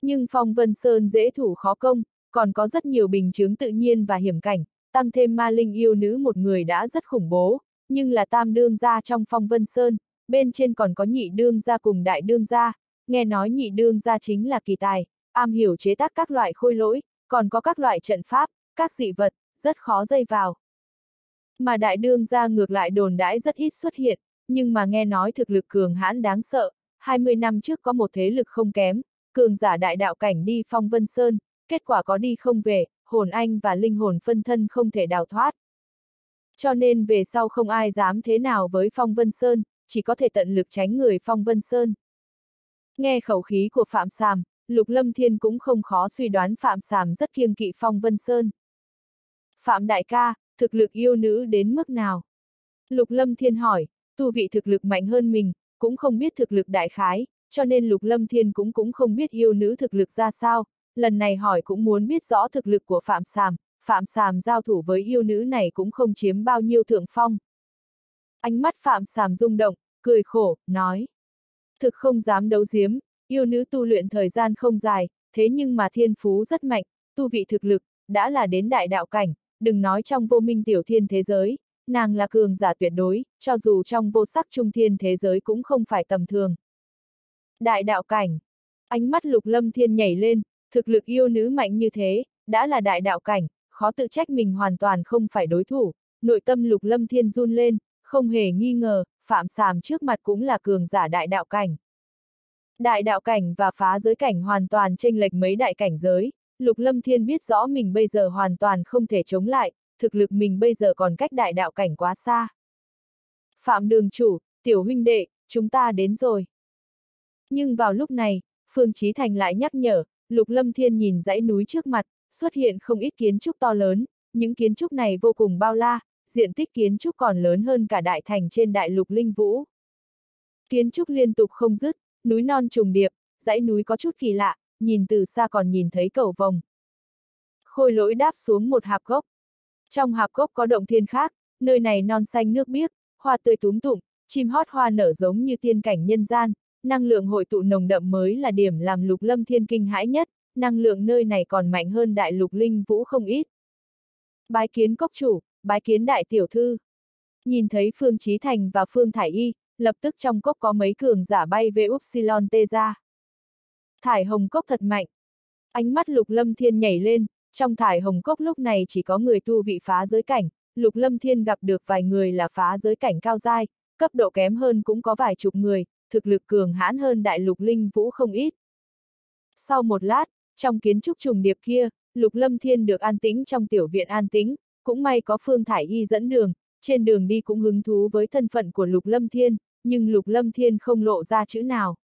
Nhưng Phong Vân Sơn dễ thủ khó công, còn có rất nhiều bình chứng tự nhiên và hiểm cảnh, tăng thêm ma linh yêu nữ một người đã rất khủng bố, nhưng là tam đương gia trong Phong Vân Sơn, bên trên còn có nhị đương gia cùng đại đương gia, nghe nói nhị đương gia chính là kỳ tài, am hiểu chế tác các loại khôi lỗi, còn có các loại trận pháp, các dị vật, rất khó dây vào. Mà đại đương gia ngược lại đồn đãi rất ít xuất hiện, nhưng mà nghe nói thực lực cường hãn đáng sợ, 20 năm trước có một thế lực không kém, cường giả đại đạo cảnh đi phong vân sơn, kết quả có đi không về, hồn anh và linh hồn phân thân không thể đào thoát. Cho nên về sau không ai dám thế nào với phong vân sơn, chỉ có thể tận lực tránh người phong vân sơn. Nghe khẩu khí của Phạm Sàm, Lục Lâm Thiên cũng không khó suy đoán Phạm Sàm rất kiêng kỵ phong vân sơn. Phạm đại ca, thực lực yêu nữ đến mức nào? Lục Lâm Thiên hỏi, tu vị thực lực mạnh hơn mình, cũng không biết thực lực đại khái, cho nên Lục Lâm Thiên cũng cũng không biết yêu nữ thực lực ra sao, lần này hỏi cũng muốn biết rõ thực lực của Phạm Sàm, Phạm Sàm giao thủ với yêu nữ này cũng không chiếm bao nhiêu thượng phong. Ánh mắt Phạm Sàm rung động, cười khổ, nói. Thực không dám đấu giếm, yêu nữ tu luyện thời gian không dài, thế nhưng mà thiên phú rất mạnh, tu vị thực lực, đã là đến đại đạo cảnh, đừng nói trong vô minh tiểu thiên thế giới, nàng là cường giả tuyệt đối, cho dù trong vô sắc trung thiên thế giới cũng không phải tầm thường. Đại đạo cảnh, ánh mắt lục lâm thiên nhảy lên, thực lực yêu nữ mạnh như thế, đã là đại đạo cảnh, khó tự trách mình hoàn toàn không phải đối thủ, nội tâm lục lâm thiên run lên, không hề nghi ngờ, phạm sàm trước mặt cũng là cường giả đại đạo cảnh. Đại đạo cảnh và phá giới cảnh hoàn toàn chênh lệch mấy đại cảnh giới, lục lâm thiên biết rõ mình bây giờ hoàn toàn không thể chống lại, thực lực mình bây giờ còn cách đại đạo cảnh quá xa. Phạm đường chủ, tiểu huynh đệ, chúng ta đến rồi. Nhưng vào lúc này, Phương Chí Thành lại nhắc nhở, Lục Lâm Thiên nhìn dãy núi trước mặt, xuất hiện không ít kiến trúc to lớn, những kiến trúc này vô cùng bao la, diện tích kiến trúc còn lớn hơn cả đại thành trên đại lục Linh Vũ. Kiến trúc liên tục không dứt, núi non trùng điệp, dãy núi có chút kỳ lạ, nhìn từ xa còn nhìn thấy cầu vồng. Khôi lỗi đáp xuống một hạp gốc. Trong hạp gốc có động thiên khác, nơi này non xanh nước biếc, hoa tươi túm tụng, chim hót hoa nở giống như tiên cảnh nhân gian, năng lượng hội tụ nồng đậm mới là điểm làm lục lâm thiên kinh hãi nhất, năng lượng nơi này còn mạnh hơn đại lục linh vũ không ít. Bái kiến cốc chủ, bái kiến đại tiểu thư. Nhìn thấy Phương trí Thành và Phương Thải Y, lập tức trong cốc có mấy cường giả bay về Upsilon tê ra. Thải hồng cốc thật mạnh. Ánh mắt lục lâm thiên nhảy lên, trong thải hồng cốc lúc này chỉ có người tu vị phá giới cảnh, lục lâm thiên gặp được vài người là phá giới cảnh cao giai, cấp độ kém hơn cũng có vài chục người, thực lực cường hãn hơn đại lục linh vũ không ít. Sau một lát, trong kiến trúc trùng điệp kia, lục lâm thiên được an tĩnh trong tiểu viện an tĩnh, cũng may có phương thải y dẫn đường, trên đường đi cũng hứng thú với thân phận của lục lâm thiên, nhưng lục lâm thiên không lộ ra chữ nào.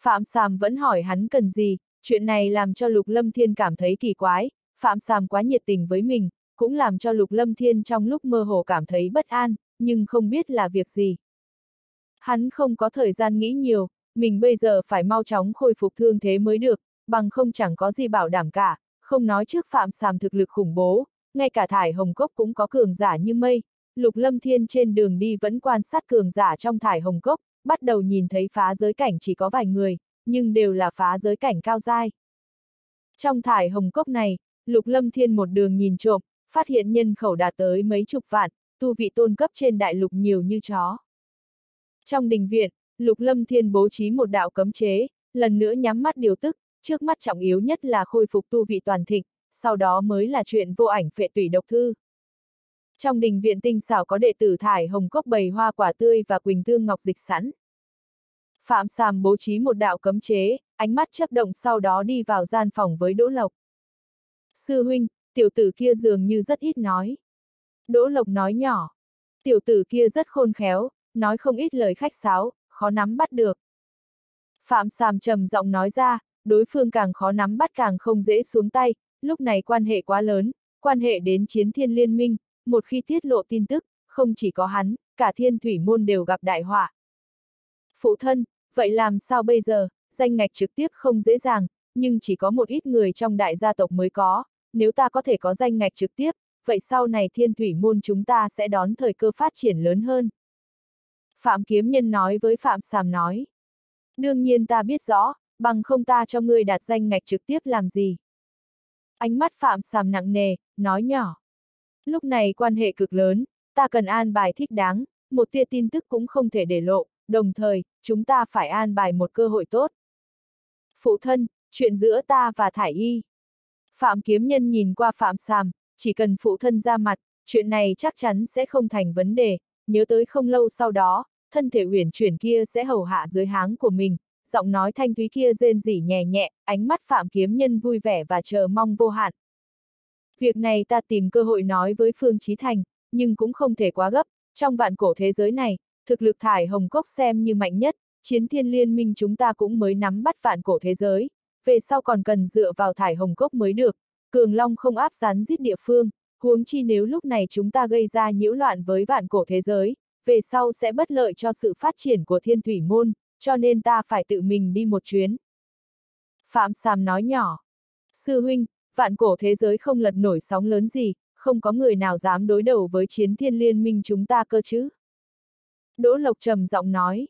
Phạm Sàm vẫn hỏi hắn cần gì, chuyện này làm cho Lục Lâm Thiên cảm thấy kỳ quái, Phạm Sàm quá nhiệt tình với mình, cũng làm cho Lục Lâm Thiên trong lúc mơ hồ cảm thấy bất an, nhưng không biết là việc gì. Hắn không có thời gian nghĩ nhiều, mình bây giờ phải mau chóng khôi phục thương thế mới được, bằng không chẳng có gì bảo đảm cả, không nói trước Phạm Sàm thực lực khủng bố, ngay cả thải hồng cốc cũng có cường giả như mây. Lục Lâm Thiên trên đường đi vẫn quan sát cường giả trong thải hồng cốc, bắt đầu nhìn thấy phá giới cảnh chỉ có vài người, nhưng đều là phá giới cảnh cao dai. Trong thải hồng cốc này, Lục Lâm Thiên một đường nhìn trộm, phát hiện nhân khẩu đạt tới mấy chục vạn, tu vị tôn cấp trên đại lục nhiều như chó. Trong đình viện, Lục Lâm Thiên bố trí một đạo cấm chế, lần nữa nhắm mắt điều tức, trước mắt trọng yếu nhất là khôi phục tu vị toàn thịnh, sau đó mới là chuyện vô ảnh phệ tủy độc thư. Trong đình viện tinh xảo có đệ tử thải hồng cốc bầy hoa quả tươi và quỳnh tương ngọc dịch sẵn. Phạm Sàm bố trí một đạo cấm chế, ánh mắt chấp động sau đó đi vào gian phòng với Đỗ Lộc. Sư huynh, tiểu tử kia dường như rất ít nói. Đỗ Lộc nói nhỏ. Tiểu tử kia rất khôn khéo, nói không ít lời khách sáo, khó nắm bắt được. Phạm Sàm trầm giọng nói ra, đối phương càng khó nắm bắt càng không dễ xuống tay, lúc này quan hệ quá lớn, quan hệ đến chiến thiên liên minh, một khi tiết lộ tin tức, không chỉ có hắn, cả thiên thủy môn đều gặp đại họa. Phụ thân, vậy làm sao bây giờ, danh ngạch trực tiếp không dễ dàng, nhưng chỉ có một ít người trong đại gia tộc mới có, nếu ta có thể có danh ngạch trực tiếp, vậy sau này thiên thủy môn chúng ta sẽ đón thời cơ phát triển lớn hơn. Phạm Kiếm Nhân nói với Phạm Sàm nói. Đương nhiên ta biết rõ, bằng không ta cho ngươi đạt danh ngạch trực tiếp làm gì. Ánh mắt Phạm Sàm nặng nề, nói nhỏ. Lúc này quan hệ cực lớn, ta cần an bài thích đáng, một tia tin tức cũng không thể để lộ, đồng thời, chúng ta phải an bài một cơ hội tốt. Phụ thân, chuyện giữa ta và Thải Y. Phạm Kiếm Nhân nhìn qua Phạm Sàm, chỉ cần phụ thân ra mặt, chuyện này chắc chắn sẽ không thành vấn đề, nhớ tới không lâu sau đó, thân thể huyền chuyển kia sẽ hầu hạ dưới háng của mình, giọng nói thanh thúy kia rên rỉ nhẹ nhẹ, ánh mắt Phạm Kiếm Nhân vui vẻ và chờ mong vô hạn. Việc này ta tìm cơ hội nói với Phương Chí Thành, nhưng cũng không thể quá gấp, trong vạn cổ thế giới này, thực lực thải hồng cốc xem như mạnh nhất, chiến thiên liên minh chúng ta cũng mới nắm bắt vạn cổ thế giới, về sau còn cần dựa vào thải hồng cốc mới được, cường long không áp rắn giết địa phương, huống chi nếu lúc này chúng ta gây ra nhiễu loạn với vạn cổ thế giới, về sau sẽ bất lợi cho sự phát triển của thiên thủy môn, cho nên ta phải tự mình đi một chuyến. Phạm Sàm nói nhỏ. Sư huynh, vạn cổ thế giới không lật nổi sóng lớn gì, không có người nào dám đối đầu với chiến thiên liên minh chúng ta cơ chứ. Đỗ Lộc trầm giọng nói.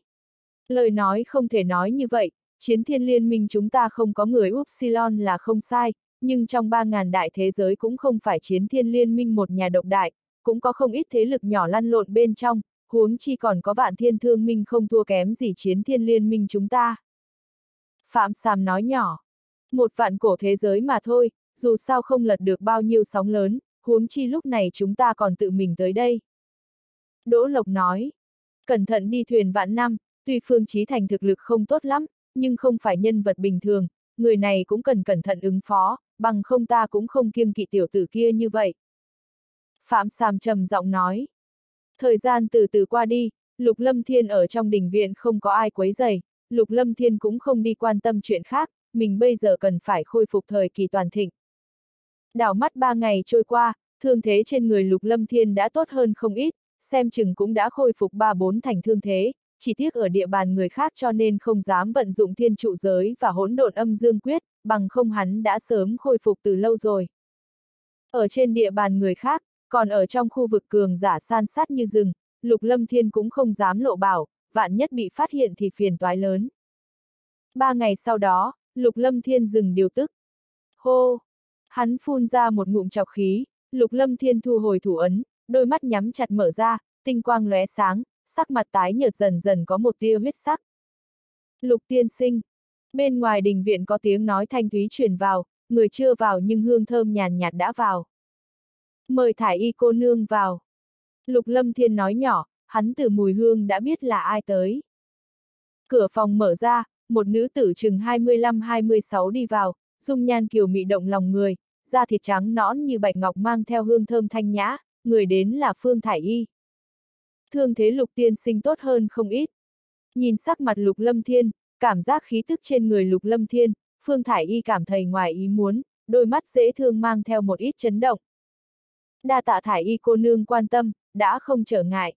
Lời nói không thể nói như vậy, chiến thiên liên minh chúng ta không có người Upsilon là không sai, nhưng trong 3.000 đại thế giới cũng không phải chiến thiên liên minh một nhà độc đại, cũng có không ít thế lực nhỏ lăn lộn bên trong, huống chi còn có vạn thiên thương minh không thua kém gì chiến thiên liên minh chúng ta. Phạm Sàm nói nhỏ, một vạn cổ thế giới mà thôi, dù sao không lật được bao nhiêu sóng lớn, huống chi lúc này chúng ta còn tự mình tới đây. Đỗ Lộc nói, cẩn thận đi thuyền vạn năm, tuy Phương Chí Thành thực lực không tốt lắm, nhưng không phải nhân vật bình thường, người này cũng cần cẩn thận ứng phó, bằng không ta cũng không kiêng kỵ tiểu tử kia như vậy. Phạm Sàm trầm giọng nói. Thời gian từ từ qua đi, Lục Lâm Thiên ở trong đình viện không có ai quấy rầy, Lục Lâm Thiên cũng không đi quan tâm chuyện khác, mình bây giờ cần phải khôi phục thời kỳ toàn thịnh. Đảo mắt ba ngày trôi qua, thương thế trên người Lục Lâm Thiên đã tốt hơn không ít, xem chừng cũng đã khôi phục ba bốn thành thương thế, chỉ tiếc ở địa bàn người khác cho nên không dám vận dụng thiên trụ giới và hỗn độn âm dương quyết, bằng không hắn đã sớm khôi phục từ lâu rồi. Ở trên địa bàn người khác, còn ở trong khu vực cường giả san sát như rừng, Lục Lâm Thiên cũng không dám lộ bảo, vạn nhất bị phát hiện thì phiền toái lớn. Ba ngày sau đó, Lục Lâm Thiên dừng điều tức. Hô! Hắn phun ra một ngụm chọc khí, Lục Lâm Thiên thu hồi thủ ấn, đôi mắt nhắm chặt mở ra, tinh quang lóe sáng, sắc mặt tái nhợt dần dần có một tia huyết sắc. Lục tiên sinh. Bên ngoài đình viện có tiếng nói thanh thúy truyền vào, người chưa vào nhưng hương thơm nhàn nhạt đã vào. Mời thải y cô nương vào. Lục lâm thiên nói nhỏ, hắn từ mùi hương đã biết là ai tới. Cửa phòng mở ra, một nữ tử chừng 25-26 đi vào, dung nhan kiều mị động lòng người, da thịt trắng nõn như bạch ngọc mang theo hương thơm thanh nhã, người đến là Phương Thải Y. Thương thế lục tiên sinh tốt hơn không ít. Nhìn sắc mặt lục lâm thiên, cảm giác khí tức trên người lục lâm thiên, Phương Thải Y cảm thấy ngoài ý muốn, đôi mắt dễ thương mang theo một ít chấn động. Đa tạ Thải Y cô nương quan tâm, đã không trở ngại.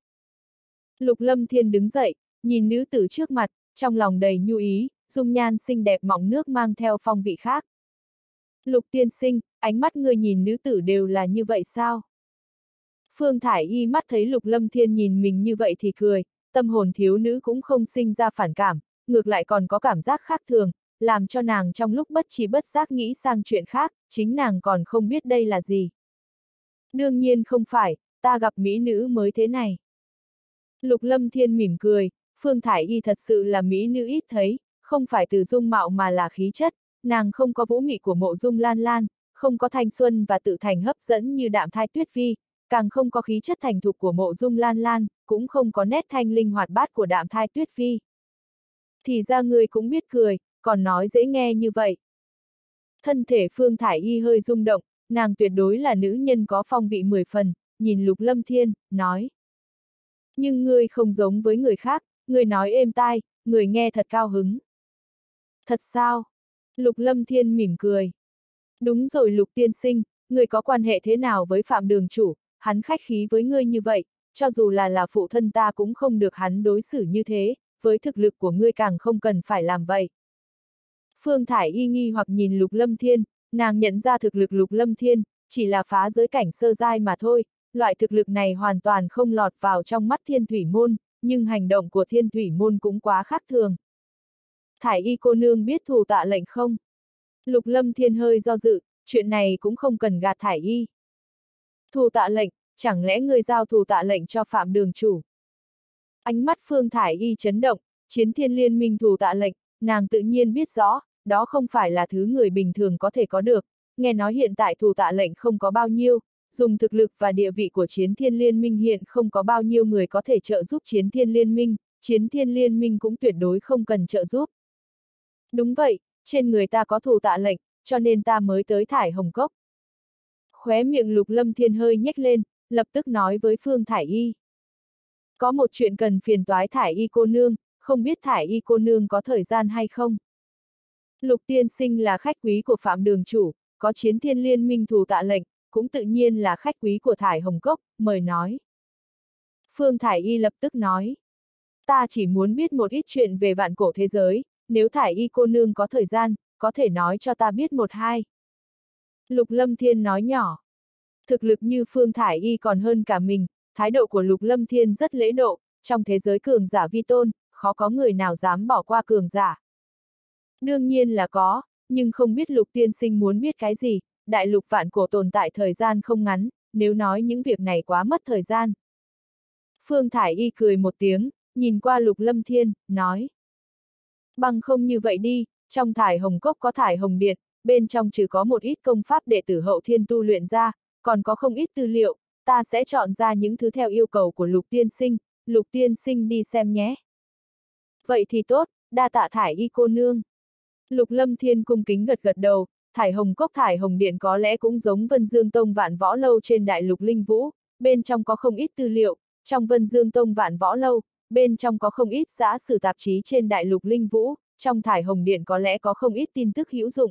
Lục lâm thiên đứng dậy, nhìn nữ tử trước mặt, trong lòng đầy nhu ý, dung nhan xinh đẹp mỏng nước mang theo phong vị khác. Lục tiên sinh, ánh mắt người nhìn nữ tử đều là như vậy sao? Phương Thải Y mắt thấy Lục Lâm Thiên nhìn mình như vậy thì cười, tâm hồn thiếu nữ cũng không sinh ra phản cảm, ngược lại còn có cảm giác khác thường, làm cho nàng trong lúc bất trí bất giác nghĩ sang chuyện khác, chính nàng còn không biết đây là gì. Đương nhiên không phải, ta gặp mỹ nữ mới thế này. Lục Lâm Thiên mỉm cười, Phương Thải Y thật sự là mỹ nữ ít thấy, không phải từ dung mạo mà là khí chất, nàng không có vũ mị của mộ dung lan lan, không có thanh xuân và tự thành hấp dẫn như đạm thai tuyết vi, càng không có khí chất thành thục của mộ dung lan lan, cũng không có nét thanh linh hoạt bát của đạm thai tuyết vi. Thì ra người cũng biết cười, còn nói dễ nghe như vậy. Thân thể Phương Thải Y hơi rung động, nàng tuyệt đối là nữ nhân có phong vị mười phần, nhìn Lục Lâm Thiên, nói. Nhưng ngươi không giống với người khác, ngươi nói êm tai, người nghe thật cao hứng. Thật sao? Lục Lâm Thiên mỉm cười. Đúng rồi Lục Tiên Sinh, người có quan hệ thế nào với Phạm Đường Chủ, hắn khách khí với ngươi như vậy, cho dù là là phụ thân ta cũng không được hắn đối xử như thế, với thực lực của ngươi càng không cần phải làm vậy. Phương Thải y nghi hoặc nhìn Lục Lâm Thiên, nàng nhận ra thực lực Lục Lâm Thiên, chỉ là phá giới cảnh sơ giai mà thôi, loại thực lực này hoàn toàn không lọt vào trong mắt thiên thủy môn, nhưng hành động của thiên thủy môn cũng quá khác thường. Thải y cô nương biết thù tạ lệnh không? Lục Lâm Thiên hơi do dự, chuyện này cũng không cần gạt Thải y. Thù tạ lệnh, chẳng lẽ người giao thù tạ lệnh cho phạm đường chủ? Ánh mắt Phương Thải Y chấn động, chiến thiên liên minh thù tạ lệnh, nàng tự nhiên biết rõ, đó không phải là thứ người bình thường có thể có được, nghe nói hiện tại thủ tạ lệnh không có bao nhiêu, dùng thực lực và địa vị của chiến thiên liên minh hiện không có bao nhiêu người có thể trợ giúp chiến thiên liên minh, chiến thiên liên minh cũng tuyệt đối không cần trợ giúp. Đúng vậy, trên người ta có thủ tạ lệnh, cho nên ta mới tới thải hồng cốc. Khóe miệng lục lâm thiên hơi nhếch lên, lập tức nói với Phương Thải Y. Có một chuyện cần phiền toái Thải Y cô nương, không biết Thải Y cô nương có thời gian hay không? Lục tiên sinh là khách quý của Phạm Đường Chủ, có chiến thiên liên minh thù tạ lệnh, cũng tự nhiên là khách quý của Thải Hồng Cốc, mời nói. Phương Thải Y lập tức nói. Ta chỉ muốn biết một ít chuyện về vạn cổ thế giới, nếu Thải Y cô nương có thời gian, có thể nói cho ta biết một hai. Lục Lâm Thiên nói nhỏ. Thực lực như Phương Thải Y còn hơn cả mình, thái độ của Lục Lâm Thiên rất lễ độ, trong thế giới cường giả vi tôn, khó có người nào dám bỏ qua cường giả. Đương nhiên là có, nhưng không biết Lục Tiên Sinh muốn biết cái gì, đại lục vạn cổ tồn tại thời gian không ngắn, nếu nói những việc này quá mất thời gian. Phương Thải Y cười một tiếng, nhìn qua Lục Lâm Thiên, nói. Bằng không như vậy đi, trong thải hồng cốc có thải hồng điện, bên trong trừ có một ít công pháp đệ tử hậu thiên tu luyện ra, còn có không ít tư liệu, ta sẽ chọn ra những thứ theo yêu cầu của lục tiên sinh, lục tiên sinh đi xem nhé. Vậy thì tốt, đa tạ thải y cô nương. Lục lâm thiên cung kính gật gật đầu, thải hồng cốc thải hồng điện có lẽ cũng giống vân dương tông vạn võ lâu trên đại lục linh vũ, bên trong có không ít tư liệu, trong vân dương tông vạn võ lâu, bên trong có không ít giã sử tạp chí trên đại lục linh vũ, trong thải hồng điện có lẽ có không ít tin tức hữu dụng.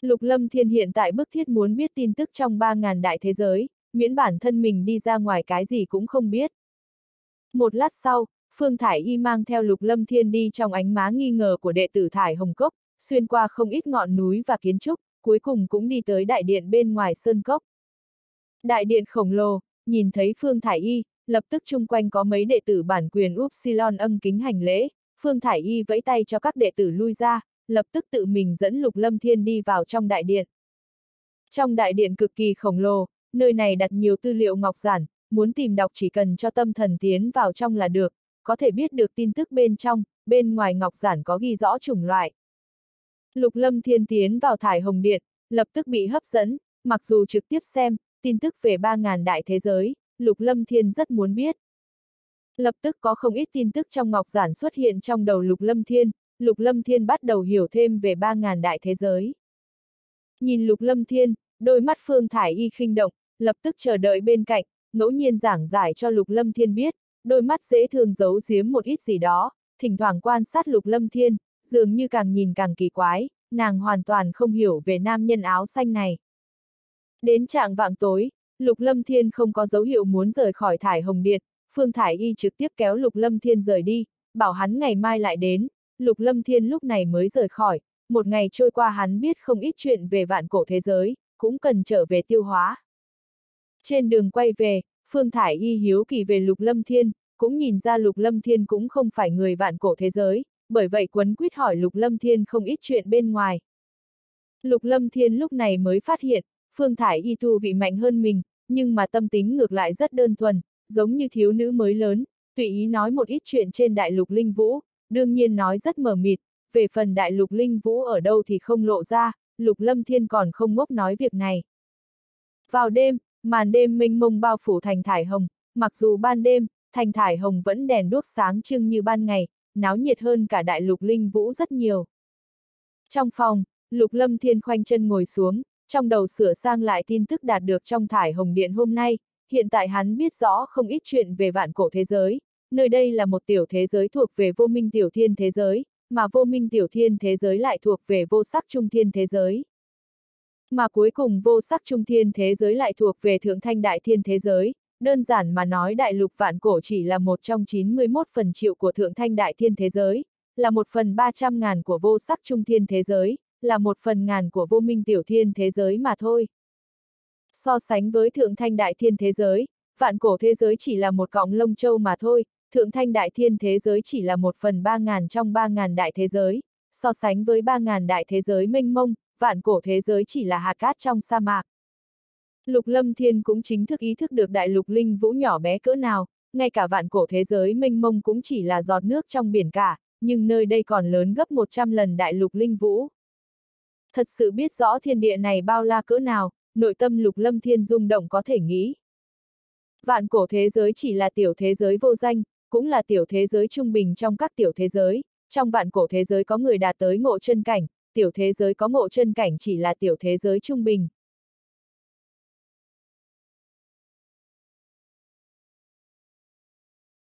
Lục Lâm Thiên hiện tại bức thiết muốn biết tin tức trong 3.000 đại thế giới, miễn bản thân mình đi ra ngoài cái gì cũng không biết. Một lát sau, Phương Thải Y mang theo Lục Lâm Thiên đi trong ánh má nghi ngờ của đệ tử Thải Hồng Cốc, xuyên qua không ít ngọn núi và kiến trúc, cuối cùng cũng đi tới đại điện bên ngoài Sơn Cốc. Đại điện khổng lồ, nhìn thấy Phương Thải Y, lập tức chung quanh có mấy đệ tử bản quyền Upsilon ân kính hành lễ, Phương Thải Y vẫy tay cho các đệ tử lui ra, lập tức tự mình dẫn Lục Lâm Thiên đi vào trong đại điện. Trong đại điện cực kỳ khổng lồ, nơi này đặt nhiều tư liệu ngọc giản, muốn tìm đọc chỉ cần cho tâm thần tiến vào trong là được, có thể biết được tin tức bên trong, bên ngoài ngọc giản có ghi rõ chủng loại. Lục Lâm Thiên tiến vào thải hồng điện, lập tức bị hấp dẫn, mặc dù trực tiếp xem, tin tức về 3.000 đại thế giới, Lục Lâm Thiên rất muốn biết. Lập tức có không ít tin tức trong ngọc giản xuất hiện trong đầu Lục Lâm Thiên, Lục Lâm Thiên bắt đầu hiểu thêm về 3.000 đại thế giới. Nhìn Lục Lâm Thiên, đôi mắt Phương Thải Y khinh động, lập tức chờ đợi bên cạnh, ngẫu nhiên giảng giải cho Lục Lâm Thiên biết, đôi mắt dễ thường giấu giếm một ít gì đó, thỉnh thoảng quan sát Lục Lâm Thiên, dường như càng nhìn càng kỳ quái, nàng hoàn toàn không hiểu về nam nhân áo xanh này. Đến trạng vạng tối, Lục Lâm Thiên không có dấu hiệu muốn rời khỏi thải hồng điện, Phương Thải Y trực tiếp kéo Lục Lâm Thiên rời đi, bảo hắn ngày mai lại đến, Lục Lâm Thiên lúc này mới rời khỏi, một ngày trôi qua hắn biết không ít chuyện về vạn cổ thế giới, cũng cần trở về tiêu hóa. Trên đường quay về, Phương Thải Y hiếu kỳ về Lục Lâm Thiên, cũng nhìn ra Lục Lâm Thiên cũng không phải người vạn cổ thế giới, bởi vậy quấn quýt hỏi Lục Lâm Thiên không ít chuyện bên ngoài. Lục Lâm Thiên lúc này mới phát hiện, Phương Thải Y tu vị mạnh hơn mình, nhưng mà tâm tính ngược lại rất đơn thuần, giống như thiếu nữ mới lớn, tùy ý nói một ít chuyện trên đại lục linh vũ, đương nhiên nói rất mờ mịt, về phần đại lục linh vũ ở đâu thì không lộ ra, lục lâm thiên còn không ngốc nói việc này. Vào đêm, màn đêm mênh mông bao phủ thành thải hồng, mặc dù ban đêm, thành thải hồng vẫn đèn đuốc sáng trưng như ban ngày, náo nhiệt hơn cả đại lục linh vũ rất nhiều. Trong phòng, lục lâm thiên khoanh chân ngồi xuống, trong đầu sửa sang lại tin tức đạt được trong thải hồng điện hôm nay, hiện tại hắn biết rõ không ít chuyện về vạn cổ thế giới, nơi đây là một tiểu thế giới thuộc về vô minh tiểu thiên thế giới, mà vô minh tiểu thiên thế giới lại thuộc về vô sắc trung thiên thế giới. Mà cuối cùng vô sắc trung thiên thế giới lại thuộc về thượng thanh đại thiên thế giới, đơn giản mà nói đại lục vạn cổ chỉ là một trong 91 phần triệu của thượng thanh đại thiên thế giới, là một phần 300 ngàn của vô sắc trung thiên thế giới, là một phần ngàn của vô minh tiểu thiên thế giới mà thôi. So sánh với thượng thanh đại thiên thế giới, vạn cổ thế giới chỉ là một cọng lông châu mà thôi, thượng thanh đại thiên thế giới chỉ là một phần ba ngàn trong ba ngàn đại thế giới, so sánh với ba ngàn đại thế giới mênh mông, vạn cổ thế giới chỉ là hạt cát trong sa mạc. Lục Lâm Thiên cũng chính thức ý thức được đại lục linh vũ nhỏ bé cỡ nào, ngay cả vạn cổ thế giới mênh mông cũng chỉ là giọt nước trong biển cả, nhưng nơi đây còn lớn gấp 100 lần đại lục linh vũ. Thật sự biết rõ thiên địa này bao la cỡ nào, nội tâm lục lâm thiên rung động có thể nghĩ. Vạn cổ thế giới chỉ là tiểu thế giới vô danh, cũng là tiểu thế giới trung bình trong các tiểu thế giới, trong vạn cổ thế giới có người đạt tới ngộ chân cảnh, tiểu thế giới có ngộ chân cảnh chỉ là tiểu thế giới trung bình.